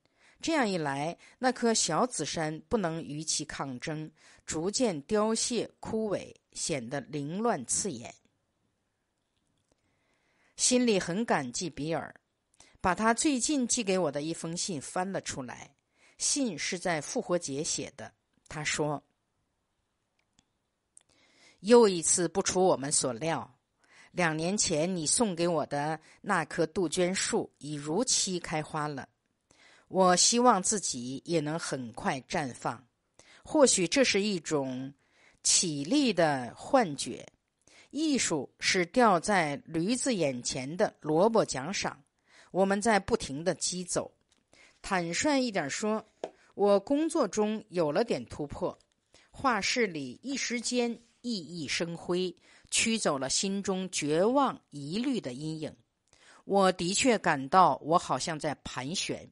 这样一来，那棵小紫杉不能与其抗争，逐渐凋谢枯萎。显得凌乱刺眼，心里很感激比尔，把他最近寄给我的一封信翻了出来。信是在复活节写的。他说：“又一次不出我们所料，两年前你送给我的那棵杜鹃树已如期开花了。我希望自己也能很快绽放。或许这是一种。”绮丽的幻觉，艺术是掉在驴子眼前的萝卜奖赏。我们在不停的疾走。坦率一点说，我工作中有了点突破，画室里一时间熠熠生辉，驱走了心中绝望疑虑的阴影。我的确感到我好像在盘旋，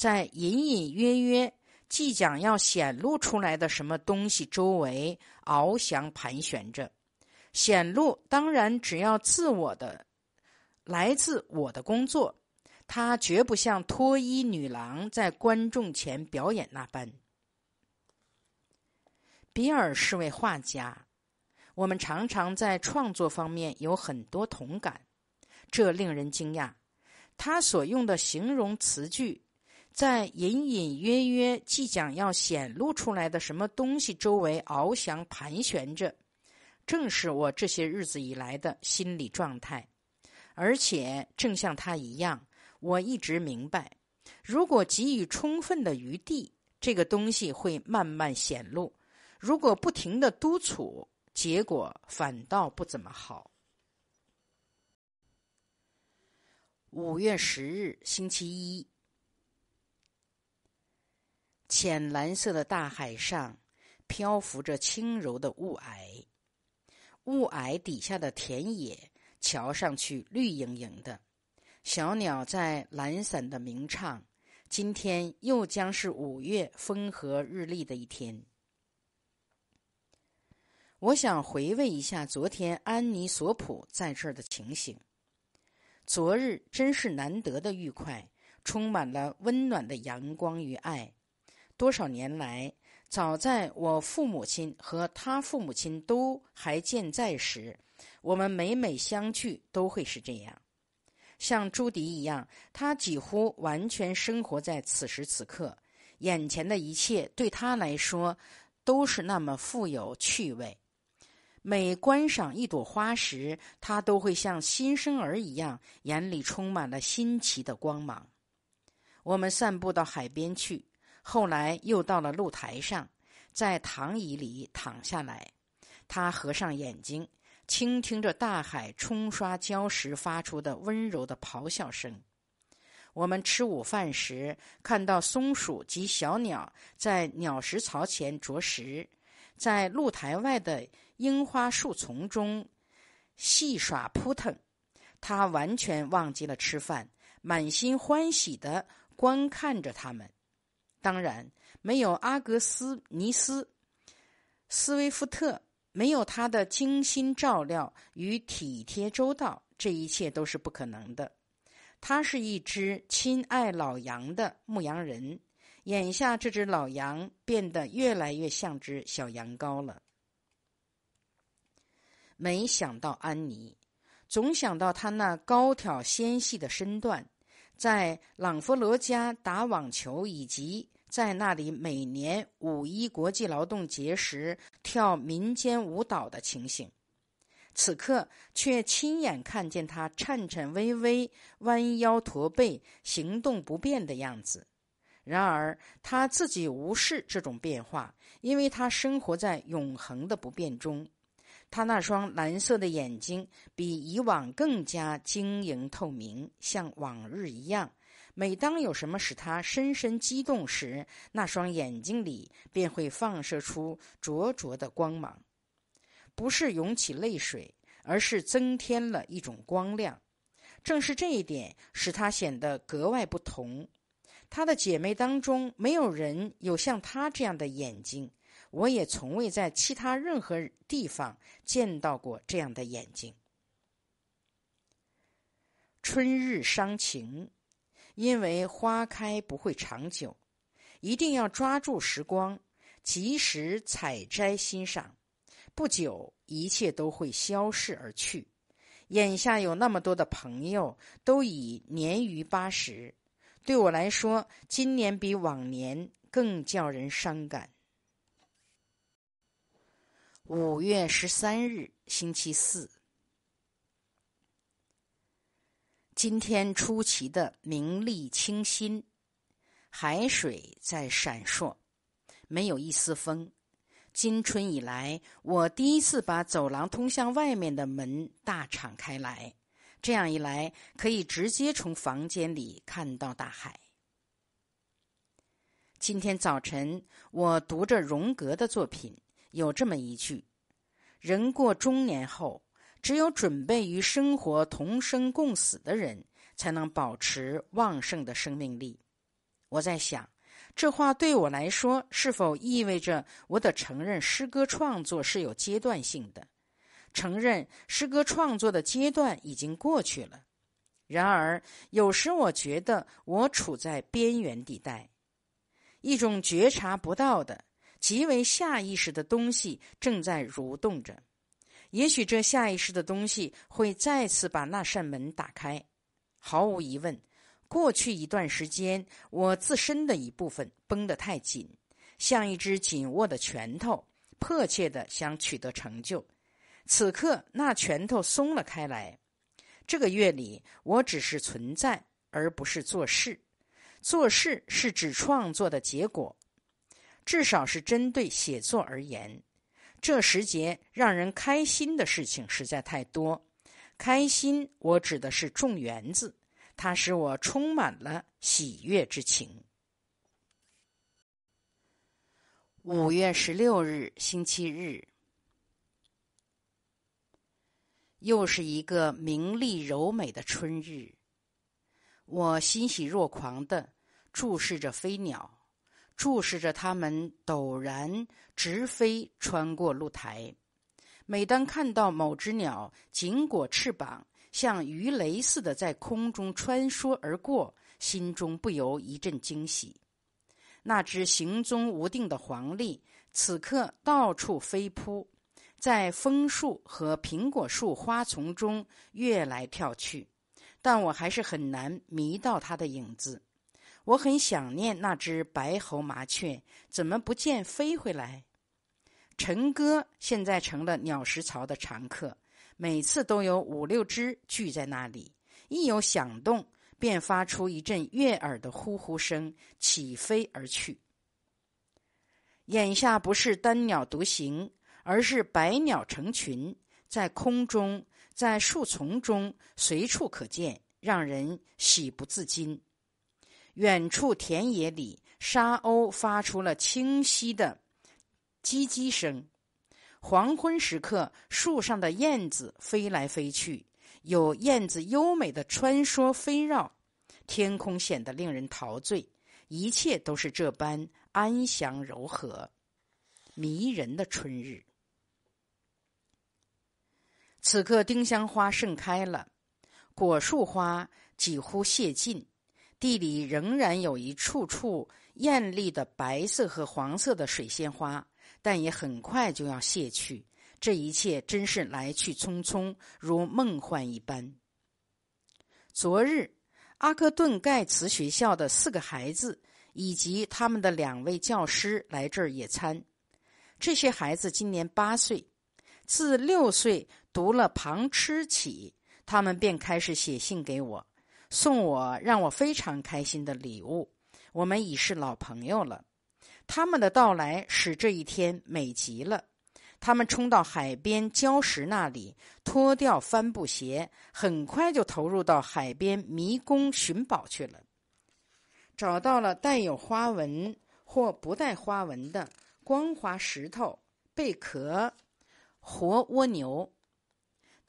在隐隐约约。即将要显露出来的什么东西周围翱翔盘旋着，显露当然只要自我的，来自我的工作，它绝不像脱衣女郎在观众前表演那般。比尔是位画家，我们常常在创作方面有很多同感，这令人惊讶。他所用的形容词句。在隐隐约约即将要显露出来的什么东西周围翱翔盘旋着，正是我这些日子以来的心理状态。而且正像他一样，我一直明白，如果给予充分的余地，这个东西会慢慢显露；如果不停的督促，结果反倒不怎么好。五月十日，星期一。浅蓝色的大海上，漂浮着轻柔的雾霭。雾霭底下的田野，瞧上去绿莹莹的。小鸟在懒散的鸣唱。今天又将是五月风和日丽的一天。我想回味一下昨天安妮索普在这儿的情形。昨日真是难得的愉快，充满了温暖的阳光与爱。多少年来，早在我父母亲和他父母亲都还健在时，我们每每相聚都会是这样。像朱迪一样，他几乎完全生活在此时此刻，眼前的一切对他来说都是那么富有趣味。每观赏一朵花时，他都会像新生儿一样，眼里充满了新奇的光芒。我们散步到海边去。后来又到了露台上，在躺椅里躺下来，他合上眼睛，倾听着大海冲刷礁石发出的温柔的咆哮声。我们吃午饭时，看到松鼠及小鸟在鸟食槽前啄食，在露台外的樱花树丛中戏耍扑腾。他完全忘记了吃饭，满心欢喜的观看着他们。当然，没有阿格斯尼斯·斯威夫特，没有他的精心照料与体贴周到，这一切都是不可能的。他是一只亲爱老羊的牧羊人，眼下这只老羊变得越来越像只小羊羔了。没想到安妮，总想到他那高挑纤细的身段，在朗弗罗家打网球，以及在那里每年五一国际劳动节时跳民间舞蹈的情形。此刻却亲眼看见他颤颤巍巍、弯腰驼背、行动不便的样子。然而他自己无视这种变化，因为他生活在永恒的不变中。他那双蓝色的眼睛比以往更加晶莹透明，像往日一样。每当有什么使他深深激动时，那双眼睛里便会放射出灼灼的光芒。不是涌起泪水，而是增添了一种光亮。正是这一点使他显得格外不同。他的姐妹当中没有人有像他这样的眼睛，我也从未在其他任何地方见到过这样的眼睛。春日伤情，因为花开不会长久，一定要抓住时光，及时采摘欣赏。不久，一切都会消逝而去。眼下有那么多的朋友，都已年逾八十。对我来说，今年比往年更叫人伤感。五月十三日，星期四。今天出奇的明丽清新，海水在闪烁，没有一丝风。今春以来，我第一次把走廊通向外面的门大敞开来，这样一来，可以直接从房间里看到大海。今天早晨，我读着荣格的作品，有这么一句：“人过中年后，只有准备与生活同生共死的人，才能保持旺盛的生命力。”我在想。这话对我来说，是否意味着我得承认诗歌创作是有阶段性的？承认诗歌创作的阶段已经过去了。然而，有时我觉得我处在边缘地带，一种觉察不到的、极为下意识的东西正在蠕动着。也许这下意识的东西会再次把那扇门打开。毫无疑问。过去一段时间，我自身的一部分绷得太紧，像一只紧握的拳头，迫切的想取得成就。此刻，那拳头松了开来。这个月里，我只是存在，而不是做事。做事是指创作的结果，至少是针对写作而言。这时节让人开心的事情实在太多。开心，我指的是种园子。它使我充满了喜悦之情。五月十六日，星期日，又是一个明丽柔美的春日。我欣喜若狂的注视着飞鸟，注视着它们陡然直飞，穿过露台。每当看到某只鸟紧裹翅膀，像鱼雷似的在空中穿梭而过，心中不由一阵惊喜。那只行踪无定的黄鹂，此刻到处飞扑，在枫树和苹果树花丛中跃来跳去，但我还是很难迷到它的影子。我很想念那只白喉麻雀，怎么不见飞回来？陈哥现在成了鸟食槽的常客。每次都有五六只聚在那里，一有响动，便发出一阵悦耳的呼呼声，起飞而去。眼下不是单鸟独行，而是百鸟成群，在空中，在树丛中，随处可见，让人喜不自禁。远处田野里，沙鸥发出了清晰的叽叽声。黄昏时刻，树上的燕子飞来飞去，有燕子优美的穿梭飞绕，天空显得令人陶醉，一切都是这般安详柔和、迷人的春日。此刻，丁香花盛开了，果树花几乎谢尽，地里仍然有一处处艳丽的白色和黄色的水仙花，但也很快就要谢去。这一切真是来去匆匆，如梦幻一般。昨日，阿克顿盖茨学校的四个孩子以及他们的两位教师来这儿野餐。这些孩子今年八岁，自六岁读了旁吃起，他们便开始写信给我，送我让我非常开心的礼物。我们已是老朋友了。他们的到来使这一天美极了。他们冲到海边礁石那里，脱掉帆布鞋，很快就投入到海边迷宫寻宝去了。找到了带有花纹或不带花纹的光滑石头、贝壳、活蜗牛。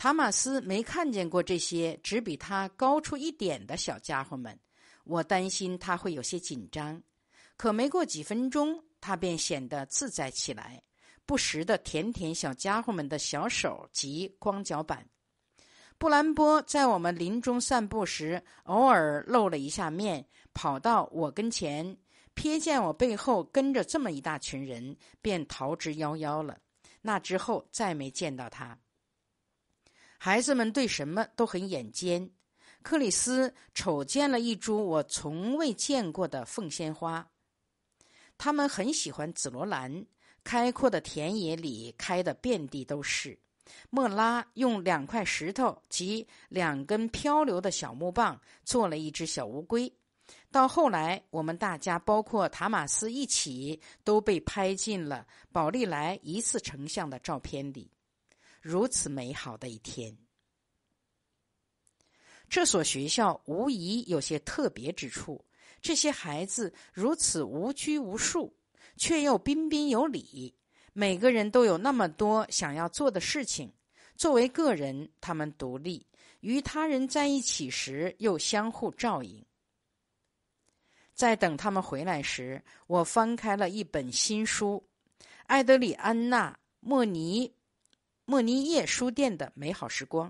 塔马斯没看见过这些只比他高出一点的小家伙们，我担心他会有些紧张。可没过几分钟，他便显得自在起来。不时的舔舔小家伙们的小手及光脚板。布兰波在我们林中散步时，偶尔露了一下面，跑到我跟前，瞥见我背后跟着这么一大群人，便逃之夭夭了。那之后再没见到他。孩子们对什么都很眼尖。克里斯瞅见了一株我从未见过的凤仙花，他们很喜欢紫罗兰。开阔的田野里开的遍地都是。莫拉用两块石头及两根漂流的小木棒做了一只小乌龟。到后来，我们大家，包括塔马斯一起，都被拍进了宝利来一次成像的照片里。如此美好的一天，这所学校无疑有些特别之处。这些孩子如此无拘无束。却又彬彬有礼，每个人都有那么多想要做的事情。作为个人，他们独立；与他人在一起时，又相互照应。在等他们回来时，我翻开了一本新书《艾德里安娜·莫尼莫尼叶书店的美好时光》，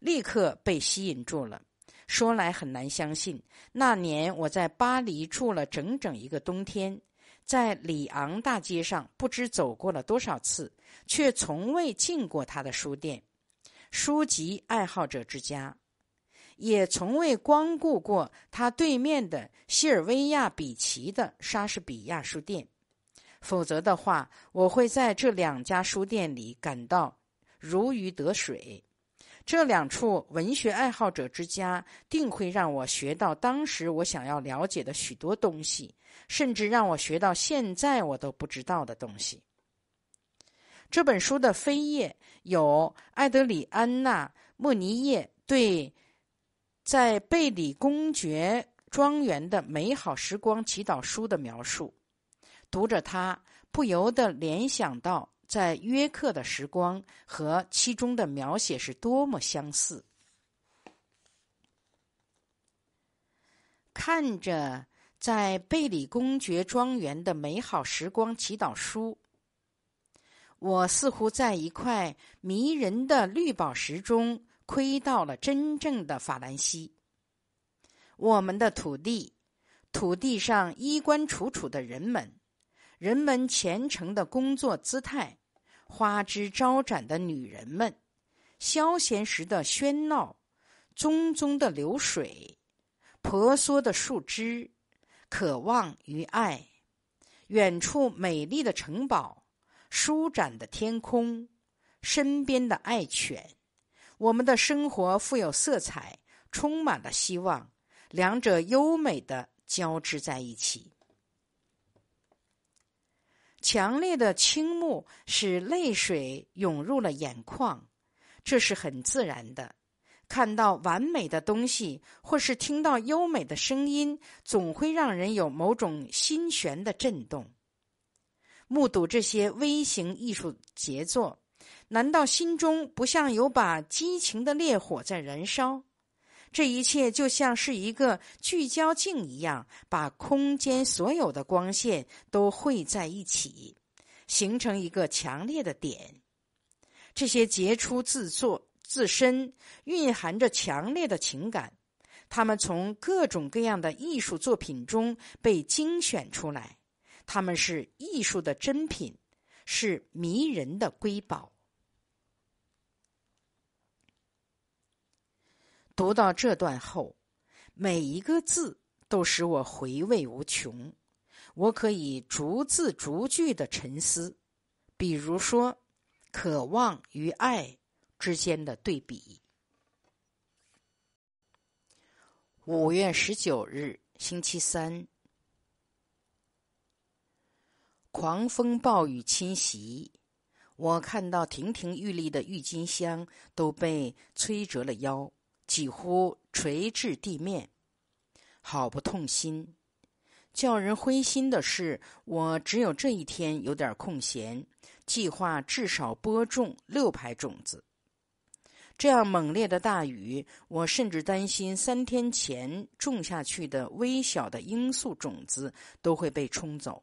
立刻被吸引住了。说来很难相信，那年我在巴黎住了整整一个冬天。在里昂大街上，不知走过了多少次，却从未进过他的书店——书籍爱好者之家，也从未光顾过他对面的西尔维亚比奇的莎士比亚书店。否则的话，我会在这两家书店里感到如鱼得水。这两处文学爱好者之家定会让我学到当时我想要了解的许多东西。甚至让我学到现在我都不知道的东西。这本书的扉页有艾德里安娜·莫尼叶对在贝里公爵庄园的美好时光祈祷书的描述。读着它，不由得联想到在约克的时光和其中的描写是多么相似。看着。在贝里公爵庄园的美好时光祈祷书，我似乎在一块迷人的绿宝石中窥到了真正的法兰西。我们的土地，土地上衣冠楚楚的人们，人们虔诚的工作姿态，花枝招展的女人们，消闲时的喧闹，淙淙的流水，婆娑的树枝。渴望与爱，远处美丽的城堡，舒展的天空，身边的爱犬，我们的生活富有色彩，充满了希望，两者优美的交织在一起。强烈的倾慕使泪水涌入了眼眶，这是很自然的。看到完美的东西，或是听到优美的声音，总会让人有某种心弦的震动。目睹这些微型艺术杰作，难道心中不像有把激情的烈火在燃烧？这一切就像是一个聚焦镜一样，把空间所有的光线都汇在一起，形成一个强烈的点。这些杰出自作自身蕴含着强烈的情感，他们从各种各样的艺术作品中被精选出来，他们是艺术的珍品，是迷人的瑰宝。读到这段后，每一个字都使我回味无穷。我可以逐字逐句的沉思，比如说，渴望与爱之间的对比。五月十九日，星期三，狂风暴雨侵袭，我看到亭亭玉立的郁金香都被吹折了腰。几乎垂至地面，好不痛心。叫人灰心的是，我只有这一天有点空闲，计划至少播种六排种子。这样猛烈的大雨，我甚至担心三天前种下去的微小的罂粟种子都会被冲走。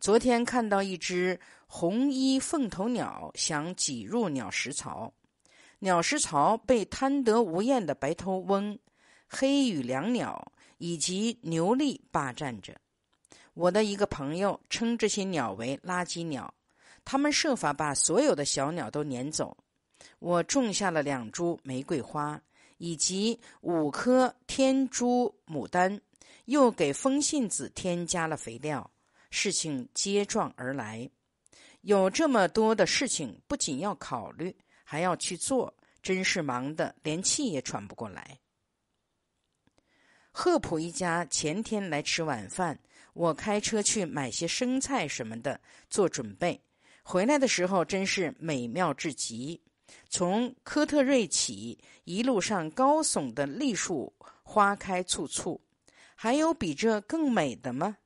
昨天看到一只红衣凤头鸟想挤入鸟食槽。鸟食槽被贪得无厌的白头翁、黑羽椋鸟以及牛力霸占着。我的一个朋友称这些鸟为“垃圾鸟”，他们设法把所有的小鸟都撵走。我种下了两株玫瑰花，以及五颗天珠牡丹，又给风信子添加了肥料。事情接踵而来，有这么多的事情，不仅要考虑。还要去做，真是忙得连气也喘不过来。赫普一家前天来吃晚饭，我开车去买些生菜什么的做准备。回来的时候真是美妙至极。从科特瑞起，一路上高耸的栗树花开簇簇，还有比这更美的吗？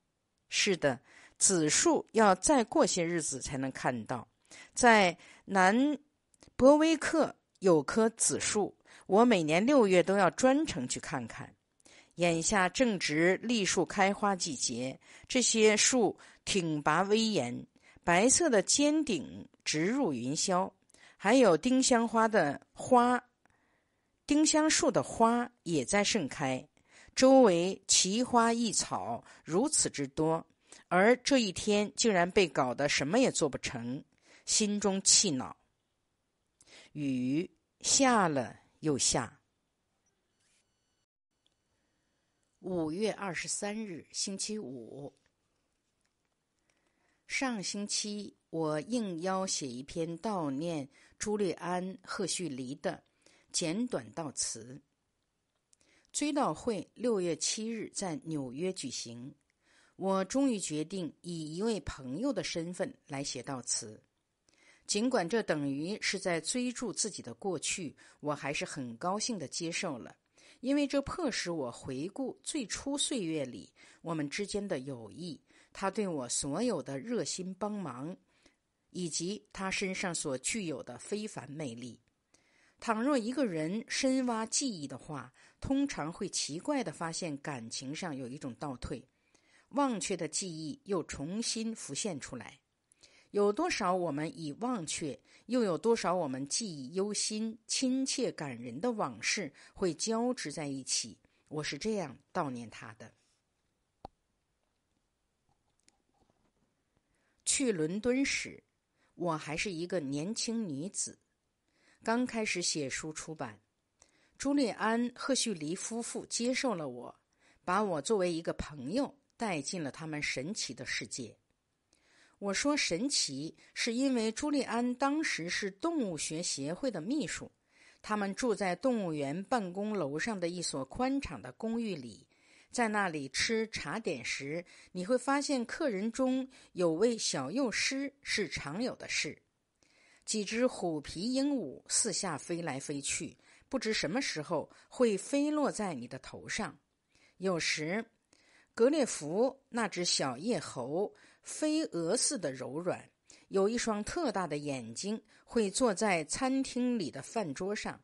是的，紫树要再过些日子才能看到，在南。博威克有棵紫树，我每年六月都要专程去看看。眼下正值栗树开花季节，这些树挺拔威严，白色的尖顶直入云霄。还有丁香花的花，丁香树的花也在盛开，周围奇花异草如此之多，而这一天竟然被搞得什么也做不成，心中气恼。雨下了又下。五月二十三日，星期五。上星期我应邀写一篇悼念朱利安·赫胥黎的简短悼词。追悼会六月七日在纽约举行，我终于决定以一位朋友的身份来写悼词。尽管这等于是在追逐自己的过去，我还是很高兴的接受了，因为这迫使我回顾最初岁月里我们之间的友谊，他对我所有的热心帮忙，以及他身上所具有的非凡魅力。倘若一个人深挖记忆的话，通常会奇怪的发现感情上有一种倒退，忘却的记忆又重新浮现出来。有多少我们已忘却，又有多少我们记忆犹新、亲切感人的往事会交织在一起？我是这样悼念他的。去伦敦时，我还是一个年轻女子，刚开始写书出版。朱利安·赫胥黎夫妇接受了我，把我作为一个朋友带进了他们神奇的世界。我说神奇，是因为朱利安当时是动物学协会的秘书，他们住在动物园办公楼上的一所宽敞的公寓里，在那里吃茶点时，你会发现客人中有位小幼师是常有的事。几只虎皮鹦鹉四下飞来飞去，不知什么时候会飞落在你的头上。有时，格列佛那只小叶猴。飞蛾似的柔软，有一双特大的眼睛，会坐在餐厅里的饭桌上。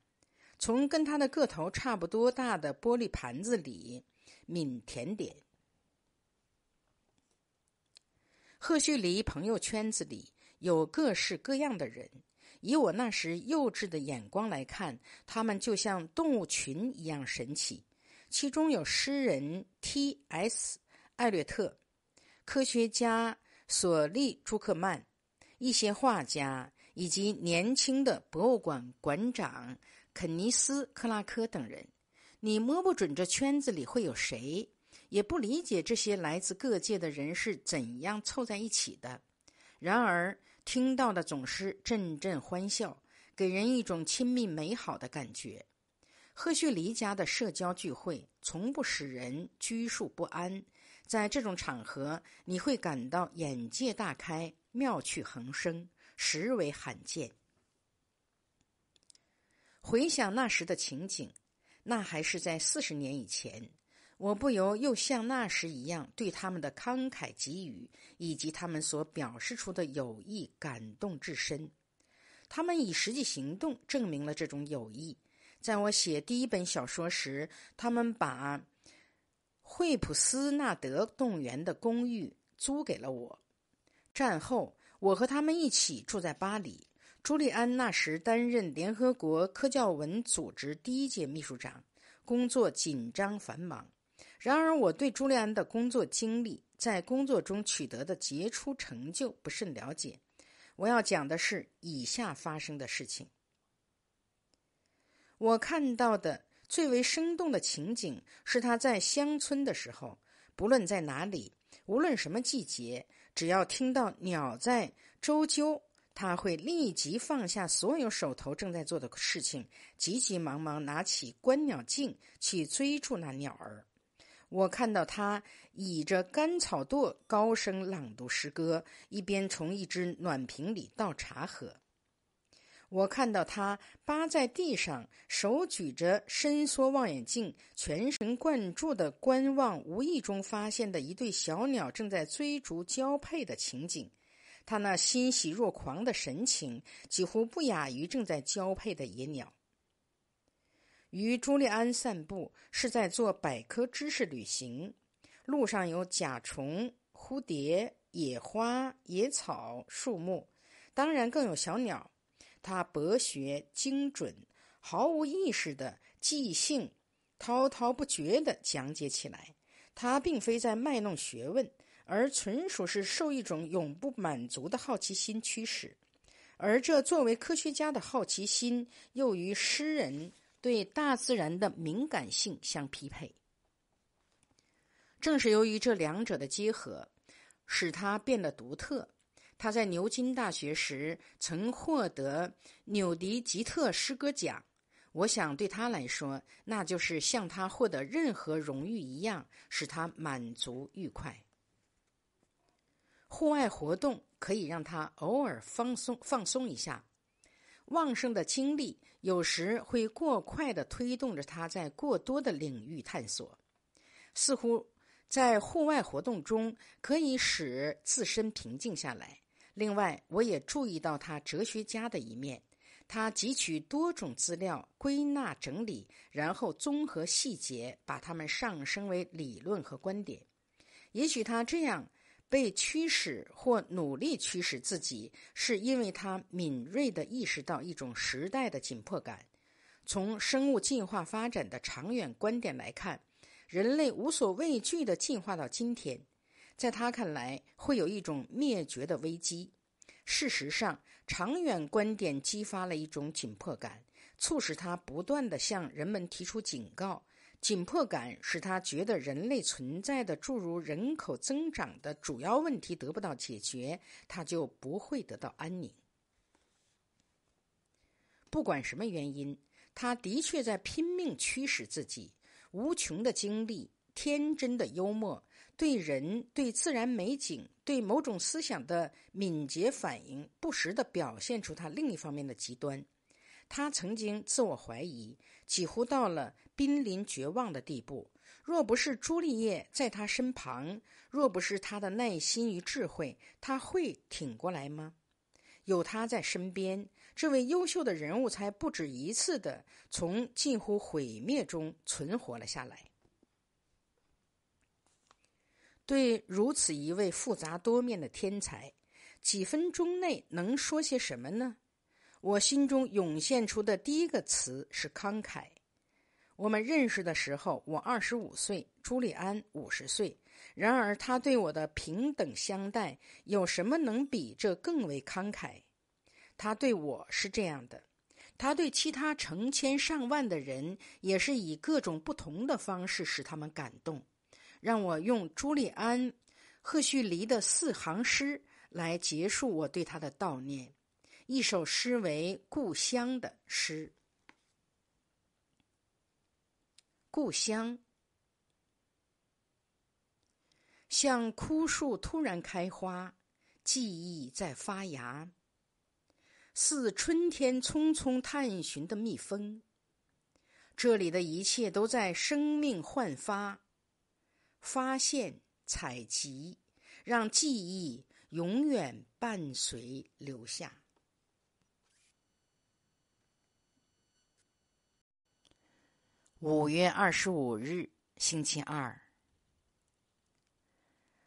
从跟他的个头差不多大的玻璃盘子里抿甜点。赫胥黎朋友圈子里有各式各样的人，以我那时幼稚的眼光来看，他们就像动物群一样神奇。其中有诗人 T.S. 艾略特，科学家索利朱克曼，一些画家，以及年轻的博物馆馆长肯尼斯克拉科等人。你摸不准这圈子里会有谁。也不理解这些来自各界的人是怎样凑在一起的，然而听到的总是阵阵欢笑，给人一种亲密美好的感觉。赫胥黎家的社交聚会从不使人拘束不安，在这种场合，你会感到眼界大开，妙趣横生，实为罕见。回想那时的情景，那还是在四十年以前。我不由又像那时一样，对他们的慷慨给予以及他们所表示出的友谊感动至深。他们以实际行动证明了这种友谊。在我写第一本小说时，他们把惠普斯纳德动物园的公寓租给了我。战后，我和他们一起住在巴黎。朱利安那时担任联合国科教文组织第一届秘书长，工作紧张繁忙。然而，我对朱利安的工作经历，在工作中取得的杰出成就不甚了解。我要讲的是以下发生的事情。我看到的最为生动的情景是他在乡村的时候，不论在哪里，无论什么季节，只要听到鸟在啾啾，他会立即放下所有手头正在做的事情，急急忙忙拿起观鸟镜去追逐那鸟儿。我看到他倚着干草垛高声朗读诗歌，一边从一只暖瓶里倒茶喝。我看到他扒在地上，手举着伸缩望远镜，全神贯注地观望无意中发现的一对小鸟正在追逐交配的情景。他那欣喜若狂的神情，几乎不亚于正在交配的野鸟。与朱利安散步是在做百科知识旅行，路上有甲虫、蝴蝶、野花、野草、树木，当然更有小鸟。他博学精准，毫无意识的即兴，滔滔不绝地讲解起来。他并非在卖弄学问，而纯属是受一种永不满足的好奇心驱使，而这作为科学家的好奇心，又与诗人。对大自然的敏感性相匹配，正是由于这两者的结合，使他变得独特。他在牛津大学时曾获得纽迪吉特诗歌奖，我想对他来说，那就是像他获得任何荣誉一样，使他满足愉快。户外活动可以让他偶尔放松放松一下。旺盛的精力有时会过快的推动着他在过多的领域探索，似乎在户外活动中可以使自身平静下来。另外，我也注意到他哲学家的一面，他汲取多种资料，归纳整理，然后综合细节，把它们上升为理论和观点。也许他这样。被驱使或努力驱使自己，是因为他敏锐地意识到一种时代的紧迫感。从生物进化发展的长远观点来看，人类无所畏惧地进化到今天，在他看来会有一种灭绝的危机。事实上，长远观点激发了一种紧迫感，促使他不断地向人们提出警告。紧迫感使他觉得人类存在的诸如人口增长的主要问题得不到解决，他就不会得到安宁。不管什么原因，他的确在拼命驱使自己。无穷的精力、天真的幽默、对人、对自然美景、对某种思想的敏捷反应，不时地表现出他另一方面的极端。他曾经自我怀疑，几乎到了濒临绝望的地步。若不是朱丽叶在他身旁，若不是他的耐心与智慧，他会挺过来吗？有他在身边，这位优秀的人物才不止一次的从近乎毁灭中存活了下来。对如此一位复杂多面的天才，几分钟内能说些什么呢？我心中涌现出的第一个词是慷慨。我们认识的时候，我二十五岁，朱利安五十岁。然而，他对我的平等相待，有什么能比这更为慷慨？他对我是这样的，他对其他成千上万的人，也是以各种不同的方式使他们感动。让我用朱利安·赫胥黎的四行诗来结束我对他的悼念。一首诗为《故乡》的诗，《故乡》。像枯树突然开花，记忆在发芽；似春天匆匆探寻的蜜蜂。这里的一切都在生命焕发、发现、采集，让记忆永远伴随留下。五月二十五日，星期二。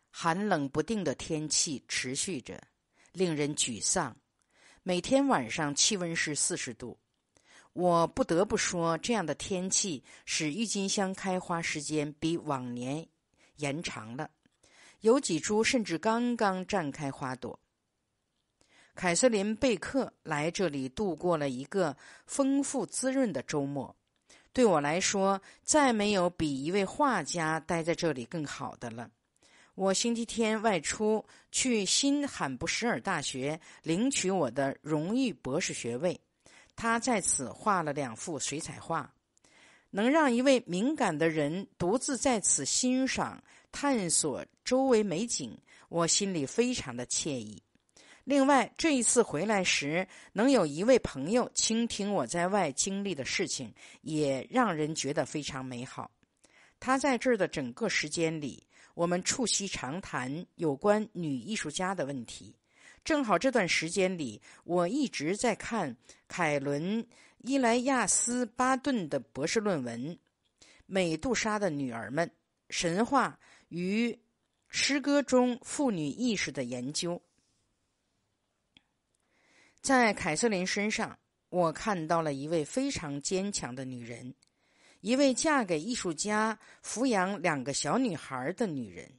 寒冷不定的天气持续着，令人沮丧。每天晚上气温是四十度。我不得不说，这样的天气使郁金香开花时间比往年延长了。有几株甚至刚刚绽开花朵。凯瑟琳·贝克来这里度过了一个丰富滋润的周末。对我来说，再没有比一位画家待在这里更好的了。我星期天外出去新罕布什尔大学领取我的荣誉博士学位，他在此画了两幅水彩画，能让一位敏感的人独自在此欣赏、探索周围美景，我心里非常的惬意。另外，这一次回来时，能有一位朋友倾听我在外经历的事情，也让人觉得非常美好。他在这儿的整个时间里。我们促膝长谈有关女艺术家的问题。正好这段时间里，我一直在看凯伦·伊莱亚斯巴顿的博士论文《美杜莎的女儿们：神话与诗歌中妇女意识的研究》。在凯瑟琳身上，我看到了一位非常坚强的女人。一位嫁给艺术家、抚养两个小女孩的女人，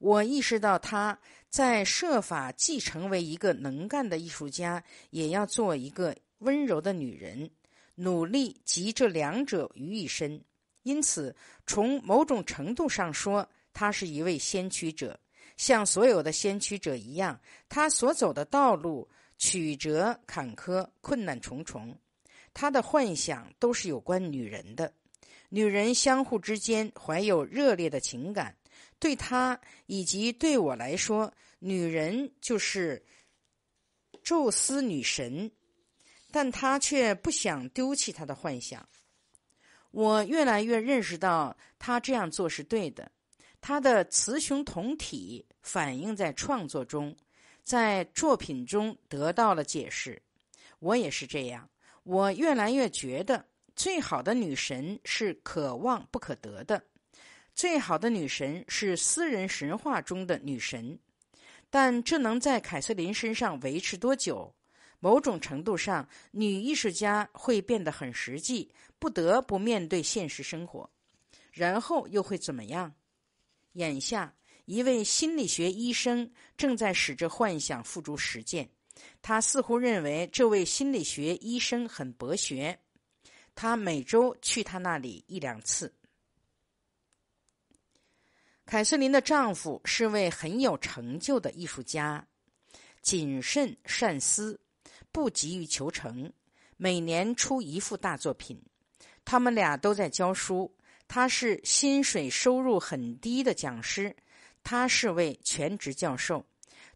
我意识到她在设法既成为一个能干的艺术家，也要做一个温柔的女人，努力集这两者于一身。因此，从某种程度上说，她是一位先驱者。像所有的先驱者一样，她所走的道路曲折坎坷、困难重重。他的幻想都是有关女人的，女人相互之间怀有热烈的情感。对他以及对我来说，女人就是宙斯女神，但他却不想丢弃他的幻想。我越来越认识到他这样做是对的。他的雌雄同体反映在创作中，在作品中得到了解释。我也是这样。我越来越觉得，最好的女神是可望不可得的，最好的女神是私人神话中的女神。但这能在凯瑟琳身上维持多久？某种程度上，女艺术家会变得很实际，不得不面对现实生活。然后又会怎么样？眼下，一位心理学医生正在使这幻想付诸实践。他似乎认为这位心理学医生很博学。他每周去他那里一两次。凯瑟琳的丈夫是位很有成就的艺术家，谨慎善思，不急于求成，每年出一幅大作品。他们俩都在教书。他是薪水收入很低的讲师，他是位全职教授。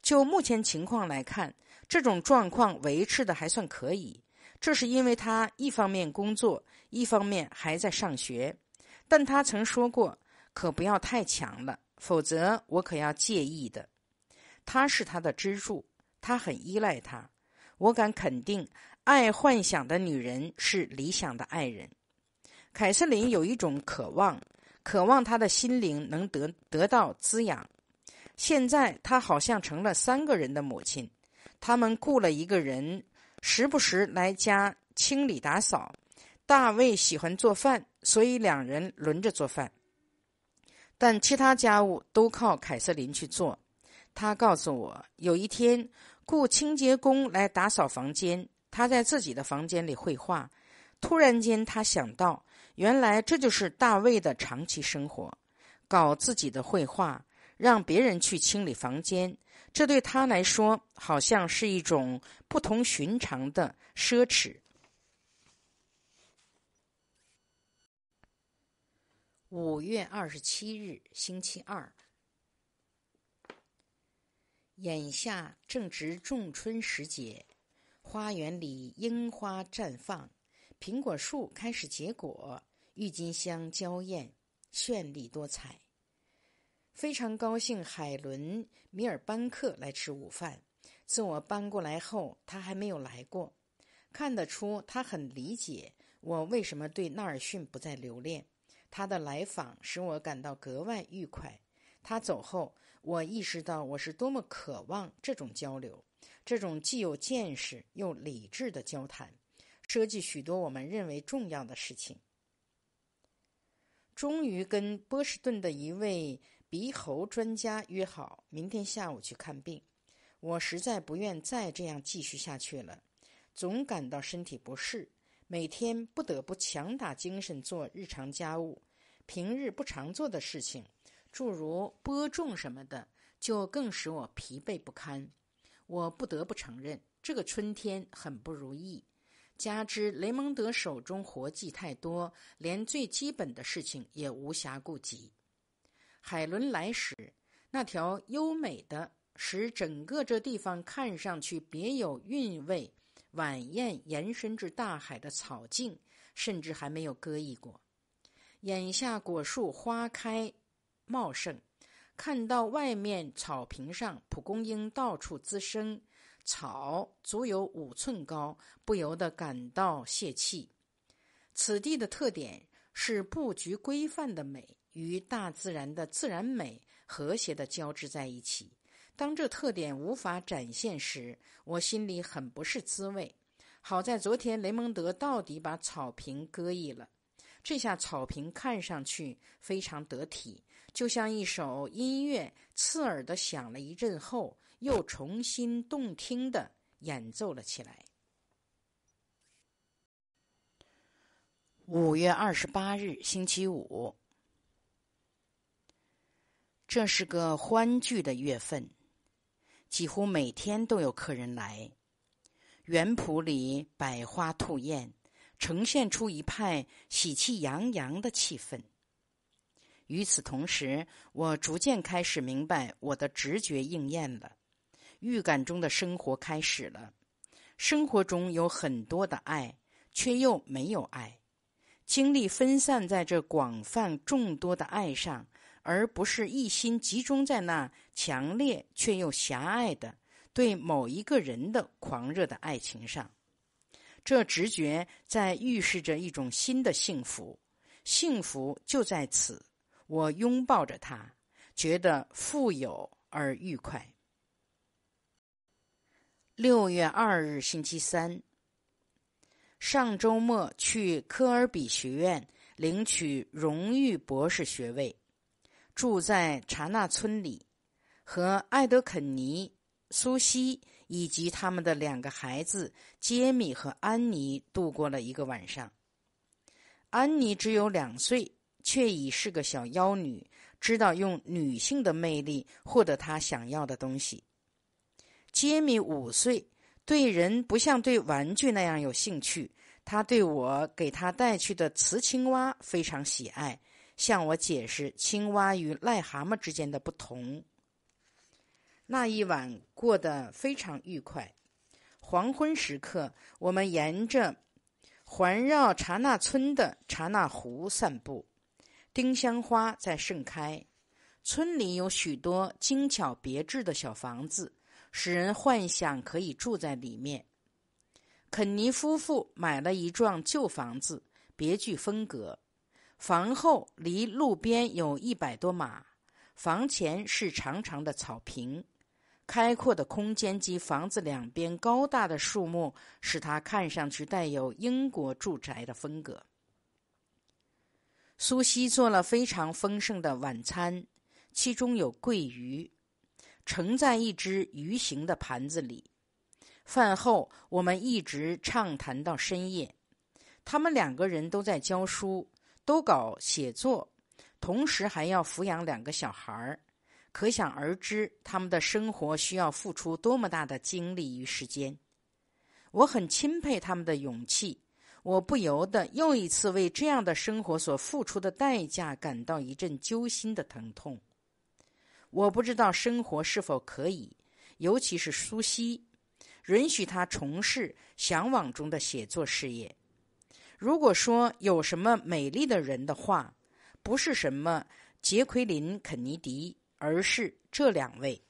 就目前情况来看。这种状况维持的还算可以，这是因为他一方面工作，一方面还在上学。但他曾说过：“可不要太强了，否则我可要介意的。”他是他的支柱，他很依赖他。我敢肯定，爱幻想的女人是理想的爱人。凯瑟琳有一种渴望，渴望她的心灵能得得到滋养。现在她好像成了三个人的母亲，他们雇了一个人，时不时来家清理打扫。大卫喜欢做饭，所以两人轮着做饭。但其他家务都靠凯瑟琳去做。他告诉我，有一天雇清洁工来打扫房间，他在自己的房间里绘画。突然间，他想到，原来这就是大卫的长期生活：搞自己的绘画，让别人去清理房间。这对他来说，好像是一种不同寻常的奢侈。五月二十七日，星期二。眼下正值仲春时节，花园里樱花绽放，苹果树开始结果，郁金香娇艳，绚丽多彩。非常高兴，海伦·米尔班克来吃午饭。自我搬过来后，他还没有来过。看得出，他很理解我为什么对纳尔逊不再留恋。他的来访使我感到格外愉快。他走后，我意识到我是多么渴望这种交流，这种既有见识又理智的交谈，涉及许多我们认为重要的事情。终于跟波士顿的一位鼻喉专家约好，明天下午去看病。我实在不愿再这样继续下去了，总感到身体不适。每天不得不强打精神做日常家务，平日不常做的事情，诸如播种什么的，就更使我疲惫不堪。我不得不承认，这个春天很不如意。加之雷蒙德手中活计太多，连最基本的事情也无暇顾及。海伦来时，那条优美的，使整个这地方看上去别有韵味。晚宴延伸至大海的草径，甚至还没有割溢过。眼下果树花开茂盛，看到外面草坪上蒲公英到处滋生，草足有五寸高，不由得感到泄气。此地的特点是布局规范的美与大自然的自然美和谐的交织在一起。当这特点无法展现时，我心里很不是滋味。好在昨天雷蒙德到底把草坪割溢了，这下草坪看上去非常得体，就像一首音乐刺耳的响了一阵后，又重新动听的演奏了起来。五月二十八日，星期五，这是个欢聚的月份。几乎每天都有客人来，园圃里百花吐艳，呈现出一派喜气洋洋的气氛。与此同时，我逐渐开始明白我的直觉应验了，预感中的生活开始了。生活中有很多的爱，却又没有爱，精力分散在这广泛众多的爱上。而不是一心集中在那强烈却又狭隘的对某一个人的狂热的爱情上，这直觉在预示着一种新的幸福，幸福就在此。我拥抱着它，觉得富有而愉快。六月二日，星期三。上周末去科尔比学院领取荣誉博士学位。住在查纳村里，和艾德肯尼、苏西以及他们的两个孩子杰米和安妮度过了一个晚上。安妮只有两岁，却已是个小妖女，知道用女性的魅力获得她想要的东西。杰米五岁，对人不像对玩具那样有兴趣，他对我给他带去的瓷青蛙非常喜爱。向我解释青蛙与癞蛤蟆之间的不同。那一晚过得非常愉快。黄昏时刻，我们沿着环绕查纳村的查纳湖散步。丁香花在盛开。村里有许多精巧别致的小房子，使人幻想可以住在里面。肯尼夫妇买了一幢旧房子，别具风格。房后离路边有一百多码，房前是长长的草坪，开阔的空间及房子两边高大的树木，使它看上去带有英国住宅的风格。苏西做了非常丰盛的晚餐，其中有桂鱼，盛在一只鱼形的盘子里。饭后，我们一直畅谈到深夜。他们两个人都在教书，都搞写作，同时还要抚养两个小孩儿。可想而知，他们的生活需要付出多么大的精力与时间。我很钦佩他们的勇气，我不由得又一次为这样的生活所付出的代价感到一阵揪心的疼痛。我不知道生活是否可以，尤其是苏西。允许他从事向往中的写作事业。如果说有什么美丽的人的话，不是什么杰奎琳·肯尼迪，而是这两位。